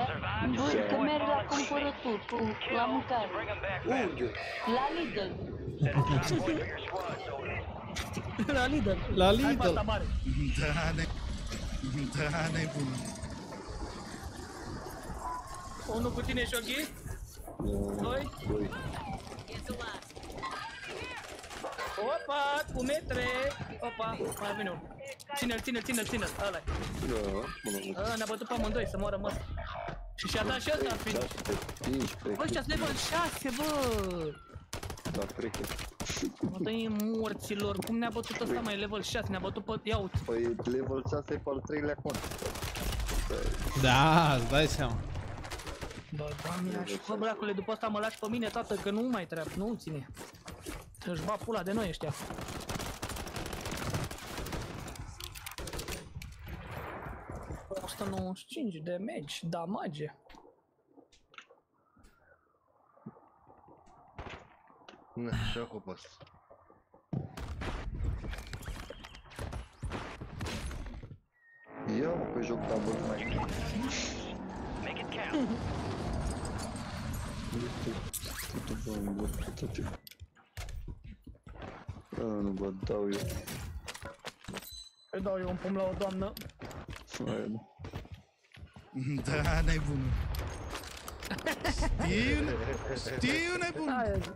G: doi că merg la cumpărături, cu- la mâncare.
K: Unde?
G: La Lidl.
L: La Lidl.
B: La
L: Hai,
B: Lidl.
L: basta mare.
O: Da, ne... Da, nebun.
L: Unul cu tine, Shoghi? Doi? Opa, cu metre! Opa, mai vine unul. Ține-l, ține-l, ține-l, ține-l, ăla
C: Da,
L: Ă, ne-a bătut pe amândoi să moară măs. Și și-a dat și ăsta, fi...
C: 15,
L: Bă, ăștia level 6, bă!
C: da, cred că.
L: Mă dă morților, cum ne-a bătut ăsta mai level 6, ne-a bătut pe... Ia uite.
C: Păi level 6 e pe al treilea cont.
B: Da, îți dai seama.
L: Bă, doamne, și bă, bracule, după asta mă lași pe mine, tată, că nu mai trebuie, nu ține. Își va pula de noi ăștia. Asta 95 de megi, damage.
M: Na, și acum pas.
C: Ia mă pe joc double mai.
D: Make it count.
C: A, nu vă dau eu.
L: Îi dau eu un pum la o doamnă.
C: Aia nu.
O: Da, nebun. Știu, ne... Știu, nebun.
L: Aia zic.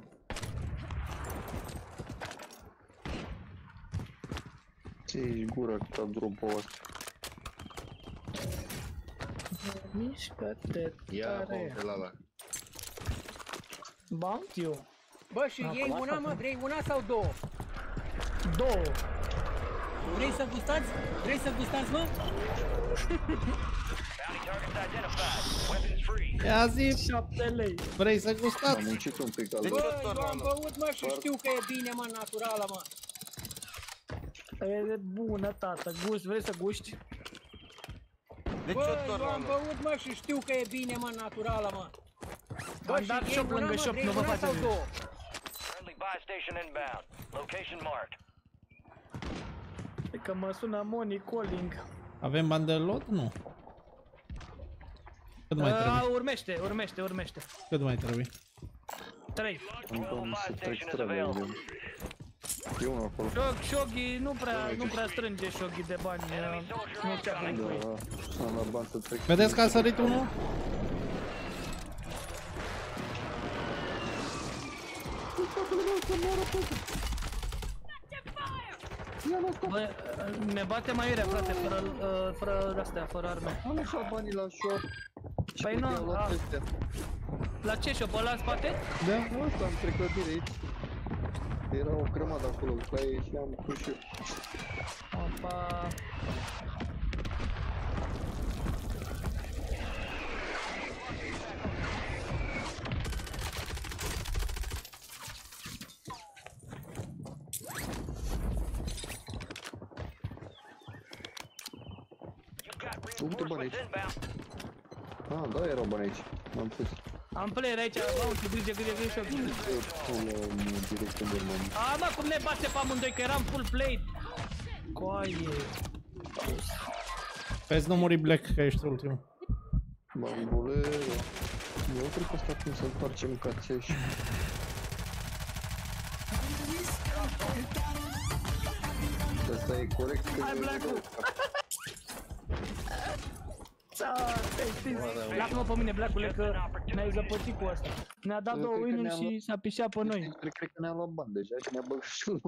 C: Ce-i gura cât a drop-ul ăsta?
L: Mișcă-te
M: Ia
L: tare.
M: acum de la la.
L: Bounty-ul.
P: Bă, și
L: Acum
P: iei una,
L: asta
P: mă,
L: cum?
P: vrei una sau două?
L: Două.
P: Vrei să gustați? Vrei să gustați, mă?
D: Bounty targets identified. Weapons free.
B: Ia zi,
L: 7 lei.
B: vrei să
C: Am
B: gustați?
C: muncit un pic al
P: Bă, eu am băut, mă, și știu că e bine, mă, naturală, mă.
L: E de bună, tată. Gust, vrei să guști?
P: Bă, eu am băut, mă, și știu că e bine, mă, naturală, mă. Bă,
L: Am
P: și
L: dat
P: iei
L: shop
P: una,
L: lângă
P: mă,
L: shop,
P: vrei
L: nu vă
P: una
L: faceți
P: sau
L: griji.
P: două?
D: Friendly buy station inbound. Location marked.
L: E că mă sună Money Calling.
B: Avem bandă lot? Nu. Cât mai
L: A,
B: trebuie?
L: urmește, urmește, urmește.
B: Cât mai trebuie?
L: 3.
C: Am bani să trec strada de E unul acolo.
L: Shog, Shoghi nu prea, nu prea strânge Shoghi de bani. uh, Nu ce cu ei.
C: Da, am la bani să trec.
B: Vedeți că a sărit unul?
L: Bă, ne bate mai iurea, frate, fără, uh, fără astea, fără arme.
C: Am lăsat banii la shop.
L: Păi nu, a, la ce shop? Ăla în spate?
C: Da, ăsta am trecut direct. Era o grămadă acolo, la ei și am pus și eu.
L: Opa.
C: Uite bani aici. Ah, da, erau bani aici. M-am pus.
L: Am player aici, bounty, grijă, grijă, grijă, Shoghi.
C: Până direct în Germania.
L: A, mă, cum ne bate pe amândoi, că eram full plate. Coaie.
B: Vezi, nu muri Black, că ești ultimul.
C: Bambolero. Eu cred că asta cum să întoarcem cațeș. Asta e corect că
L: Hai, Black-ul. Lasă-mă pe mine, Blackule, că ne-ai zăpăcit cu asta. Ne-a dat
C: Eu
L: două
C: cred că
L: win
C: ne-am
L: și
C: luat-
L: s-a pișat pe noi.
C: Cred, cred că ne-am luat bani deja și ne-a băgat și la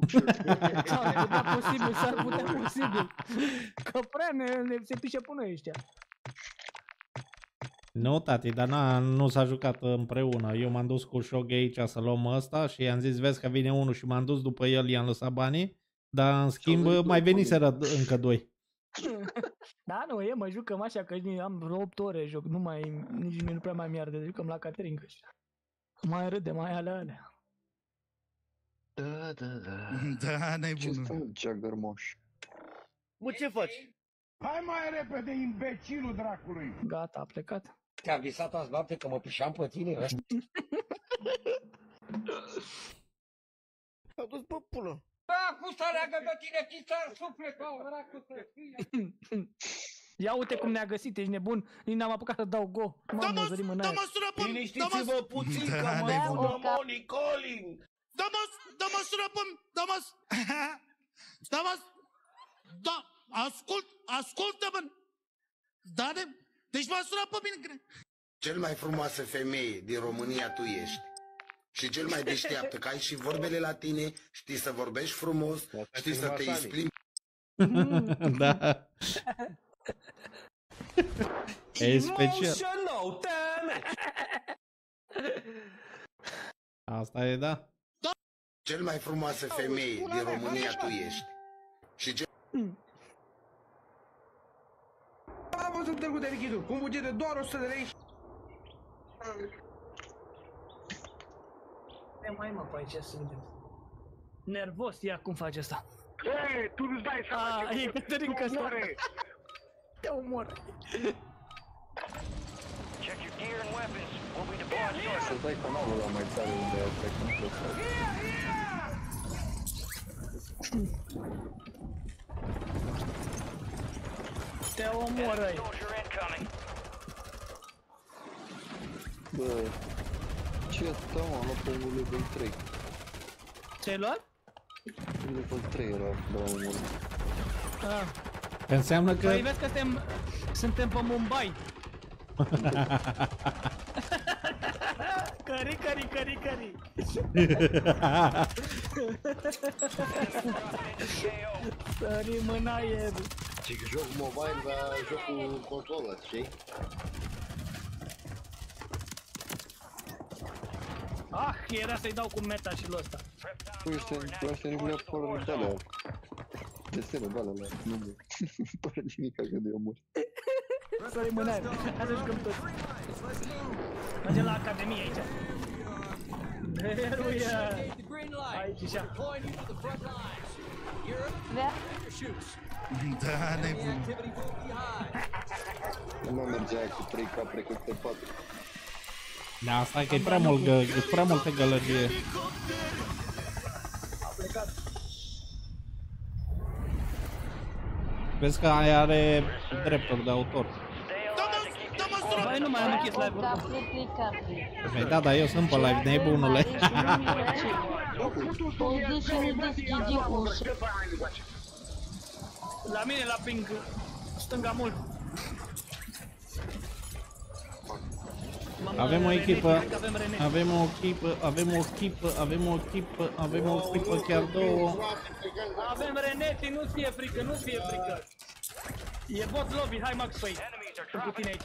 L: S-ar putea posibil, s-ar putea posibil. Că prea ne, ne se pișe pe noi ăștia.
B: Nu, tati, dar n-a, nu s-a jucat împreună. Eu m-am dus cu Shoggy aici să luăm ăsta și i-am zis, vezi că vine unul și m-am dus după el, i-am lăsat banii, dar în schimb
C: venit
B: mai
C: după
B: veniseră încă doi.
L: Da, nu, e, mă jucăm așa, că nici am vreo 8 ore joc, nu mai, nici nu prea mai mi-arde, jucăm la catering ăștia. Mai râde, mai alea alea.
C: Da, da, da.
O: Da,
C: Ce
O: nebunul.
C: stă mă, Jagger moș?
N: Mă, ce faci? Hai mai repede, imbecilul dracului!
L: Gata, a plecat.
P: Te-am visat azi noapte că mă pișeam pe tine?
N: A dus pe pulă.
P: Da, cu să leagă de tine, chitar sufletul, dracu să fie.
L: Ia uite cum ne-a găsit, ești nebun, nici n-am apucat să dau go. Mamă, zărim în
O: Da,
L: aer.
O: mă, sună pe... Da,
N: Liniștiți-vă puțin, că
O: Da,
N: mă
O: nebunul.
N: sună Moni Colin!
O: Da, mă, da, mă, sună pe... Da, mă... Da, mă... Da, ascult, ascultă-mă! Da, ne... Deci m-a sunat pe mine, cred.
Q: Cel mai frumoasă femeie din România tu ești. Și cel mai deșteaptă, că ai și vorbele la tine, știi să vorbești frumos, știi să te
M: Masani.
Q: exprimi.
B: da. e special.
N: Emotional, damn it!
B: Asta e, da.
Q: Cel mai frumoasă femeie din România tu ești. Și cel
N: Am văzut târgul de lichiduri, cu un buget de doar 100 de lei.
L: Ne mai mă pe aici să vedem. Nervos, ia cum face asta.
N: Ei, tu nu-ți dai seama
L: A,
N: ce
L: e Cătălin că ăsta.
N: omoare.
L: Te omor.
D: Check your gear and weapons. We'll be deployed shortly.
C: Să dai canalul la mai tare unde ai pe cum să faci.
L: Te omoră
D: Soldier incoming.
C: Bă, ce ta mă, am luat pe un level 3.
L: Ce-ai luat?
C: Level 3 era de la omul.
L: Ah.
B: Înseamnă că...
L: Păi vezi că suntem, suntem pe Mumbai. Cări, cări, cări, cări. Sărim în aer.
M: Și că joc mobile, dar joc cu consolă, știi?
L: Ah, era să-i dau cu meta și lui ăsta.
C: Tu ești tu ești în gulea fără de alea. Desene de alea, nu nu. Fără nimic așa de omor.
L: Sărim în aer. Hai să jucăm toți. Mergem la Academie aici. There we are.
F: The green light.
L: Aici și așa.
F: Deploying you to the front lines. You're up.
G: Da.
F: Your shoots.
O: Da,
F: The
O: nebunul.
F: activity will be high.
C: Nu mai mergea aia cu 3 capre cât pe 4.
B: Da, asta e că e prea, mult, gă, e prea multă gălăgie.
L: A plecat.
B: Vezi că aia are drepturi de autor.
L: Băi, nu mai am închis live-ul.
G: Capre, trei capre.
B: Păi da, dar eu sunt pe live, nebunule.
G: Auzi și nu deschide ușa.
L: La mine la ping stânga mult. Mamă,
B: Avem o
L: René,
B: echipă,
L: hai că avem René.
B: avem o echipă, avem o echipă, avem o echipă, avem o echipă, chiar două.
L: Avem Reneti, nu-ți fie frică, nu-ți fie frică. E bot lobby, hai Max pe aici. Sunt cu tine aici.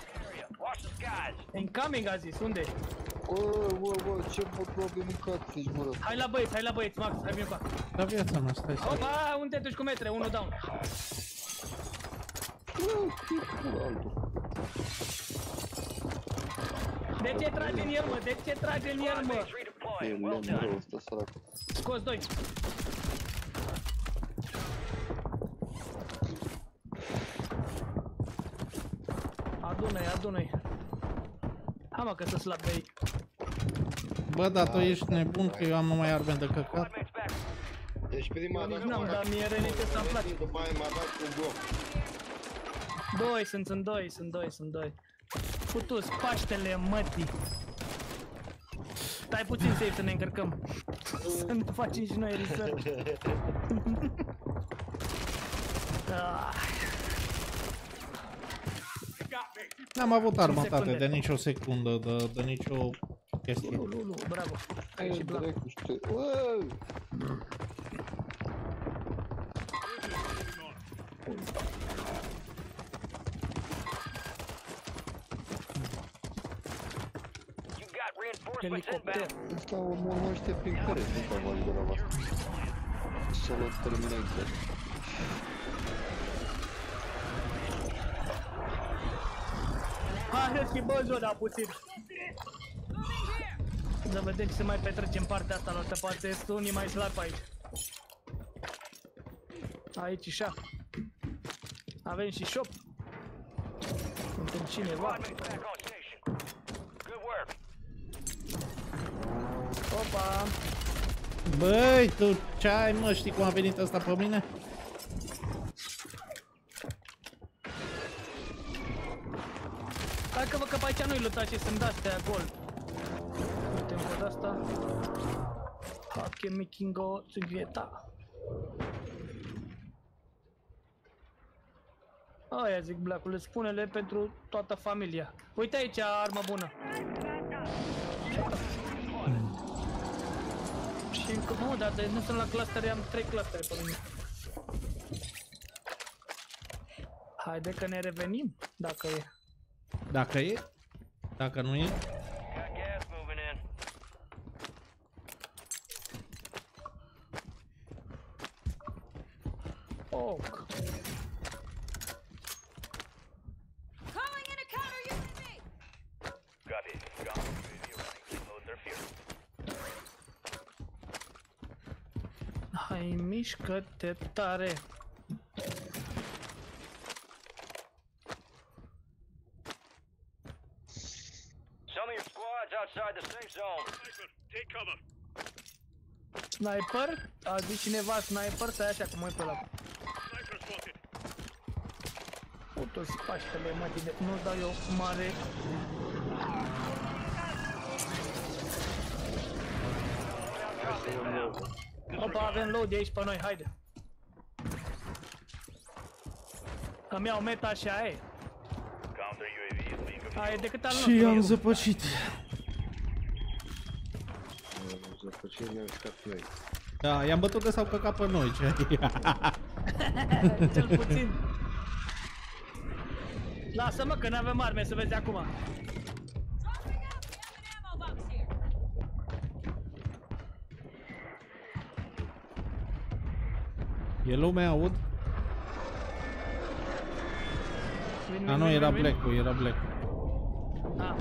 L: Incoming a zis, unde?
C: Bă, bă, bă, ce bă, probabil mâncați, ești mă rău.
L: Hai la băieți, hai la băieți, Max, hai vin fac.
B: Da viața mea, stai să...
L: Opa, unde te duci cu metre? Unul down. De ce trage în el, mă? De ce trage în el, mă?
C: E lemn rău ăsta, sărac.
L: Scos doi. Adună-i, adună-i. Hai mă că să slab de aici.
B: Bă, dar tu ești nebun că eu am numai arme de căcat.
M: Deci prima
L: Eu nici
M: dată
L: n-am,
M: m-a
L: dar
M: dat
L: mie
M: cu
L: Renate ăsta îmi place.
M: După aia m-a dat cu bloc.
L: Doi sunt, sunt doi, sunt doi, sunt doi. Putus, Paștele mătii. Stai puțin safe să ne încărcăm. Să ne facem și noi research. Ah,
B: N-am avut armatate
L: secunde.
B: de nicio secundă, de, de nicio chestie.
L: Lu, lu, lu, bravo. Ai
C: E
L: și blanc.
C: dracu, știu. Bă!
L: Helicopter.
C: Asta o urmărește prin care nu pe vali de la asta. Solo Terminator.
L: Hai să schimbăm zona puțin. Să vedem ce se mai petrece în partea asta, la altă parte sunt unii mai slabi aici. Aici și așa. Avem și shop. Suntem cineva. Opa!
B: Băi, tu ce ai mă, știi cum a venit ăsta pe mine?
L: Hai că vă că pe aici nu-i lătați să-mi dați de gol. Uite încă de asta. Hake Mikingo Țigvieta. Aia zic blacule, spune-le pentru toată familia. Uite aici armă bună. Și încă, nu, dar de, nu sunt la clustere, am trei clustere pe mine. Haide că ne revenim, dacă e.
B: Dacă e? Dacă nu e?
D: Got gas moving in.
L: Ok.
R: Calling in a counter UAV!
D: Copy. Gone. UAV running. Load their fuel.
L: Hai, mișcă-te tare.
D: Some of your squads outside the safe zone. Take cover.
L: Sniper? A zis cineva sniper? Stai așa cum e pe ăla. Putu spaștele, mă, de nu dau eu mare... Opa, avem load de aici pe noi, haide. Îmi iau meta și aia e.
D: Counter UAV is being
L: Aia e decât al
B: Și
L: nostru.
B: am
L: eu.
B: zăpăcit.
K: Zăpăcit ne-am scat noi.
B: Da, i-am bătut că s-au căcat pe noi, ce?
L: Cel puțin. Lasă-mă că n-avem arme, să vezi acum.
B: E lume, aud?
L: Vin,
B: A,
L: vin,
B: nu,
L: vin,
B: era
L: vin, vin.
B: Black-ul, era Black.
L: Ah.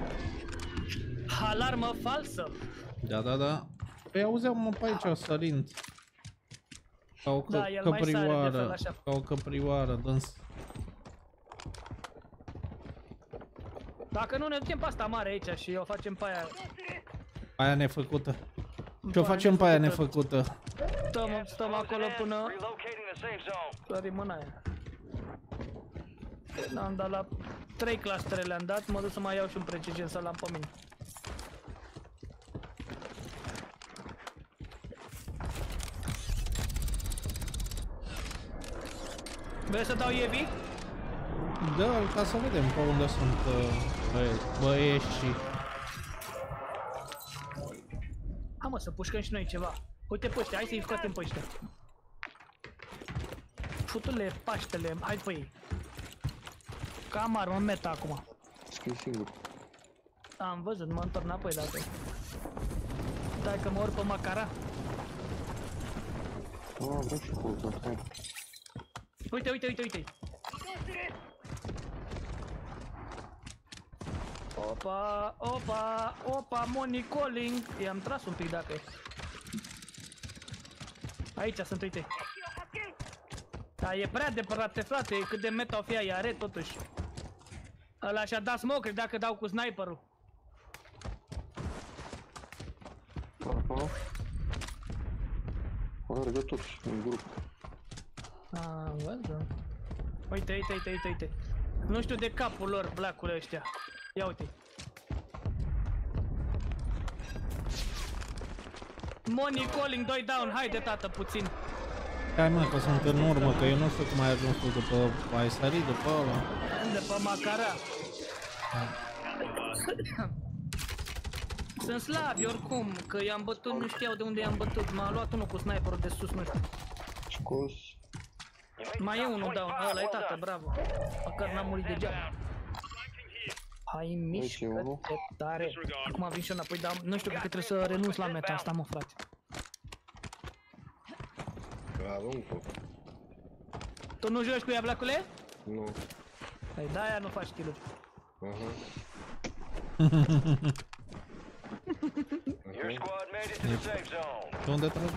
L: Alarmă falsă.
B: Da, da, da. Păi auzeam mă pe aici sărind. Ca o
L: Da,
B: că-
L: el mai sare de fel,
B: căprioară,
L: așa.
B: ca o căprioară, dâns.
L: Dacă nu ne ducem pe asta mare aici și o facem pe aia.
B: Aia nefăcută.
L: Pe
B: Ce o
L: aia
B: facem pe aia
L: nefăcută.
B: nefăcută?
L: Stăm, stăm acolo până
D: Relocating the safe zone.
L: sărim în aia. Am dat la 3 clustere le-am dat, mă duc să mai iau și un precigen să-l am pe mine. Vrei să dau Evi?
B: Da, ca să vedem pe unde sunt uh, băie- băiești și...
L: Hai mă, să pușcăm și noi ceva. Uite pe ăștia, hai să-i scoatem pe ăștia. Futule paștele, hai pe ei. Cam armă meta acum.
C: Scrie singur.
L: Am văzut, mă întorc înapoi dacă. Stai că mă urc pe macara.
C: Ah, vreau și cu ăsta, hai.
L: Uite, uite, uite, uite. Opa, opa, opa, money calling. I-am tras un pic dacă e. Aici sunt, uite. Da, e prea departe, frate, cât de meta o fi aia are, totuși. Ăla și-a dat smoke dacă dau cu sniperul.
C: Acolo. Alergă toți în grup.
L: Am văzut. Uite, uite, uite, uite, uite. Nu știu de capul lor, blacule ăștia. Ia uite. Money calling, 2 down, haide tată, puțin.
B: Hai mă, că sunt în urmă, că eu nu știu cum ai ajuns tu după... Ai sărit după ăla.
L: De pe macara. Sunt slabi oricum, că i-am bătut, nu știau de unde i-am bătut. M-a luat unul cu sniperul de sus, nu știu.
C: Scos.
L: Mai e unul down, ăla e tată, bravo. Măcar n-am murit degeaba. Hai, mișcă-te tare. Acum vin și eu înapoi, dar nu știu, cred că trebuie să renunț la meta asta, mă, frate.
M: Aruncă.
L: Tu nu joci cu ea, blacule?
M: Nu.
L: Păi de-aia nu faci kill
M: Aha.
D: Your squad made it to the safe zone.
B: De unde trage?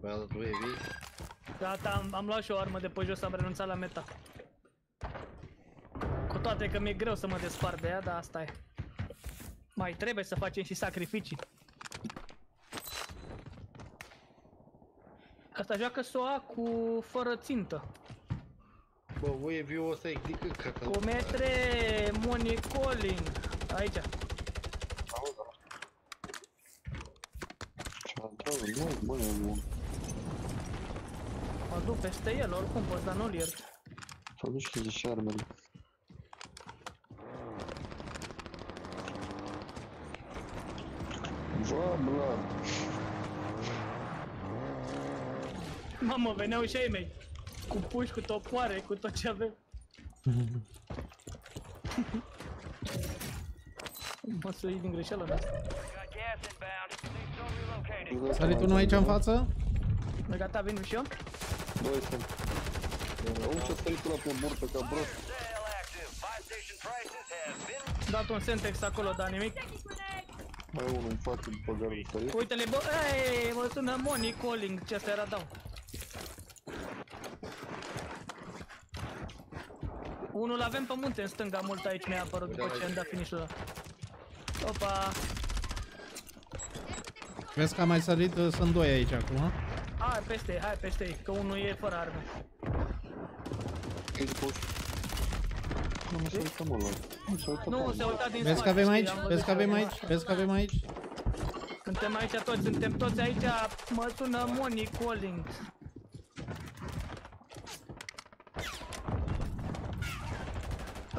M: Pe altul e vii.
L: Gata, am, am luat și o armă de pe jos, am renunțat la meta. Cu toate că mi-e greu să mă despart de ea, dar asta e. Mai trebuie să facem și sacrificii. Asta joacă SOA cu fără țintă.
M: Bă, UAV-ul ăsta e de căcat.
L: Cu metre Money Calling. Aici.
C: Nu, bă, nu.
L: Mă duc peste el, oricum poți, dar nu-l iert.
C: S-au dus și și armele. Bă, bla.
L: Mamă, veneau și ai mei. Cu puși, cu topoare, cu tot ce avem. Mă să iei din greșeală mea.
B: Sărit unul aici în față?
L: E gata, vin și eu?
C: Doi sunt. Au ce sărit la pe burtă ca prost.
L: Dat un Sentex acolo, dar nimic.
C: Mai unul în față după care sărit.
L: Uite-le, bă, ei, mă sună Money Calling, ce asta era down. Unul avem pe munte în stânga, mult aici mi-a apărut după ce am dat finish-ul ăla. Opa!
B: Vezi că a mai sărit, uh, sunt doi aici acum.
L: Hai peste ei, hai peste ei, că unul e fără arme.
C: Ești pus. Nu mă să uităm ăla. Nu se uită
L: Nu, se uita din
B: Vezi că
L: spate,
B: avem aici?
L: știi, am
B: Vezi că
L: văzut
B: avem
L: și
B: aici? Vezi că avem aici?
L: Suntem aici toți, suntem toți aici, mă sună Money Calling.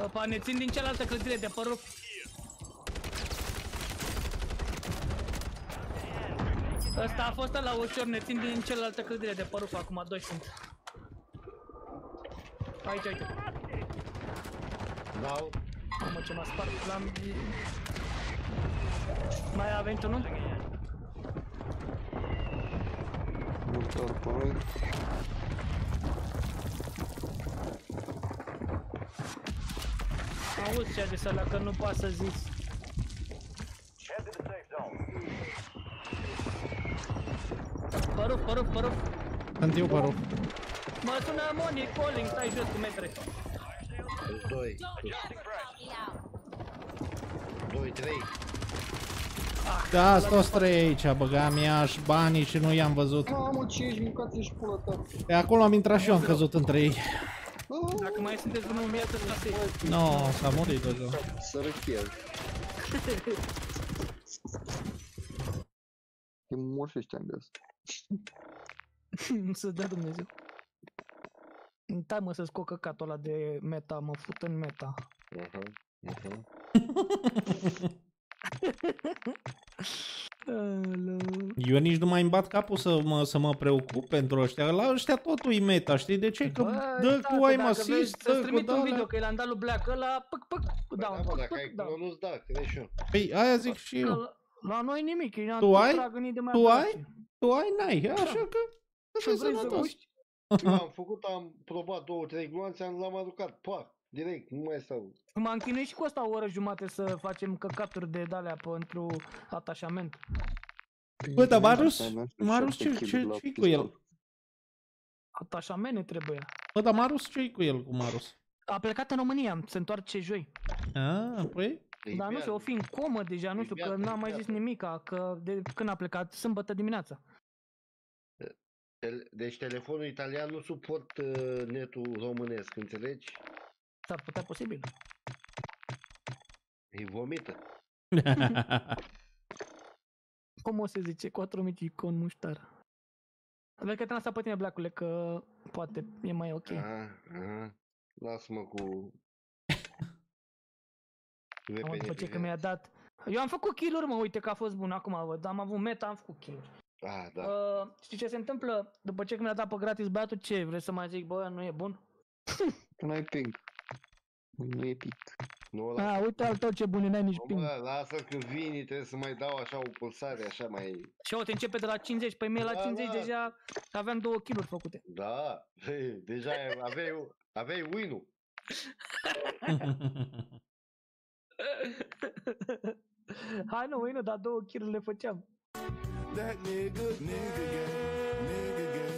L: Opa, ne țin din cealaltă clădire de păruc. Ăsta a fost la ușor, ne țin din cealaltă clădire de păruc, acum doi sunt. Aici, aici.
M: Dau.
L: Mamă, ce m-a spart, l-am... Mai avem unul?
C: Mortar pe noi.
L: Auzi ce a zis ăla, că nu poate să zici.
D: Head to the safe zone.
L: Păruf, păruf, păruf.
B: Sunt eu, părul.
L: Mă sună Money Calling, stai jos cu metre.
M: Sunt doi. Doi, trei.
B: Da, sunt toți trei aici, băgam iași banii și nu i-am văzut.
C: Mamă, ce ești, mâncați și pula ta.
B: Pe acolo am intrat și eu, am căzut între ei.
L: Dacă mai sunteți vreunul în viață, stați
B: No, s-a murit deja.
C: Sărăchie. E moș ăștia în găs.
L: Să dea Dumnezeu. Stai mă să scot căcatul ăla de meta, mă fut în meta.
M: Aha, aha.
B: Eu nici nu mai îmi bat capul să mă, să mă preocup pentru ăștia. La ăștia totul e meta, știi de ce? Că dă cu aim assist,
L: Să-ți
B: dă cu
L: trimit un video
B: dă
L: că l-am dat lui Black ăla, păc, păc, da,
M: Da, mă,
L: păc,
M: dacă ai
L: păc, da.
M: acolo nu-ți da, cred și eu.
B: Păi aia zic și eu.
L: La, la noi nimic, eu
B: Tu ai?
L: De mai
B: Tu
L: apărați.
B: ai? Tu ai? N-ai, așa că...
L: Și
B: Așa
L: vrei să
B: sănătos.
L: uiți?
M: Eu am făcut, am probat două, trei gloanțe, am l-am aruncat, pac, direct, nu mai stau.
L: M-am chinuit și cu asta o oră jumate să facem căcaturi de dalea pentru atașament.
B: Bă, dar Marus, Marus ce, ce, ce cu el?
L: Atașament ne trebuie.
B: Bă, dar Marus ce cu el cu Marus?
L: A plecat în România, se întoarce joi.
B: Ah, păi?
L: Dar nu știu, o fi în comă deja, nu știu, că n-am mai zis nimica, că de când a plecat, sâmbătă dimineața.
M: Tel- Deci telefonul italian nu suport uh, netul românesc, înțelegi?
L: S-ar putea posibil.
M: E vomită.
L: Cum o se zice? 4000 icon muștar. Vezi că te asta pe tine, Blackule, că poate e mai ok.
M: Aha, aha. Lasă-mă cu...
L: Am
M: repede
L: după ce
M: pe
L: că mi-a dat... Eu am făcut kill-uri, mă, uite că a fost bun acum, văd, am avut meta, am făcut kill-uri.
M: Ah, da.
L: Uh, știi ce se întâmplă? După ce mi-a dat pe gratis băiatul, ce? Vrei să mai zic, bă, nu e bun?
C: Că n-ai ping. Nu e pic.
M: Nu,
L: A, uite al tău ce bun e, n-ai nici ping.
M: Bă, lasă că vini, trebuie să mai dau așa o pulsare, așa mai...
L: Și uite, începe de la 50, pe mie la
M: Da,
L: 50
M: da.
L: deja aveam două kill făcute.
M: Da, hei, deja ai- aveai, aveai win-ul.
L: Hai nu, nu, dar două kill le făceam.
S: That nigga, nigga gang, nigga gang.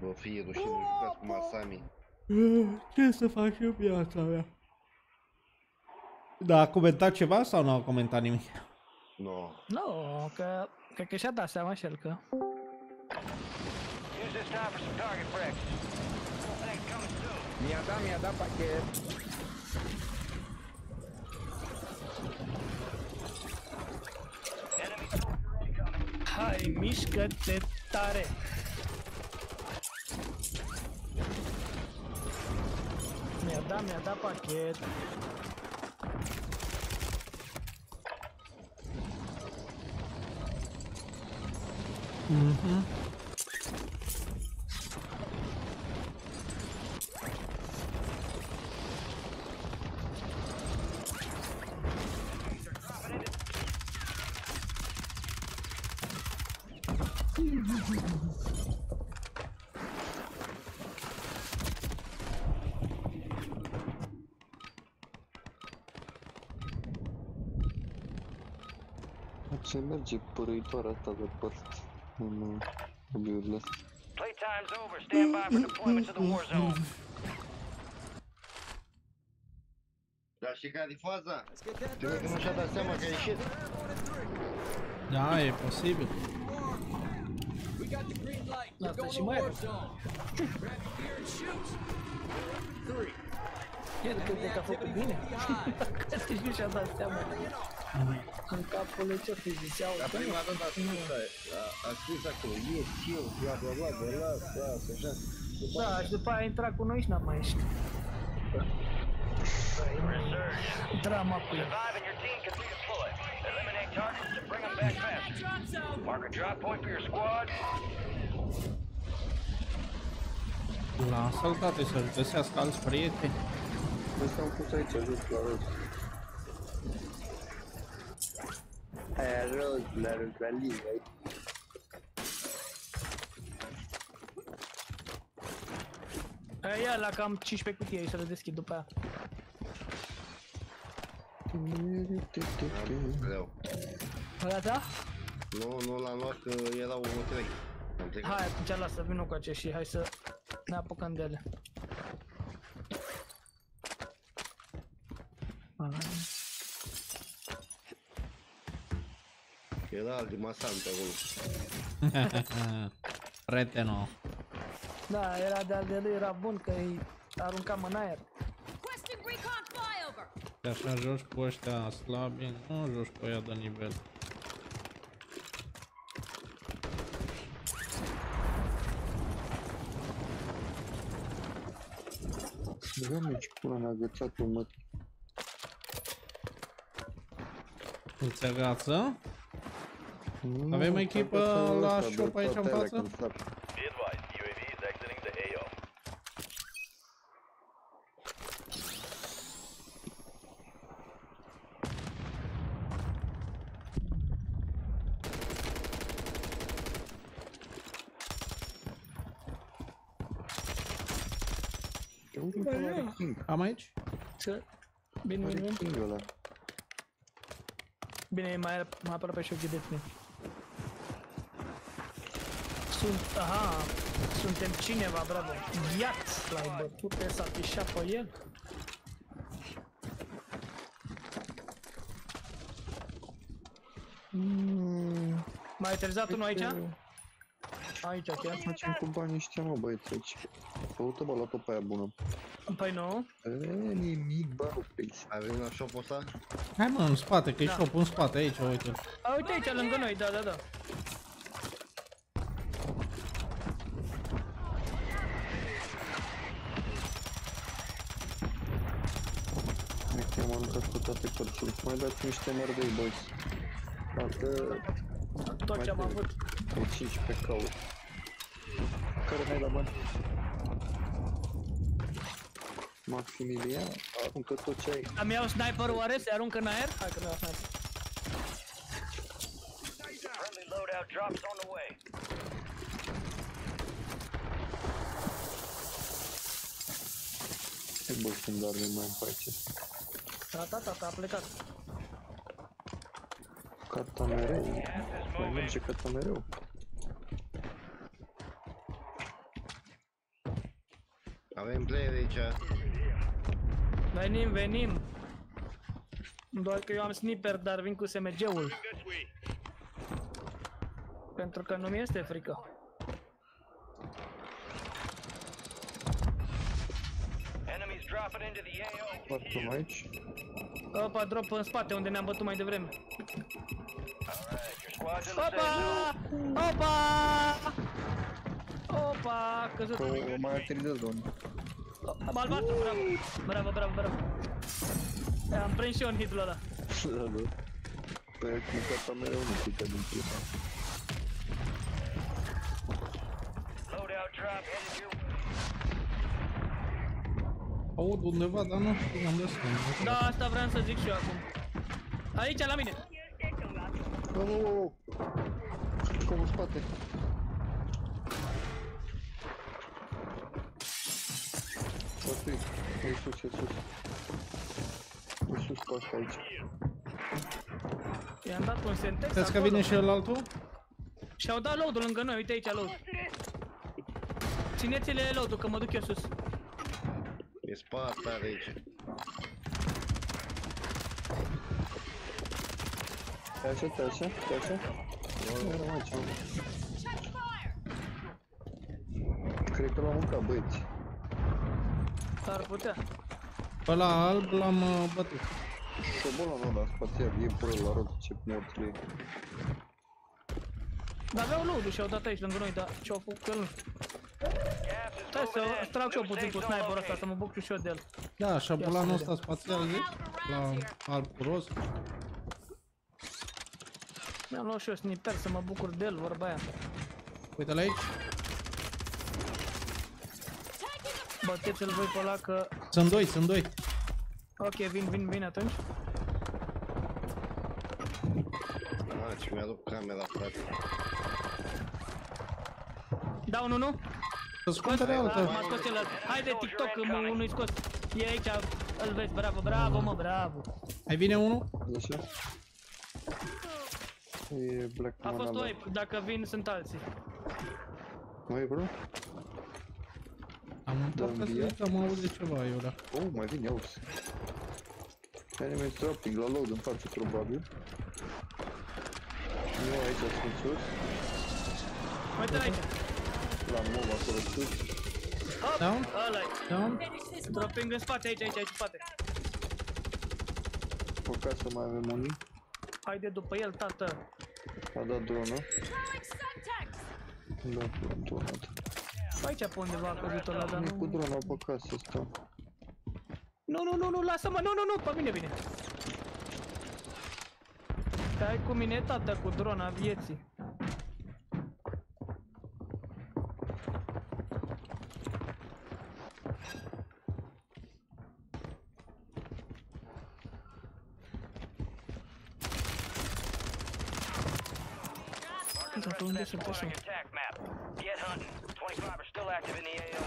M: Bă, fie rușine, jucați cu Masami.
B: Ce să faci în viața mea? Da, a comentat ceva sau nu a comentat nimic?
M: Nu.
L: Nu, că cred că și-a dat seama și el că...
D: Use this time for some target practice. Thanks coming soon.
P: Mi-a dat, mi-a dat pachet.
L: Hai, mișcă-te tare! Mi-a dat, mi-a dat pachet.
B: Mhm.
C: Ce merge părăitoarea asta de părți în uh, hobby-urile astea.
D: Playtime's over. Stand by for deployment to the war zone.
M: Dar știi care e faza? Trebuie că nu și-a dat seama că a ieșit.
B: Da, e posibil.
F: We got the green light. We're
L: Asta
F: going
L: și
F: to
L: mai
F: war
L: rău.
F: zone. Grab your gear and shoot. Three.
L: El crede că a făcut bine. Cred că și și-a dat seama. În capul lui ce fi ziceau.
M: La prima dată a spus, a, a spus acolo, yes, eu, bla bla bla, bla bla, bla, așa. După
L: Da, și după aia a intrat cu noi și n-a mai ieșit. Drama cu el.
D: Survive and your team can redeploy. Eliminate targets to bring them back faster. Mark a drop point for your squad.
B: Lasă-l, tate, să-și găsească alți prieteni.
C: Ăsta am pus aici, jos la roz. Aia roz, la Rosalie, ai.
L: Aia ia la cam 15 cutii aici să le deschid după aia.
M: Greu.
L: Gata?
M: Nu, nu l-am luat că erau trei. Am plecat.
L: Hai, atunci lasă, vină cu acești și hai să ne apucăm de ele.
M: Era al de Masam pe acolo.
B: Prieteno.
L: Da, era de-al de lui, era bun că îi aruncam în aer.
R: Requesting recon flyover.
B: Și așa joci cu ăștia slabi, nu joci cu ăia de nivel.
C: Doamne, ce pula mea agățat-o, mă.
B: Îți agață?
C: Nu,
B: Avem
C: că
B: echipă
C: agăță
B: la
C: ăsta,
B: shop
C: bă,
B: aici în
C: toate alea
B: față?
C: când sar.
D: Be advised, UAV is exiting the AO.
C: Pe unde
L: Bă,
C: are
L: nu.
C: King?
B: Am aici?
L: Ce? Bine,
C: Are
L: bine, bine.
C: King ăla.
L: Bine, mai, mai aproape și de tine. Sunt, aha, suntem cineva, bravo. Iați l-ai bătut, trebuie să afișa pe el. Mm, mai ai aterizat unul aici? Aici, chiar.
C: Facem cu banii ăștia, mă, băieți, aici. Căută, bă, luat-o pe aia bună.
L: Păi nu?
C: E, nimic, bă, please.
M: Avem la shop-ul ăsta?
B: Hai mă, în spate, că e
L: Da.
B: shop în spate, aici, uite.
L: A, uite aici, lângă noi, da, da, da.
C: aruncat cu toate cărțile. Mai dați niște mărdei, boys. Dacă...
L: Tot ce am avut.
C: Au 5 pe caut. Care mai la bani? Maximilian, aruncă tot ce ai.
L: Am iau sniper oare? Se aruncă în aer? Hai că nu iau sniper.
D: Friendly loadout drops on the way.
C: Ce bă, când dorme mai în pace.
L: Da, da, da, a plecat.
C: Carta mereu. Mai merge carta mereu.
M: Avem player aici.
L: Venim, venim. Doar că eu am sniper, dar vin cu SMG-ul. Pentru că nu mi este frică.
D: Enemies dropping into the AO.
C: Partem aici.
L: Opa, drop în spate unde ne-am bătut mai devreme.
D: Alright, your squad's in the safe
L: Opa!
D: zone.
L: Opa! Opa! a Căzut.
C: Că o mai aterizez unul.
L: Am albastru, bravo. Bravo, bravo, bravo. Am prins și eu în hitul ăla.
C: Da, da. Pe cu carta mereu nu pică din prima.
B: Aud undeva, dar nu știu unde sunt.
L: Da, asta vreau să zic și eu acum. Aici, la mine.
C: Oh, oh, oh. Cum în spate. Asta e sus, e sus. E sus pe asta aici.
L: I-am dat un sentex
B: Crezi că
L: acolo.
B: vine și el altul?
L: Și-au dat load-ul lângă noi, uite aici load. Țineți-le load-ul, că mă duc eu sus.
M: E spate are aici.
C: Stai așa, stai așa, stai așa. Nu, nu, aici. Cred că l-am mâncat, băieți.
L: S-ar putea.
B: Pe la alb l-am uh, bătut.
C: Șobola nu, dar spațial, e până la rot, ce morți e.
L: Dar aveau load-ul și-au dat aici lângă noi, dar ce-au făcut cu el nu știu. Stai să trag și eu puțin cu sniper ăsta, să mă buc și eu de el.
B: Da, șabolanul
L: Ia
B: ăsta spațial, zici? La alb cu roz.
L: Mi-am luat și eu sniper să mă bucur de el, vorba aia.
B: Uite-l aici.
L: Băteți-l voi pe ăla că...
B: Sunt doi, sunt doi.
L: Ok, vin, vin, vin atunci.
M: Ah, ce mi-aduc camera, frate.
L: Da, unul nu?
B: Să scoate altă.
L: M-a scos el ăla. Haide, TikTok, mă, unul-i scos. E aici, îl vezi, bravo, bravo, mă, bravo.
B: Mai vine unul?
C: Așa. E Black
L: A fost
C: Manala.
L: wipe, dacă vin sunt alții.
C: Mai e vreo?
B: Am uitat că să zic că am auzit ceva eu, da.
C: Oh, mai vine, auzi. Enemy dropping la load în față, probabil. Nu aici sunt sus.
L: Uite-l aici.
C: La mob acolo sus.
L: Hop,
B: Down?
L: ăla
B: Down?
L: Dropping în spate, aici, aici, aici, în spate.
C: Pe casă mai avem unii.
L: Haide după el, tată.
C: A dat dronă. Da, dronat.
L: Aici pe undeva a căzut ăla, dar
C: Nu cu
L: nu...
C: drona pe casă stau.
L: Nu, nu, nu, nu, lasă-mă, nu, nu, nu, pe mine vine. Stai cu mine, tată, cu drona vieții. Dar unde sunt așa?
D: attack map. Get hunting. 25 are still active in the AO.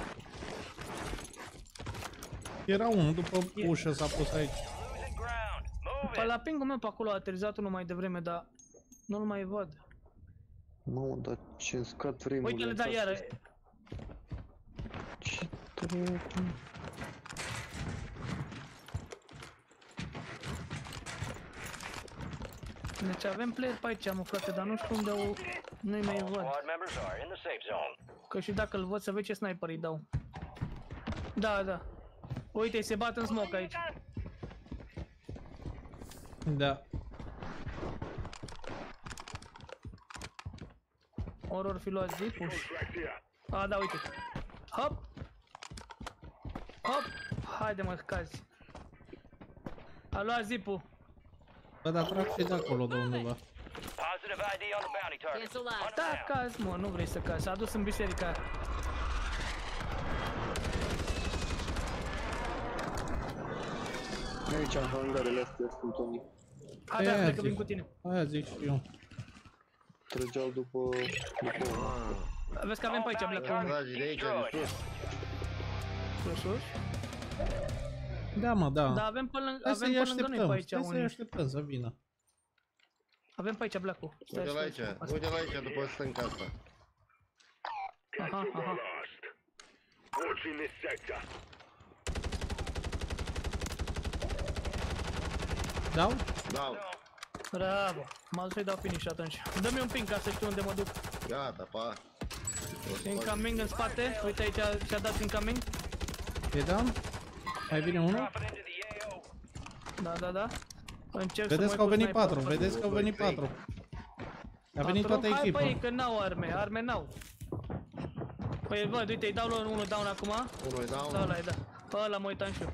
B: Era unul după ușă s-a pus aici.
D: Losing ground. Move
L: Pe
D: it.
L: la pingul meu pe acolo a aterizat unul mai devreme, dar nu-l mai văd.
C: Mamă, dar ce scad vremurile
L: Uite-le, da,
C: în
L: iară.
C: casă. Ce trebuie?
L: Deci avem player pe aici, mă frate, dar nu știu unde o... Nu-i mai văd.
D: Squad members are in the safe zone.
L: Că și dacă îl văd să vezi ce sniper îi dau. Da, da. Uite, se bat în smoke aici.
B: Da.
L: Ori ori fi luat zipul. A, da, uite. Hop! Hop! Haide mă, cazi. A luat zipul.
B: Bă, dar trag și de acolo de
L: Da, cazi, mă, nu vrei să cazi. S-a dus în biserica.
C: Aici, în hangarele astea sunt unii.
L: A, da, cred că vin cu tine.
B: Aia zic și eu.
C: Trăgeau după... după...
L: Vezi că avem pe aici black hole.
M: Tragi de aici, de sus.
L: Sus, sus.
B: Da, mă, da.
L: Da, avem pe lângă,
B: Hai
L: avem
B: să-i
L: pe lângă noi
B: așteptăm,
L: pe aici
B: hai să-i
L: unii.
B: așteptăm să vină.
L: Avem pe aici black-ul. Stai,
M: Uite la
L: stai,
M: aici,
L: stai.
M: uite la aici, după stânca asta.
L: Aha, aha.
N: Watching this sector.
B: Dau?
M: Dau.
L: Bravo. M-am dus să-i dau finish atunci. Dă-mi un ping ca să știu unde mă duc.
M: Gata, pa.
L: Incoming în spate. Uite aici și-a dat incoming.
B: E down? Mai vine unul?
L: Da, da, da. Încerc
B: Vedeți
L: să
B: că au
L: mă uit
B: venit
L: cu
B: patru,
L: sniper.
B: vedeți că au venit patru. A venit
L: Patru?
B: toată
L: Hai
B: echipa.
L: pe ei, că n-au arme, arme n-au. Păi, bă, uite, îi dau lui unul down acum.
M: Unul down.
L: Da, ăla da. Pe ăla mă uitam și eu.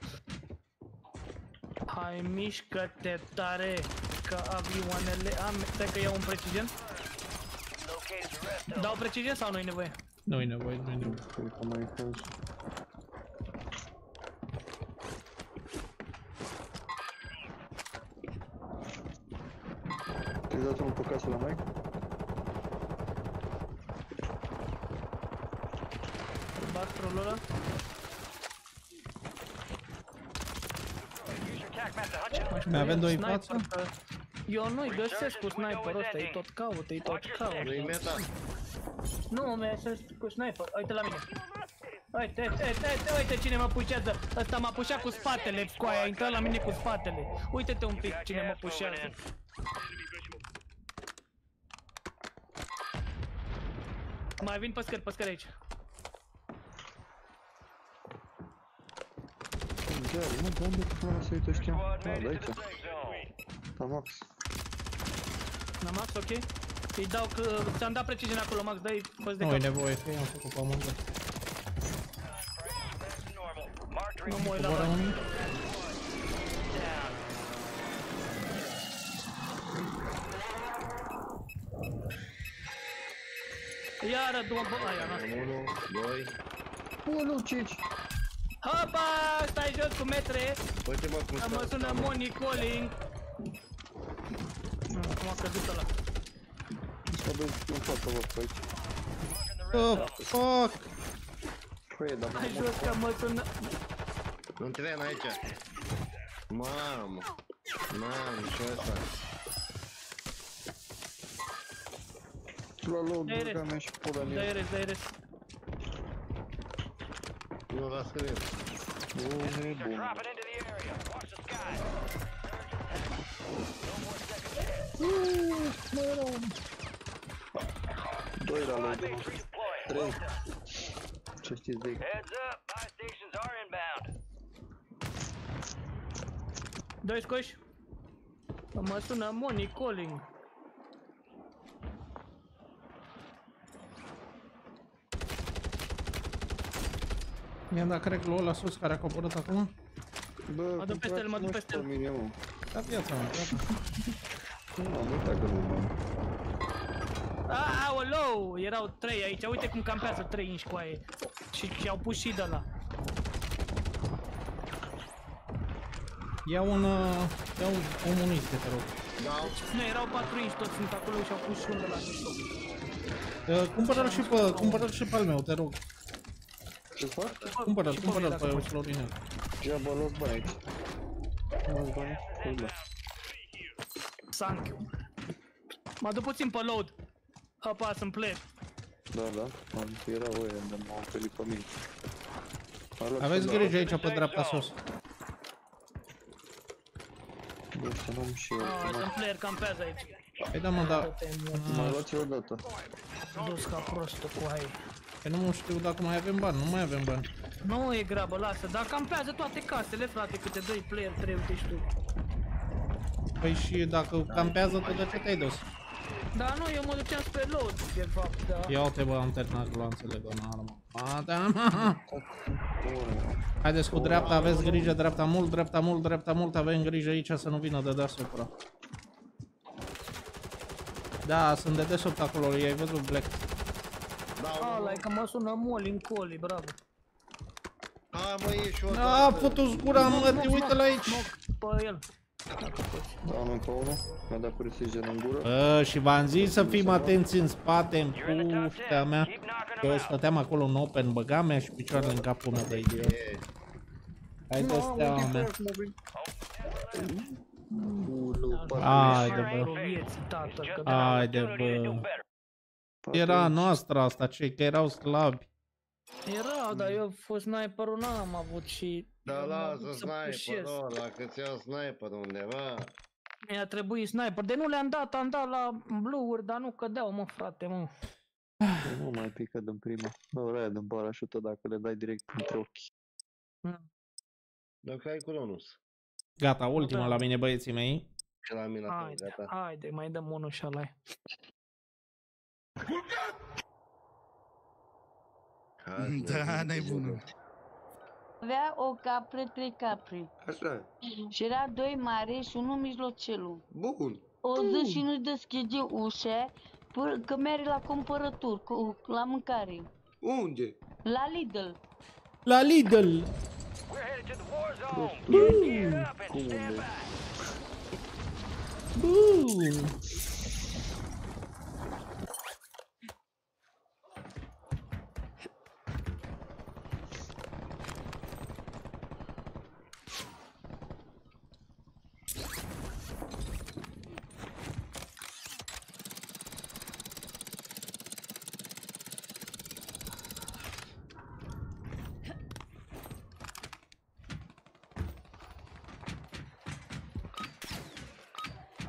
L: Hai, mișcă-te tare, că avioanele am... Stai că iau un precision. Dau precision sau nu-i nevoie?
B: Nu-i nevoie, nu-i nevoie.
C: Cred că mai e Te-ai dat unul pe casă la Mike?
L: Îl bat trolul ăla.
B: Mai avem doi în
L: Sniper,
B: față?
L: că Eu nu-i găsesc cu sniperul ăsta, îi tot caut, îi tot caut.
M: Nu-i meta.
L: Nu, mă găsesc cu sniper, uite la mine. Uite, uite, uite, uite, uite cine mă pușează. Ăsta m-a pușat cu spatele, scoaia, a intrat la mine cu spatele. Uite-te un pic cine mă pușează. Mai vin pe scări, pe scări aici.
C: Chiar, mă, de unde până să uite ăștia? Da, de aici. Da, Max.
L: Na Max, ok? Îi dau că ți-am dat precision acolo, Max, dai fă de
B: Nu-i
L: cap.
B: nevoie, că i-am făcut pe amândoi.
L: Nu mă uit la Iară, două bă... Aia, na.
M: 1, 2.
C: Unu, cinci.
L: Hopa, stai jos cu metre.
M: Uite mă cum
L: Mă sună Moni Calling. Nu, Acum a căzut ăla.
C: Să vezi în față, vă, pe aici.
B: Oh, fuck!
C: Păi, dar
L: Hai jos că mă sună...
M: Un tren aici. Mamă. Mamă, și ăsta.
C: La loc,
L: Dai
C: duga
L: rest.
C: mea și pula
L: Dai
C: mea.
L: rest, dai rest.
M: Nu la scrie.
C: Nu, nebun. Uuu, mai era unul. Doi la loc, Trei. Ce știți de ei?
D: Heads up, buy stations are inbound.
L: Doi scoși. Mă sună Moni
B: Mi-am dat crack ăla sus care a coborât acum.
C: Bă,
L: Mă duc peste el, mă duc peste el.
C: Mine, mă.
B: Da viața, mă, gata.
C: Nu, am uitat că nu mă.
L: Aoleu, erau trei aici. Uite cum campează trei inși cu aia. Și și-au pus și de la.
B: Ia un... uh, Ia un, o muniție, te rog.
L: Nu, erau patru inși, toți sunt acolo și au pus și unul de la mișto.
B: Uh, Cumpără-l și pe, cumpără-l și pe al meu, te rog.
C: Ce fac?
B: Cumpără-l,
L: Și pe
B: cumpără-l
L: mine, dacă
B: pe
L: poți.
B: Florinel.
C: Ia bă, luați bani aici. Luați bani? Păi da.
L: Thank you. Mă duc puțin pe load. Apasă în play.
C: Da, da. Am, era oia, dar m-au oferit pe mine. A luat
B: Aveți
C: și-
B: grijă aici pe dreapta sus.
C: Bă, să nu-mi și eu.
L: Ah, sunt player campează aici.
B: Păi da, mă, da.
C: Mai luați o dată.
L: Dus ca prostul cu aia.
B: Păi nu mă știu dacă mai avem bani, nu mai avem bani.
L: Nu e grabă, lasă, dar campează toate casele, frate, câte doi player, trei, uite și tu.
B: Păi și dacă campează, tu de ce te-ai dus?
L: Da, nu, eu mă duceam spre load, de fapt, da.
B: Ia uite bă, am terminat gloanțele de armă. A, da, mă. Haideți cu dreapta, aveți grijă, dreapta mult, dreapta mult, dreapta mult, avem grijă aici să nu vină de deasupra. Da, sunt de desubt acolo, i-ai văzut Black.
L: Ala, e că mă sună Moli în coli, bravo.
M: Hai mă, ieși o
B: A, putu gura, mă, te uite la aici.
L: Pe el.
C: Da, nu încă unul. Mi-a dat cu resigen în gură.
B: Bă, și v-am zis să fim atenți în spate, în puftea mea. Că eu stăteam acolo în open, băga mea și picioarele în capul meu de idiot. Hai de steaua mea. Haide, bă. Haide, bă. Era noastră asta, cei că erau slabi.
L: Era, dar eu fost sniperul n-am avut și...
M: Da,
L: eu m-am
M: lasă
L: avut să
M: sniper,
L: pușez.
M: nu, dacă ți iau sniper undeva.
L: Mi-a trebuit sniper, de nu le-am dat, am dat la blue-uri, dar nu cădeau, mă, frate, mă.
C: Nu mai pică din prima. Nu, aia din parașută dacă le dai direct între ochi.
M: Dacă ai colonus.
B: Gata, ultima la mine, băieții mei.
M: Și la mine acum,
L: Haide,
M: gata.
L: haide, mai dăm unul și ala
O: Da, nebunul.
G: Avea o capră, trei capri.
K: Așa.
G: Și era doi mari și unul mijlocelul.
K: Bun.
G: O zi și nu deschide ușa, până că merge la cumpărături, cu, la mâncare.
K: Unde?
G: La Lidl.
B: La Lidl. Bun.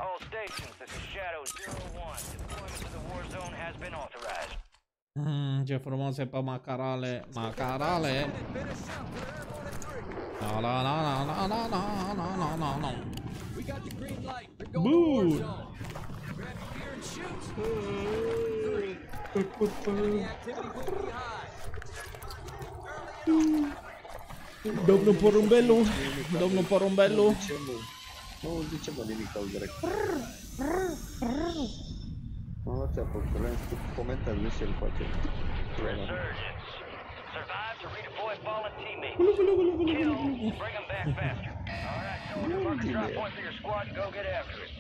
D: All stations, this is Shadow 01. Deployment to the war zone has been authorized.
B: Mm, ce frumos e pe macarale. Macarale. La la la la la la la la la la la.
F: We got the green light. We're going to war
B: Boom.
F: zone. Grab your gear and shoot. Three. Enemy activity will be high.
B: Domnul Porumbelu. Domnul Porumbelu.
C: Ce mă? Nu zice mă nimic al direct. Mă, ți-a făcut, le-am spus, comentează și el face.
D: Resurgence. Survive to redeploy fallen teammates. Kill, bring them back faster. All right, so mark a drop point for your squad and go get after it.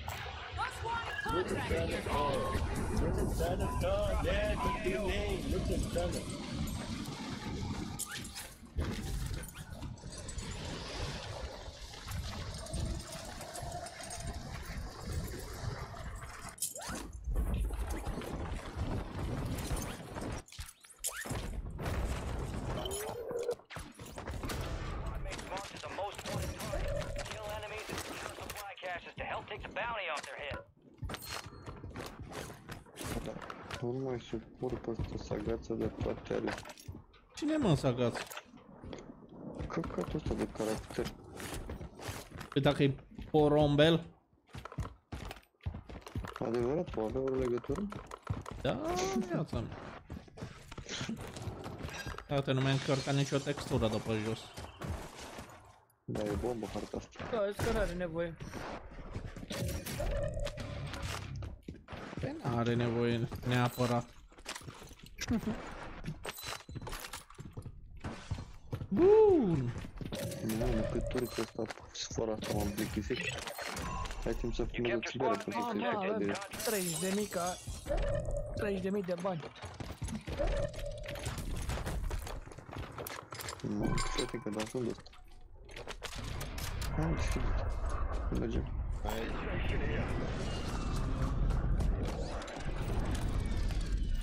D: Mates
C: Nu mai suport ăsta să agață de toate alea.
B: Cine mă să agață?
C: Căcatul ăsta de caracter.
B: Păi dacă e porumbel?
C: Adevărat, o avea o legătură?
B: Da, viața mea. Uite, nu mi-a încărcat nicio textură de pe jos.
C: Da, e bombă harta asta.
L: Da, e că are nevoie.
B: are nevoie neapărat. Bun!
C: Mamă, cât urcă ăsta sfora asta m-am plictisit. Hai timp să fumez o țigară
L: pe
C: să
L: 30 de mii ca... 30 de mii de bani.
C: Mă, frate, că dați unde ăsta? Hai, știu. Mergem.
B: Hai.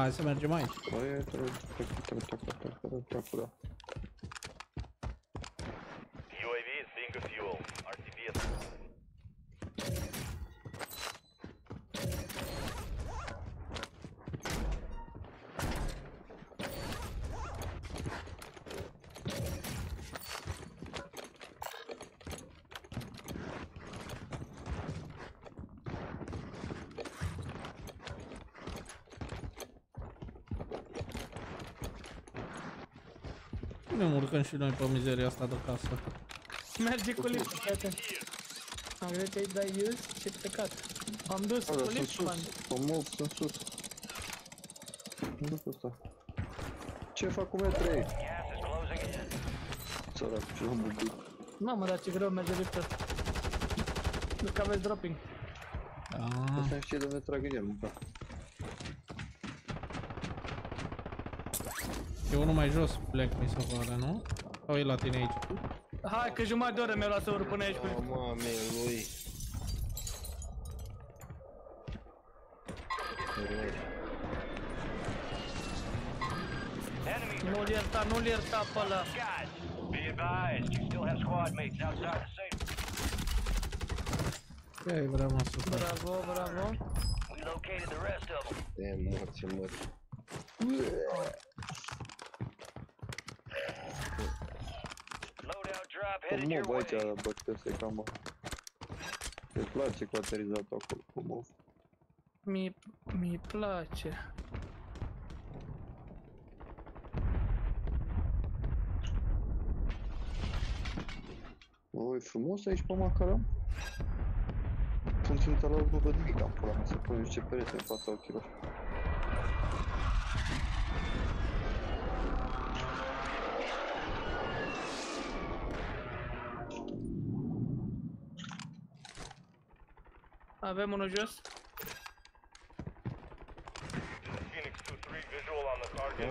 C: trebuie trebuie trebuie trebuie trebuie
D: UAV is being a fuel. RTB is
B: Ne urcăm și noi pe mizeria asta de casă.
L: Merge cu lift, fii atent. Am gândit că-i dai use și plecat. Am dus
C: Ala,
L: cu
C: sunt
L: lift,
C: sus.
L: man.
C: Mă mov, sunt sus. Nu ăsta. Ce fac cu M3? Sărac, ce am bubuit.
L: Mamă, dar ce greu merge liftul. Nu că aveți dropping.
C: Asta știe de ne trag în el, mânca.
B: E unul mai jos, plec, mi se pare, nu? Sau e la tine aici?
L: Hai că jumătate de oră mi-a luat să urc până aici cu
M: Oh,
L: lift.
M: mame lui.
L: Nu-l ierta, nu-l ierta pe ăla.
D: Guys, be advised, you still have squad mates outside the safe.
B: Ce vreau mă să fac?
L: Bravo, bravo.
D: We located the rest of them.
M: De emoție, mă.
D: Drop
C: Cu
D: headed your
C: mov
D: way.
C: aici, bă, că se cam... Îți place cu aterizatul acolo, cu mov.
L: Mi, mi place.
C: Bă, e frumos aici pe macaram. Pun ținta la nu văd nimic, am pula mea să pun niște perete în fața ochilor.
L: Avem unul jos.
D: Phoenix 2-3 visual on the target.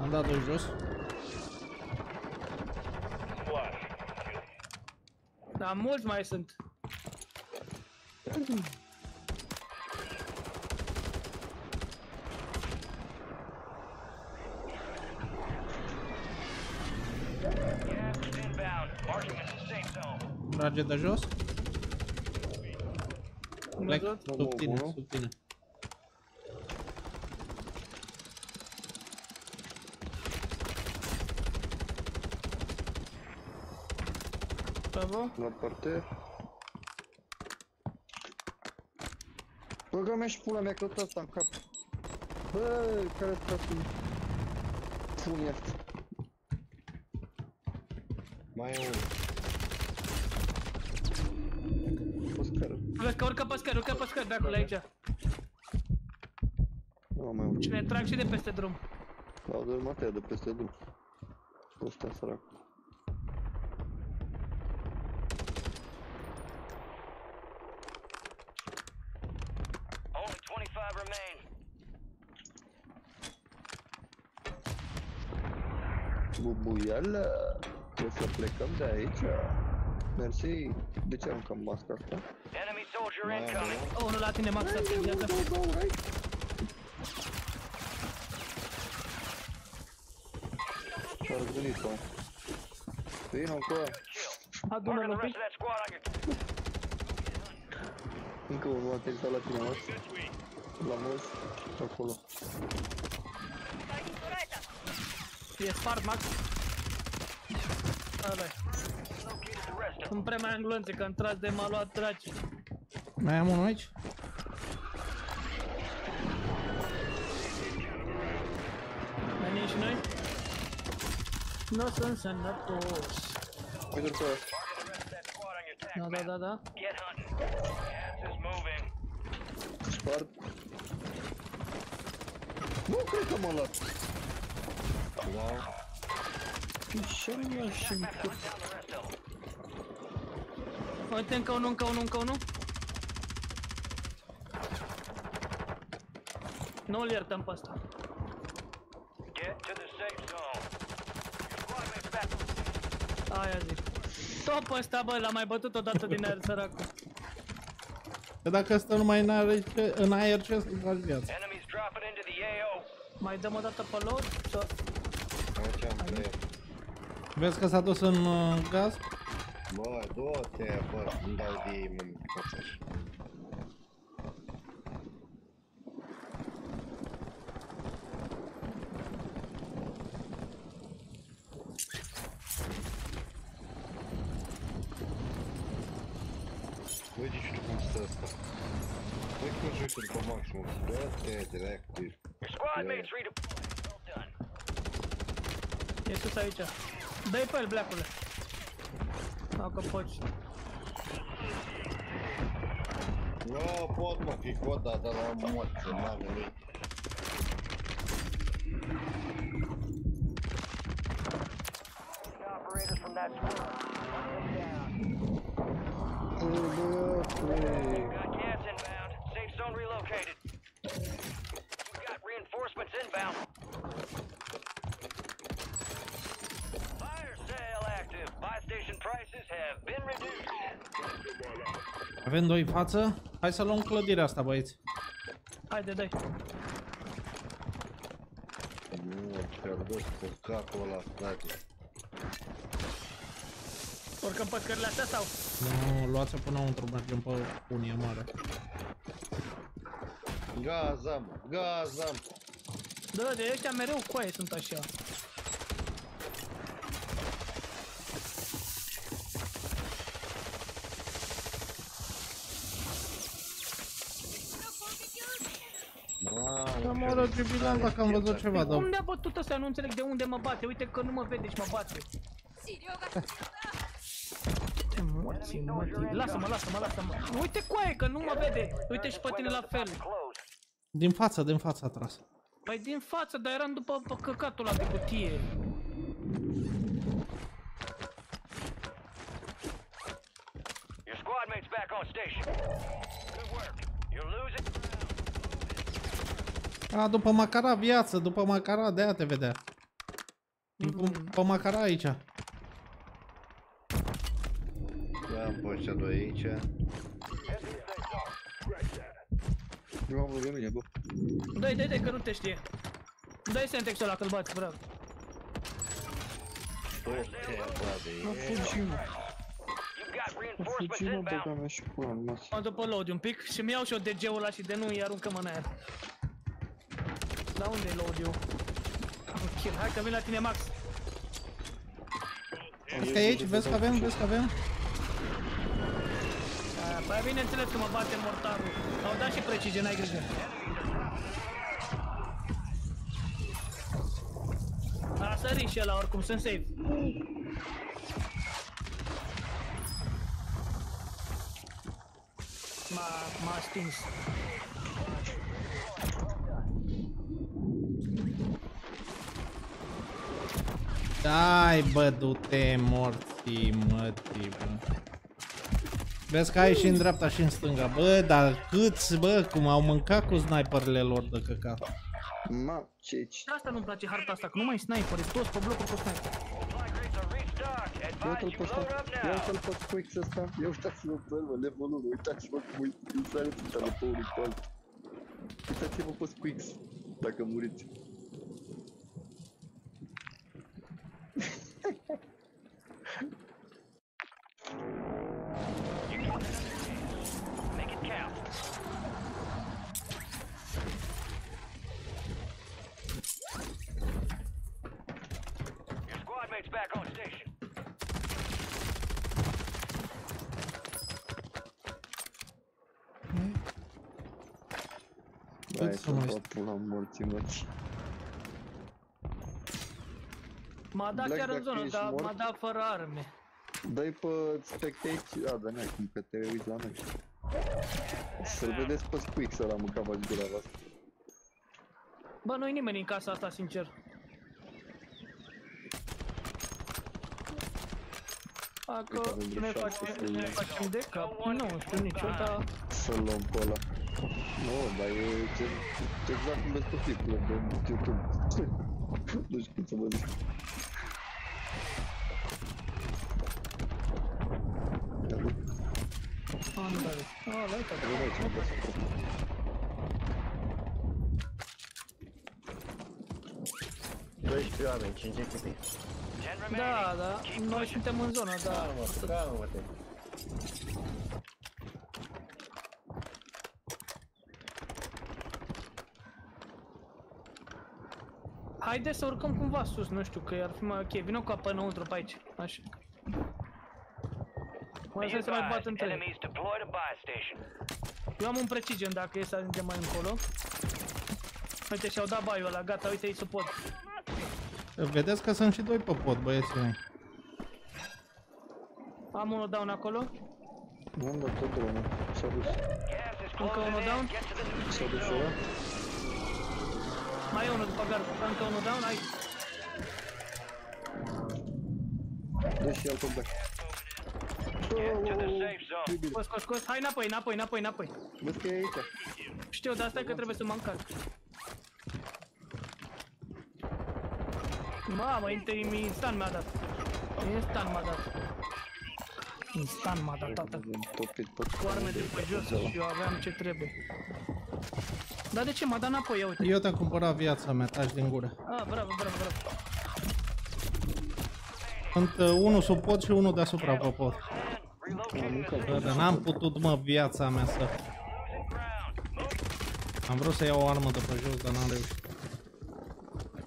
B: Am dat doi jos.
D: Flash.
L: Da, mulți mai sunt.
D: Gas is inbound. Marking it the safe zone.
B: Trage de jos. Plec
L: Văzut?
B: sub tine, sub tine.
L: Bravo.
C: La parter. Băga mea și pula mea că ăsta în cap. Bă, care ți capul? Pun iert.
M: Mai e unul.
C: Pe scară.
L: Vezi că urcă pe scări, urcă pe scări de acolo aici.
C: Nu mai urc.
L: Și ne trag și de peste drum.
C: L-au dărâmat aia de peste drum. Ăsta sărac.
D: Only 25 remain.
C: Bubuială. Trebuie să plecăm de aici. Mersi. De ce aruncăm masca asta?
D: Enemy soldier incoming.
L: Oh, unul la tine, Max, ia
C: S-a răzgândit-o. Vino încă.
L: Adună-l un
D: Rest
L: pic.
D: of that squad on your
C: Încă unul a aterizat la tine, Max. La mulți. Acolo.
L: E spart, Max. ăla Sunt prea mai angluențe, că am tras de m-a luat draci.
B: Mai am unul aici?
L: Venim și noi? Nu sunt sănătos.
C: Uite-l pe ăla.
L: Da, da, da, da.
D: Get hunting. Gas is moving.
C: Spart. Nu cred că m-a luat. Wow. Ce mă și
L: Uite, încă unul, încă unul, încă unul. Nu-l iertăm pe ăsta.
D: Get to the safe zone. Your squad mates back.
L: Aia zic. Top ăsta, bă, l-am mai bătut odată din aer, săracul.
B: Că dacă stă numai în aer, ce, în aer ce să faci viața?
D: Enemies dropping into the AO.
L: Mai dăm o dată pe load? Să...
M: Aici am trei.
B: Vezi că s-a dus în uh, gaz?
M: Bă, du-te, bă, îmi dau de ei, mă, micuțăși. Uite și tu cum stă asta. Uite cum joci după maximum. Dă-te direct.
D: Your squad mates redeployed. Well done.
L: E sus aici. Dă-i pe el, bleacule. Dacă poți.
M: Nu pot mă fi coda de la morță, n-a venit.
D: Operators from that squad. Got gas inbound. Safe zone relocated. We've got reinforcements inbound. Fire sale active. Buy station prices have been reduced.
B: Avem doi în față? Hai să luăm clădirea asta, băieți.
L: Haide, dai.
M: Nu, pierdut căcatul ăla, frate.
L: Urcăm pe scările astea sau?
B: Nu, luați-o până înăuntru, mergem pe unie mare.
M: Gaza, mă, gaza, mă.
L: Da, de ăștia mereu coaie sunt așa.
B: Să mă arăt jubilant dacă am văzut ceva, dar...
L: Cum ne-a bătut ăsta? Nu înțeleg de unde mă bate. Uite că nu mă vede și mă bate. Ce morții, mătii. Lasă-mă, lasă-mă, lasă-mă. Uite coaie că nu mă vede. Uite și pe tine la fel.
B: Din față, din față a tras.
L: Păi din față, dar eram după pe căcatul ăla de cutie.
D: Your squad mates back on station. Good work. You're losing.
B: A, după Macara viață, după Macara, de-aia te vedea. După, pe Macara aici.
M: Da, am pe ăștia doi aici.
C: Nu am văzut mine, bă.
L: Dai, dai, dai, că nu te știe. Dai sentexul ăla că-l bați, bravo.
M: Du-te, bă,
C: A
M: de
C: fugit, mă.
D: You've got
C: A
D: reinforcements
C: fugit, mă,
D: inbound.
C: băga mea și pula în masă.
L: Mă duc pe load un pic și mi iau și eu DG-ul ăla și de nu îi aruncăm în aer. Da unde e load eu? Am kill. Hai că vin la tine, Max.
B: Vezi că e aici, vezi că avem, vezi că avem.
L: Aia, Păi bineînțeles că mă bate mortarul. Au dat și precizie, n-ai grijă. A sărit și ăla, oricum, sunt safe. M-a, m-a stins.
B: Dai, bă, du-te morții, mătii, bă. Vezi că ai și în dreapta și în stânga. Bă, dar câți, bă, cum au mâncat cu sniperele lor de căcat.
C: Ma, ce
L: Și asta nu-mi place harta asta, că nu mai sniperi, toți pe blocuri cu sniper.
C: Ia uite-l pe ăsta, ia uite-l pe Squix ăsta, ia uitați-vă pe el, mă, level 1, uitați-vă cum îi îi sare ținta pe unul pe altul. Uitați-vă pe Squix, dacă muriți.
D: Make it count. Your squad mates back on station.
C: Dai
B: să
C: să
B: mai
C: mă pula morții măci.
L: M-a dat
C: Black,
L: chiar în
C: dacă
L: zonă,
C: ești
L: dar
C: mort?
L: m-a dat fără arme.
C: Dai pe spectate, a, dar n-ai cum că te uiți la noi. Să-l vedeți pe Squix ăla mânca v-aș gura la asta.
L: Bă, nu-i nimeni în casa asta, sincer. Dacă
C: Cred că avem vreo
L: ne
C: șanse
L: facem,
C: să-l
L: ne
C: luăm.
L: facem de cap, nu știu nicio, dar...
C: Să-l luăm pe ăla. Nu, dar e gen, exact cum vezi pe clipurile de YouTube. nu știu cum să vă zic.
L: Nu da. Oh, la uite.
M: Doisprezece oameni, 5 echipe.
L: Da, da, noi suntem în zonă, da.
M: Calmă, calmă-te.
L: Haide să urcăm cumva sus, nu știu, că ar fi mai ok. Vino cu apă înăuntru pe aici. Așa. Mai
D: Be
L: să se mai bat
D: advised,
L: între ele.
D: enemies deployed a buy station.
L: Eu am un precision dacă e să ajungem mai încolo. Uite, și-au dat baiul ăla, gata, uite, îi suport.
B: Vedeți că sunt și doi pe pod, băieții mei.
L: Am unul down acolo.
C: Nu-mi dat tot drumul. S-a dus.
L: Încă unul down.
C: S-a dus ăla.
L: Mai e unul după gard. Încă unul down, ai.
C: Dă și altul back.
L: Scos, scos, scos. Hai înapoi, înapoi, înapoi, înapoi.
C: Vezi că e aici.
L: Știu, dar asta e că trebuie să mă încarc. Mamă, inter- instant mi-a dat. Instant m-a dat. Instant m-a dat, tata.
C: Topit pe
L: Coarne de pe jos și eu aveam ce trebuie. Dar de ce? M-a dat înapoi, ia uite.
B: Eu te-am cumpărat viața mea, taci din gură.
L: Ah, bravo, bravo, bravo.
B: Sunt uh, unul sub pod și unul deasupra pe pod. Bă, dar n-am putut, mă, viața mea să... Am vrut să iau o armă de pe jos, dar n-am reușit.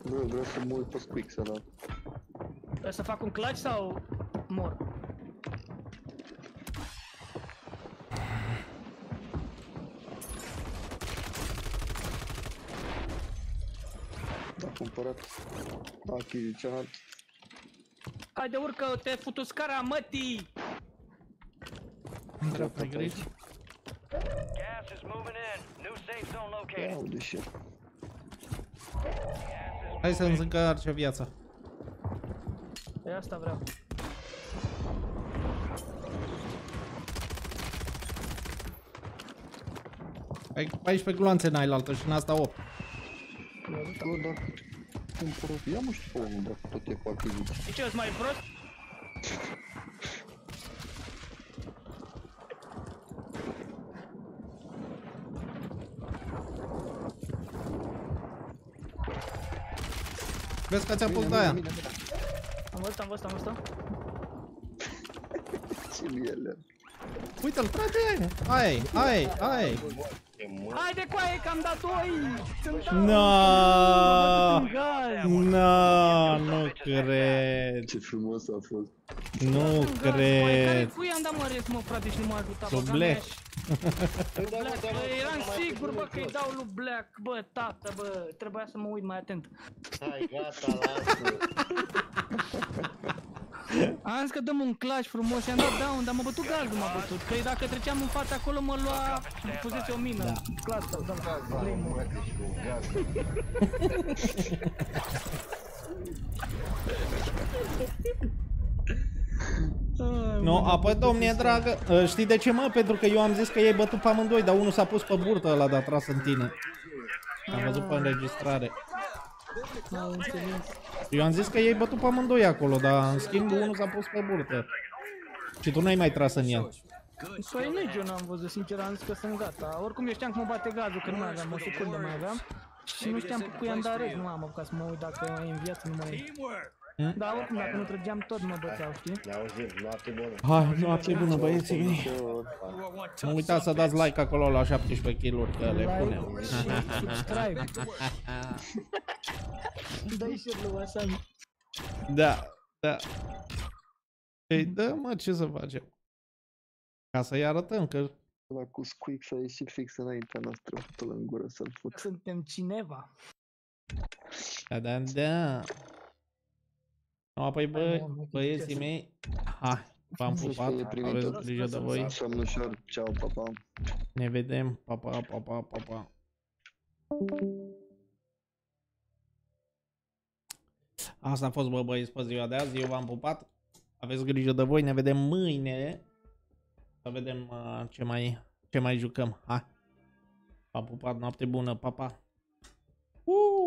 C: Bă, vreau să mă uit pe Squix ăla.
L: Trebuie să fac un clutch sau mor?
C: A cumpărat achiziționat.
L: Haide, urcă, te futu scara, mătii!
B: Intră pe greci.
D: Gas is moving in. New safe zone located.
C: Aude și el.
B: Hai să-mi încarce viața.
L: E asta vreau.
B: Ai 14 gloanțe n-ai la altă și în asta 8.
C: Bă, dacă cumpără... Ia mă și pe unul dacă tot e cu achiziție.
L: De ce, ești mai prost?
B: Vezi că ți-a pus de aia.
L: Am văzut, am văzut, am văzut.
C: Ce ele.
B: Uite-l, trage! Ai, ai, ai!
L: Haide cu aia că am dat oi! Sunt dat
B: No,
L: în gaz!
B: no, nu cred.
C: Ce frumos a fost.
B: Nu
L: Băi, care
B: cred.
L: cui am dat mă res, mă, frate, și nu m-a ajutat,
B: Lui
L: băga
B: Black.
L: mea și- Black, bă, eram sigur, bă, că-i dau lui Black, bă, tată, bă, trebuia să mă uit mai atent.
M: Hai, gata, lasă.
L: Am zis că dăm un clash frumos, i-am dat down, dar m-a bătut gazul, m-a bătut, că dacă treceam în fața acolo mă lua, pusese o mină, da. cluster, da, Claymore.
B: Nu, apoi, domnie dragă, ă, știi de ce mă? Pentru că eu am zis că ei bătut pe amândoi, dar unul s-a pus pe burtă ăla de a tras în tine. Am văzut pe înregistrare.
L: Am înțeles.
B: Eu am zis că ei bătut pe amândoi acolo, dar în schimb unul s-a pus pe burtă. Și tu n-ai mai tras în el.
L: Păi nici eu n-am văzut, sincer, am zis că sunt gata. Oricum eu știam că mă bate gazul, că nu mai aveam, o secundă mai aveam. Și nu știam cu cui am dat rez, nu am apucat să mă uit dacă mai e în viață, nu mai e.
B: Hmm?
L: Dar oricum, dacă nu trăgeam, tot mă băteau, știi?
M: Ne auzim, noapte bună.
B: Hai, noapte bună, băieții mei. Nu uitați să dați like acolo la 17 kg că le punem.
L: Like și subscribe. Dă-i share lui Wasabi.
B: Da, da. Păi da, mă, ce să facem? Ca să-i arătăm că...
C: Ăla cu Squix a ieșit fix înaintea noastră, tot în gură să-l fut.
L: Suntem cineva.
B: Da, da, da. No, apoi bă,
L: Hai, mă,
B: băieții mei, hai, v-am pupat, aveți grijă de voi.
C: Somn ușor, ceau, pa, pa.
B: Ne vedem, pa, pa, pa, pa, pa, pa. Asta a fost, bă, băieți, pe ziua de azi, eu v-am pupat. Aveți grijă de voi, ne vedem mâine. Să vedem uh, ce mai, ce mai jucăm. Hai. V-am pupat, noapte bună, pa, pa. Uh!